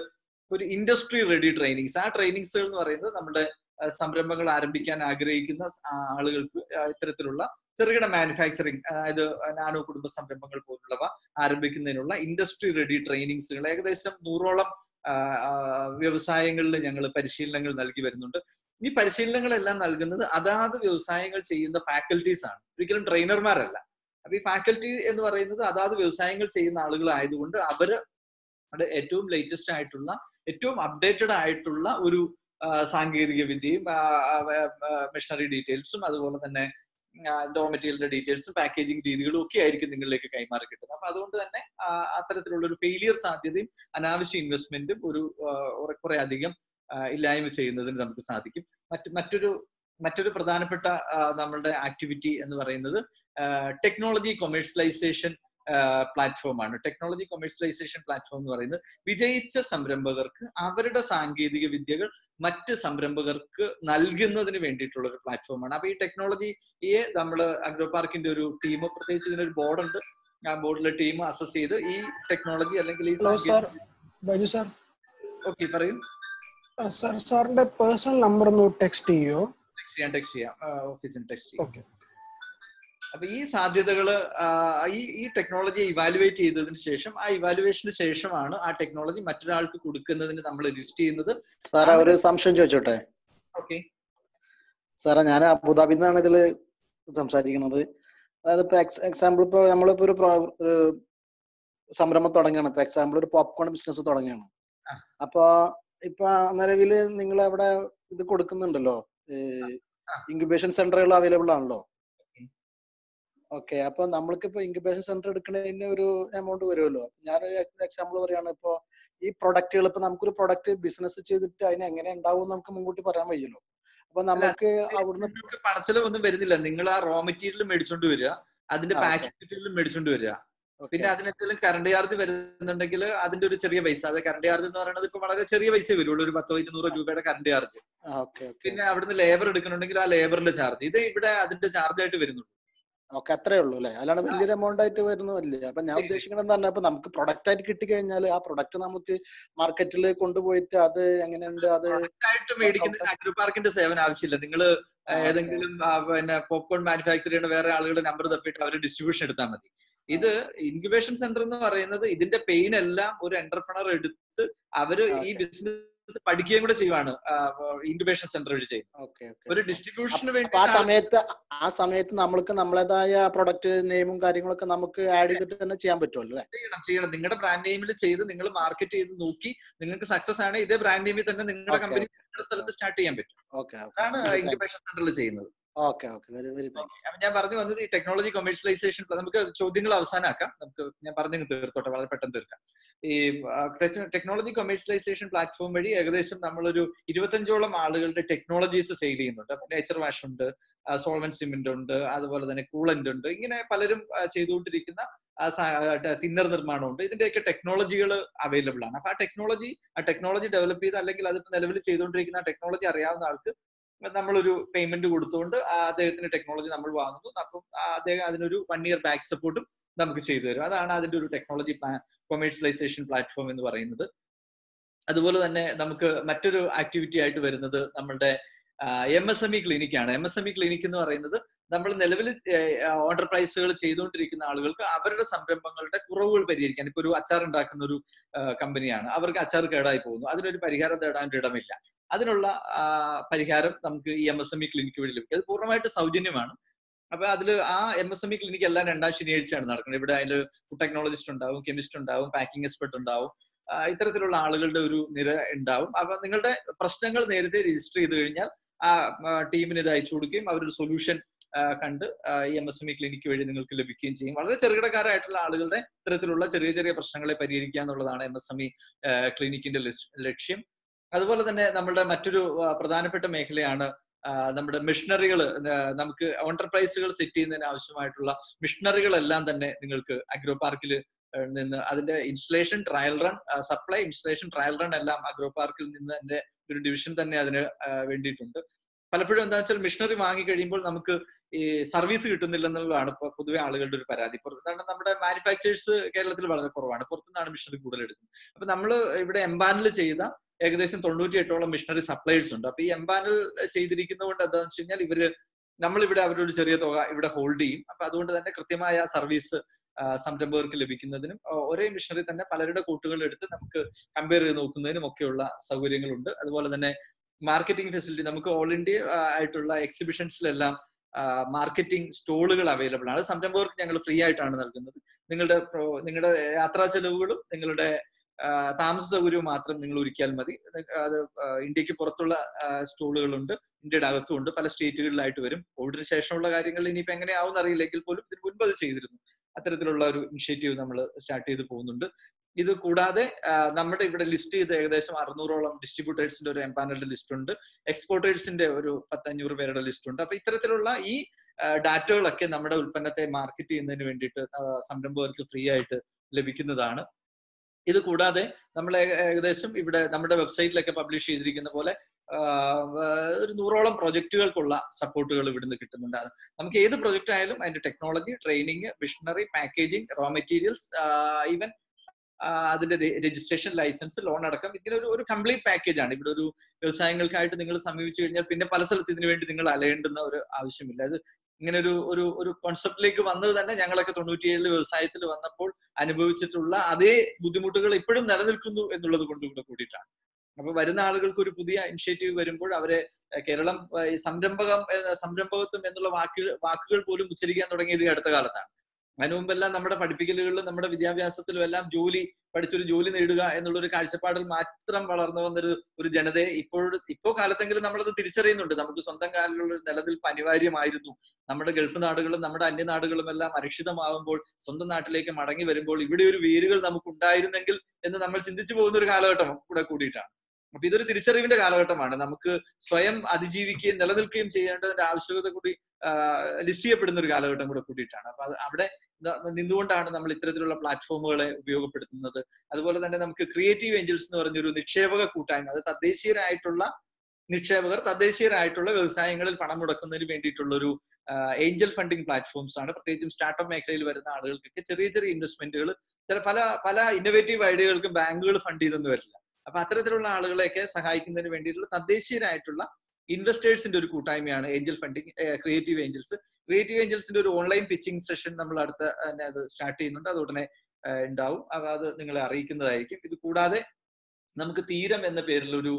ഒരു ഇൻഡസ്ട്രി റെഡി ട്രെയിനിങ്സ് ആ ട്രെയിനിങ്സുകൾ എന്ന് പറയുന്നത് നമ്മുടെ സംരംഭങ്ങൾ ആരംഭിക്കാൻ ആഗ്രഹിക്കുന്ന ആളുകൾക്ക് ഇത്തരത്തിലുള്ള ചെറുകിട മാനുഫാക്ചറിങ് അതായത് നാനോ കുടുംബ സംരംഭങ്ങൾ പോലുള്ളവ ആരംഭിക്കുന്നതിനുള്ള ഇൻഡസ്ട്രി റെഡി ട്രെയിനിങ്സുകൾ ഏകദേശം നൂറോളം വ്യവസായങ്ങളിൽ ഞങ്ങൾ പരിശീലനങ്ങൾ നൽകി വരുന്നുണ്ട്. ഈ പരിശീലനങ്ങളെല്ലാം നൽകുന്നത് അതാത് വ്യവസായങ്ങൾ ചെയ്യുന്ന ഫാക്കൽറ്റീസ് ആണ്. ഒരിക്കലും ട്രെയിനർമാരല്ല അപ്പൊ ഈ ഫാക്കൽറ്റി എന്ന് പറയുന്നത് അതാത് വ്യവസായങ്ങൾ ചെയ്യുന്ന ആളുകളായതുകൊണ്ട് അവർ ഏറ്റവും ലേറ്റസ്റ്റ് ആയിട്ടുള്ള ഏറ്റവും അപ്ഡേറ്റഡ് ആയിട്ടുള്ള ഒരു സാങ്കേതിക വിദ്യയും മെഷീനറി ഡീറ്റെയിൽസും അതുപോലെ തന്നെ ഡോ മെറ്റീരിയലിന്റെ ഡീറ്റെയിൽസും പാക്കേജിംഗ് രീതികളും ഒക്കെ ആയിരിക്കും നിങ്ങളിലേക്ക് കൈമാറി കിട്ടുന്നത്. അപ്പൊ അതുകൊണ്ട് തന്നെ അത്തരത്തിലുള്ള ഒരു ഫെയിലിയർ സാധ്യതയും അനാവശ്യ ഇൻവെസ്റ്റ്മെന്റും ഒരു കുറെ അധികം ഇല്ലായ്മ ചെയ്യുന്നതിന് നമുക്ക് സാധിക്കും. മറ്റ് മറ്റൊരു മറ്റൊരു പ്രധാനപ്പെട്ട നമ്മളുടെ ആക്ടിവിറ്റി എന്ന് പറയുന്നത് ടെക്നോളജി കൊമേഴ്സ്യലൈസേഷൻ പ്ലാറ്റ്ഫോമാണ് ടെക്നോളജി കൊമേഴ്സ്യലൈസേഷൻ പ്ലാറ്റ്ഫോം എന്ന് പറയുന്നത് വിജയിച്ച സംരംഭകർക്ക് അവരുടെ സാങ്കേതിക വിദ്യകൾ മറ്റ് സംരംഭകർക്ക് നൽകുന്നതിന് വേണ്ടിയിട്ടുള്ള ഒരു പ്ലാറ്റ്ഫോമാണ് അപ്പൊ ഈ ടെക്നോളജിയെ നമ്മൾ അഗ്രോ പാർക്കിന്റെ ഒരു ടീം പ്രത്യേകിച്ച് ഇതിനൊരു ബോർഡുണ്ട് ആ ബോർഡിലെ ടീം അസസ് ചെയ്ത് ഈ ടെക്നോളജി അല്ലെങ്കിൽ ഈ സാർ ഓക്കെ പറയൂ. സാറിന്റെ പേഴ്സണൽ നമ്പർ ഒന്ന് ടെക്സ്റ്റ് ചെയ്യോ? ടെക്സ്റ്റ് ചെയ്യാം ടെക്സ്റ്റ് ചെയ്യാം. ഓഫീസിൽ ടെക്സ്റ്റ് ചെയ്യാം. അപ്പൊ ഈ സാധ്യതകൾ ഈ ഈ ടെക്നോളജി ഇവാലുവേറ്റ് ചെയ്തതിന് ശേഷം ആ ഇവാലുവേഷന് ശേഷമാണ് ആ ടെക്നോളജി മറ്റൊരാൾക്ക് കൊടുക്കുന്നതിന് നമ്മൾ രജിസ്റ്റർ ചെയ്യുന്നത്. സാറേ ഒരു സംശയം ചോദിച്ചോട്ടെ? ഓക്കെ. സാറേ ഞാൻ അബുദാബിയിൽ നിന്നാണ് ഇതിൽ സംസാരിക്കുന്നത്. അതായത് ഇപ്പൊ എക്സാമ്പിൾ ഇപ്പൊ നമ്മളിപ്പോ ഒരു സംരംഭം തുടങ്ങിയാണ് ഇപ്പൊ എക്സാമ്പിൾ ഒരു പോപ്കോൺ ബിസിനസ് തുടങ്ങുകയാണ്. അപ്പൊ ഇപ്പൊ നിലവിൽ നിങ്ങൾ അവിടെ ഇത് കൊടുക്കുന്നുണ്ടല്ലോ. ഇൻക്യുബേഷൻ സെന്ററുകൾ അവൈലബിൾ ആണല്ലോ. ഓക്കെ അപ്പൊ നമ്മൾക്ക് ഇപ്പൊ ഇൻക്യുബേഷൻ സെന്റർ എടുക്കുന്നതിന് ഒരു എമൗണ്ട് വരുമല്ലോ? ഞാൻ എക്സാമ്പിൾ പറയാണ് ഇപ്പോ ഈ പ്രൊഡക്റ്റുകൾ ഇപ്പൊ നമുക്കൊരു പ്രൊഡക്റ്റ് ബിസിനസ് ചെയ്തിട്ട് അതിന് എങ്ങനെ ഉണ്ടാവും നമുക്ക് മുൻകൂട്ടി പറയാൻ വയ്യല്ലോ. അപ്പൊ നമുക്ക് അവിടുന്ന് പണച്ചെലവ് ഒന്നും വരുന്നില്ല. നിങ്ങൾ ആ റോ മെറ്റീരിയൽ മേടിച്ചോണ്ട് വരിക അതിന്റെ പാക്കിംഗ് മെറ്റീരിയൽ മേടിച്ചോണ്ട് വരിക. പിന്നെ അതിനെന്തെങ്കിലും കറണ്ട് ചാർജ് വരുന്നുണ്ടെങ്കിൽ അതിന്റെ ഒരു ചെറിയ പൈസ അത് കറണ്ട് ചാർജ് എന്ന് പറയുന്നത് ഇപ്പൊ വളരെ ചെറിയ പൈസ വരുള്ളൂ ഒരു പത്തോ ഇരുന്നൂറോ രൂപയുടെ കറണ്ട് ചാർജ് പിന്നെ അവിടുന്ന് ലേബർ എടുക്കണമെങ്കിൽ ആ ലേബറിന്റെ ചാർജ് ഇത് ഇവിടെ അതിന്റെ ചാർജ് ആയിട്ട് വരുന്നുള്ളൂ. ഓക്കെ അത്രേ ഉള്ളൂ അല്ലെ? അല്ലാണ്ട് വലിയൊരു എമൗണ്ട് ആയിട്ട് വരുന്നില്ല അപ്പൊ ഞാൻ ഉദ്ദേശിക്കുന്നത് എന്താ പറഞ്ഞാൽ നമുക്ക് പ്രൊഡക്റ്റ് ആയിട്ട് കിട്ടിക്കഴിഞ്ഞാൽ ആ പ്രൊഡക്റ്റ് നമുക്ക് മാർക്കറ്റിൽ കൊണ്ടുപോയിട്ട് അത് എങ്ങനെയുണ്ട്? അത് ആയിട്ട് മേടിക്കുന്നതിന് അഗ്രോ പാർക്കിന്റെ സേവനം ആവശ്യമില്ല. നിങ്ങൾ ഏതെങ്കിലും പിന്നെ പോപ്കോൺ മാനുഫാക്ചർ ചെയ്യുന്ന വേറെ ആളുകളുടെ നമ്പർ തപ്പിട്ട് അവർ ഡിസ്ട്രിബ്യൂഷൻ എടുത്താൽ മതി. ഇത് ഇൻക്യുബേഷൻ സെന്റർ എന്ന് പറയുന്നത് ഇതിന്റെ പെയിൻ എല്ലാം ഒരു എന്റർപ്രണർ എടുത്ത് അവർ ഈ ബിസിനസ് പഠിക്കുകയും കൂടെ ചെയ്യുവാണ്. ഇൻക്യുബേഷൻ സെന്റർ വഴി ചെയ്യും ഒരു ഡിസ്ട്രിബ്യൂഷന് വേണ്ടി ആ സമയത്ത് ആ സമയത്ത് നമ്മൾക്ക് നമ്മളേതായ പ്രൊഡക്റ്റ് നെയിമും കാര്യങ്ങളൊക്കെ നമുക്ക് ആഡ് ചെയ്തിട്ട് തന്നെ ചെയ്യാൻ പറ്റുമല്ലോ ചെയ്യണം ചെയ്യണം. നിങ്ങളുടെ ബ്രാൻഡ് നെയിമിൽ ചെയ്ത് നിങ്ങൾ മാർക്കറ്റ് ചെയ്ത് നോക്കി നിങ്ങൾക്ക് സക്സസ് ആണ്. ഇതേ ബ്രാൻഡ് നെയിമിൽ തന്നെ നിങ്ങളുടെ കമ്പനി നിങ്ങളുടെ സ്ഥലത്ത് സ്റ്റാർട്ട് ചെയ്യാൻ പറ്റും. ഓക്കെ അതാണ് ഇൻക്യുബേഷൻ സെന്ററിൽ ചെയ്യുന്നത്. Okay okay. Very very thanks അപ്പോൾ ഞാൻ പറഞ്ഞു വന്നത് ഈ ടെക്നോളജി കൊമേഴ്സ്യലൈസേഷൻ നമുക്ക് ചോദ്യങ്ങൾ അവസാനമാക്കാം നമുക്ക് ഞാൻ പറഞ്ഞു തീർത്തോട്ടെ. വളരെ പെട്ടെന്ന് തീർക്കാം. ഈ ടെക്നോളജി കൊമേഴ്സ്യലൈസേഷൻ പ്ലാറ്റ്ഫോം വഴി ഏകദേശം നമ്മളൊരു ഇരുപത്തഞ്ചോളം ആളുകളുടെ ടെക്നോളജീസ് സെയിൽ ചെയ്യുന്നുണ്ട്. നേച്ചർ വാഷ് ഉണ്ട് സോൾവൻ സിമെന്റ് ഉണ്ട് അതുപോലെ തന്നെ കൂളന്റ് ഉണ്ട്. ഇങ്ങനെ പലരും ചെയ്തുകൊണ്ടിരിക്കുന്ന തിന്നർ നിർമ്മാണമുണ്ട്. ഇതിന്റെയൊക്കെ ടെക്നോളജികൾ അവൈലബിൾ ആണ്. അപ്പൊ ആ ടെക്നോളജി ആ ടെക്നോളജി ഡെവലപ്പ് ചെയ്ത് അല്ലെങ്കിൽ അതിപ്പോ നിലവിൽ ചെയ്തുകൊണ്ടിരിക്കുന്ന ടെക്നോളജി അറിയാവുന്ന ആൾക്ക് നമ്മളൊരു പേയ്മെന്റ് കൊടുത്തുകൊണ്ട് അദ്ദേഹത്തിന്റെ അദ്ദേഹത്തിന് ടെക്നോളജി നമ്മൾ വാങ്ങുന്നു. അപ്പം അദ്ദേഹം അതിനൊരു വൺ ഇയർ ബാക്ക് സപ്പോർട്ടും നമുക്ക് ചെയ്തു തരും. അതാണ് അതിന്റെ ഒരു ടെക്നോളജി പ്ലാ കൊമേഴ്സ്യലൈസേഷൻ പ്ലാറ്റ്ഫോം എന്ന് പറയുന്നത്. അതുപോലെ തന്നെ നമുക്ക് മറ്റൊരു ആക്ടിവിറ്റി ആയിട്ട് വരുന്നത് നമ്മളുടെ M S M E clinic ആണ്. M S M E clinic എന്ന് പറയുന്നത് നമ്മൾ നിലവിൽ ഓണ്ടർപ്രൈസുകൾ പ്രൈസുകൾ ചെയ്തുകൊണ്ടിരിക്കുന്ന ആളുകൾക്ക് അവരുടെ സംരംഭങ്ങളുടെ കുറവുകൾ പരിഹരിക്കാൻ. ഇപ്പൊ ഒരു അച്ചാർ ഉണ്ടാക്കുന്ന ഒരു കമ്പനിയാണ് അവർക്ക് അച്ചാർ കേടായി പോകുന്നു. അതിനൊരു പരിഹാരം തേടാൻ ഇടമില്ല. അതിനുള്ള പരിഹാരം നമുക്ക് ഈ M S M E clinic വഴി ലഭിക്കും. അത് പൂർണമായിട്ട് സൗജന്യമാണ്. അപ്പൊ അതിൽ ആ M S M E clinic എല്ലാം രണ്ടാം ശനിയാഴ്ചയാണ് നടക്കുന്നത്. ഇവിടെ അതിൽ ഫുഡ് ടെക്നോളജിസ്റ്റ് ഉണ്ടാവും കെമിസ്റ്റ് ഉണ്ടാവും പാക്കിംഗ് എക്സ്പെർട്ട് ഉണ്ടാവും. ഇത്തരത്തിലുള്ള ആളുകളുടെ ഒരു നിര ഉണ്ടാവും. അപ്പൊ നിങ്ങളുടെ പ്രശ്നങ്ങൾ നേരത്തെ രജിസ്റ്റർ ചെയ്ത് കഴിഞ്ഞാൽ ആ ടീമിന് ഇത് അയച്ചു കൊടുക്കുകയും അവരൊരു സൊല്യൂഷൻ കണ്ട് ഈ M S M E clinic വഴി നിങ്ങൾക്ക് ലഭിക്കുകയും ചെയ്യും. വളരെ ചെറുകിടക്കാരായിട്ടുള്ള ആളുകളുടെ ഇത്തരത്തിലുള്ള ചെറിയ ചെറിയ പ്രശ്നങ്ങളെ പരിഹരിക്കുക എന്നുള്ളതാണ് എം എസ് എം ഇ ക്ലിനിക്കിന്റെ ലക്ഷ്യം. അതുപോലെ തന്നെ നമ്മളുടെ മറ്റൊരു പ്രധാനപ്പെട്ട മേഖലയാണ് നമ്മുടെ മിഷണറികൾ നമുക്ക് എന്റർപ്രൈസുകൾ സെറ്റ് ചെയ്യുന്നതിന് ആവശ്യമായിട്ടുള്ള മിഷണറികളെല്ലാം തന്നെ നിങ്ങൾക്ക് അഗ്രോ പാർക്കിൽ നിന്ന് അതിന്റെ installation trial run supply installation trial run എല്ലാം അഗ്രോ പാർക്കിൽ നിന്ന് എന്റെ ഒരു ഡിവിഷൻ തന്നെ അതിന് വേണ്ടിയിട്ടുണ്ട്. പലപ്പോഴും എന്താ വെച്ചാൽ മിഷണറി വാങ്ങി കഴിയുമ്പോൾ നമുക്ക് ഈ സർവീസ് കിട്ടുന്നില്ല എന്നുള്ളതാണ് പൊതുവെ ആളുകളുടെ ഒരു പരാതി. കാരണം നമ്മുടെ മാനുഫാക്ചേഴ്സ് കേരളത്തിൽ വളരെ കുറവാണ്. പുറത്തുനിന്നാണ് മിഷണറി കൂടുതൽ എടുക്കുന്നത് അപ്പൊ നമ്മൾ ഇവിടെ എംബാനിൽ ചെയ്ത ഏകദേശം തൊണ്ണൂറ്റി എട്ടോളം മിഷണറി സപ്ലൈസ് ഉണ്ട്. അപ്പൊ ഈ എംപാനൽ ചെയ്തിരിക്കുന്നത് കൊണ്ട് എന്താണെന്ന് വെച്ച് കഴിഞ്ഞാൽ ഇവർ നമ്മളിവിടെ അവരൊരു ചെറിയ തുക ഇവിടെ ഹോൾഡ് ചെയ്യും. അപ്പൊ അതുകൊണ്ട് തന്നെ കൃത്യമായ സർവീസ് സംരംഭകർക്ക് ലഭിക്കുന്നതിനും ഒരേ മിഷണറി തന്നെ പലരുടെ കൂട്ടുകൾ എടുത്ത് നമുക്ക് കമ്പയർ ചെയ്ത് നോക്കുന്നതിനും ഒക്കെയുള്ള സൗകര്യങ്ങളുണ്ട്. അതുപോലെ തന്നെ മാർക്കറ്റിംഗ് ഫെസിലിറ്റി നമുക്ക് ഓൾ ഇന്ത്യ ആയിട്ടുള്ള എക്സിബിഷൻസിലെല്ലാം മാർക്കറ്റിംഗ് സ്റ്റോളുകൾ അവൈലബിൾ ആണ്. സംരംഭകർക്ക് ഞങ്ങൾ ഫ്രീ ആയിട്ടാണ് നൽകുന്നത്. നിങ്ങളുടെ നിങ്ങളുടെ യാത്രാ ചെലവുകളും നിങ്ങളുടെ താമസ സൗകര്യവും മാത്രം നിങ്ങൾ ഒരുക്കിയാൽ മതി. അത് ഇന്ത്യയ്ക്ക് പുറത്തുള്ള സ്റ്റോളുകളുണ്ട് ഇന്ത്യയുടെ അകത്തും ഉണ്ട് പല സ്റ്റേറ്റുകളിലായിട്ട് വരും. കോവിഡിന് ശേഷമുള്ള കാര്യങ്ങൾ ഇനിയിപ്പോ എങ്ങനെയാവും അറിയില്ലെങ്കിൽ പോലും ഇതിന് മുൻപ് അത് ചെയ്തിരുന്നു. അത്തരത്തിലുള്ള ഒരു ഇനിഷ്യേറ്റീവ് നമ്മൾ സ്റ്റാർട്ട് ചെയ്ത് പോകുന്നുണ്ട്. ഇത് കൂടാതെ നമ്മുടെ ഇവിടെ ലിസ്റ്റ് ചെയ്ത് ഏകദേശം അറുന്നൂറോളം ഡിസ്ട്രിബ്യൂട്ടേഴ്സിന്റെ ഒരു എംപാനലിന്റെ ലിസ്റ്റ് ഉണ്ട്. എക്സ്പോർട്ടേഴ്സിന്റെ ഒരു പത്തഞ്ഞൂറ് പേരുടെ ലിസ്റ്റ് ഉണ്ട്. അപ്പൊ ഇത്തരത്തിലുള്ള ഈ ഡാറ്റകളൊക്കെ നമ്മുടെ ഉൽപ്പന്നത്തെ മാർക്കറ്റ് ചെയ്യുന്നതിന് വേണ്ടിയിട്ട് സംരംഭകർക്ക് ഫ്രീ ആയിട്ട് ലഭിക്കുന്നതാണ്. ഇത് കൂടാതെ നമ്മൾ ഏകദേശം ഇവിടെ നമ്മുടെ വെബ്സൈറ്റിലൊക്കെ പബ്ലിഷ് ചെയ്തിരിക്കുന്ന പോലെ ഒരു നൂറോളം പ്രൊജക്റ്റുകൾക്കുള്ള സപ്പോർട്ടുകൾ ഇവിടുന്ന് കിട്ടുന്നുണ്ട്. നമുക്ക് ഏത് പ്രൊജക്റ്റ് ആയാലും അതിന്റെ technology training machinery packaging raw materials even അതിന്റെ രജിസ്ട്രേഷൻ ലൈസൻസ് ലോൺ അടക്കം ഇതിന് ഒരു ഒരു കംപ്ലീറ്റ് പാക്കേജ് ആണ്. ഇവിടെ ഒരു വ്യവസായങ്ങൾക്കായിട്ട് നിങ്ങൾ സമീപിച്ചു കഴിഞ്ഞാൽ പിന്നെ പല സ്ഥലത്ത് ഇതിനു വേണ്ടി നിങ്ങൾ അലയേണ്ടുന്ന ഒരു ആവശ്യമില്ല. അത് ഇങ്ങനെ ഒരു ഒരു ഒരു കോൺസെപ്റ്റിലേക്ക് വന്നത് തന്നെ ഞങ്ങളൊക്കെ തൊണ്ണൂറ്റിയേഴിൽ വ്യവസായത്തിൽ വന്നപ്പോൾ അനുഭവിച്ചിട്ടുള്ള അതേ ബുദ്ധിമുട്ടുകൾ ഇപ്പോഴും നിലനിൽക്കുന്നു എന്നുള്ളത് കൊണ്ട് കൂടെ കൂടിയിട്ടാണ്. അപ്പൊ വരുന്ന ആളുകൾക്ക് ഒരു പുതിയ ഇനിഷ്യേറ്റീവ് വരുമ്പോൾ അവരെ കേരളം സംരംഭകം സംരംഭകത്വം എന്നുള്ള വാക്കുകൾ വാക്കുകൾ പോലും ഉച്ചരിക്കാൻ തുടങ്ങിയത് അടുത്ത കാലത്താണ്. അതിനു മുമ്പെല്ലാം നമ്മുടെ പഠിപ്പിക്കലുകളിലും നമ്മുടെ വിദ്യാഭ്യാസത്തിലും എല്ലാം ജോലി പഠിച്ചൊരു ജോലി നേടുക എന്നുള്ള ഒരു കാഴ്ചപ്പാടിൽ മാത്രം വളർന്നു വന്നൊരു ഒരു ജനതയെ ഇപ്പോൾ ഇപ്പോ കാലത്തെങ്കിലും നമ്മളത് തിരിച്ചറിയുന്നുണ്ട്. നമുക്ക് സ്വന്തം കാലിലുള്ള നിലനിൽപ്പ് അനിവാര്യമായിരുന്നു. നമ്മുടെ ഗൾഫ് നാടുകളും നമ്മുടെ അന്യനാടുകളും എല്ലാം അരക്ഷിതമാകുമ്പോൾ സ്വന്തം നാട്ടിലേക്ക് മടങ്ങി വരുമ്പോൾ ഇവിടെ ഒരു വേരുകൾ നമുക്ക് ഉണ്ടായിരുന്നെങ്കിൽ എന്ന് നമ്മൾ ചിന്തിച്ചു പോകുന്ന ഒരു കാലഘട്ടം കൂടെ കൂടിയിട്ടാണ്. അപ്പൊ ഇതൊരു തിരിച്ചറിവിന്റെ കാലഘട്ടമാണ്. നമുക്ക് സ്വയം അതിജീവിക്കുകയും നിലനിൽക്കുകയും ചെയ്യേണ്ടതിന്റെ ആവശ്യകത കൂടി ലിസ്റ്റ് ചെയ്യപ്പെടുന്ന ഒരു കാലഘട്ടം കൂടെ കൂടിയിട്ടാണ്. അപ്പൊ അവിടെ നിന്നുകൊണ്ടാണ് നമ്മൾ ഇത്തരത്തിലുള്ള പ്ലാറ്റ്ഫോമുകളെ ഉപയോഗപ്പെടുത്തുന്നത്. അതുപോലെ തന്നെ നമുക്ക് ക്രിയേറ്റീവ് ഏഞ്ചൽസ് എന്ന് പറഞ്ഞൊരു നിക്ഷേപക കൂട്ടായ്മ അത് തദ്ദേശീയരായിട്ടുള്ള നിക്ഷേപകർ തദ്ദേശീയരായിട്ടുള്ള വ്യവസായങ്ങളിൽ പണം മുടക്കുന്നതിന് വേണ്ടിയിട്ടുള്ള ഒരു ഏഞ്ചൽ ഫണ്ടിങ് പ്ലാറ്റ്ഫോംസ് ആണ്. പ്രത്യേകിച്ചും സ്റ്റാർട്ടപ്പ് മേഖലയിൽ വരുന്ന ആളുകൾക്കൊക്കെ ചെറിയ ചെറിയ ഇൻവെസ്റ്റ്മെന്റുകൾ ചില പല പല ഇന്നോവേറ്റീവ് ഐഡിയകൾക്കും ബാങ്കുകൾ ഫണ്ട് ചെയ്തൊന്നും വരില്ല. അപ്പൊ അത്തരത്തിലുള്ള ആളുകളെയൊക്കെ സഹായിക്കുന്നതിന് വേണ്ടിയിട്ടുള്ള തദ്ദേശീയരായിട്ടുള്ള ഇൻവെസ്റ്റേഴ്സിന്റെ ഒരു കൂട്ടായ്മയാണ് angel funding creative angels creative ഏഞ്ചൽസിന്റെ ഒരു ഓൺലൈൻ പിച്ചിങ് സെഷൻ നമ്മൾ അടുത്ത തന്നെ അത് സ്റ്റാർട്ട് ചെയ്യുന്നുണ്ട്. അത് ഉടനെ ഉണ്ടാവും. അത് നിങ്ങളെ അറിയിക്കുന്നതായിരിക്കും. ഇത് കൂടാതെ നമുക്ക് തീരം എന്ന പേരിൽ ഒരു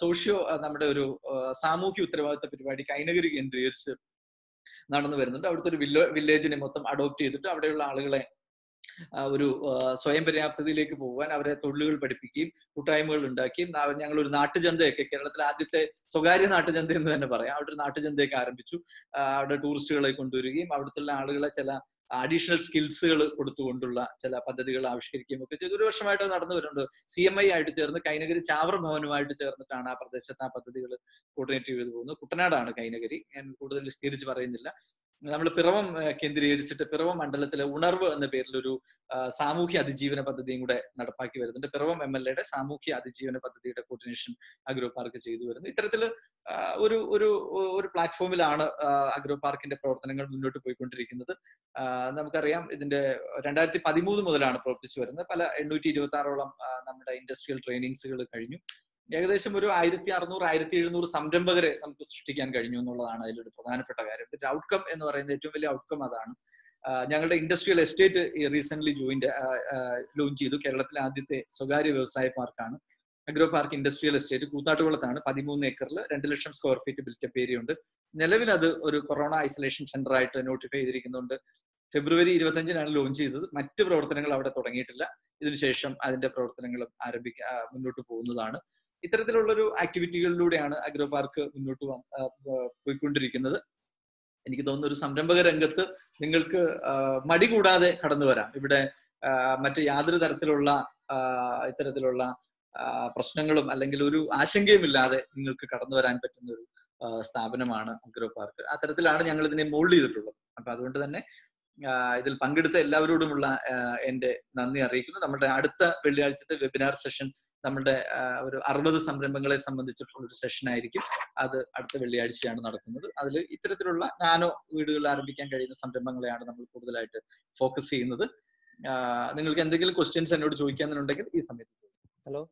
സോഷ്യോ നമ്മുടെ ഒരു സാമൂഹ്യ ഉത്തരവാദിത്ത പരിപാടി കൈനഗരി കേന്ദ്രീകരിച്ച് നടന്നു വരുന്നുണ്ട്. അവിടുത്തെ ഒരു വില്ലേജിനെ മൊത്തം അഡോപ്റ്റ് ചെയ്തിട്ട് അവിടെയുള്ള ആളുകളെ ഒരു സ്വയം പര്യാപ്തതയിലേക്ക് പോകാൻ അവരെ തൊഴിലുകൾ പഠിപ്പിക്കുകയും കൂട്ടായ്മകൾ ഉണ്ടാക്കിയും ഞങ്ങൾ ഒരു നാട്ടുചന്തയൊക്കെ കേരളത്തിലെ ആദ്യത്തെ സ്വകാര്യ നാട്ടുചന്ത എന്ന് തന്നെ പറയാം. അവിടെ ഒരു നാട്ടുചന്തയൊക്കെ ആരംഭിച്ചു. അവിടെ ടൂറിസ്റ്റുകളെ കൊണ്ടുവരികയും അവിടുത്തെ ആളുകളെ ചില അഡീഷണൽ സ്കിൽസുകൾ കൊടുത്തുകൊണ്ടുള്ള ചില പദ്ധതികൾ ആവിഷ്കരിക്കുകയും ഒക്കെ ചെയ്തു. ഒരു വർഷമായിട്ട് നടന്നു വരുന്നുണ്ട്. സി എം ഐ ആയിട്ട് ചേർന്ന് കൈനഗരി ചാവർ ഭവനുമായിട്ട് ചേർന്നിട്ടാണ് ആ പ്രദേശത്ത് ആ പദ്ധതികൾ കോർഡിനേറ്റ് ചെയ്തു പോകുന്നത്. കുട്ടനാടാണ് കൈനഗരി. ഞാൻ കൂടുതൽ വിസ്തീരിച്ച് പറയുന്നില്ല. നമ്മൾ പിറവം കേന്ദ്രീകരിച്ചിട്ട് പിറവം മണ്ഡലത്തിലെ ഉണർവ് എന്ന പേരിൽ ഒരു സാമൂഹ്യ അതിജീവന പദ്ധതിയും കൂടെ നടപ്പാക്കി വരുന്നുണ്ട്. പിറവം എം എൽ എയുടെ സാമൂഹ്യ അതിജീവന പദ്ധതിയുടെ കോർഡിനേഷൻ അഗ്രോ പാർക്ക് ചെയ്തു വരുന്നു. ഇത്തരത്തിൽ ഒരു ഒരു ഒരു പ്ലാറ്റ്ഫോമിലാണ് അഗ്രോ പാർക്കിന്റെ പ്രവർത്തനങ്ങൾ മുന്നോട്ട് പോയിക്കൊണ്ടിരിക്കുന്നത്. നമുക്കറിയാം ഇതിന്റെ രണ്ടായിരത്തി പതിമൂന്ന് മുതലാണ് പ്രവർത്തിച്ചു വരുന്നത്. പല എണ്ണൂറ്റി ഇരുപത്തി ആറോളം നമ്മുടെ ഇൻഡസ്ട്രിയൽ ട്രെയിനിങ്സുകൾ കഴിഞ്ഞു. ഏകദേശം ഒരു ആയിരത്തി അറുന്നൂറ് ആയിരത്തി എഴുന്നൂറ് സംരംഭകരെ നമുക്ക് സൃഷ്ടിക്കാൻ കഴിഞ്ഞു എന്നുള്ളതാണ് അതിലൊരു പ്രധാനപ്പെട്ട കാര്യം. ഇതിന്റെ ഔട്ട്കം എന്ന് പറയുന്ന ഏറ്റവും വലിയ ഔട്ട്കം അതാണ്. ഞങ്ങളുടെ industrial estate recent joint launch ചെയ്തു. കേരളത്തിലെ ആദ്യത്തെ സ്വകാര്യ വ്യവസായ പാർക്കാണ്. അഗ്രോ പാർക്ക് ഇൻഡസ്ട്രിയൽ എസ്റ്റേറ്റ് കൂത്താട്ടുകുളത്താണ്. പതിമൂന്ന് ഏക്കറിൽ രണ്ട് ലക്ഷം square feet built up area ഉണ്ട്. നിലവിൽ അത് ഒരു കൊറോണ ഐസൊലേഷൻ സെന്റർ ആയിട്ട് നോട്ടിഫൈ ചെയ്തിരിക്കുന്നുണ്ട്. ഫെബ്രുവരി ഇരുപത്തഞ്ചിനാണ് ലോഞ്ച് ചെയ്തത്. മറ്റ് പ്രവർത്തനങ്ങൾ അവിടെ തുടങ്ങിയിട്ടില്ല. ഇതിനുശേഷം അതിന്റെ പ്രവർത്തനങ്ങളും ആരംഭിക്ക മുന്നോട്ട് പോകുന്നതാണ്. ഇത്തരത്തിലുള്ളൊരു ആക്ടിവിറ്റികളിലൂടെയാണ് അഗ്രോ പാർക്ക് മുന്നോട്ട് പോയിക്കൊണ്ടിരിക്കുന്നത്. എനിക്ക് തോന്നുന്ന ഒരു സംരംഭക രംഗത്ത് നിങ്ങൾക്ക് മടി കൂടാതെ കടന്നു വരാം. ഇവിടെ മറ്റു യാതൊരു തരത്തിലുള്ള ഇത്തരത്തിലുള്ള പ്രശ്നങ്ങളും അല്ലെങ്കിൽ ഒരു ആശങ്കയും ഇല്ലാതെ നിങ്ങൾക്ക് കടന്നു വരാൻ പറ്റുന്ന ഒരു സ്ഥാപനമാണ് അഗ്രോ പാർക്ക്. ആ തരത്തിലാണ് ഞങ്ങൾ ഇതിനെ മോൾഡ് ചെയ്തിട്ടുള്ളത്. അപ്പൊ അതുകൊണ്ട് തന്നെ ഇതിൽ പങ്കെടുത്ത എല്ലാവരോടുമുള്ള എന്റെ നന്ദി അറിയിക്കുന്നു. നമ്മുടെ അടുത്ത വെള്ളിയാഴ്ചത്തെ വെബിനാർ സെഷൻ നമ്മുടെ ഒരു അറുപത് സംരംഭങ്ങളെ സംബന്ധിച്ചിട്ടുള്ള ഒരു സെഷൻ ആയിരിക്കും അത് അടുത്ത വെള്ളിയാഴ്ചയാണ് നടക്കുന്നത്. അതിൽ ഇത്തരത്തിലുള്ള നാനോ വീടുകൾ ആരംഭിക്കാൻ കഴിയുന്ന സംരംഭങ്ങളെയാണ് നമ്മൾ കൂടുതലായിട്ട് ഫോക്കസ് ചെയ്യുന്നത്. നിങ്ങൾക്ക് എന്തെങ്കിലും ക്വസ്റ്റ്യൻസ് എന്നോട് ചോദിക്കാന്നുണ്ടെങ്കിൽ ഈ സമയത്ത് ഹലോ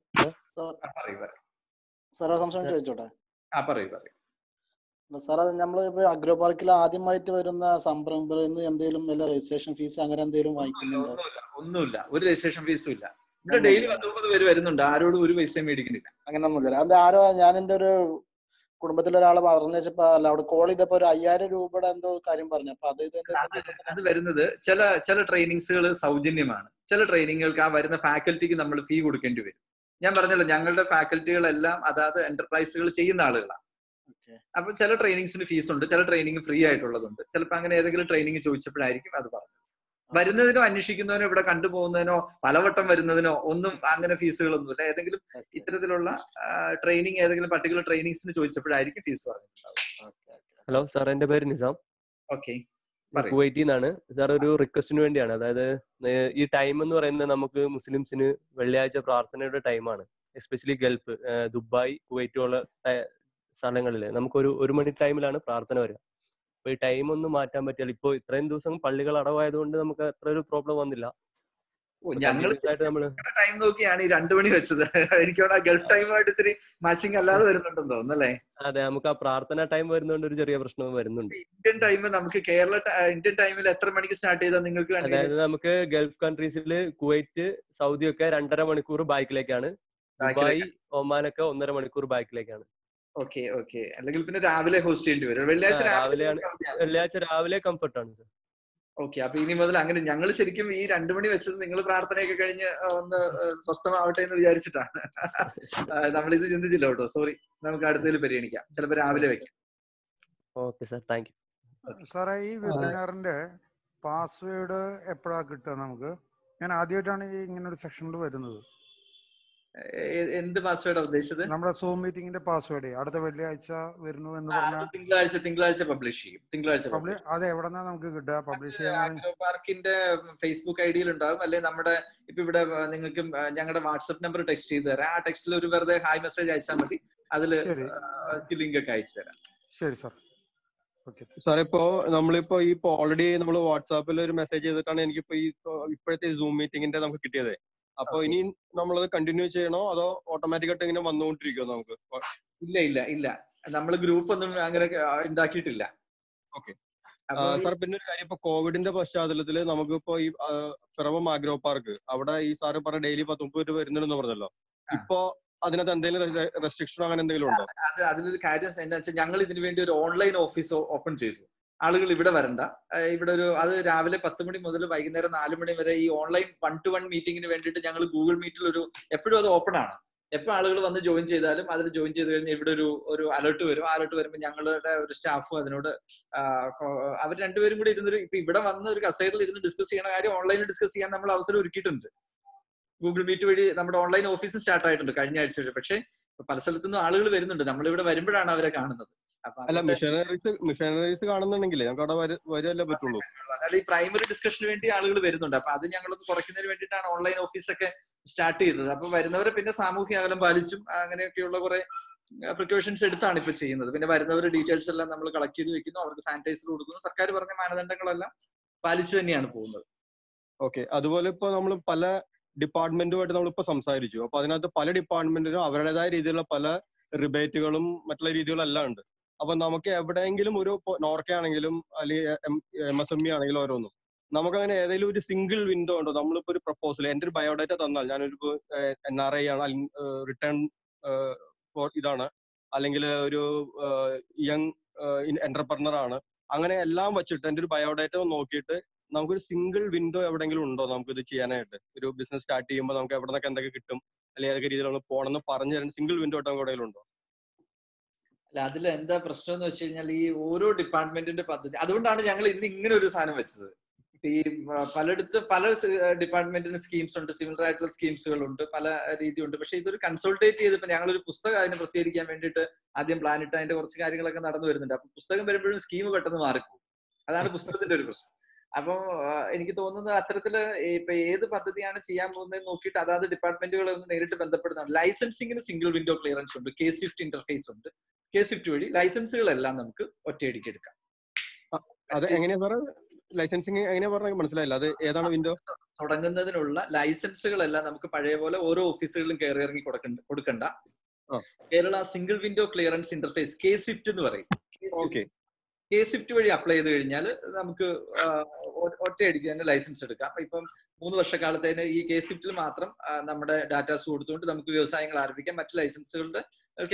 സാർ സംശയം ചോദിച്ചോട്ടെ? ആ പറയൂ പറയൂ. സാർ അത് നമ്മൾ ഇപ്പൊ അഗ്രോ പാർക്കിൽ ആദ്യമായിട്ട് വരുന്ന സംരംഭം എന്തെങ്കിലും വല്ല രജിസ്ട്രേഷൻ ഫീസ് അങ്ങനെ എന്തെങ്കിലും വാങ്ങിക്കുന്നുണ്ടോ? ഒന്നുമില്ല. ഒന്നുമില്ല ഒരു രജിസ്ട്രേഷൻ ഫീസും ഇല്ല. ഇവിടെ ഡെയിലി പത്ത് മുപ്പത് പേര് വരുന്നുണ്ട്. ആരോടും ഒരു പൈസയും മേടിക്കുന്നില്ല. അങ്ങനെയൊന്നുമില്ല അത് ആരോ ഞാൻ എന്റെ ഒരു കുടുംബത്തിൽ ഒരാളെ പറഞ്ഞു വെച്ചപ്പോ അല്ല അവിടെ കോൾ ചെയ്തപ്പോ ഒരു അയ്യായിരം രൂപയുടെ എന്തോ കാര്യം പറഞ്ഞു. അപ്പൊ അത് അത് വരുന്നത് ചില ചില ട്രെയിനിങ്സുകൾ സൗജന്യമാണ്. ചില ട്രെയിനിങ്ങുകൾക്ക് ആ വരുന്ന ഫാക്കൽറ്റിക്ക് നമ്മൾ ഫീ കൊടുക്കേണ്ടി വരും. ഞാൻ പറഞ്ഞല്ലോ ഞങ്ങളുടെ ഫാക്കൽറ്റികളെല്ലാം അതായത് എന്റർപ്രൈസുകൾ ചെയ്യുന്ന ആളുകളാണ്. അപ്പൊ ചില ട്രെയിനിങ്സിന് ഫീസ് ഉണ്ട് ചില ട്രെയിനിങ് ഫ്രീ ആയിട്ടുള്ളതുണ്ട്. ചിലപ്പോൾ അങ്ങനെ ഏതെങ്കിലും ട്രെയിനിങ് ചോദിച്ചപ്പോഴായിരിക്കും അത് പറഞ്ഞത്. വരുന്നതിനോ അന്വേഷിക്കുന്നതിനോ ഇവിടെ കണ്ടുപോകുന്നതിനോ പലവട്ടം വരുന്നതിനോ ഒന്നും അങ്ങനെ ഫീസുകളൊന്നും അല്ലെ ഏതെങ്കിലും ഇത്തരത്തിലുള്ള ട്രെയിനിങ് ഏതെങ്കിലും പർട്ടിക്കുലർ ട്രെയിനിങ്സിന് ചോദിച്ചപ്പോഴായിരിക്കും ഫീസ് ഹലോ സാർ എന്റെ പേര് നിസാം. ഓക്കെ കുവൈറ്റിൽ നിന്നാണ്. സാർ ഒരു റിക്വസ്റ്റിന് വേണ്ടിയാണ്. അതായത് ഈ ടൈം എന്ന് പറയുന്നത് നമുക്ക് മുസ്ലിംസിന് വെള്ളിയാഴ്ച പ്രാർത്ഥനയുടെ ടൈമാണ് എസ്പെഷ്യലി ഗൾഫ് ദുബായ് കുവൈറ്റ് പോലുള്ള സ്ഥലങ്ങളിൽ നമുക്കൊരു ഒരു മണി ടൈമിലാണ് പ്രാർത്ഥന വരിക. ഈ ടൈം ഒന്നും മാറ്റാൻ പറ്റില്ല. ഇപ്പൊ ഇത്രയും ദിവസം പള്ളികൾ അടവായതുകൊണ്ട് നമുക്ക് അത്ര ഒരു പ്രോബ്ലം വന്നില്ല ടൈം നോക്കിയാണ് ഈ രണ്ടു മണി വെച്ചത്. എനിക്ക് ഗൾഫ് ടൈമായിട്ട് ഇത്തിരി മാച്ചിങ് അല്ലാതെ വരുന്നുണ്ടെന്ന് തോന്നുന്നല്ലേ അതെ നമുക്ക് ആ പ്രാർത്ഥന ടൈം വരുന്നോണ്ട് ഒരു ചെറിയ പ്രശ്നവും വരുന്നുണ്ട്. ഇന്ത്യൻ ടൈം നമുക്ക് കേരള ഇന്ത്യൻ ടൈമിൽ എത്ര മണിക്ക് സ്റ്റാർട്ട് ചെയ്താൽ നിങ്ങൾക്ക് അതായത് നമുക്ക് ഗൾഫ് കൺട്രീസിൽ കുവൈറ്റ് സൗദി ഒക്കെ രണ്ടര മണിക്കൂർ ബാക്കിലേക്കാണ് ദുബായ് ഒമാനൊക്കെ ഒന്നര മണിക്കൂർ ബാക്കിലേക്കാണ് ഓക്കെ ഓക്കെ. അല്ലെങ്കിൽ പിന്നെ രാവിലെ ഹോസ്റ്റ് ചെയ്യേണ്ടി വരും. വെള്ളിയാഴ്ച വെള്ളിയാഴ്ച രാവിലെ കംഫർട്ട് ആണ് സർ ഓക്കെ അപ്പൊ ഇനി മുതൽ അങ്ങനെ ഞങ്ങൾ ശരിക്കും ഈ രണ്ടു മണി വെച്ചത് നിങ്ങൾ പ്രാർത്ഥനയൊക്കെ കഴിഞ്ഞ് ഒന്ന് സ്വസ്ഥമാവട്ടെ എന്ന് വിചാരിച്ചിട്ടാണ്. നമ്മൾ ഇത് ചിന്തിച്ചില്ല കേട്ടോ. സോറി നമുക്ക് അടുത്തതിൽ പരിഗണിക്കാം. ചിലപ്പോൾ രാവിലെ വെക്കാം. ഓക്കെ സാർ താങ്ക് യു സാറേ ഈ വെബിനാറിന്റെ പാസ്വേഡ് എപ്പോഴാ കിട്ടുക നമുക്ക്? ഞാൻ ആദ്യമായിട്ടാണ് ഈ ഇങ്ങനെ ഒരു സെക്ഷനിൽ വരുന്നത്. എന്ത് പാസ്വേഡാ ഉദ്ദേശിച്ചത്? നമ്മുടെ സൂം മീറ്റിംഗിന്റെ പാസ്വേഡ് അടുത്ത വെള്ളിയാഴ്ച വരുന്നു എന്ന് പറഞ്ഞാൽ തിങ്കളാഴ്ച തിങ്കളാഴ്ച പബ്ലിഷ് ചെയ്യും. തിങ്കളാഴ്ച പബ്ലിഷ് അത് എവിടെന്നാ നമുക്ക് കിട്ടുക? പബ്ലിഷ് ചെയ്യാൻ ആഗ്രോ പാർക്കിന്റെ ഫേസ്ബുക്ക് ഐ ഡിയിൽ ഉണ്ടാവും അല്ലെങ്കിൽ നമ്മുടെ ഇപ്പൊ ഇവിടെ നിങ്ങൾക്ക് ഞങ്ങളുടെ വാട്സ്ആപ്പ് നമ്പർ ടെക്സ്റ്റ് ചെയ്ത് തരാം. ആ ടെക്സ്റ്റിൽ ഒരു വെറുതെ ഹായ് മെസ്സേജ് അയച്ചാൽ മതി. അതിൽ ലിങ്ക് ഒക്കെ അയച്ചു തരാം. ശരി സാർ ഓക്കെ സാർ ഇപ്പോ നമ്മളിപ്പോ ഈ ഇപ്പോ ഓൾറെഡി നമ്മൾ വാട്സാപ്പിൽ ഒരു മെസ്സേജ് ചെയ്തിട്ടാണ് എനിക്കിപ്പോ ഈ ഇപ്പോഴത്തെ സൂം മീറ്റിംഗിന്റെ നമുക്ക് കിട്ടിയത്. അപ്പൊ ഇനി നമ്മളത് കണ്ടിന്യൂ ചെയ്യണോ? അതോ ഓട്ടോമാറ്റിക് ആയിട്ട് ഇങ്ങനെ വന്നുകൊണ്ടിരിക്കോ നമുക്ക്? ഇല്ല ഇല്ല ഇല്ല. നമ്മൾ ഗ്രൂപ്പ് ഒന്നും അങ്ങനെ ഉണ്ടാക്കിയിട്ടില്ല ഓക്കെ. സാർ പിന്നെ ഒരു കാര്യം. ഇപ്പൊ കോവിഡിന്റെ പശ്ചാത്തലത്തിൽ നമുക്കിപ്പോ ഈ പിറവം ആഗ്രോ പാർക്ക് അവിടെ ഈ സാറ് പറഞ്ഞ ഡെയിലി പത്ത് മുപ്പത് രൂപ വരുന്നുണ്ടെന്ന് പറഞ്ഞല്ലോ. ഇപ്പോ അതിനകത്ത് എന്തെങ്കിലും റെസ്ട്രിക്ഷനോ അങ്ങനെ എന്തെങ്കിലും ഉണ്ടോ? അത് അതിലൊരു കാര്യം എന്താ വെച്ചാൽ ഞങ്ങൾ ഇതിനു വേണ്ടി ഒരു ഓൺലൈൻ ഓഫീസ് ഓപ്പൺ ചെയ്തു. ആളുകൾ ഇവിടെ വരണ്ട. ഇവിടെ ഒരു അത് രാവിലെ പത്ത് മണി മുതൽ വൈകുന്നേരം നാല് മണി വരെ ഈ ഓൺലൈൻ വൺ ടു വൺ മീറ്റിംഗിന് വേണ്ടിയിട്ട് ഞങ്ങൾ ഗൂഗിൾ മീറ്റിൽ ഒരു എപ്പോഴും അത് ഓപ്പൺ ആണ്. എപ്പോൾ ആളുകൾ വന്ന് ജോയിൻ ചെയ്താലും അതിൽ ജോയിൻ ചെയ്ത് കഴിഞ്ഞാൽ ഇവിടെ ഒരു ഒരു അലേർട്ട് വരും. ആ അലേർട്ട് വരുമ്പോൾ ഞങ്ങളുടെ ഒരു സ്റ്റാഫും അതിനോട് അവർ രണ്ടുപേരും കൂടി ഇരുന്നൊരു ഇപ്പൊ ഇവിടെ വന്ന ഒരു കസേരയിൽ ഇരുന്ന് ഡിസ്കസ് ചെയ്യണ കാര്യം ഓൺലൈനിൽ ഡിസ്കസ് ചെയ്യാൻ നമ്മൾ അവസരം ഒരുക്കിയിട്ടുണ്ട്. ഗൂഗിൾ മീറ്റ് വഴി നമ്മുടെ ഓൺലൈൻ ഓഫീസ് സ്റ്റാർട്ട് ആയിട്ടുണ്ട് കഴിഞ്ഞ ആഴ്ച പക്ഷേ പല സ്ഥലത്തുനിന്നും ആളുകൾ വരുന്നുണ്ട്. നമ്മളിവിടെ വരുമ്പോഴാണ് അവരെ കാണുന്നത്. അല്ല മിഷനറീസ് മിഷനറീസ് കാണുന്നുണ്ടെങ്കിലേ ഞങ്ങൾക്ക് അവിടെ വര- വരുമല്ലേ പറ്റുള്ളൂ. അതായത് ഈ പ്രൈമറി ഡിസ്കഷന് വേണ്ടി ആളുകൾ വരുന്നുണ്ട്. അപ്പൊ അത് ഞങ്ങളൊന്ന് കുറയ്ക്കുന്നതിന് വേണ്ടിയിട്ടാണ് ഓൺലൈൻ ഓഫീസ് ഒക്കെ സ്റ്റാർട്ട് ചെയ്തത്. അപ്പൊ വരുന്നവരെ പിന്നെ സാമൂഹ്യ അകലം പാലിച്ചും അങ്ങനെയൊക്കെയുള്ള കുറെ പ്രിക്കോഷൻസ് എടുത്താണ് ഇപ്പൊ ചെയ്യുന്നത്. പിന്നെ വരുന്നവരുടെ ഡീറ്റെയിൽസ് എല്ലാം നമ്മൾ കളക്ട് ചെയ്ത് വെക്കുന്നു. അവർക്ക് സാനിറ്റൈസർ കൊടുക്കുന്നു. സർക്കാർ പറഞ്ഞ മാനദണ്ഡങ്ങളെല്ലാം പാലിച്ചു തന്നെയാണ് പോകുന്നത്. ഓക്കെ അതുപോലെ ഇപ്പൊ നമ്മൾ പല ഡിപ്പാർട്ട്മെന്റുമായിട്ട് നമ്മളിപ്പോ സംസാരിച്ചു. അപ്പൊ അതിനകത്ത് പല ഡിപ്പാർട്ട്മെന്റിനും അവരുടേതായ രീതിയിലുള്ള പല റിബേറ്റുകളും മറ്റുള്ള രീതികളും എല്ലാം ഉണ്ട്. അപ്പൊ നമുക്ക് എവിടെയെങ്കിലും ഒരു നോർക്ക ആണെങ്കിലും അല്ലെങ്കിൽ എം എസ് എം ഇ ആണെങ്കിലും ഓരോന്നും. നമുക്ക് അങ്ങനെ ഏതെങ്കിലും ഒരു സിംഗിൾ വിൻഡോ ഉണ്ടോ? നമ്മളിപ്പോ ഒരു പ്രപ്പോസൽ എന്റെ ഒരു ബയോഡാറ്റ തന്നാൽ ഞാനൊരു എൻ ആർ ഐ ആണ് റിട്ടേൺ ഇതാണ്. അല്ലെങ്കിൽ ഒരു യങ് എന്റർപ്രണർ ആണ്. അങ്ങനെ എല്ലാം വെച്ചിട്ട് എന്റെ ഒരു ബയോഡാറ്റ നോക്കിയിട്ട് നമുക്കൊരു സിംഗിൾ വിൻഡോ എവിടെയെങ്കിലും ഉണ്ടോ നമുക്ക് ഇത് ചെയ്യാനായിട്ട്? ഒരു ബിസിനസ് സ്റ്റാർട്ട് ചെയ്യുമ്പോൾ നമുക്ക് എവിടെ നിന്നൊക്കെ എന്തൊക്കെ കിട്ടും? അല്ലെങ്കിൽ ഏതൊക്കെ രീതിയിലാണ് പോകണമെന്ന് പറഞ്ഞു തരുന്ന സിംഗിൾ വിൻഡോ ആയിട്ട് നമുക്ക് എവിടെയെങ്കിലും ഉണ്ടോ? അല്ല അതിൽ എന്താ പ്രശ്നം എന്ന് വെച്ച് കഴിഞ്ഞാൽ ഈ ഓരോ ഡിപ്പാർട്ട്മെന്റിന്റെ പദ്ധതി അതുകൊണ്ടാണ് ഞങ്ങൾ ഇന്ന് ഇങ്ങനെ ഒരു സാധനം വെച്ചത്. ഈ പലയിടത്ത് പല ഡിപ്പാർട്ട്മെന്റിന് സ്കീംസ് ഉണ്ട് സിവിൽ ആയിട്ടുള്ള സ്കീംസുകൾ ഉണ്ട് പല രീതിയുണ്ട്. പക്ഷെ ഇതൊരു കൺസൾട്ടേറ്റ് ഞങ്ങൾ ഒരു പുസ്തകം അതിനെ പ്രസിദ്ധീകരിക്കാൻ വേണ്ടിയിട്ട് ആദ്യം പ്ലാൻ ഇട്ട് അതിന്റെ കുറച്ച് കാര്യങ്ങളൊക്കെ നടന്നു വരുന്നുണ്ട്. അപ്പൊ പുസ്തകം വരുമ്പോഴും സ്കീം പെട്ടെന്ന് മാറിപ്പോകും. അതാണ് പുസ്തകത്തിന്റെ ഒരു പ്രശ്നം. അപ്പൊ എനിക്ക് തോന്നുന്നത് അത്തരത്തിൽ ഇപ്പൊ ഏത് പദ്ധതിയാണ് ചെയ്യാൻ പോകുന്നത് നോക്കിയിട്ട് അതാത് ഡിപ്പാർട്ട്മെന്റുകളെ ഒന്ന് നേരിട്ട് ബന്ധപ്പെടുന്നതാണ്. ലൈസൻസിങ്ങിന് സിംഗിൾ വിൻഡോ ക്ലിയറൻസ് ഉണ്ട് കെ സ്വിഫ്റ്റ് ഇന്റർഫേസ് ഉണ്ട്. കെ സ്വിഫ്റ്റ് വഴി ലൈസൻസുകളെല്ലാം നമുക്ക് ഒറ്റയടിക്ക് എടുക്കാം. അത് എങ്ങനെയാ സാറ്? ലൈസൻസിങ് എങ്ങനെയാ പറഞ്ഞ മനസ്സിലായില്ല. അത് ഏതാണ് വിൻഡോ? തുടങ്ങുന്നതിനുള്ള ലൈസൻസുകളെല്ലാം നമുക്ക് പഴയ പോലെ ഓരോ ഓഫീസുകളിലും കയറി ഇറങ്ങി കൊടുക്കണ്ട കൊടുക്കണ്ട. Kerala single window clearance interface K swift എന്ന് പറയും. ഓക്കെ. കെ സിഫ്റ്റ് വഴി അപ്ലൈ ചെയ്ത് കഴിഞ്ഞാൽ നമുക്ക് ഒറ്റയടിക്ക് തന്നെ ലൈസൻസ് എടുക്കാം. ഇപ്പം മൂന്ന് വർഷക്കാലത്തേന് ഈ കെ സിഫ്റ്റിൽ മാത്രം നമ്മുടെ ഡാറ്റാസ് കൊടുത്തുകൊണ്ട് നമുക്ക് വ്യവസായങ്ങൾ ആരംഭിക്കാം. മറ്റ് ലൈസൻസുകളുടെ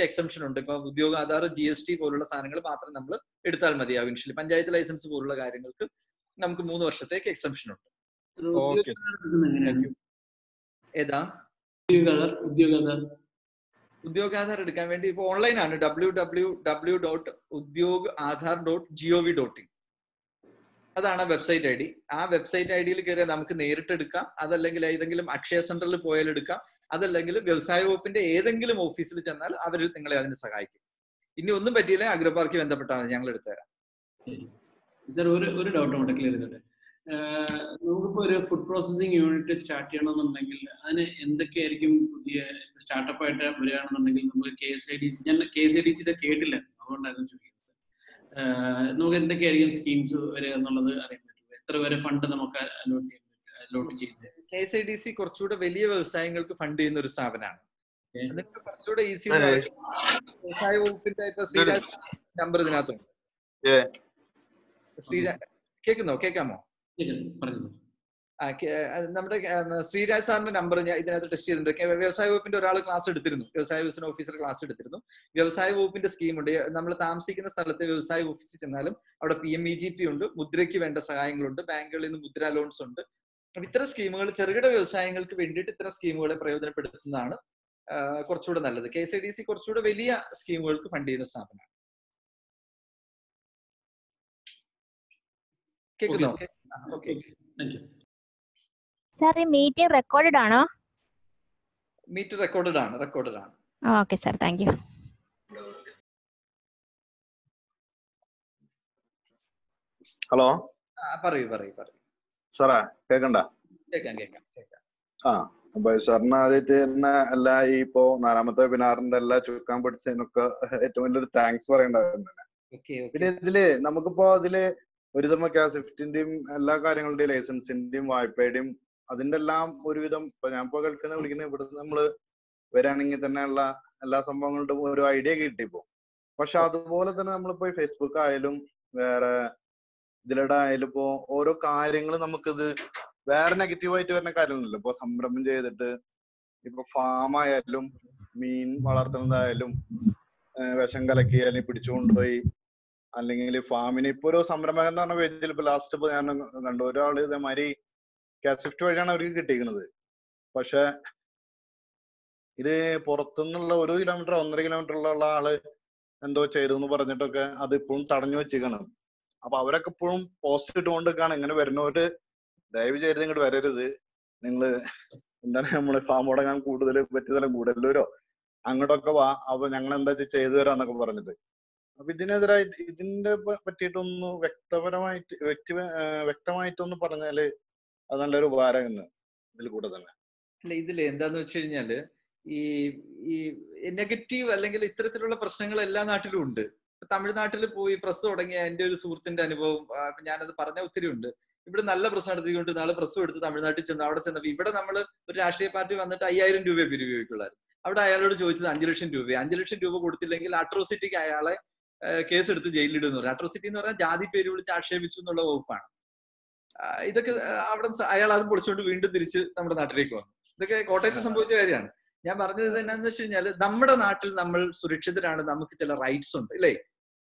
എക്സംഷൻ ഉണ്ട്. ഇപ്പൊ ഉദ്യോഗ ആധാർ ജി എസ് ടി പോലുള്ള സാധനങ്ങൾ മാത്രം നമ്മൾ എടുത്താൽ മതിയാവും ഇനിഷ്യലി പഞ്ചായത്ത് ലൈസൻസ് പോലുള്ള കാര്യങ്ങൾക്ക് നമുക്ക് മൂന്ന് വർഷത്തേക്ക് എക്സംഷൻ ഉണ്ട്. ഏതാ? ഉദ്യോഗാധാർ. ഉദ്യോഗാധാർ ഉദ്യോഗാധാർ എടുക്കാൻ വേണ്ടി ഇപ്പൊ ഓൺലൈൻ ആണ്. W W W dot Udyog Aadhaar dot G O V dot website I D ആ വെബ്സൈറ്റ് ഐ ഡിയിൽ കയറിയാൽ നമുക്ക് നേരിട്ട് എടുക്കാം. അതല്ലെങ്കിൽ ഏതെങ്കിലും അക്ഷയ സെന്ററിൽ പോയാൽ എടുക്കാം. അതല്ലെങ്കിൽ വ്യവസായ വകുപ്പിന്റെ ഏതെങ്കിലും ഓഫീസിൽ ചെന്നാൽ അവർ നിങ്ങളെ അതിന് സഹായിക്കും. ഇനി ഒന്നും പറ്റിയില്ലേ. അഗ്രപാർക്ക് ബന്ധപ്പെട്ടാൽ ഞങ്ങൾ എടുത്തുതരാം. ഒരു ഒരു ഡൗട്ട് ക്ലിയർ ചെയ്തോട്ടെ നമുക്കിപ്പോ ഒരു ഫുഡ് പ്രോസസ്സിംഗ് യൂണിറ്റ് സ്റ്റാർട്ട് ചെയ്യണമെന്നുണ്ടെങ്കിൽ അതിന് എന്തൊക്കെയായിരിക്കും പുതിയ സ്റ്റാർട്ടപ്പ് ആയിട്ട് വരികയാണെന്നുണ്ടെങ്കിൽ നമുക്ക് K S I D C ഞാൻ കെ എസ് ഐ ഡി സിയുടെ കേട്ടില്ല അതുകൊണ്ടായിരുന്നു ചോദിക്കുന്നത്. നമുക്ക് എന്തൊക്കെയായിരിക്കും സ്കീംസ് വരിക എന്നുള്ളത് അറിയാൻ പറ്റും എത്ര വരെ ഫണ്ട് നമുക്ക് അലോട്ട് ചെയ്യാൻ പറ്റും അലോട്ട് ചെയ്യുന്നത്? K S I D C കുറച്ചുകൂടെ വലിയ വ്യവസായങ്ങൾക്ക് ഫണ്ട് ചെയ്യുന്ന ഒരു സ്ഥാപനമാണ്. കുറച്ചുകൂടെ ഈസി. വ്യവസായ വകുപ്പിന്റെ നമ്പർ ഇതിനകത്തുണ്ട്. കേൾക്കുന്നോ? കേൾക്കാമോ? നമ്മുടെ ശ്രീരാജ് സാറിന്റെ നമ്പർ ഞാൻ ഇതിനകത്ത് ടെസ്റ്റ് ചെയ്തിട്ടുണ്ട്. വ്യവസായ വകുപ്പിന്റെ ഒരാൾ ക്ലാസ് എടുത്തിരുന്നു. വ്യവസായ വികസന ഓഫീസർ ക്ലാസ് എടുത്തിരുന്നു. വ്യവസായ വകുപ്പിന്റെ സ്കീമുണ്ട് നമ്മൾ താമസിക്കുന്ന സ്ഥലത്ത് വ്യവസായ ഓഫീസിൽ ചെന്നാലും അവിടെ P M E G P ഉണ്ട്. മുദ്രയ്ക്ക് വേണ്ട സഹായങ്ങളുണ്ട്. ബാങ്കുകളിൽ നിന്ന് മുദ്ര ലോൺസ് ഉണ്ട്. അപ്പൊ ഇത്തരം സ്കീമുകൾ ചെറുകിട വ്യവസായങ്ങൾക്ക് വേണ്ടിയിട്ട് ഇത്തരം സ്കീമുകളെ പ്രയോജനപ്പെടുത്തുന്നതാണ് കുറച്ചുകൂടെ നല്ലത്. K S I D C കുറച്ചുകൂടെ വലിയ സ്കീമുകൾക്ക് ഫണ്ട് ചെയ്യുന്ന സ്ഥാപനമാണ്. കേൾക്കുന്നോ? സാർ ഈ മീറ്റിംഗ് റെക്കോർഡഡ് ആണോ? മീറ്റ് റെക്കോർഡഡ് ആണ് റെക്കോർഡഡ് ആണ്. Okay sir. Thank you hello പറയൂ പറയൂ പറയൂ. സാറേ കേക്കണ്ട? കേക്കാം കേക്കാം ആ അപ്പൊ സാറിന് ആദ്യമായിട്ട് തന്നെ എല്ലാ ഈ ഇപ്പോ നാലാമത്തെ വെബിനാറിന്റെ എല്ലാ ചുക്കാൻ പിടിച്ചതിനൊക്കെ ഏറ്റവും വലിയൊരു താങ്ക്സ് പറയേണ്ടതായിരുന്നു ഓക്കെ പിന്നെ ഇതിൽ നമുക്കിപ്പോ അതിൽ ഒക്കെ ആ സ്വിഫ്റ്റിന്റെയും എല്ലാ കാര്യങ്ങളുടെയും ലൈസൻസിന്റെയും വായ്പയുടെയും അതിന്റെ എല്ലാം ഒരുവിധം ഇപ്പൊ ഞാൻ ഇപ്പൊ ഗൾഫിൽ നിന്ന് വിളിക്കുന്നത് ഇവിടുന്ന് വരാണെങ്കിൽ തന്നെ ഉള്ള എല്ലാ സംഭവങ്ങളുടെയും ഒരു ഐഡിയ കിട്ടിപ്പോ പക്ഷെ അതുപോലെ തന്നെ നമ്മളിപ്പോ ഫേസ്ബുക്ക് ആയാലും വേറെ ഇതിലൂടെ ആയാലും ഇപ്പോ ഓരോ കാര്യങ്ങൾ നമുക്കിത് വേറെ നെഗറ്റീവായിട്ട് വരുന്ന കാര്യങ്ങളല്ലോ? ഇപ്പൊ സംരംഭം ചെയ്തിട്ട് ഇപ്പൊ ഫാം ആയാലും മീൻ വളർത്തുന്നതായാലും വിഷം കലക്കി അല്ലെങ്കിൽ പിടിച്ചുകൊണ്ടുപോയി അല്ലെങ്കിൽ ഫാമിന് ഇപ്പൊ ഒരു സംരംഭകൻ എന്ന് പറഞ്ഞ പേജിൽ ഇപ്പൊ ലാസ്റ്റ് ഇപ്പൊ ഞാൻ കണ്ടു. ഒരാൾ ഇതേമാതിരി കാസിഫ്റ്റ് വഴിയാണ് അവർക്ക് കിട്ടിയിരിക്കുന്നത്. പക്ഷെ ഇത് പുറത്തുനിന്നുള്ള ഒരു കിലോമീറ്റർ ഒന്നര കിലോമീറ്റർ ഉള്ള ആൾ എന്തോ ചെയ്തു എന്ന് പറഞ്ഞിട്ടൊക്കെ അത് ഇപ്പോഴും തടഞ്ഞു വെച്ചിരിക്കണം അപ്പൊ അവരൊക്കെ ഇപ്പോഴും പോസ്റ്റ് ഇട്ടുകൊണ്ടിരിക്കാണ് ഇങ്ങനെ വരുന്നവര് ദയവ് ചെയ്ത് ഇങ്ങോട്ട് വരരുത്. നിങ്ങൾ എന്താണ് നമ്മൾ ഫാം തുടങ്ങാൻ കൂടുതൽ പറ്റിയതെല്ലാം കൂടുതലൂരോ അങ്ങോട്ടൊക്കെ വാ. അപ്പൊ ഞങ്ങൾ എന്താ ചെയ്തു തരാന്നൊക്കെ പറഞ്ഞിട്ട്. അപ്പൊ ഇതിനെതിരായിട്ട് ഇതിന്റെ പറ്റിയിട്ടൊന്ന് വ്യക്തപരമായിട്ട് വ്യക്തി വ്യക്തമായിട്ടൊന്ന് പറഞ്ഞാൽ അത് നല്ലൊരു ഉപകാരമെന്ന് ഇതിൽ കൂടെ തന്നെ. അല്ല ഇതിൽ എന്താന്ന് വെച്ച് കഴിഞ്ഞാൽ ഈ ഈ നെഗറ്റീവ് അല്ലെങ്കിൽ ഇത്തരത്തിലുള്ള പ്രശ്നങ്ങൾ എല്ലാ നാട്ടിലും ഉണ്ട്. തമിഴ്നാട്ടിൽ പോയി പ്രസ് തുടങ്ങിയ എന്റെ ഒരു സുഹൃത്തിന്റെ അനുഭവം ഞാനത് പറഞ്ഞ ഒത്തിരി ഉണ്ട്. ഇവിടെ നല്ല പ്രശ്നം നടത്തിക്കൊണ്ട് നാളെ പ്രസ്സും എടുത്ത് തമിഴ്നാട്ടിൽ ചെന്ന് അവിടെ ചെന്നപ്പോ ഇവിടെ നമ്മൾ ഒരു രാഷ്ട്രീയ പാർട്ടി വന്നിട്ട് അയ്യായിരം രൂപയെ പിരിവിക്കുള്ളായിരുന്നു അവിടെ അയാളോട് ചോദിച്ചത് അഞ്ചു ലക്ഷം രൂപ അഞ്ചു ലക്ഷം രൂപ കൊടുത്തില്ലെങ്കിൽ അട്രോസിറ്റിക്ക് അയാളെ കേസ് എടുത്ത് ജയിലിലിടുന്നു. പറയും അട്രോസിറ്റി എന്ന് പറഞ്ഞാൽ ജാതി പേര് വിളിച്ച് ആക്ഷേപിച്ചു എന്നുള്ള വകുപ്പാണ്. ഇതൊക്കെ അവിടെ അയാൾ അത് പൊളിച്ചുകൊണ്ട് വീണ്ടും തിരിച്ച് നമ്മുടെ നാട്ടിലേക്ക് വന്നു. ഇതൊക്കെ കോട്ടയത്ത് സംഭവിച്ച കാര്യമാണ്. ഞാൻ പറഞ്ഞത് എന്നാന്ന് വെച്ച് കഴിഞ്ഞാൽ നമ്മുടെ നാട്ടിൽ നമ്മൾ സുരക്ഷിതരാണ് നമുക്ക് ചില റൈറ്റ്സ് ഉണ്ട് ഇല്ലേ?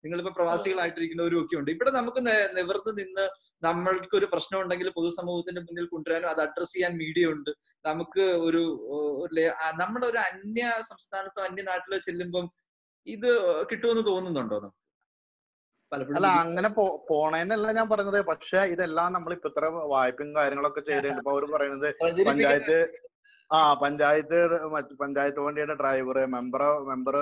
നിങ്ങളിപ്പോ പ്രവാസികളായിട്ടിരിക്കുന്നവരും ഒക്കെ ഉണ്ട്. ഇവിടെ നമുക്ക് നിവർന്ന് നിന്ന് നമ്മൾക്ക് ഒരു പ്രശ്നം ഉണ്ടെങ്കിൽ പൊതുസമൂഹത്തിന്റെ മുന്നിൽ കൊണ്ടുവരാനും അത് അഡ്രസ് ചെയ്യാൻ മീഡിയ ഉണ്ട്. നമുക്ക് ഒരു നമ്മുടെ ഒരു അന്യ സംസ്ഥാനത്തോ അന്യ നാട്ടിലോ ചെല്ലുമ്പം ഇത് കിട്ടുമെന്ന് തോന്നുന്നുണ്ടോ പലപ്പോഴും അല്ല അങ്ങനെ പോ പോണേന്നല്ല ഞാൻ പറഞ്ഞത്. പക്ഷെ ഇതെല്ലാം നമ്മൾ ഇപ്പൊ ഇത്ര വായ്പയും കാര്യങ്ങളൊക്കെ ചെയ്തിട്ടുണ്ട്. ഇപ്പൊ അവർ പറയുന്നത് പഞ്ചായത്ത് ആ പഞ്ചായത്ത് മറ്റു പഞ്ചായത്ത് വണ്ടിയുടെ ഡ്രൈവർ മെമ്പർ മെമ്പർ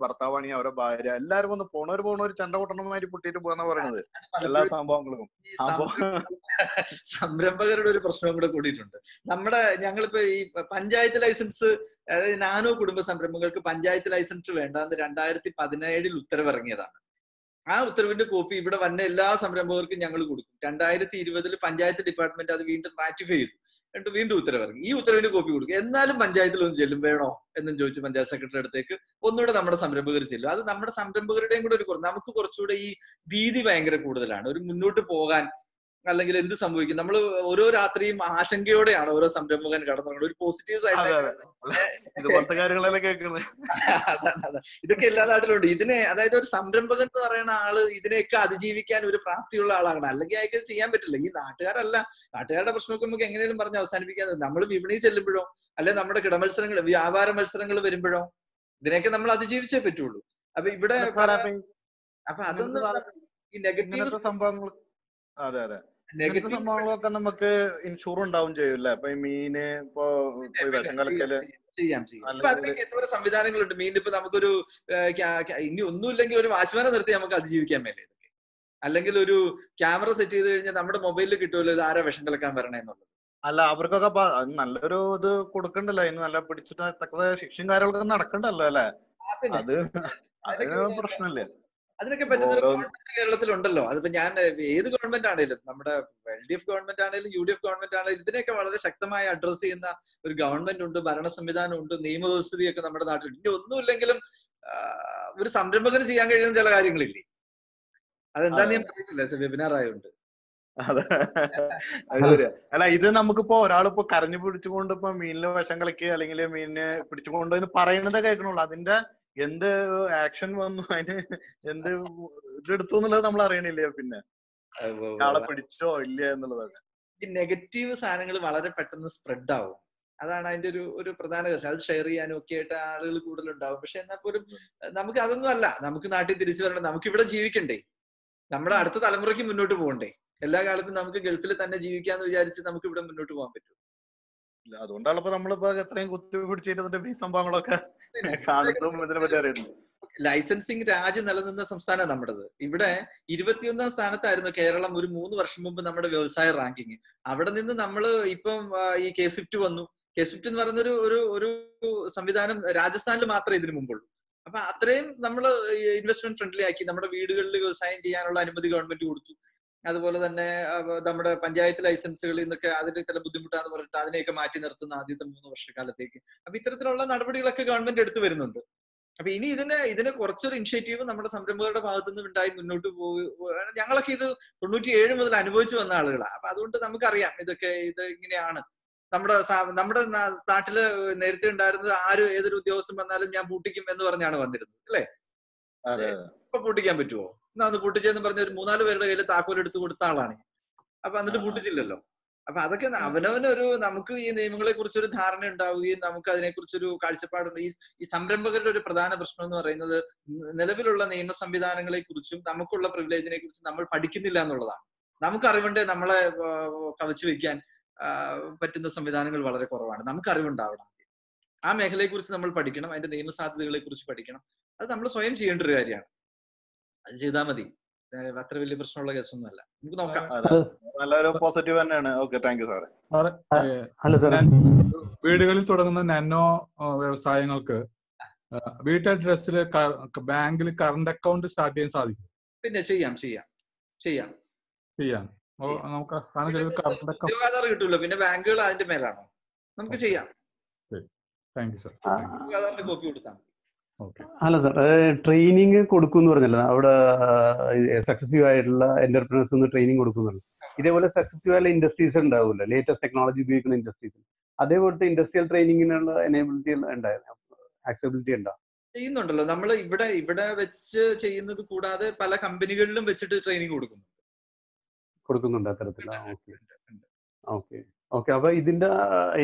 ഭർത്താവാണി അവരുടെ ഭാര്യ. എല്ലാരും ഒന്ന് പോണവര് പോണവര് ചണ്ട പൊട്ടണമാതിരി പൊട്ടിയിട്ട് പോകാന്നാ പറയുന്നത് എല്ലാ സംഭവങ്ങളും. സംരംഭകരുടെ ഒരു പ്രശ്നം കൂടെ കൂടിയിട്ടുണ്ട്. നമ്മുടെ ഞങ്ങളിപ്പോ ഈ പഞ്ചായത്ത് ലൈസൻസ് അതായത് നാനോ കുടുംബ സംരംഭങ്ങൾക്ക് പഞ്ചായത്ത് ലൈസൻസ് വേണ്ടാന്ന് രണ്ടായിരത്തി പതിനേഴിൽ ഉത്തരവിറങ്ങിയതാണ്. ആ ഉത്തരവിന്റെ കോപ്പി ഇവിടെ വന്ന എല്ലാ സംരംഭകർക്കും ഞങ്ങൾ കൊടുക്കും. രണ്ടായിരത്തി ഇരുപതിൽ പഞ്ചായത്ത് ഡിപ്പാർട്ട്മെന്റ് അത് വീണ്ടും റാറ്റിഫൈ ചെയ്തു. എന്നിട്ട് വീണ്ടും ഉത്തരവിറങ്ങി ഈ ഉത്തരവിന്റെ കോപ്പി കൊടുക്കും എന്നാലും പഞ്ചായത്തിൽ ഒന്ന് ചെല്ലും വേണോ എന്നും ചോദിച്ച് പഞ്ചായത്ത് സെക്രട്ടറി അടുത്തേക്ക് ഒന്നുകൂടെ നമ്മുടെ സംരംഭകർ ചെല്ലും. അത് നമ്മുടെ സംരംഭകരുടെയും കൂടെ ഒരു നമുക്ക് കുറച്ചുകൂടെ ഈ ഭീതി ഭയങ്കര കൂടുതലാണ്. ഒരു മുന്നോട്ട് പോകാൻ അല്ലെങ്കിൽ എന്ത് സംഭവിക്കും? നമ്മൾ ഓരോ രാത്രിയും ആശങ്കയോടെയാണ് ഓരോ സംരംഭകൻ കടന്നത് ഒരു പോസിറ്റീവ് സൈഡ് ഇതൊക്കെ എല്ലാ നാട്ടിലും ഉണ്ട് ഇതിനെ അതായത് ഒരു സംരംഭകൻ എന്ന് പറയുന്ന ആൾ ഇതിനെയൊക്കെ അതിജീവിക്കാൻ ഒരു പ്രാപ്തിയുള്ള ആളാണ് അല്ലെങ്കിൽ അയാൾക്ക് ചെയ്യാൻ പറ്റില്ല. ഈ നാട്ടുകാരല്ല. നാട്ടുകാരുടെ പ്രശ്നമൊക്കെ നമുക്ക് എങ്ങനെയും പറഞ്ഞ് അവസാനിപ്പിക്കാൻ നമ്മൾ വിപണി ചെല്ലുമ്പോഴോ അല്ലെ നമ്മുടെ കിടമത്സരങ്ങൾ വ്യാപാര മത്സരങ്ങൾ വരുമ്പോഴോ ഇതിനെയൊക്കെ നമ്മൾ അതിജീവിച്ചേ പറ്റുള്ളൂ. അപ്പൊ ഇവിടെ അപ്പൊ അതൊന്നും ഈ നെഗറ്റീവ് സംഭവങ്ങൾ അതെ അതെ. ഇങ്ങനത്തെ നെഗറ്റീവ് സംഭവങ്ങളൊക്കെ നമുക്ക് ഇൻഷൂർ ഉണ്ടാവും ചെയ്യൂല്ലേ? ഇപ്പൊ ഈ മീന് ഇപ്പൊ വിഷം കലക്കൽ ചെയ്യാം ചെയ്യാം അല്ലെങ്കിൽ അതിനൊക്കെ എന്തോരം സംവിധാനങ്ങളുണ്ട്? മീൻ ഇപ്പൊ നമുക്കൊരു ഇനി ഒന്നുമില്ലെങ്കിൽ ഒരു വാച്ച്മാനെ നിർത്തി നമുക്ക് അതിജീവിക്കാൻ മേലെ ഇതൊക്കെ. അല്ലെങ്കിൽ ഒരു ക്യാമറ സെറ്റ് ചെയ്ത് കഴിഞ്ഞാൽ നമ്മുടെ മൊബൈലിൽ കിട്ടുമല്ലോ ഇത് ആരാ വിഷം കലക്കാൻ വരണേ എന്നുള്ളത്. അല്ല അവർക്കൊക്കെ നല്ലൊരു ഇത് കൊടുക്കണ്ടല്ലോ. അതിന് നല്ല പിടിച്ചിട്ട് ശിക്ഷയും കാര്യങ്ങളൊക്കെ നടക്കണ്ടല്ലോ അല്ലെ? അത് അതിന് പ്രശ്നമില്ല. അതിനൊക്കെ പറ്റുന്ന ഒരു ഗവൺമെന്റ് കേരളത്തിലുണ്ടല്ലോ. അതിപ്പോ ഞാൻ ഏത് ഗവൺമെന്റ് ആണെങ്കിലും നമ്മുടെ എൽ ഡി എഫ് ഗവൺമെന്റ് ആണെങ്കിലും യു ഡി എഫ് ഗവൺമെന്റ് ആണെങ്കിലും ഇതിനെയൊക്കെ വളരെ ശക്തമായി അഡ്രസ് ചെയ്യുന്ന ഒരു ഗവൺമെന്റ് ഉണ്ട് ഭരണ സംവിധാനം ഉണ്ട് നിയമവ്യവസ്ഥയൊക്കെ നമ്മുടെ നാട്ടിൽ ഇനി ഒന്നുമില്ലെങ്കിലും ഒരു സംരംഭകന് ചെയ്യാൻ കഴിയുന്ന ചില കാര്യങ്ങളില്ലേ? അതെന്താന്ന് ഞാൻ പറയുന്നില്ല വെബിനാർ ആയതുകൊണ്ട് അല്ല ഇത് നമുക്കിപ്പോ ഒരാളിപ്പോ കരഞ്ഞു പിടിച്ചുകൊണ്ട് ഇപ്പൊ മീനിന് വിഷം കളിക്കുക അല്ലെങ്കിൽ മീനിനെ പിടിച്ചുകൊണ്ട് പറയുന്നത് പറയുന്നതേ കേൾക്കണുള്ളൂ. അതിന്റെ എന്ത് ആക്ഷൻ വന്നു? അതിന് എന്ത് ഇതെടുത്തു എന്നുള്ളത് നമ്മൾ അറിയണില്ല പിന്നെ? ആളെ പിടിച്ചോ ഇല്ല എന്നുള്ളതൊക്കെ. ഈ നെഗറ്റീവ് സാധനങ്ങൾ വളരെ പെട്ടെന്ന് സ്പ്രെഡ് ആവും. അതാണ് അതിന്റെ ഒരു ഒരു പ്രധാന കാര്യം. അത് ഷെയർ ചെയ്യാനും ഒക്കെ ആയിട്ട് ആളുകൾ കൂടുതലുണ്ടാവും. പക്ഷെ എന്നാൽ പോലും നമുക്ക് അതൊന്നും അല്ല. നമുക്ക് നാട്ടിൽ തിരിച്ചു വരണം നമുക്ക് ഇവിടെ ജീവിക്കണ്ടേ. നമ്മുടെ അടുത്ത തലമുറയ്ക്ക് മുന്നോട്ട് പോകണ്ടേ. എല്ലാ കാലത്തും നമുക്ക് ഗൾഫിൽ തന്നെ ജീവിക്കാന്ന് വിചാരിച്ച് നമുക്ക് ഇവിടെ മുന്നോട്ട് പോകാൻ പറ്റും. അതുകൊണ്ടാണ് ഇപ്പൊ നമ്മളിപ്പോ എത്രയും കുത്തി ഫീസ് ഈ സംഭവങ്ങളൊക്കെ കാണുന്നതും ഇതിനെ പറ്റി അറിയുന്നത്. ലൈസൻസിങ് രാജ്യം നിലനിന്ന സംസ്ഥാനം നമ്മുടേത്. ഇവിടെ ഇരുപത്തിയൊന്നാം സ്ഥാനത്തായിരുന്നു കേരളം ഒരു മൂന്ന് വർഷം മുമ്പ് നമ്മുടെ വ്യവസായ റാങ്കിങ്. അവിടെ നിന്ന് നമ്മൾ ഇപ്പം ഈ കെ സ്വിഫ്റ്റ് വന്നു. കെ സ്വിഫ്റ്റ് എന്ന് പറയുന്ന ഒരു ഒരു ഒരു സംവിധാനം രാജസ്ഥാനിൽ മാത്രമേ ഇതിനു മുമ്പുള്ളൂ. അപ്പൊ അത്രയും നമ്മൾ ഇൻവെസ്റ്റ്മെന്റ് ഫ്രണ്ട്ലി ആക്കി നമ്മുടെ വീടുകളിൽ വ്യവസായം ചെയ്യാനുള്ള അനുമതി ഗവൺമെന്റ് കൊടുത്തു. അതുപോലെ തന്നെ നമ്മുടെ പഞ്ചായത്ത് ലൈസൻസുകളിൽ നിന്നൊക്കെ അതിന്റെ ചില ബുദ്ധിമുട്ടാന്ന് പറഞ്ഞിട്ട് അതിനെയൊക്കെ മാറ്റി നിർത്തുന്ന ആദ്യത്തെ മൂന്ന് വർഷക്കാലത്തേക്ക്. അപ്പൊ ഇത്തരത്തിലുള്ള നടപടികളൊക്കെ ഗവൺമെന്റ് എടുത്തു വരുന്നുണ്ട്. അപ്പൊ ഇനി ഇതിന് ഇതിന് കുറച്ചൊരു ഇനിഷ്യേറ്റീവ് നമ്മുടെ സംരംഭകരുടെ ഭാഗത്തു നിന്ന് ഉണ്ടായി മുന്നോട്ട് പോകും ഞങ്ങളൊക്കെ ഇത് തൊണ്ണൂറ്റി ഏഴ് മുതൽ അനുഭവിച്ചു വന്ന ആളുകളാണ് അപ്പൊ അതുകൊണ്ട് നമുക്കറിയാം ഇതൊക്കെ ഇത് ഇങ്ങനെയാണ്. നമ്മുടെ നമ്മുടെ നാട്ടിൽ നേരത്തെ ഉണ്ടായിരുന്നത് ആര് ഏതൊരു ഉദ്യോഗസ്ഥൻ വന്നാലും ഞാൻ പൂട്ടിക്കും എന്ന് പറഞ്ഞാണ് വന്നിരുന്നത് അല്ലേ? ഇപ്പൊ പൂട്ടിക്കാൻ പറ്റുമോ എന്നാ അത് പൂട്ടിച്ചെന്ന് പറഞ്ഞ ഒരു മൂന്നാൽ പേരുടെ കയ്യിൽ താക്കോൽ എടുത്തു കൊടുത്ത ആളാണ്. അപ്പൊ എന്നിട്ട് പൂട്ടിച്ചില്ലല്ലോ അപ്പൊ അതൊക്കെ അവനവനൊരു നമുക്ക് ഈ നിയമങ്ങളെ കുറിച്ചൊരു ധാരണ ഉണ്ടാവുകയും നമുക്ക് അതിനെക്കുറിച്ചൊരു കാഴ്ചപ്പാടുണ്ട്. ഈ ഈ സംരംഭകരുടെ ഒരു പ്രധാന പ്രശ്നം എന്ന് പറയുന്നത് നിലവിലുള്ള നിയമ സംവിധാനങ്ങളെ കുറിച്ചും നമുക്കുള്ള പ്രിവിലേജിനെ കുറിച്ചും നമ്മൾ പഠിക്കുന്നില്ല എന്നുള്ളതാണ്. നമുക്ക് അറിവുണ്ട് നമ്മളെ കവച്ചു വെക്കാൻ പറ്റുന്ന സംവിധാനങ്ങൾ വളരെ കുറവാണ്. നമുക്ക് അറിവുണ്ടാവണം ആ മേഖലയെ കുറിച്ച് നമ്മൾ പഠിക്കണം അതിന്റെ നിയമസാധ്യതകളെ കുറിച്ച് പഠിക്കണം. അത് നമ്മൾ സ്വയം ചെയ്യേണ്ട ഒരു കാര്യമാണ്. അത് ചെയ്താൽ മതി. അത്ര വലിയ പ്രശ്നമുള്ള കേസൊന്നും അല്ല നമുക്ക് നോക്കാം. നല്ലൊരു പോസിറ്റീവ് തന്നെയാണ്. ഓക്കെ താങ്ക് യു സാറേ വീടുകളിൽ തുടങ്ങുന്ന നാനോ വ്യവസായങ്ങൾക്ക് ആ, വീട്ട് അഡ്രസ്സിൽ ബാങ്കിൽ കറണ്ട് അക്കൗണ്ട് സ്റ്റാർട്ട് ചെയ്യാൻ സാധിക്കും പിന്നെ ചെയ്യാം ചെയ്യാം. ചെയ്യാം. ചെയ്യാം. നമുക്ക് കറണ്ട് അക്കൗണ്ട് ഉദ്യോഗാധാർ പിന്നെ ബാങ്കുകൾ അതിന്റെ മേലാണോ? നമുക്ക് ചെയ്യാം. താങ്ക് യു സാർ കോപ്പി കൊടുത്താൽ അല്ല സാർ ട്രെയിനിങ് കൊടുക്കും എന്ന് പറഞ്ഞല്ലോ? അവിടെ സക്സസീവ് ആയിട്ടുള്ള എന്റർപ്രണേഴ്സ് ട്രെയിനിങ് കൊടുക്കുന്നുണ്ട് ഇതേപോലെ സക്സസീവ് ആയിട്ടുള്ള ഇൻഡസ്ട്രീസ് ഉണ്ടാവില്ല ലേറ്റസ്റ്റ് ടെക്നോളജി ഉപയോഗിക്കുന്ന ഇൻഡസ്ട്രീസ് അതേപോലത്തെ ഇൻഡസ്ട്രിയൽ ട്രെയിനിങ്ങിനുള്ള എനേബിലിറ്റി ആക്സബിലിറ്റി ഉണ്ടോ ചെയ്യുന്നുണ്ടല്ലോ. നമ്മൾ ഇവിടെ ഇവിടെ വെച്ച് ചെയ്യുന്നത് കൂടാതെ പല കമ്പനികളിലും വെച്ചിട്ട് ട്രെയിനിങ് കൊടുക്കുന്നുണ്ട്. കൊടുക്കുന്നുണ്ട് അത്തരത്തില. ഓക്കെ. ഓക്കെ അപ്പൊ ഇതിന്റെ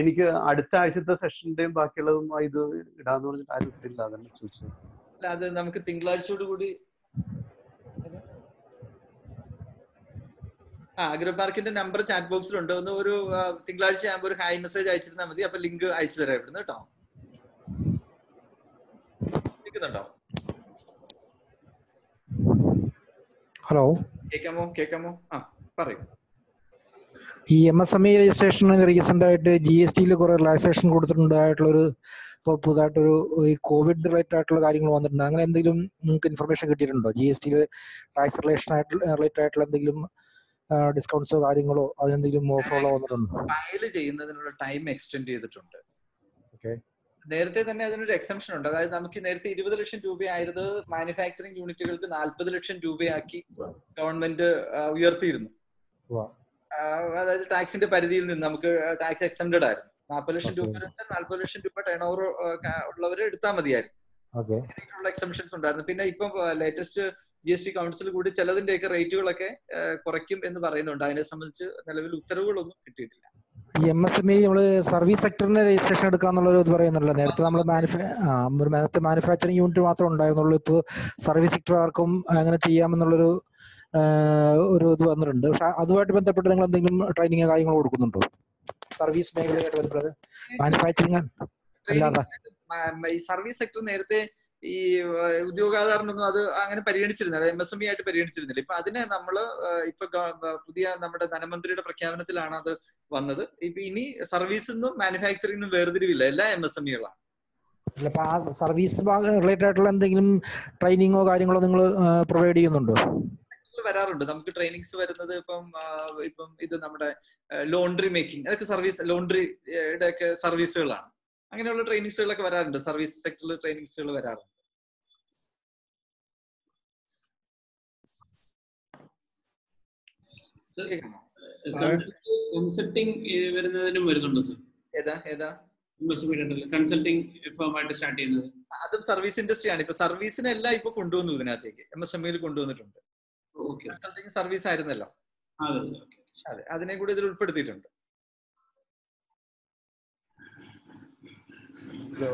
എനിക്ക് അടുത്ത ആഴ്ചത്തെ സെഷന്റെയും ബാക്കിയുള്ളതും ഇത് ഇടാന്ന് പറഞ്ഞിട്ട് ആരും അതന്നെ ചോദിച്ചത്. അല്ല അത് നമുക്ക് തിങ്കളാഴ്ചയോട് കൂടി ആ അഗ്രോ പാർക്കിന്റെ നമ്പർ ചാറ്റ് ബോക്സിലുണ്ട് ഒന്ന് ഒരു തിങ്കളാഴ്ച ആകുമ്പോൾ ഒരു ഹായ് മെസ്സേജ് അയച്ചിരുന്നാൽ മതി. അപ്പൊ ലിങ്ക് അയച്ചു തരാം ഇവിടുന്ന് കേട്ടോ. കേൾക്കുന്നുണ്ടോ? ഹലോ കേൾക്കാമോ? കേൾക്കാമോ? ആ പറയൂ. ഈ M S M E registration recent ആയിട്ട് ജി എസ് ടിയിൽ കുറെ റിലാക്സേഷൻ കൊടുത്തിട്ടുണ്ടായിട്ടുള്ളൊരു ഇപ്പോൾ പുതുതായിട്ടൊരു ഈ കോവിഡ് റിലേറ്റഡ് ആയിട്ടുള്ള കാര്യങ്ങൾ വന്നിട്ടുണ്ട്. അങ്ങനെ എന്തെങ്കിലും നിങ്ങൾക്ക് ഇൻഫർമേഷൻ കിട്ടിയിട്ടുണ്ടോ? ജി എസ് ടിയിൽ ടാക്സ് റിലേഷൻ ആയിട്ട് റിലേറ്റഡ് ആയിട്ടുള്ള എന്തെങ്കിലും ഡിസ്കൗണ്ട്സോ കാര്യങ്ങളോ അതിനെന്തെങ്കിലും ഓഫറുകളോ വന്നിട്ടുണ്ടോ? ഫയൽ ചെയ്യുന്നതിനുള്ള ടൈം എക്സ്റ്റെൻഡ് ചെയ്തിട്ടുണ്ട്. ഓക്കെ നേരത്തെ തന്നെ അതിനൊരു എക്സംഷൻ ഉണ്ട്. അതായത് നമുക്ക് നേരത്തെ ഇരുപത് ലക്ഷം രൂപയായത് മാനുഫാക്ചറിംഗ് യൂണിറ്റുകൾക്ക് നാൽപ്പത് ലക്ഷം രൂപയാക്കി ഗവൺമെന്റ് ഉയർത്തിയിരുന്നു. അതായത് ടാക്സിന്റെ പരിധിയിൽ നിന്ന് നമുക്ക് ടാക്സ് എക്സംപ്റ്റഡ് ആയിരുന്നു. നാൽപ്പത് ലക്ഷം രൂപ വെച്ചാൽ നാൽപ്പത് ലക്ഷം രൂപ ടേൺ ഓവർ ഉള്ളവർ എടുത്താൽ മതിയായിരുന്നു. അങ്ങനെയൊക്കെയുള്ള എക്സംഷൻസ് ഉണ്ടായിരുന്നു. പിന്നെ ഇപ്പം latest G S T council കൂടി ചിലതിന്റെയൊക്കെ റേറ്റുകളൊക്കെ കുറയ്ക്കും എന്ന് പറയുന്നുണ്ട്. അതിനെ സംബന്ധിച്ച് നിലവിൽ ഉത്തരവുകളൊന്നും കിട്ടിയിട്ടില്ല. എം എസ് എം ഇ നമ്മൾ സർവീസ് സെക്ടറിന് രജിസ്ട്രേഷൻ എടുക്കാന്നുള്ള ഇത് പറയുന്നുണ്ടല്ലോ. നേരത്തെ നമ്മൾ നേരത്തെ മാനുഫാക്ചറിങ് യൂണിറ്റ് മാത്രമേ ഉണ്ടായിരുന്നുള്ളൂ. ഇപ്പോൾ സർവീസ് സെക്ടർ ആർക്കും അങ്ങനെ ചെയ്യാമെന്നുള്ളൊരു ഒരു ഇത് വന്നിട്ടുണ്ട്. പക്ഷെ അതുമായിട്ട് ബന്ധപ്പെട്ട് നിങ്ങൾ എന്തെങ്കിലും ട്രെയിനിങ് കാര്യങ്ങൾ കൊടുക്കുന്നുണ്ടോ? സർവീസ് മേഖലയായിട്ട് ബന്ധപ്പെട്ട്? മാനുഫാക്ചറിങ് അല്ലാതെ? ഈ സർവീസ് സെക്ടർ നേരത്തെ ഈ ഉദ്യോഗാധാരനൊന്നും അത് അങ്ങനെ പരിഗണിച്ചിരുന്നില്ല. എം എസ് എം ഇ ആയിട്ട് പരിഗണിച്ചിരുന്നില്ല. ഇപ്പൊ അതിനെ നമ്മൾ ഇപ്പൊ പുതിയ നമ്മുടെ ധനമന്ത്രിയുടെ പ്രഖ്യാപനത്തിലാണ് അത് വന്നത്. ഇപ്പൊ ഇനി സർവീസിൽ നിന്നും മാനുഫാക്ചറിംഗ് നിന്നും വേർതിരിവില്ല. എല്ലാ എം എസ് എം ഇകളാണ് അപ്പൊ ആ സർവീസ് റിലേറ്റഡ് ആയിട്ടുള്ള എന്തെങ്കിലും ട്രെയിനിങ്ങോ കാര്യങ്ങളോ നിങ്ങൾ പ്രൊവൈഡ് ചെയ്യുന്നുണ്ടോ? വരാറുണ്ട്. നമുക്ക് ട്രെയിനിങ്സ് വരുന്നത് ഇപ്പം ഇപ്പം ഇത് നമ്മുടെ ലോണ്ടറി മേക്കിംഗ് അതൊക്കെ സർവീസ് ലോണ്ടറിയുടെ ഒക്കെ സർവീസുകളാണ് അങ്ങനെയുള്ള ട്രെയിനിങ്സുകളൊക്കെ വരാറുണ്ട്. സർവീസ് സെക്ടറിൽ ട്രെയിനിങ്സുകൾ വരാറുണ്ട്? കൺസൾട്ടിങ് വരുന്നതിനും വരുന്നുണ്ടോ സർ? ഏതാ ഏതാ? ആയിട്ട് സ്റ്റാർട്ട് ചെയ്യുന്നത്. അതും സർവീസ് ഇൻഡസ്ട്രി ആണ്. ഇപ്പൊ സർവീസിനെല്ലാം ഇപ്പൊ കൊണ്ടുവന്നു ഇതിനകത്തേക്ക്. എം എസ് എം ഇയിൽ കൊണ്ടുവന്നിട്ടുണ്ട്. ഓക്കെ കൺസൾട്ടിങ് സർവീസ് ആയിരുന്നല്ലോ. അതെ അതെ അതിനെ കൂടി ഇതിൽ ഉൾപ്പെടുത്തിയിട്ടുണ്ട്. ഹലോ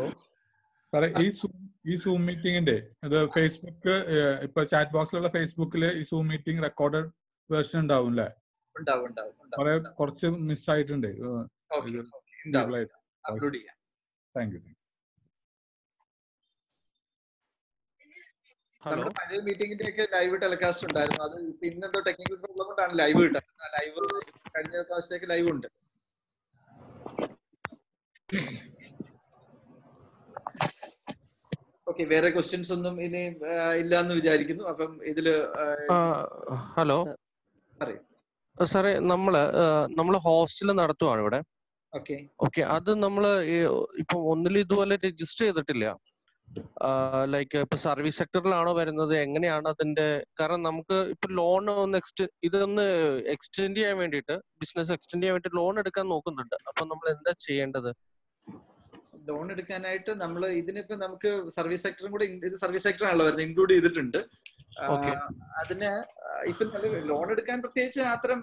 സാറേ ഈ സൂം ഈ സൂം മീറ്റിംഗിന്റെ അത് ഫേസ്ബുക്ക് ഇപ്പൊ ചാറ്റ് ബോക്സിലുള്ള ഫേസ്ബുക്കിൽ ഈ സൂം മീറ്റിംഗ് റെക്കോർഡഡ് വേർഷൻ ഉണ്ടാവും അല്ലേ ഉണ്ടാവും ഉണ്ടാവും ഉണ്ടാവും. കുറച്ച് മിസ് ആയിട്ടുണ്ട്. ഓക്കെ അപ്ലോഡ് ചെയ്യാം. താങ്ക് യു നമ്മുടെ പഴയ മീറ്റിംഗിന്റെ ഒക്കെ ലൈവ് ടെലികാസ്റ്റ് ഉണ്ടായിരുന്നു. അത് പിന്നെ എന്തോ ടെക്നിക്കൽ പ്രോബ്ലം കൊണ്ടാണ് ലൈവ് കിട്ടുന്നത് ലൈവ് കഴിഞ്ഞ പ്രാവശ്യത്തേക്ക് ലൈവ് ഉണ്ട്. ഓക്കെ വേറെ ക്വസ്റ്റ്യൻസ് ഒന്നും ഇനി ഇല്ല എന്ന് വിചാരിക്കുന്നു. അപ്പം ഇതിൽ ഹലോ? സാറേ നമ്മൾ നമ്മൾ ഹോസ്റ്റൽ നടത്തുവാണ് ഇവിടെ. ഓക്കെ ഓക്കെ അത് നമ്മൾ ഇപ്പൊ ഒന്നിലും ഇതുപോലെ രജിസ്റ്റർ ചെയ്തിട്ടില്ല. ലൈക്ക് ഇപ്പൊ സർവീസ് സെക്ടറിലാണോ വരുന്നത്? എങ്ങനെയാണ് അതിന്റെ കാരണം നമുക്ക് ഇപ്പൊ ലോൺ ഒന്ന് എക്സ്റ്റ് ഇതൊന്ന് എക്സ്റ്റെൻഡ് ചെയ്യാൻ വേണ്ടിയിട്ട് ബിസിനസ് എക്സ്റ്റെൻഡ് ചെയ്യാൻ വേണ്ടി ലോൺ എടുക്കാൻ നോക്കുന്നുണ്ട്. അപ്പൊ നമ്മൾ എന്താ ചെയ്യേണ്ടത്? ലോൺ എടുക്കാനായിട്ട് നമ്മൾ ഇതിനിപ്പോ നമുക്ക് സർവീസ് സെക്ടറും കൂടി ഇത് സർവീസ് സെക്ടറാണല്ലോ വരുന്നത് ഇൻക്ലൂഡ് ചെയ്തിട്ടുണ്ട്. അതിന് ഇപ്പൊ ലോൺ എടുക്കാൻ പ്രത്യേകിച്ച് അത്തരം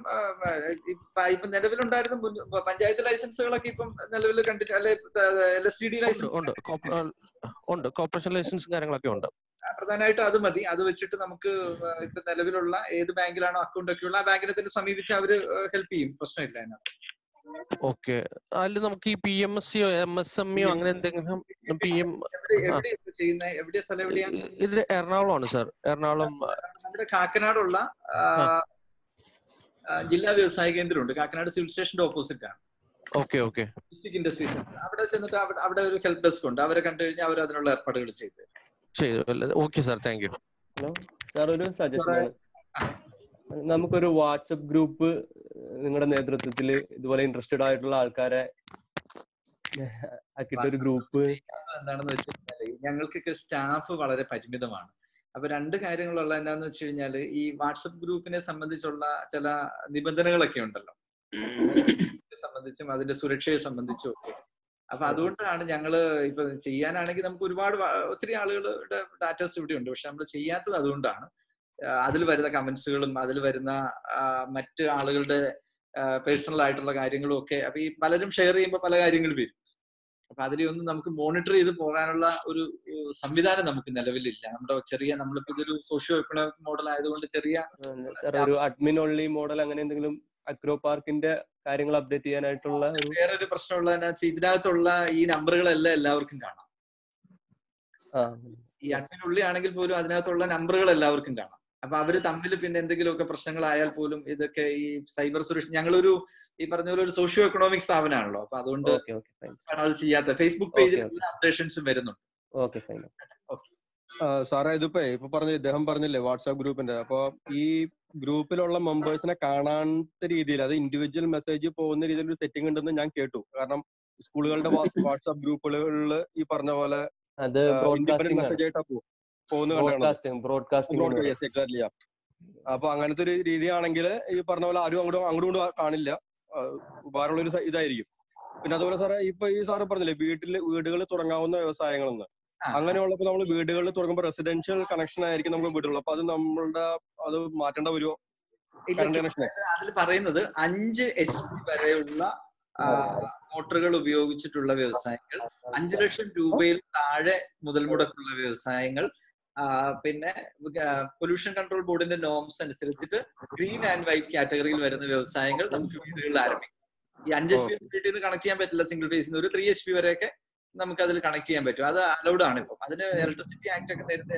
ഇപ്പൊ നിലവിലുണ്ടായിരുന്ന പഞ്ചായത്ത് ലൈസൻസുകളൊക്കെ ഇപ്പം നിലവിൽ കണ്ടിട്ട് അല്ലെ L S T D licence ഉണ്ട്. കോർപ്പറേഷൻ ലൈസൻസും കാര്യങ്ങളൊക്കെ ഉണ്ട്. പ്രധാനമായിട്ടും അത് മതി. അത് വെച്ചിട്ട് നമുക്ക് ഇപ്പൊ നിലവിലുള്ള ഏത് ബാങ്കിലാണോ അക്കൗണ്ട് ഒക്കെ ഉള്ള ആ ബാങ്കിനെ തന്നെ സമീപിച്ച് അവർ ഹെൽപ്പ് ചെയ്യും. പ്രശ്നമില്ല അതിനകത്ത്. ഓക്കെ. അതിൽ നമുക്ക് ഈ പി എം എസ് സിയോ എം എസ് എം ഇയോ അങ്ങനെ എന്തെങ്കിലും പി എം ഇത് എറണാകുളമാണ് സാർ. എറണാകുളം നമ്മുടെ കാക്കനാടുള്ള ജില്ലാ വ്യവസായ കേന്ദ്രമുണ്ട്. കാക്കനാട് സിവിൽ സ്റ്റേഷന്റെ ഓപ്പോസിറ്റ് ആണ് okay okay. District industry centre അവിടെ ചെന്നിട്ട് അവിടെ ഒരു ഹെൽപ് ഡെസ്ക് ഉണ്ട്. അവരെ കണ്ടു കഴിഞ്ഞാൽ അവർ അതിനുള്ള ഏർപ്പാടുകൾ ചെയ്തു ചെയ്തു. Okay sir. Thank you. Hello sir ഒരു സജഷൻ നമുക്കൊരു വാട്സപ്പ് ഗ്രൂപ്പ് നിങ്ങളുടെ നേതൃത്വത്തിൽ ഇതുപോലെ ഇൻട്രസ്റ്റഡ് ആയിട്ടുള്ള ആൾക്കാരെ ആക്കിയിട്ട് ഒരു ഗ്രൂപ്പ്. എന്താണെന്ന് വെച്ച് ഞങ്ങൾക്കൊക്കെ സ്റ്റാഫ് വളരെ പരിമിതമാണ്. അപ്പൊ രണ്ട് കാര്യങ്ങളുള്ള എന്താന്ന് വെച്ച് കഴിഞ്ഞാൽ ഈ വാട്സപ്പ് ഗ്രൂപ്പിനെ സംബന്ധിച്ചുള്ള ചില നിബന്ധനകളൊക്കെ ഉണ്ടല്ലോ. സംബന്ധിച്ചും അതിന്റെ സുരക്ഷയെ സംബന്ധിച്ചും ഒക്കെ. അപ്പൊ അതുകൊണ്ടാണ് ഞങ്ങൾ ഇപ്പൊ ചെയ്യാനാണെങ്കിൽ നമുക്ക് ഒരുപാട് ഒത്തിരി ആളുകളുടെ ഡാറ്റാസ് ഇവിടെ ഉണ്ട് പക്ഷെ നമ്മൾ ചെയ്യാത്തത് അതുകൊണ്ടാണ്. അതിൽ വരുന്ന കമന്റ്സുകളും അതിൽ വരുന്ന മറ്റു ആളുകളുടെ പേഴ്സണൽ ആയിട്ടുള്ള കാര്യങ്ങളും ഒക്കെ അപ്പൊ ഈ പലരും ഷെയർ ചെയ്യുമ്പോൾ പല കാര്യങ്ങളും വരും. അപ്പൊ അതിലൊന്നും നമുക്ക് മോണിറ്റർ ചെയ്ത് പോകാനുള്ള ഒരു സംവിധാനം നമുക്ക് നിലവിലില്ല. നമ്മുടെ ചെറിയ നമ്മളിപ്പോ ഇതൊരു സോഷ്യോ എക്കണോമിക് മോഡൽ ആയതുകൊണ്ട് ചെറിയ ഒരു അഡ്മിൻ ഓൺലി മോഡൽ അങ്ങനെ എന്തെങ്കിലും അഗ്രോ പാർക്കിന്റെ കാര്യങ്ങൾ അപ്ഡേറ്റ് ചെയ്യാനായിട്ടുള്ള ഒരു വേറൊരു പ്രശ്നമുള്ള ഇതിനകത്തുള്ള ഈ നമ്പറുകളെല്ലാം എല്ലാവർക്കും കാണാം. ഈ ഈ അഡ്മിനുള്ളി ആണെങ്കിൽ പോലും അതിനകത്തുള്ള നമ്പറുകൾ എല്ലാവർക്കും കാണാം. അപ്പൊ അവർ തമ്മിൽ പിന്നെ എന്തെങ്കിലുമൊക്കെ പ്രശ്നങ്ങളായാൽ പോലും ഇതൊക്കെ ഈ സൈബർ സുരക്ഷ ഞങ്ങളൊരു ഈ പറഞ്ഞ പോലെ ഒരു സോഷ്യോ എക്കണോമിക് സ്ഥാപനമാണല്ലോ. അപ്പൊ അതുകൊണ്ട് അത് ചെയ്യാത്ത ഫേസ്ബുക്ക് പേജിൽ എല്ലാ അപ്ഡേഷൻസും വരുന്നുണ്ട്. ഓക്കെ ഫൈൻ ആ, സാറേ ഇതിപ്പോ ഇപ്പൊ പറഞ്ഞ ഇദ്ദേഹം പറഞ്ഞില്ലേ വാട്സാപ്പ് ഗ്രൂപ്പിന്റെ അപ്പൊ ഈ ഗ്രൂപ്പിലുള്ള മെമ്പേഴ്സിനെ കാണാത്ത രീതിയിൽ അത് ഇൻഡിവിജ്വൽ മെസ്സേജ് പോകുന്ന രീതിയിൽ ഒരു സെറ്റിംഗ് ഉണ്ടെന്ന് ഞാൻ കേട്ടു. കാരണം സ്കൂളുകളുടെ വാട്സാപ്പ് ഗ്രൂപ്പുകളിൽ ഈ പറഞ്ഞ പോലെ അത് ബ്രോഡ്കാസ്റ്റിംഗ് മെസ്സേജ് ആയിട്ടാ പോകും പോകുന്ന ബ്രോഡ്കാസ്റ്റിംഗ് അപ്പൊ അങ്ങനത്തെ ഒരു രീതിയാണെങ്കിൽ ഈ പറഞ്ഞ പോലെ ആരും അങ്ങോട്ടും അങ്ങോട്ടും ഇങ്ങോട്ടും കാണില്ല. ഉപകാരമുള്ള ഒരു ഇതായിരിക്കും. പിന്നെ അതുപോലെ സാറേ ഇപ്പൊ ഈ സാറ് പറഞ്ഞില്ലേ വീട്ടിൽ വീടുകൾ തുടങ്ങാവുന്ന വ്യവസായങ്ങളെന്ന്. അങ്ങനെയുള്ളപ്പോ നമ്മൾ വീടുകളിൽ തുടങ്ങുമ്പോൾ റെസിഡൻഷ്യൽ കണക്ഷൻ ആയിരിക്കും നമ്മൾ വീടുകളിൽ. അപ്പൊ അത് നമ്മളുടെ അത് മാറ്റേണ്ട വരുമോ അതിൽ പറയുന്നത് അഞ്ച് എച്ച് പി വരെയുള്ള മോട്ടറുകൾ ഉപയോഗിച്ചിട്ടുള്ള വ്യവസായങ്ങൾ അഞ്ചു ലക്ഷം രൂപയിൽ താഴെ മുതൽ മുടക്കുള്ള വ്യവസായങ്ങൾ പിന്നെ പൊല്യൂഷൻ കൺട്രോൾ ബോർഡിന്റെ നോംസ് അനുസരിച്ചിട്ട് ഗ്രീൻ ആൻഡ് വൈറ്റ് കാറ്റഗറിയിൽ വരുന്ന വ്യവസായങ്ങൾ നമുക്ക് വീടുകളിൽ ആരംഭിക്കും. ഈ അഞ്ച് എച്ച് പി വീട്ടിൽ നിന്ന് കണക്ട് ചെയ്യാൻ പറ്റില്ല സിംഗിൾ ഫേസിന് ഒരു ത്രീ എച്ച് പി വരെയൊക്കെ നമുക്ക് അതിൽ കണക്ട് ചെയ്യാൻ പറ്റും. അത് അലൗഡ് ആണ് ഇപ്പൊ. അതിന് ഇലക്ട്രിസിറ്റി ആക്ട് ഒക്കെ നേരത്തെ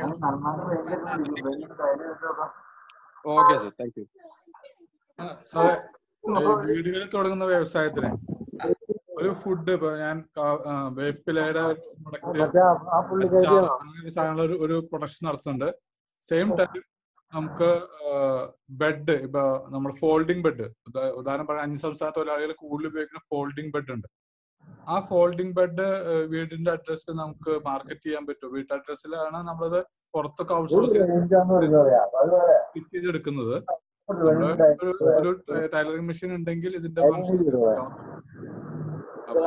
ഓക്കെ സർ താങ്ക് യു ഈ വീടുകളിൽ തുടങ്ങുന്ന വ്യവസായത്തിന്. ഒരു ഫുഡ് ഇപ്പൊ ഞാൻ വേപ്പിലയുടെ സാധനങ്ങൾ ഒരു ഒരു പ്രൊഡക്ഷൻ നടത്തുന്നുണ്ട്. സെയിം ടൈം നമുക്ക് ബെഡ് ഇപ്പൊ നമ്മൾ ഫോൾഡിംഗ് ബെഡ് ഉദാഹരണം പറയാൻ അഞ്ച് സംസ്ഥാന തൊഴിലാളികൾ കൂടുതൽ ഉപയോഗിക്കുന്ന ഫോൾഡിംഗ് ബെഡ് ഉണ്ട്. ആ ഫോൾഡിംഗ് ബെഡ് വീടിന്റെ അഡ്രസ്സ് നമുക്ക് മാർക്കറ്റ് ചെയ്യാൻ പറ്റും. വീട്ടു അഡ്രസ്സിലാണ് നമ്മളത് പുറത്തൊക്കെ ഔട്ട്സോഴ്സ് ചെയ്തെടുക്കുന്നത്. ഒരു ഒരു ടൈലറിംഗ് മെഷീൻ ഉണ്ടെങ്കിൽ ഇതിന്റെ അപ്പൊ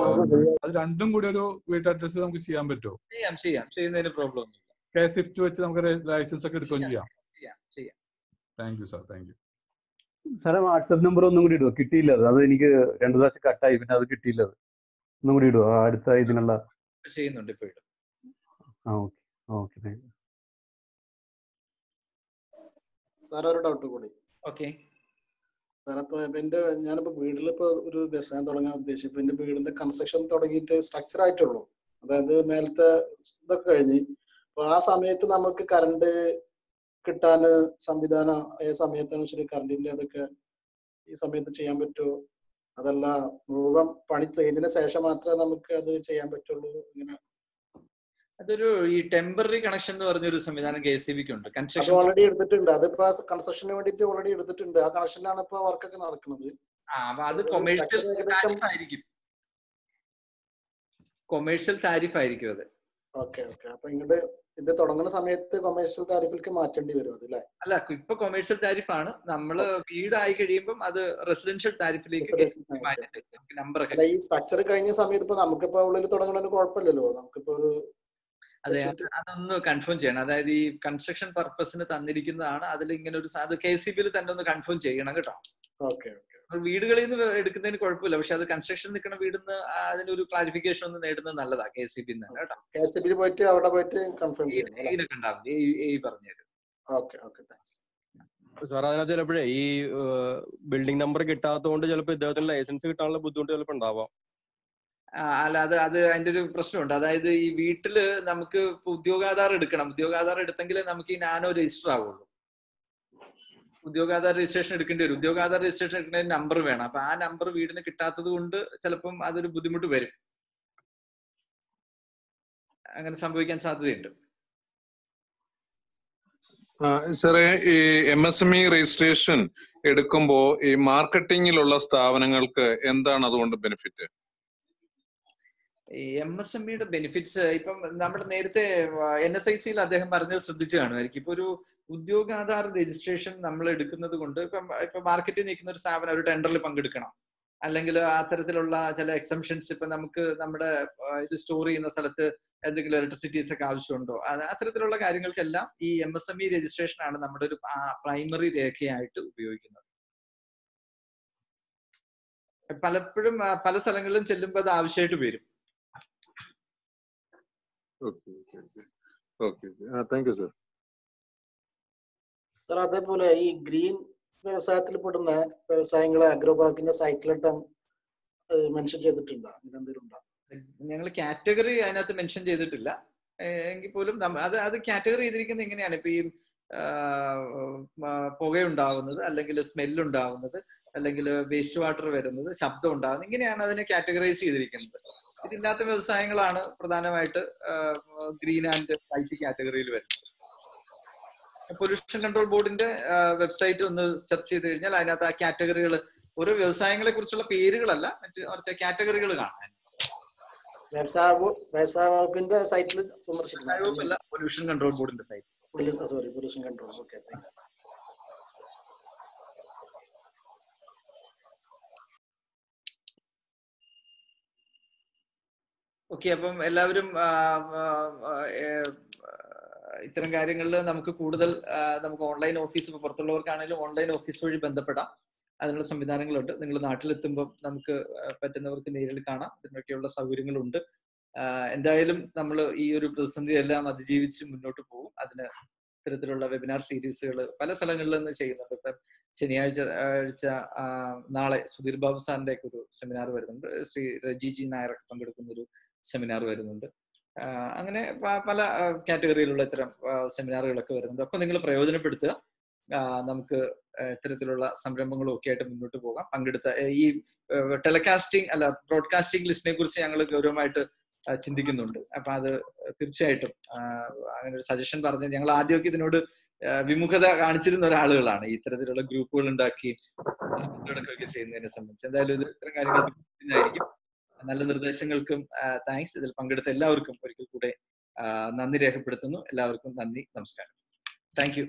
അത് രണ്ടും കൂടി ഒരു വീട്ട് അഡ്രസ് നമുക്ക് ചെയ്യാൻ പറ്റുമോ? ചെയ്യാം ചെയ്യാം. ചെയ്യുന്നതിന് പ്രോബ്ലം ഒന്നുമില്ല. കെ സ്വിഫ്റ്റ് വെച്ച് നമുക്ക് ലൈസൻസ് ഒക്കെ എടുക്കുകയും ചെയ്യാം thank you sir thank you സാറെ വാട്സപ്പ് നമ്പർ ഒന്നും കൂടി ഇടുക കിട്ടിയില്ല അത്. അത് എനിക്ക് രണ്ടു പ്രാവശ്യം കട്ടായി പിന്നെ അത് കിട്ടിയില്ല അത്. ഒന്നും കൂടി ഇടുക അടുത്ത ഇതിനുള്ള ചെയ്യുന്നുണ്ട് ഇപ്പൊ ഇടും. ആ okay. Okay thank you. Sir ഒരു ഡൗട്ട് കൂടി. ഓക്കെ ഇപ്പൊ എന്റെ ഞാനിപ്പോ വീട്ടിലിപ്പോ ഒരു വ്യവസായം തുടങ്ങാൻ ഉദ്ദേശിച്ചു. എന്റെ വീടിന്റെ കൺസ്ട്രക്ഷൻ തുടങ്ങിയിട്ട് സ്ട്രക്ചർ ആയിട്ടുള്ളൂ. അതായത് മേലത്തെ ഇതൊക്കെ കഴിഞ്ഞ് അപ്പൊ ആ സമയത്ത് നമുക്ക് കറണ്ട് കിട്ടാൻ സംവിധാനം ഏത് സമയത്താണ് ശരി കറണ്ട് ഇല്ല അതൊക്കെ ഈ സമയത്ത് ചെയ്യാൻ പറ്റുമോ അതല്ല മുഴുവൻ പണി ചെയ്തതിനു ശേഷം മാത്രമേ നമുക്ക് അത് ചെയ്യാൻ പറ്റുള്ളൂ. ഇങ്ങനെ അതൊരു ഈ ടെമ്പററി കണക്ഷൻ എന്ന് പറഞ്ഞ ഒരു സംവിധാനം കെ സി ബിക്ക് ഉണ്ട്. കൺസ്ട്രക്ഷൻ ഓൾറെഡി എടുത്തിട്ടുണ്ട്. അതിപ്പോ കൺസ്ട്രക്ഷന് വേണ്ടിട്ട് ഓൾറെഡി എടുത്തിട്ടുണ്ട്. ആ കണക്ഷനിലാണ് ഇപ്പൊ വർക്കൊക്കെ നടക്കുന്നത്. ആ അത് കൊമേഴ്ഷ്യൽ താരിഫ് ആയിരിക്കും കൊമേഴ്ഷ്യൽ താരിഫ് ആയിരിക്കും അത്. ഓക്കെ ഓക്കെ അപ്പൊ ഇങ്ങോട്ട് ഇത് തുടങ്ങുന്ന സമയത്ത് കൊമേഴ്ഷ്യൽ താരിഫിലേക്ക് മാറ്റേണ്ടി വരും അത് അല്ലേ? ഇപ്പൊ കൊമേഴ്ഷ്യൽ ആണ് നമ്മൾ വീടായി കഴിയുമ്പോൾ അത് റെസിഡൻഷ്യൽ താരിഫിലേക്ക് നമ്പർ ഒക്കെ ഈ സ്ട്രക്ചർ കഴിഞ്ഞ സമയത്ത് ഇപ്പൊ നമുക്കിപ്പോ ഉള്ളിൽ തുടങ്ങണതിന് കുഴപ്പമില്ലല്ലോ. നമുക്കിപ്പോ ഒരു അതെ അതൊന്ന് കൺഫേം ചെയ്യണം. അതായത് ഈ കൺസ്ട്രക്ഷൻ പർപ്പസിന് തന്നിരിക്കുന്നതാണ്. അതിൽ ഇങ്ങനെ ഒരു സാ- അത് കെ സി ബിയിൽ തന്നെ ഒന്ന് കൺഫേം ചെയ്യണം കേട്ടോ. Okay okay. വീടുകളിൽ നിന്ന് എടുക്കുന്നതിന് കുഴപ്പമില്ല. പക്ഷെ അത് കൺസ്ട്രക്ഷൻ നിൽക്കുന്ന വീടിന്ന് അതിനൊരു ക്ലാരിഫിക്കേഷൻ ഒന്ന് നേടുന്നത് നല്ലതാ കെ സി ബി കേട്ടോ. പോയിട്ട് അവിടെ പോയിട്ട് കൺഫേം ചെയ്യണം അല്ലേ? ഇതിനൊക്കെ ഉണ്ടാവും. ഈ പറഞ്ഞുതരും ഓക്കെ ഓക്കെ. താങ്ക്സ് സാർ അതിനകത്ത് ചിലപ്പോഴേ ഈ ബിൽഡിംഗ് നമ്പർ കിട്ടാത്തതുകൊണ്ട് ചിലപ്പോൾ ഇദ്ദേഹത്തിന് ലൈസൻസ് കിട്ടാനുള്ള ബുദ്ധിമുട്ട് ചിലപ്പോൾ ഉണ്ടാവാം. അല്ല അത് അത് അതിന്റെ ഒരു പ്രശ്നമുണ്ട്. അതായത് ഈ വീട്ടിൽ നമുക്ക് ഉദ്യോഗാധാർ എടുക്കണം. ഉദ്യോഗാധാർ എടുത്തെങ്കിൽ നമുക്ക് ഈ നാനോ രജിസ്റ്റർ ആവുള്ളൂ. ഉദ്യോഗാധാർ രജിസ്ട്രേഷൻ എടുക്കേണ്ടി വരും. ഉദ്യോഗാധാർ രജിസ്ട്രേഷൻ എടുക്കുന്നതിന് നമ്പർ വേണം. അപ്പൊ ആ നമ്പർ വീടിന് കിട്ടാത്തത് കൊണ്ട് ചിലപ്പം അതൊരു ബുദ്ധിമുട്ട് വരും. അങ്ങനെ സംഭവിക്കാൻ സാധ്യതയുണ്ട്. സാറേ ഈ M S M E registration എടുക്കുമ്പോ ഈ മാർക്കറ്റിംഗിലുള്ള സ്ഥാപനങ്ങൾക്ക് എന്താണ് അതുകൊണ്ട് ബെനിഫിറ്റ്? എം എസ് എം ഇയുടെ ബെനിഫിറ്റ്സ് ഇപ്പം നമ്മുടെ നേരത്തെ എൻ എസ് ഐ സിയിൽ അദ്ദേഹം പറഞ്ഞത് ശ്രദ്ധിച്ചു കാണുമായിരിക്കും ഇപ്പൊ ഒരു ഉദ്യോഗാധാർ രജിസ്ട്രേഷൻ നമ്മൾ എടുക്കുന്നത് കൊണ്ട് ഇപ്പം ഇപ്പൊ മാർക്കറ്റിൽ നിൽക്കുന്ന ഒരു സ്ഥാപനം ഒരു ടെൻഡറിൽ പങ്കെടുക്കണം. അല്ലെങ്കിൽ അത്തരത്തിലുള്ള ചില എക്സംഷൻസ് ഇപ്പൊ നമുക്ക് നമ്മുടെ ഇത് സ്റ്റോർ ചെയ്യുന്ന സ്ഥലത്ത് എന്തെങ്കിലും ഇലക്ട്രിസിറ്റീസ് ഒക്കെ ആവശ്യമുണ്ടോ? അത് അത്തരത്തിലുള്ള കാര്യങ്ങൾക്കെല്ലാം ഈ M S M E registration ആണ് നമ്മുടെ ഒരു പ്രൈമറി രേഖയായിട്ട് ഉപയോഗിക്കുന്നത്. പലപ്പോഴും പല സ്ഥലങ്ങളിലും ചെല്ലുമ്പോൾ അത് ആവശ്യമായിട്ട് വരും. Okay okay okay. Thank you sir sir അതേപോലെ ഈ ഗ്രീൻ വ്യവസായത്തിൽ പെടുന്ന വ്യവസായങ്ങളെ അഗ്രോ പാർക്കിന്റെ സൈറ്റിലിട്ട് മെൻഷൻ ചെയ്തിട്ടുണ്ടോ? അങ്ങനെ എന്തെങ്കിലും ഉണ്ടോ? ഞങ്ങൾ കാറ്റഗറി അതിനകത്ത് മെൻഷൻ ചെയ്തിട്ടില്ല. എങ്കിൽ പോലും അത് അത് കാറ്റഗറി ചെയ്തിരിക്കുന്നത് എങ്ങനെയാണ് ഇപ്പൊ ഈ പുകയുണ്ടാവുന്നത് അല്ലെങ്കിൽ സ്മെല്ലുണ്ടാകുന്നത് അല്ലെങ്കിൽ വേസ്റ്റ് വാട്ടർ വരുന്നത് ശബ്ദം ഉണ്ടാകുന്നത് ഇങ്ങനെയാണ് അതിനെ കാറ്റഗറൈസ് ചെയ്തിരിക്കുന്നത്. ഇതില്ലാത്ത വ്യവസായങ്ങളാണ് പ്രധാനമായിട്ട് ഗ്രീൻ ആൻഡ് വൈറ്റ് കാറ്റഗറിയിൽ വരുന്നത്. പൊല്യൂഷൻ കൺട്രോൾ ബോർഡിന്റെ വെബ്സൈറ്റ് ഒന്ന് സെർച്ച് ചെയ്ത് കഴിഞ്ഞാൽ അതിനകത്ത് ആ കാറ്റഗറികൾ ഓരോ വ്യവസായങ്ങളെ കുറിച്ചുള്ള പേരുകളല്ല മറ്റ് കുറച്ച് കാറ്റഗറികൾ കാണാൻ. വ്യവസായ വകുപ്പിന്റെ സൈറ്റിൽ സന്ദർശിക്കുന്നു. പൊല്യൂഷൻ കൺട്രോൾ ബോർഡിന്റെ site. Sorry pollution control. Okay thank okay അപ്പം എല്ലാവരും ഇത്തരം കാര്യങ്ങളിൽ നമുക്ക് കൂടുതൽ നമുക്ക് ഓൺലൈൻ ഓഫീസ് ഇപ്പൊ പുറത്തുള്ളവർക്കാണെങ്കിലും ഓൺലൈൻ ഓഫീസ് വഴി ബന്ധപ്പെടാം. അതിനുള്ള സംവിധാനങ്ങളുണ്ട്. നിങ്ങൾ നാട്ടിലെത്തുമ്പോൾ നമുക്ക് പറ്റുന്നവർക്ക് നേരിൽ കാണാം. ഇതിനൊക്കെയുള്ള സൗകര്യങ്ങളുണ്ട്. എന്തായാലും നമ്മൾ ഈ ഒരു പ്രതിസന്ധി എല്ലാം അതിജീവിച്ച് മുന്നോട്ട് പോകും. അതിന് ഇത്തരത്തിലുള്ള വെബിനാർ സീരീസുകൾ പല സ്ഥലങ്ങളിൽ നിന്ന് ചെയ്യുന്നുണ്ട്. ഇപ്പം ശനിയാഴ്ച ആഴ്ച നാളെ സുധീർ ബാബു സാറിന്റെ ഒക്കെ ഒരു സെമിനാർ വരുന്നുണ്ട്. ശ്രീ രജിജി നായർ പങ്കെടുക്കുന്ന ഒരു സെമിനാർ വരുന്നുണ്ട്. അങ്ങനെ പല കാറ്റഗറിയിലുള്ള ഇത്തരം സെമിനാറുകളൊക്കെ വരുന്നുണ്ട്. ഒക്കെ നിങ്ങൾ പ്രയോജനപ്പെടുത്തുക. നമുക്ക് ഇത്തരത്തിലുള്ള സംരംഭങ്ങളും ഒക്കെ ആയിട്ട് മുന്നോട്ട് പോകാം. പങ്കെടുത്ത ഈ ടെലികാസ്റ്റിംഗ് അല്ല ബ്രോഡ്കാസ്റ്റിംഗ് ലിസ്റ്റിനെ കുറിച്ച് ഞങ്ങൾ ഗൗരവമായിട്ട് ചിന്തിക്കുന്നുണ്ട്. അപ്പൊ അത് തീർച്ചയായിട്ടും അങ്ങനെ ഒരു സജഷൻ പറഞ്ഞ് ഞങ്ങൾ ആദ്യമൊക്കെ ഇതിനോട് വിമുഖത കാണിച്ചിരുന്ന ഒരാളുകളാണ്. ഇത്തരത്തിലുള്ള ഗ്രൂപ്പുകൾ ഉണ്ടാക്കി ചെയ്യുന്നതിനെ സംബന്ധിച്ച്. എന്തായാലും ഇത് ഇത്തരം കാര്യങ്ങൾ ആയിരിക്കും നല്ല നിർദ്ദേശങ്ങൾക്കും താങ്ക്സ് ഇതിൽ പങ്കെടുത്ത എല്ലാവർക്കും ഒരിക്കൽ കൂടെ നന്ദി രേഖപ്പെടുത്തുന്നു. എല്ലാവർക്കും നന്ദി നമസ്കാരം. Thank U